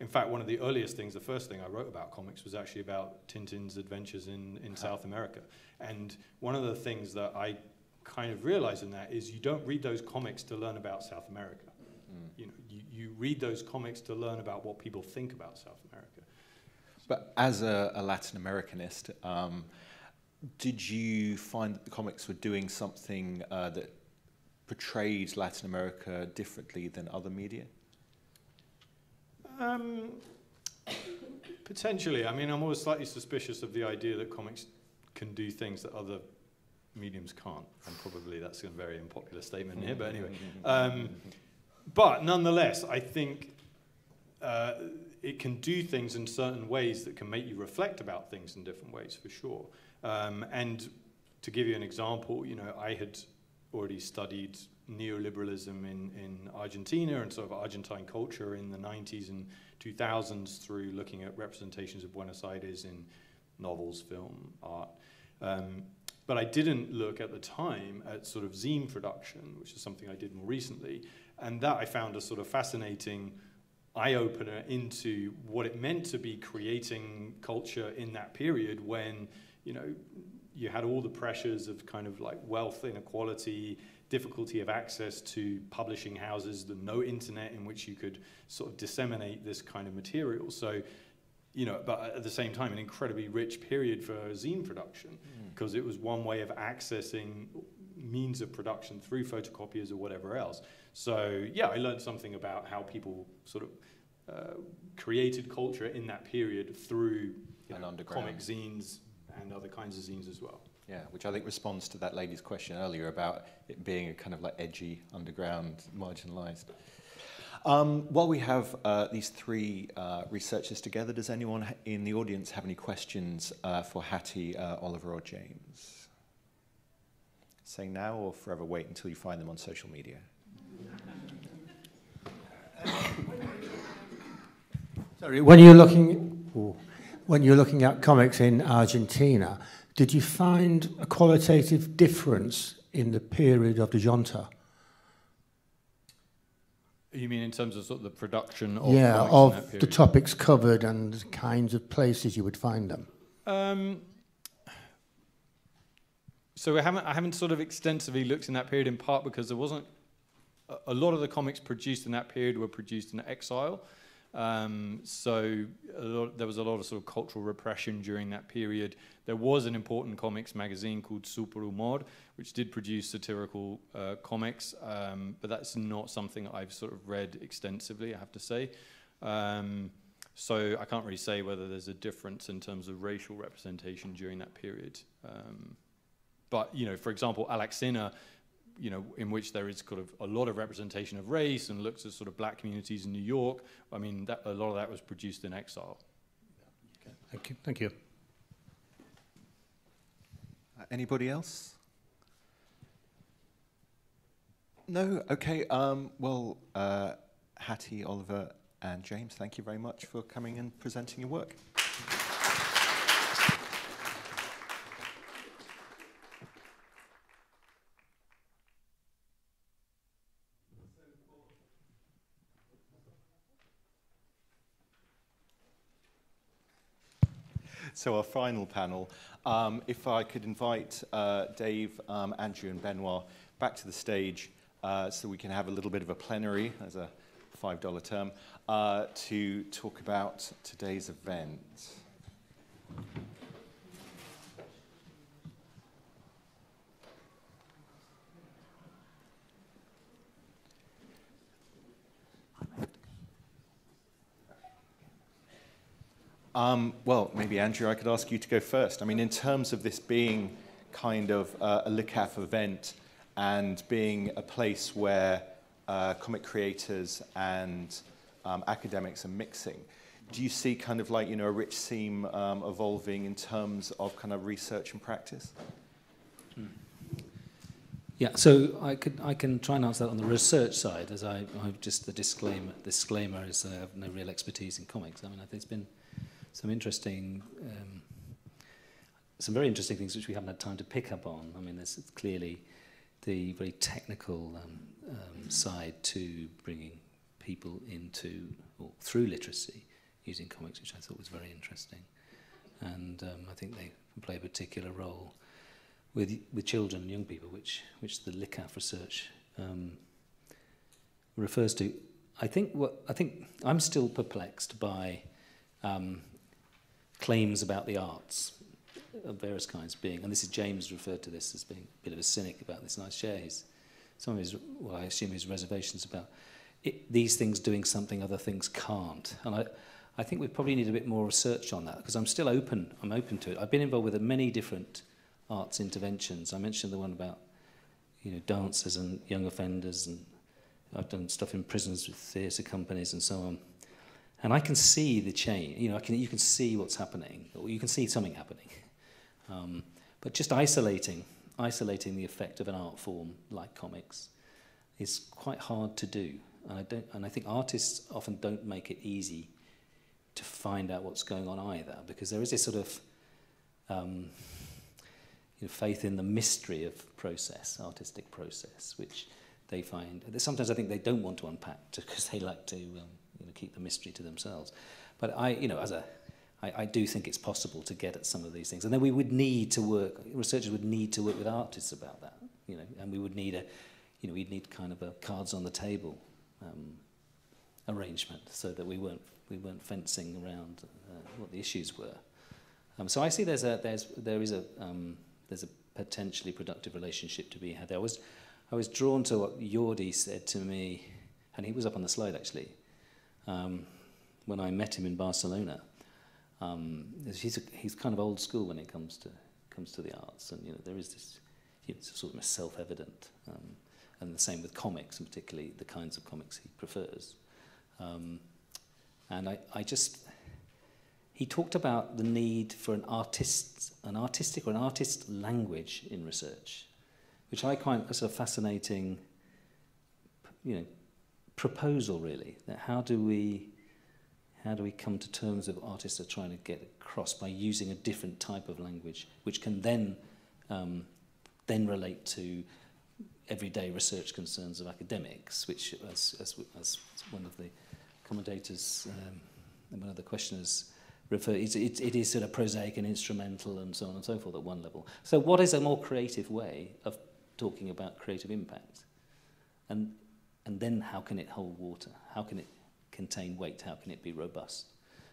Speaker 18: in fact, one of the earliest things, the first thing I wrote about comics was actually about Tintin's adventures in, in South America. And one of the things that I kind of realized in that is you don't read those comics to learn about South America. Mm. You, know, you, you read those comics to learn about what people think about South America.
Speaker 2: But as a, a Latin Americanist, um, did you find that the comics were doing something uh, that portrayed Latin America differently than other media?
Speaker 18: Um, potentially. I mean, I'm always slightly suspicious of the idea that comics can do things that other mediums can't. And probably that's a very unpopular statement here, but anyway. Um, but nonetheless, I think uh, it can do things in certain ways that can make you reflect about things in different ways, for sure. Um, and to give you an example, you know, I had already studied neoliberalism in, in Argentina and sort of Argentine culture in the 90s and 2000s through looking at representations of Buenos Aires in novels, film, art. Um, but I didn't look at the time at sort of zine production, which is something I did more recently. And that I found a sort of fascinating eye opener into what it meant to be creating culture in that period when, you know, you had all the pressures of kind of like wealth inequality, difficulty of access to publishing houses, the no internet in which you could sort of disseminate this kind of material. So, you know, but at the same time, an incredibly rich period for zine production because mm. it was one way of accessing means of production through photocopiers or whatever else. So, yeah, I learned something about how people sort of uh, created culture in that period through you know, comic zines and other kinds of zines as well.
Speaker 2: Yeah, which I think responds to that lady's question earlier about it being a kind of like edgy, underground, marginalized. Um, while we have uh, these three uh, researchers together, does anyone in the audience have any questions uh, for Hattie, uh, Oliver, or James? Say now or forever wait until you find them on social media?
Speaker 7: Sorry, when you're looking, ooh, when you're looking at comics in Argentina, did you find a qualitative difference in the period of the junta?
Speaker 18: You mean in terms of sort of the production of
Speaker 7: yeah of the topics covered and the kinds of places you would find them?
Speaker 18: Um, so I haven't I haven't sort of extensively looked in that period in part because there wasn't a, a lot of the comics produced in that period were produced in exile. Um, so lot, there was a lot of sort of cultural repression during that period. There was an important comics magazine called Super Humor, which did produce satirical uh, comics, um, but that's not something I've sort of read extensively, I have to say. Um, so I can't really say whether there's a difference in terms of racial representation during that period. Um, but, you know, for example, Alack Sinner you know, in which there is kind of a lot of representation of race and looks at sort of black communities in New York. I mean, that, a lot of that was produced in exile.
Speaker 7: Okay. Thank you. Thank you.
Speaker 2: Uh, anybody else? No? Okay. Um, well, uh, Hattie, Oliver, and James, thank you very much for coming and presenting your work. So our final panel, um, if I could invite uh, Dave, um, Andrew and Benoit back to the stage uh, so we can have a little bit of a plenary, as a $5 term, uh, to talk about today's event. Um, well, maybe Andrew, I could ask you to go first. I mean, in terms of this being kind of uh, a LICAF event and being a place where uh, comic creators and um, academics are mixing, do you see kind of like, you know, a rich seam um, evolving in terms of kind of research and practice?
Speaker 8: Hmm. Yeah, so I could I can try and answer that on the research side, as I, I just the disclaimer disclaimer is I have no real expertise in comics. I mean, I think it's been some interesting, um, some very interesting things which we haven't had time to pick up on. I mean, there's clearly the very technical um, um, side to bringing people into or through literacy using comics, which I thought was very interesting. And um, I think they play a particular role with with children and young people, which which the LICAF research um, refers to. I think what I think I'm still perplexed by um, claims about the arts of various kinds being, and this is James referred to this as being a bit of a cynic about this, and I share his, some of his, well, I assume his reservations about it, these things doing something other things can't. And I, I think we probably need a bit more research on that because I'm still open, I'm open to it. I've been involved with many different arts interventions. I mentioned the one about, you know, dancers and young offenders and I've done stuff in prisons with theatre companies and so on. And I can see the change. You know, I can, you can see what's happening, or you can see something happening. Um, but just isolating, isolating the effect of an art form like comics is quite hard to do. And I, don't, and I think artists often don't make it easy to find out what's going on either, because there is this sort of um, you know, faith in the mystery of process, artistic process, which they find. Sometimes I think they don't want to unpack because they like to um, keep the mystery to themselves. But I, you know, as a, I, I do think it's possible to get at some of these things, and then we would need to work. Researchers would need to work with artists about that, you know, and we would need a, you know, we'd need kind of a cards on the table um, arrangement so that we weren't we weren't fencing around uh, what the issues were. Um, so I see there's a there's there is a um, there's a potentially productive relationship to be had. I was I was drawn to what Jordi said to me, and he was up on the slide actually. Um, when I met him in Barcelona, um, he's a, he's kind of old school when it comes to comes to the arts, and you know there is this you know, sort of self-evident. Um, and the same with comics, and particularly the kinds of comics he prefers. Um, and I, I just, he talked about the need for an artist, an artistic or an artist language in research, which I find as a fascinating, you know, proposal really. That how do we, how do we come to terms with artists are trying to get across by using a different type of language, which can then, um, then relate to everyday research concerns of academics, which, as, as, as one of the commentators, um, and one of the questioners refer, it, it, it is sort of prosaic and instrumental and so on and so forth at one level. So what is a more creative way of talking about creative impact? And, and then how can it hold water? How can it contain weight? How can it be robust?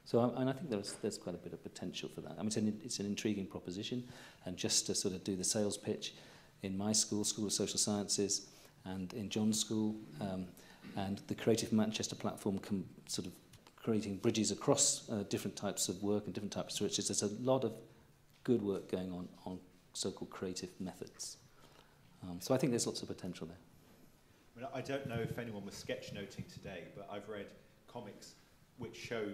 Speaker 8: So I, and I think there's, there's quite a bit of potential for that. I mean, it's an, it's an intriguing proposition, and just to sort of do the sales pitch, in my school, School of Social Sciences, and in John's school. Um, and the Creative Manchester platform sort of creating bridges across uh, different types of work and different types of research. There's a lot of good work going on on so-called creative methods. Um, so I think there's lots of potential there.
Speaker 2: I, mean, I don't know if anyone was sketchnoting today, but I've read comics which show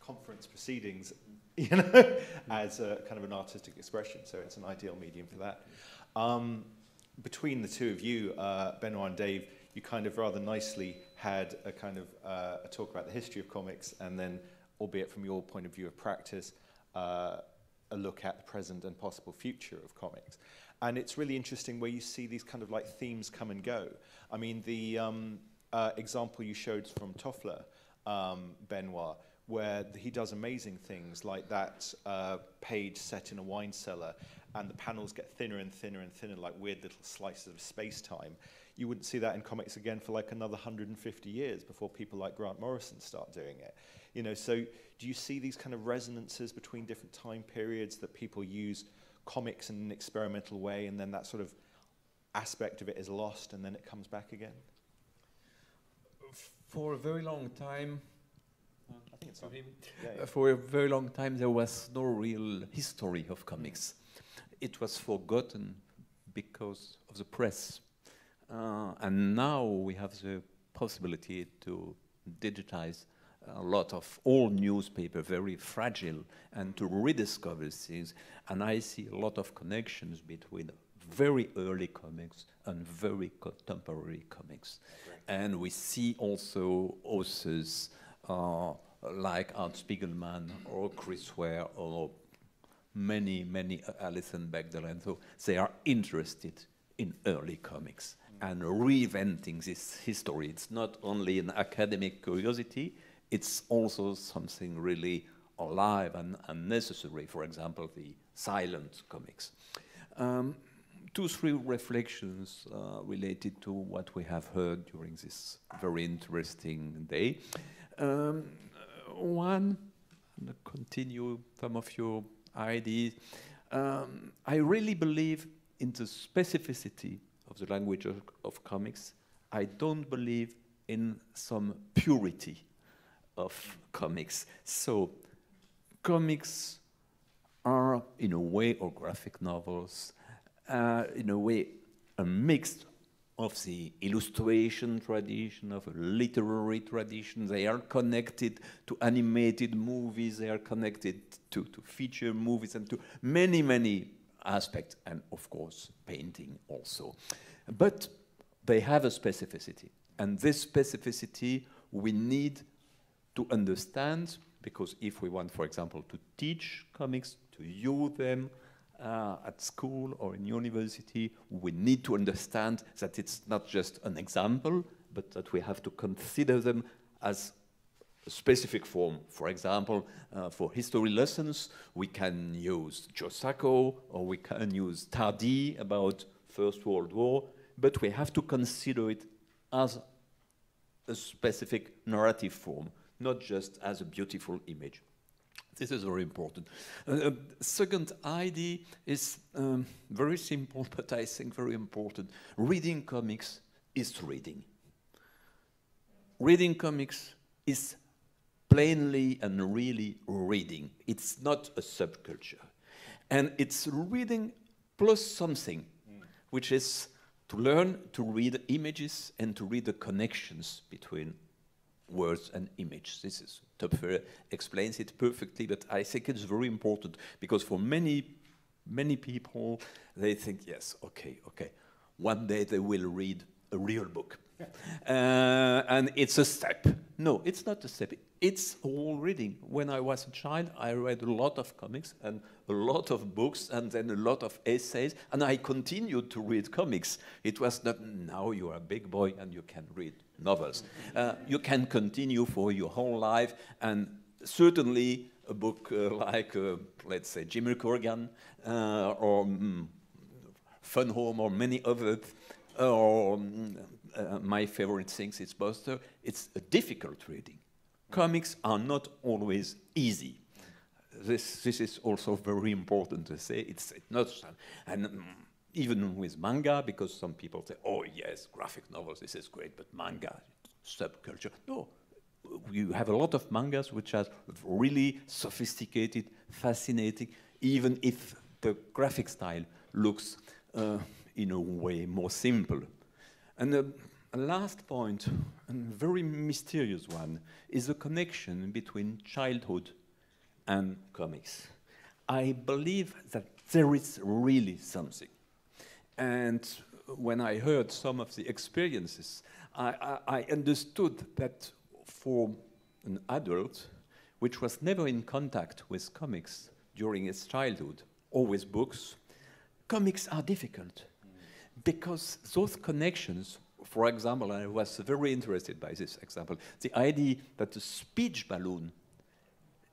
Speaker 2: conference proceedings, you know, as a kind of an artistic expression. So it's an ideal medium for that. Um, between the two of you, uh, Benoit and Dave, you kind of rather nicely had a kind of uh, a talk about the history of comics and then, albeit from your point of view of practice, uh, a look at the present and possible future of comics. And it's really interesting where you see these kind of like themes come and go. I mean, the um, uh, example you showed from Töpffer, um, Benoit, where he does amazing things like that uh, page set in a wine cellar and the panels get thinner and thinner and thinner like weird little slices of space-time. You wouldn't see that in comics again for like another 150 years before people like Grant Morrison start doing it. You know, so do you see these kind of resonances between different time periods that people use comics in an experimental way and then that sort of aspect of it is lost and then it comes back again?
Speaker 3: For a very long time,
Speaker 2: I think it's on.
Speaker 3: him.
Speaker 2: Yeah, yeah.
Speaker 3: For a very long time, there was no real history of comics. It was forgotten because of the press. Uh, and now we have the possibility to digitize a lot of old newspaper, very fragile, and to rediscover things. And I see a lot of connections between very early comics and very contemporary comics. And we see also authors uh, like Art Spiegelman or Chris Ware or many, many uh, Alison Bechdel, and so they are interested in early comics and reinventing this history. It's not only an academic curiosity, it's also something really alive and, and necessary, for example, the silent comics. Um, two, three reflections uh, related to what we have heard during this very interesting day. Um, one, and continue some of your ideas. Um, I really believe in the specificity of the language of, of comics, I don't believe in some purity of comics. So, comics are, in a way, or graphic novels, uh, in a way, a mix of the illustration tradition, of a literary tradition. They are connected to animated movies, they are connected to, to feature movies and to many, many aspects, and of course, painting also. But they have a specificity. And this specificity we need to understand because if we want, for example, to teach comics, to use them uh, at school or in university, we need to understand that it's not just an example, but that we have to consider them as a specific form. For example, uh, for history lessons, we can use Joe Sacco or we can use Tardi about First World War, but we have to consider it as a specific narrative form, not just as a beautiful image. This is very important. Uh, uh, second idea is um, very simple, but I think very important. Reading comics is reading. Reading comics is plainly and really reading. It's not a subculture. And it's reading plus something, mm. which is to learn to read images and to read the connections between words and image. This is Töpffer explains it perfectly, but I think it's very important because for many, many people, they think, yes, okay, okay, one day they will read a real book. Uh, and it's a step. No, it's not a step. It's all reading. When I was a child, I read a lot of comics and a lot of books and then a lot of essays, and I continued to read comics. It was not now you are a big boy and you can read novels. Uh, you can continue for your whole life, and certainly a book uh, like, uh, let's say, Jimmy Corrigan uh, or mm, Fun Home or many others, or mm, uh, my favorite things is Buster, it's a difficult reading. Comics are not always easy. This, this is also very important to say. It's, it's not, and um, even with manga, because some people say, oh yes, graphic novels, this is great, but manga, subculture. No, you have a lot of mangas which are really sophisticated, fascinating, even if the graphic style looks uh, in a way more simple. And uh, a last point, a very mysterious one, is the connection between childhood and comics. I believe that there is really something. And when I heard some of the experiences, I, I, I understood that for an adult, which was never in contact with comics during his childhood or with books, comics are difficult. Because those connections for example, I was very interested by this example, the idea that the speech balloon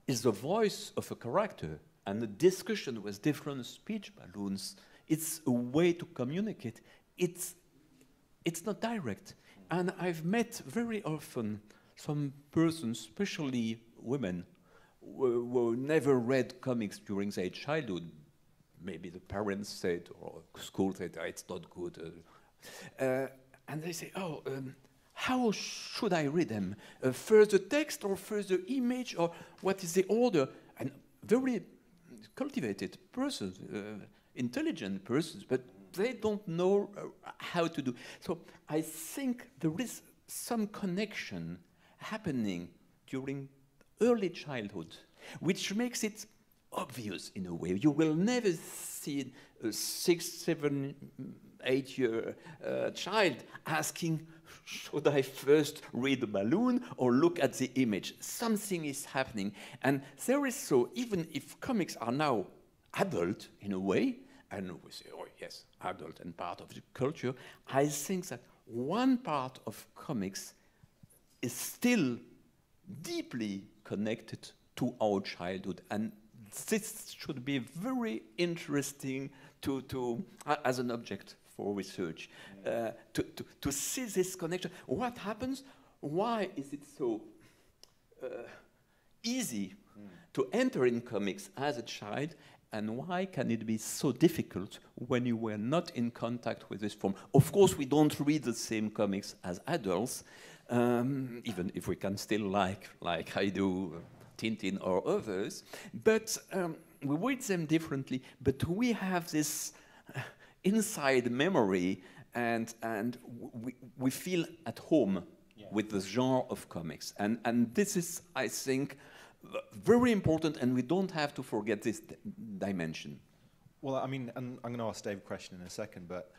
Speaker 3: is the voice of a character and the discussion with different speech balloons, it's a way to communicate. It's, it's not direct. And I've met very often some persons, especially women, who, who never read comics during their childhood. Maybe the parents said, or school said, oh, it's not good. Uh, uh, and they say, oh, um, how should I read them? Uh, first the text or first the image or what is the order? And very cultivated persons, uh, intelligent persons, but they don't know uh, how to do. So I think there is some connection happening during early childhood, which makes it obvious in a way. You will never see a six, seven eight year uh, child asking, should I first read the balloon or look at the image? Something is happening. And there is so, even if comics are now adult in a way, and we say, oh yes, adult and part of the culture, I think that one part of comics is still deeply connected to our childhood. And this should be very interesting to, to uh, as an object for research, uh, to, to, to see this connection. What happens? Why is it so uh, easy mm. to enter in comics as a child And why can it be so difficult when you were not in contact with this form? Of course, we don't read the same comics as adults, um, even if we can still like, like I do, Tintin or others. But um, we read them differently. But we have this uh, inside memory, and and we, we feel at home yeah. with the genre of comics. And and this is, I think, very important, and we don't have to forget this dimension.
Speaker 2: Well, I mean, and I'm going to ask Dave a question in a second, but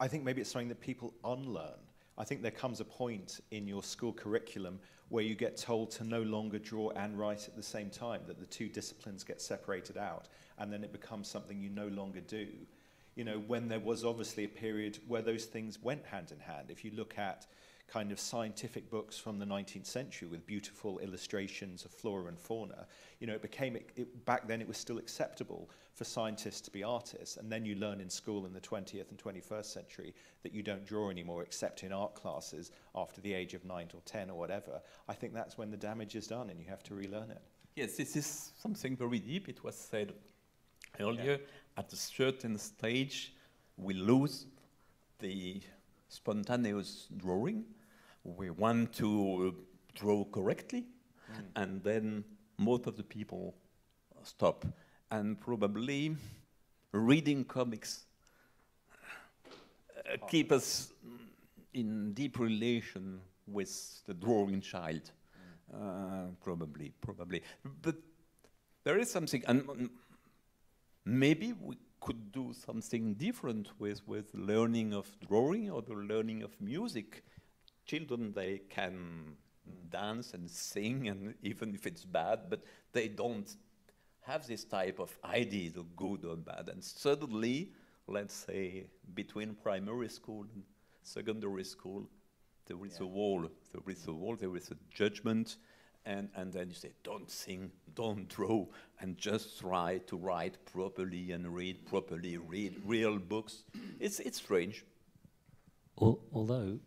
Speaker 2: I think maybe it's something that people unlearn. I think there comes a point in your school curriculum where you get told to no longer draw and write at the same time, that the two disciplines get separated out, and then it becomes something you no longer do. You know, when there was obviously a period where those things went hand in hand. If you look at kind of scientific books from the 19th century with beautiful illustrations of flora and fauna, you know, it became, it, it, back then it was still acceptable for scientists to be artists. And then you learn in school in the 20th and 21st century that you don't draw anymore except in art classes after the age of 9 or 10 or whatever. I think that's when the damage is done and you have to relearn it.
Speaker 3: Yes, this is something very deep. It was said earlier, yeah. at a certain stage, we lose the spontaneous drawing we want to draw correctly, mm. and then most of the people stop. And probably reading comics uh, keep us in deep relation with the drawing child, mm. uh, probably, probably. But there is something, and maybe we could do something different with, with learning of drawing or the learning of music children, they can dance and sing, and even if it's bad, but they don't have this type of ideas of good or bad. And suddenly, let's say, between primary school and secondary school, there is yeah. a wall, there is a wall, there is a judgment, and, and then you say, don't sing, don't draw, and just try to write properly and read properly, read real books. It's, it's strange.
Speaker 8: Although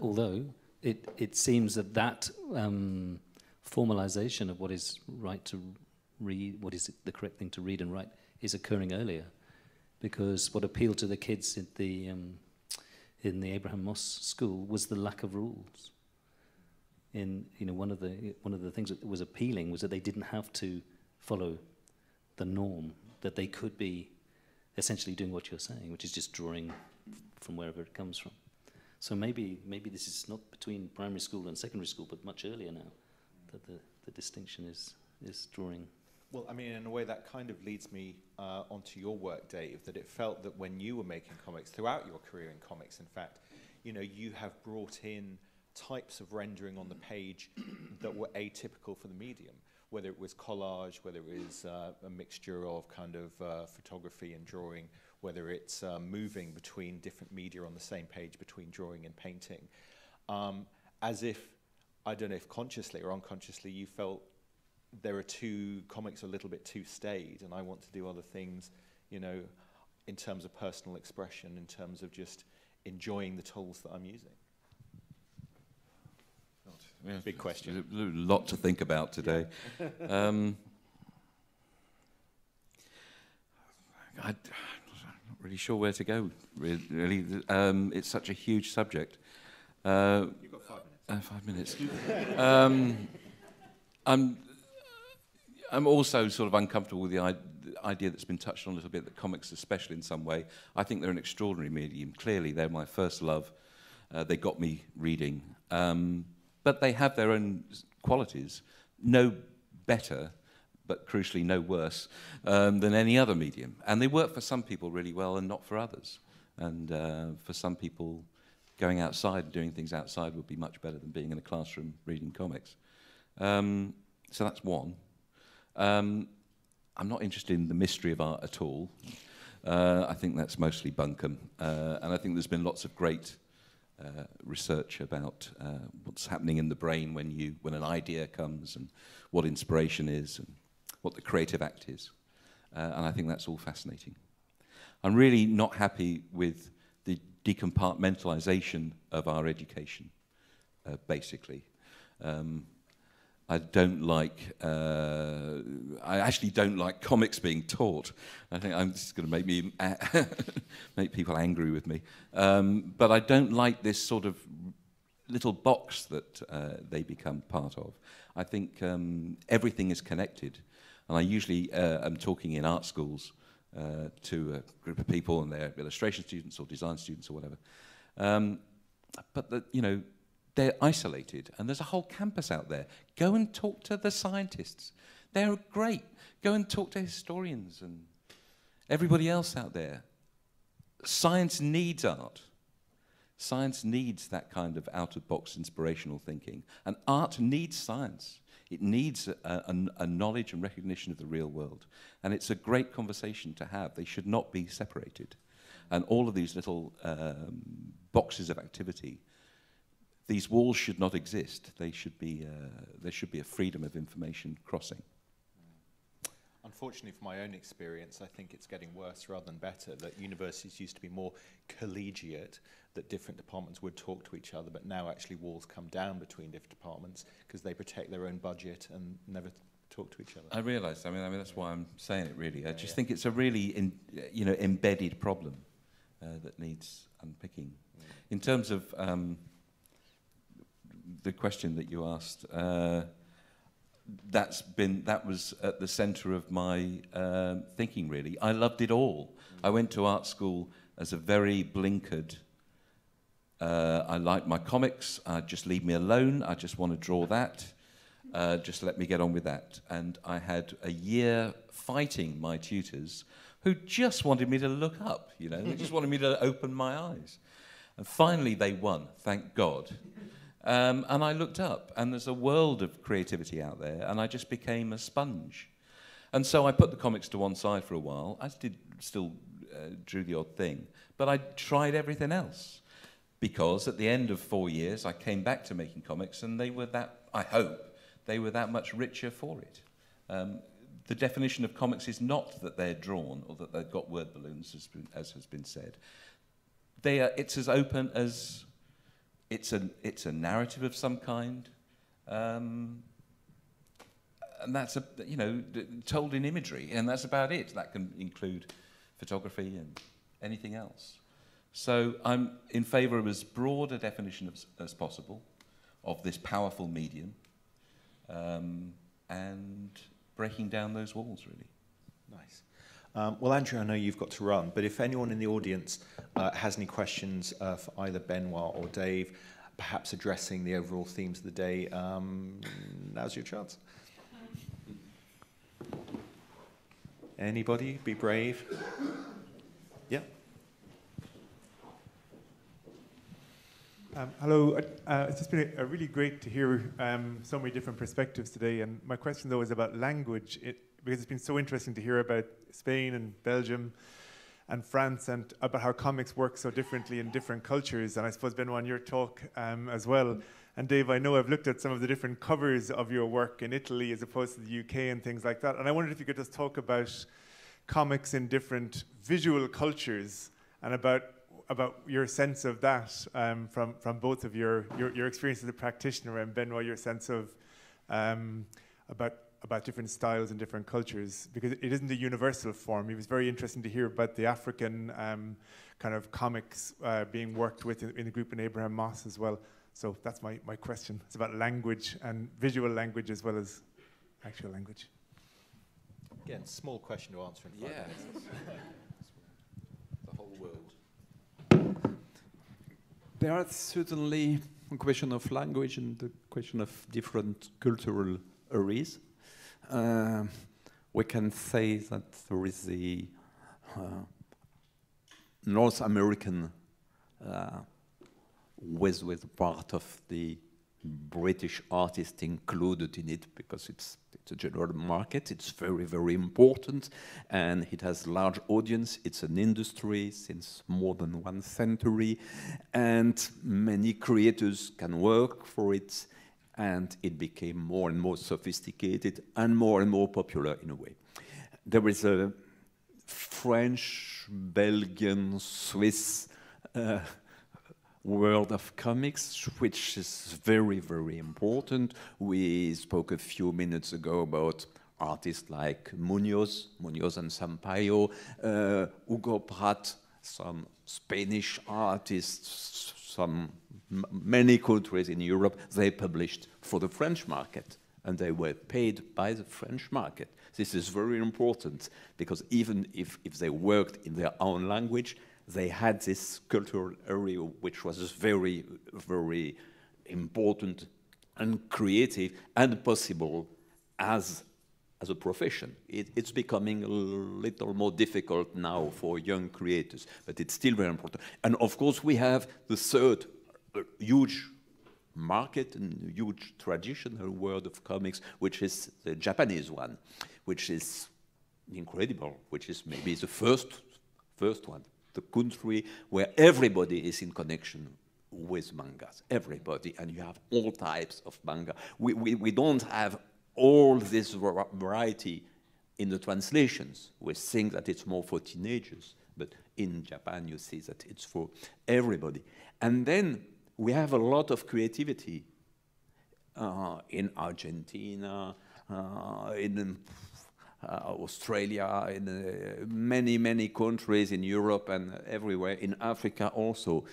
Speaker 8: although it, it seems that that um, formalization of what is right to read, what is the correct thing to read and write, is occurring earlier. Because what appealed to the kids in the, um, in the Abraham Moss school was the lack of rules. In, you know, one of, the, one of the things that was appealing was that they didn't have to follow the norm, that they could be essentially doing what you're saying, which is just drawing from wherever it comes from. So maybe, maybe this is not between primary school and secondary school, but much earlier now, that the, the distinction is, is drawing.
Speaker 2: Well, I mean, in a way, that kind of leads me uh, onto your work, Dave, that it felt that when you were making comics, throughout your career in comics, in fact, you know, you have brought in types of rendering on the page that were atypical for the medium, whether it was collage, whether it was uh, a mixture of kind of uh, photography and drawing, whether it's um, moving between different media on the same page, between drawing and painting, um, as if, I don't know if consciously or unconsciously, you felt there are two comics a little bit too staid, and I want to do other things, you know, in terms of personal expression, in terms of just enjoying the tools that I'm using.
Speaker 4: Yeah,
Speaker 2: Big question.
Speaker 4: A lot to think about today. Yeah. um, I, really sure where to go, really. Um, it's such a huge subject.
Speaker 2: Uh, You've got
Speaker 4: five minutes. Uh, five minutes. um, I'm, I'm also sort of uncomfortable with the, idea that's been touched on a little bit that comics are special in some way. I think they're an extraordinary medium. Clearly, they're my first love. Uh, they got me reading. Um, but they have their own qualities, no better but crucially no worse um, than any other medium. And they work for some people really well and not for others. And uh, for some people, going outside and doing things outside would be much better than being in a classroom reading comics. Um, so that's one. Um, I'm not interested in the mystery of art at all. Uh, I think that's mostly bunkum. Uh, and I think there's been lots of great uh, research about uh, what's happening in the brain when, you, when an idea comes and what inspiration is and what the creative act is. Uh, and I think that's all fascinating. I'm really not happy with the decompartmentalization of our education, uh, basically. Um, I don't like, uh, I actually don't like comics being taught. I think I'm just going to make me make people angry with me. Um, but I don't like this sort of little box that uh, they become part of. I think um, everything is connected. And I usually uh, am talking in art schools uh, to a group of people and they're illustration students or design students or whatever. Um, but, the, you know, they're isolated and there's a whole campus out there. Go and talk to the scientists. They're great. Go and talk to historians and everybody else out there. Science needs art. Science needs that kind of out of box inspirational thinking. And art needs science. It needs a, a, a, knowledge and recognition of the real world. And it's a great conversation to have. They should not be separated. And all of these little um, boxes of activity, these walls should not exist. They should be, uh, there should be a freedom of information crossing.
Speaker 2: Unfortunately, from my own experience, I think it's getting worse rather than better. That universities used to be more collegiate, that different departments would talk to each other, but now actually walls come down between different departments because they protect their own budget and never talk to each other.
Speaker 4: I realise. I mean, I mean that's why I'm saying it. Really, I just yeah. think it's a really, in, you know, embedded problem uh, that needs unpicking. Yeah. In terms of um, the question that you asked. Uh, that's been that was at the center of my uh, thinking really i loved it all i went to art school as a very blinkered uh, i like my comics. Uh, just leave me alone. I just want to draw that. Uh, just let me get on with that. And i had a year fighting my tutors who just wanted me to look up you know? They just wanted me to open my eyes. And finally they won thank god. Um, and I looked up, and there's a world of creativity out there, and I just became a sponge. And so I put the comics to one side for a while. I did, still uh, drew the odd thing, but I tried everything else. Because at the end of four years, I came back to making comics, and they were that, I hope, they were that much richer for it. Um, the definition of comics is not that they're drawn or that they've got word balloons, as, as has been said. They are, it's as open as it's a, it's a narrative of some kind. Um, and that's a, you know told in imagery, and that's about it. That can include photography and anything else. So I'm in favour of as broad a definition as, as possible of this powerful medium, um, and breaking down those walls really.
Speaker 2: Nice. Um, well, Andrew, I know you've got to run, but if anyone in the audience uh, has any questions uh, for either Benoit or Dave, perhaps addressing the overall themes of the day, um, now's your chance. Anybody? Be brave.
Speaker 1: Um, hello. Uh, it's just been a, a really great to hear um, so many different perspectives today. And my question, though, is about language. It, because it's been so interesting to hear about Spain and Belgium and France and about how comics work so differently in different cultures. And I suppose, Benoit, your talk um, as well. And Dave, I know I've looked at some of the different covers of your work in Italy as opposed to the UK and things like that. And I wondered if you could just talk about comics in different visual cultures and about about your sense of that um, from from both of your, your, your experience as a practitioner and Benoit, your sense of um, about about different styles and different cultures because it isn't a universal form. It was very interesting to hear about the African um, kind of comics uh, being worked with in, in, the group in Abraham Moss as well. So that's my, my question. It's about language and visual language as well as actual language.
Speaker 2: Again, small question to answer in five
Speaker 4: yeah.
Speaker 2: minutes.
Speaker 4: the whole world.
Speaker 3: There are certainly a question of language and the question of different cultural areas. Uh, we can say that there is the uh, North American uh, with with part of the British artist included in it because it's it's a general market. It's very very important, and it has large audience. It's an industry since more than one century, and many creators can work for it and it became more and more sophisticated and more and more popular in a way. There is a French, Belgian, Swiss uh, world of comics, which is very, very important. We spoke a few minutes ago about artists like Munoz, Munoz and Sampayo, uh, Hugo Pratt, some Spanish artists, some many countries in Europe, they published for the French market and they were paid by the French market. This is very important because even if, if they worked in their own language, they had this cultural area which was very, very important and creative and possible as, as a profession. It, it's becoming a little more difficult now for young creators, but it's still very important. And of course, we have the third uh, huge market and huge traditional world of comics, which is the Japanese one, which is incredible, which is maybe the first, first one the country where everybody is in connection with mangas, everybody, and you have all types of manga. We, we, we don't have all this variety in the translations. We think that it's more for teenagers, but in Japan you see that it's for everybody. And then we have a lot of creativity uh, in Argentina, uh, in Australia, in uh, many, many countries in Europe and everywhere, in Africa also.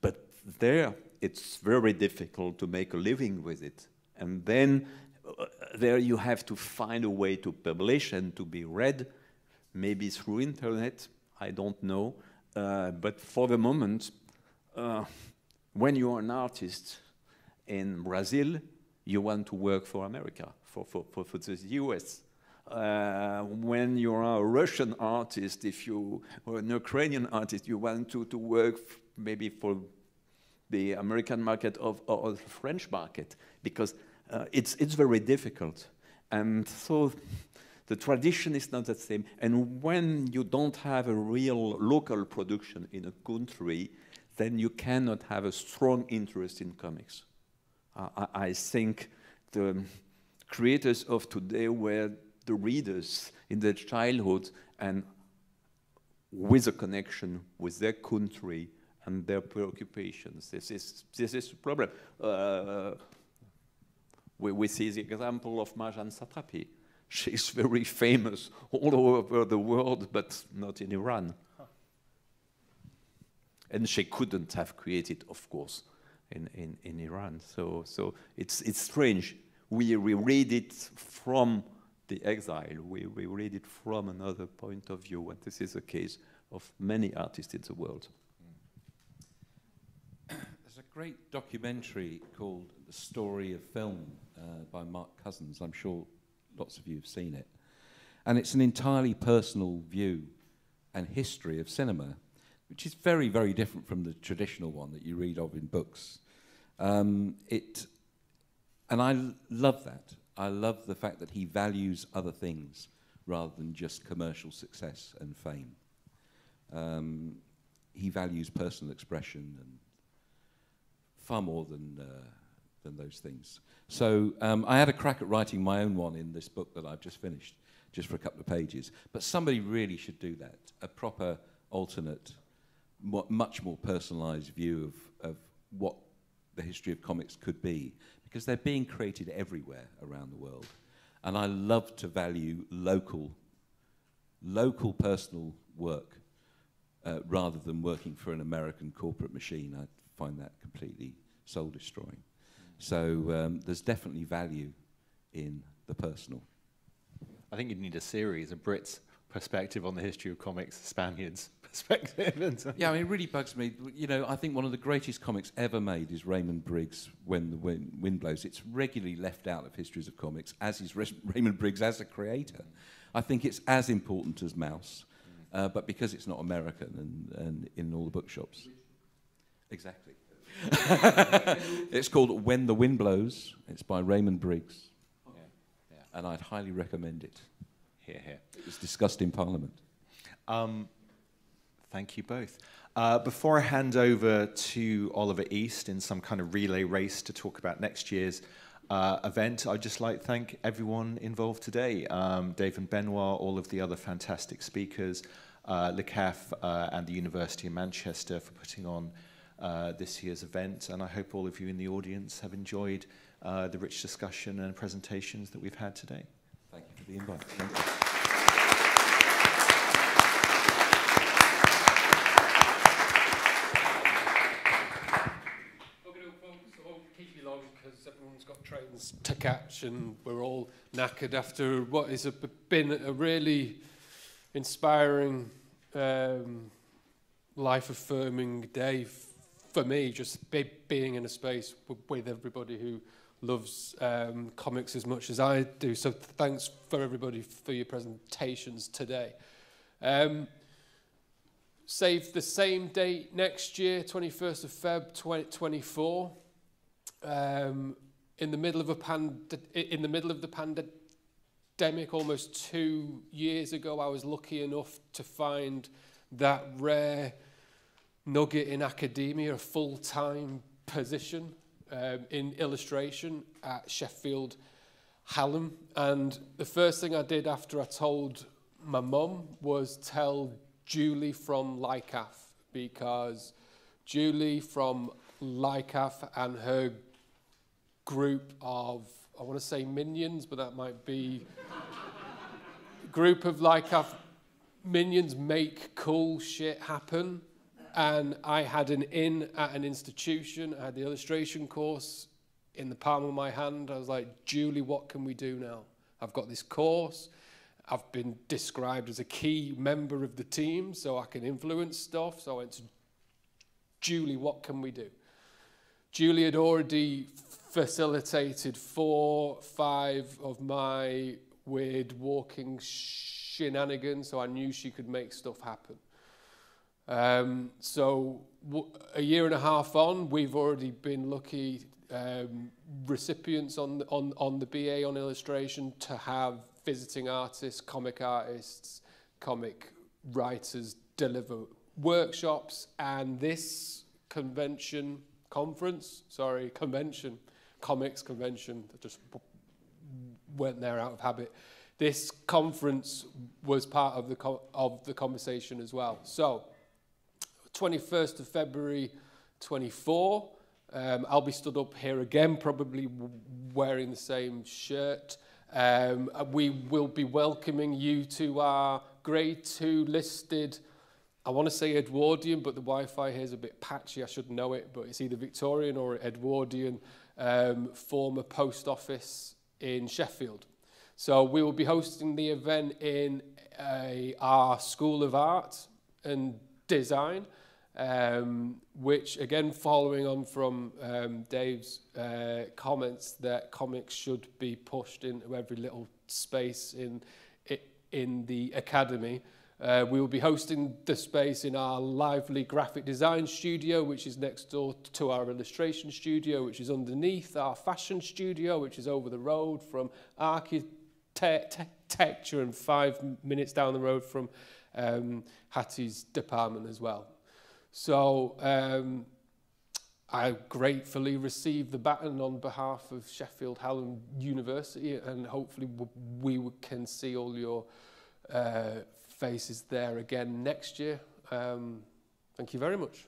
Speaker 3: But there, it's very difficult to make a living with it. And then uh, there you have to find a way to publish and to be read, maybe through internet, I don't know. Uh, but for the moment, uh, when you are an artist in Brazil, you want to work for America, for, for, for, for the US uh, when you are a Russian artist, if you or an Ukrainian artist, you want to, to work maybe for the American market or the French market, because uh, it's, it's very difficult. And so the tradition is not the same. And when you don't have a real local production in a country, then you cannot have a strong interest in comics. Uh, I, I think the creators of today were the readers in their childhood and with a connection with their country and their preoccupations. This is, this is the problem. Uh, we, we see the example of Marjane Satrapi. She's very famous all over the world, but not in Iran. And she couldn't have created, of course, in, in, in Iran. So, so it's, it's strange. We reread it from the exile. We, we read it from another point of view, and this is the case of many artists in the world.
Speaker 4: There's a great documentary called The Story of Film uh, by Mark Cousins. I'm sure lots of you have seen it. And it's an entirely personal view and history of cinema, which is very, very different from the traditional one that you read of in books. Um, it, and I love that. I love the fact that he values other things rather than just commercial success and fame. Um, he values personal expression and far more than, uh, than those things. So um, I had a crack at writing my own one in this book that I've just finished, just for a couple of pages. But somebody really should do that, a proper alternate, much more personalised view of, of what the history of comics could be because they're being created everywhere around the world. And I love to value local, local personal work uh, rather than working for an American corporate machine. I find that completely soul destroying. So um, there's definitely value in the personal.
Speaker 2: I think you'd need a series, of Brits perspective on the history of comics, Spaniards perspective.
Speaker 4: yeah, I mean, it really bugs me. You know, I think one of the greatest comics ever made is Raymond Briggs' When the Wind, Wind Blows. It's regularly left out of histories of comics, as is Raymond Briggs as a creator. I think it's as important as Maus, uh, but because it's not American and, and in all the bookshops. Exactly. it's called When the Wind Blows. It's by Raymond Briggs. Yeah, yeah. And I'd highly recommend it.
Speaker 2: Here, here.
Speaker 4: It was discussed in Parliament.
Speaker 2: Um, Thank you both. Uh, before I hand over to Oliver East in some kind of relay race to talk about next year's uh, event, I'd just like to thank everyone involved today. Um, Dave and Benoit, all of the other fantastic speakers, uh, LICAF uh, and the University of Manchester for putting on uh, this year's event. And I hope all of you in the audience have enjoyed uh, the rich discussion and presentations that we've had today. For the invite. Thank you.
Speaker 17: Because everyone's got trains to catch and we're all knackered after what has been a really inspiring, um, life-affirming day f- for me, just be, being in a space with everybody who loves um, comics as much as I do. So thanks for everybody for your presentations today. Um, save the same date next year, 21st of Feb 2024. Um, in the middle of a pand- in the middle of the pandemic, almost two years ago, I was lucky enough to find that rare nugget in academia, a full-time position um, in illustration at Sheffield Hallam. And the first thing I did after I told my mum was tell Julie from LICAF because Julie from LICAF and her group of, I want to say minions, but that might be group of LICAF minions make cool shit happen. And I had an in at an institution, I had the illustration course in the palm of my hand. I was like, Julie, what can we do now? I've got this course. I've been described as a key member of the team, so I can influence stuff. So I went to Julie, what can we do? Julie had already facilitated four, five of my weird walking shenanigans, so I knew she could make stuff happen. Um, so a year and a half on, we've already been lucky um, recipients on the, on, on the BA on illustration to have visiting artists, comic artists, comic writers deliver workshops, and this convention, conference, sorry, convention, comics convention, I just went there out of habit. This conference was part of the of the conversation as well. So, 21st of February 24. Um, I'll be stood up here again, probably wearing the same shirt. Um, we will be welcoming you to our grade two listed, I want to say Edwardian, but the Wi-Fi here is a bit patchy, I should know it, but it's either Victorian or Edwardian um, former post office in Sheffield. So we will be hosting the event in a, our School of Art and Design, um, which again following on from um, Dave's uh, comments that comics should be pushed into every little space in in the academy. Uh, we will be hosting the space in our lively graphic design studio, which is next door to our illustration studio, which is underneath our fashion studio, which is over the road from architecture and five minutes down the road from um, Hattie's department as well. So um, I gratefully received the baton on behalf of Sheffield Hallam University, and hopefully we can see all your uh, faces there again next year. Um, thank you very much.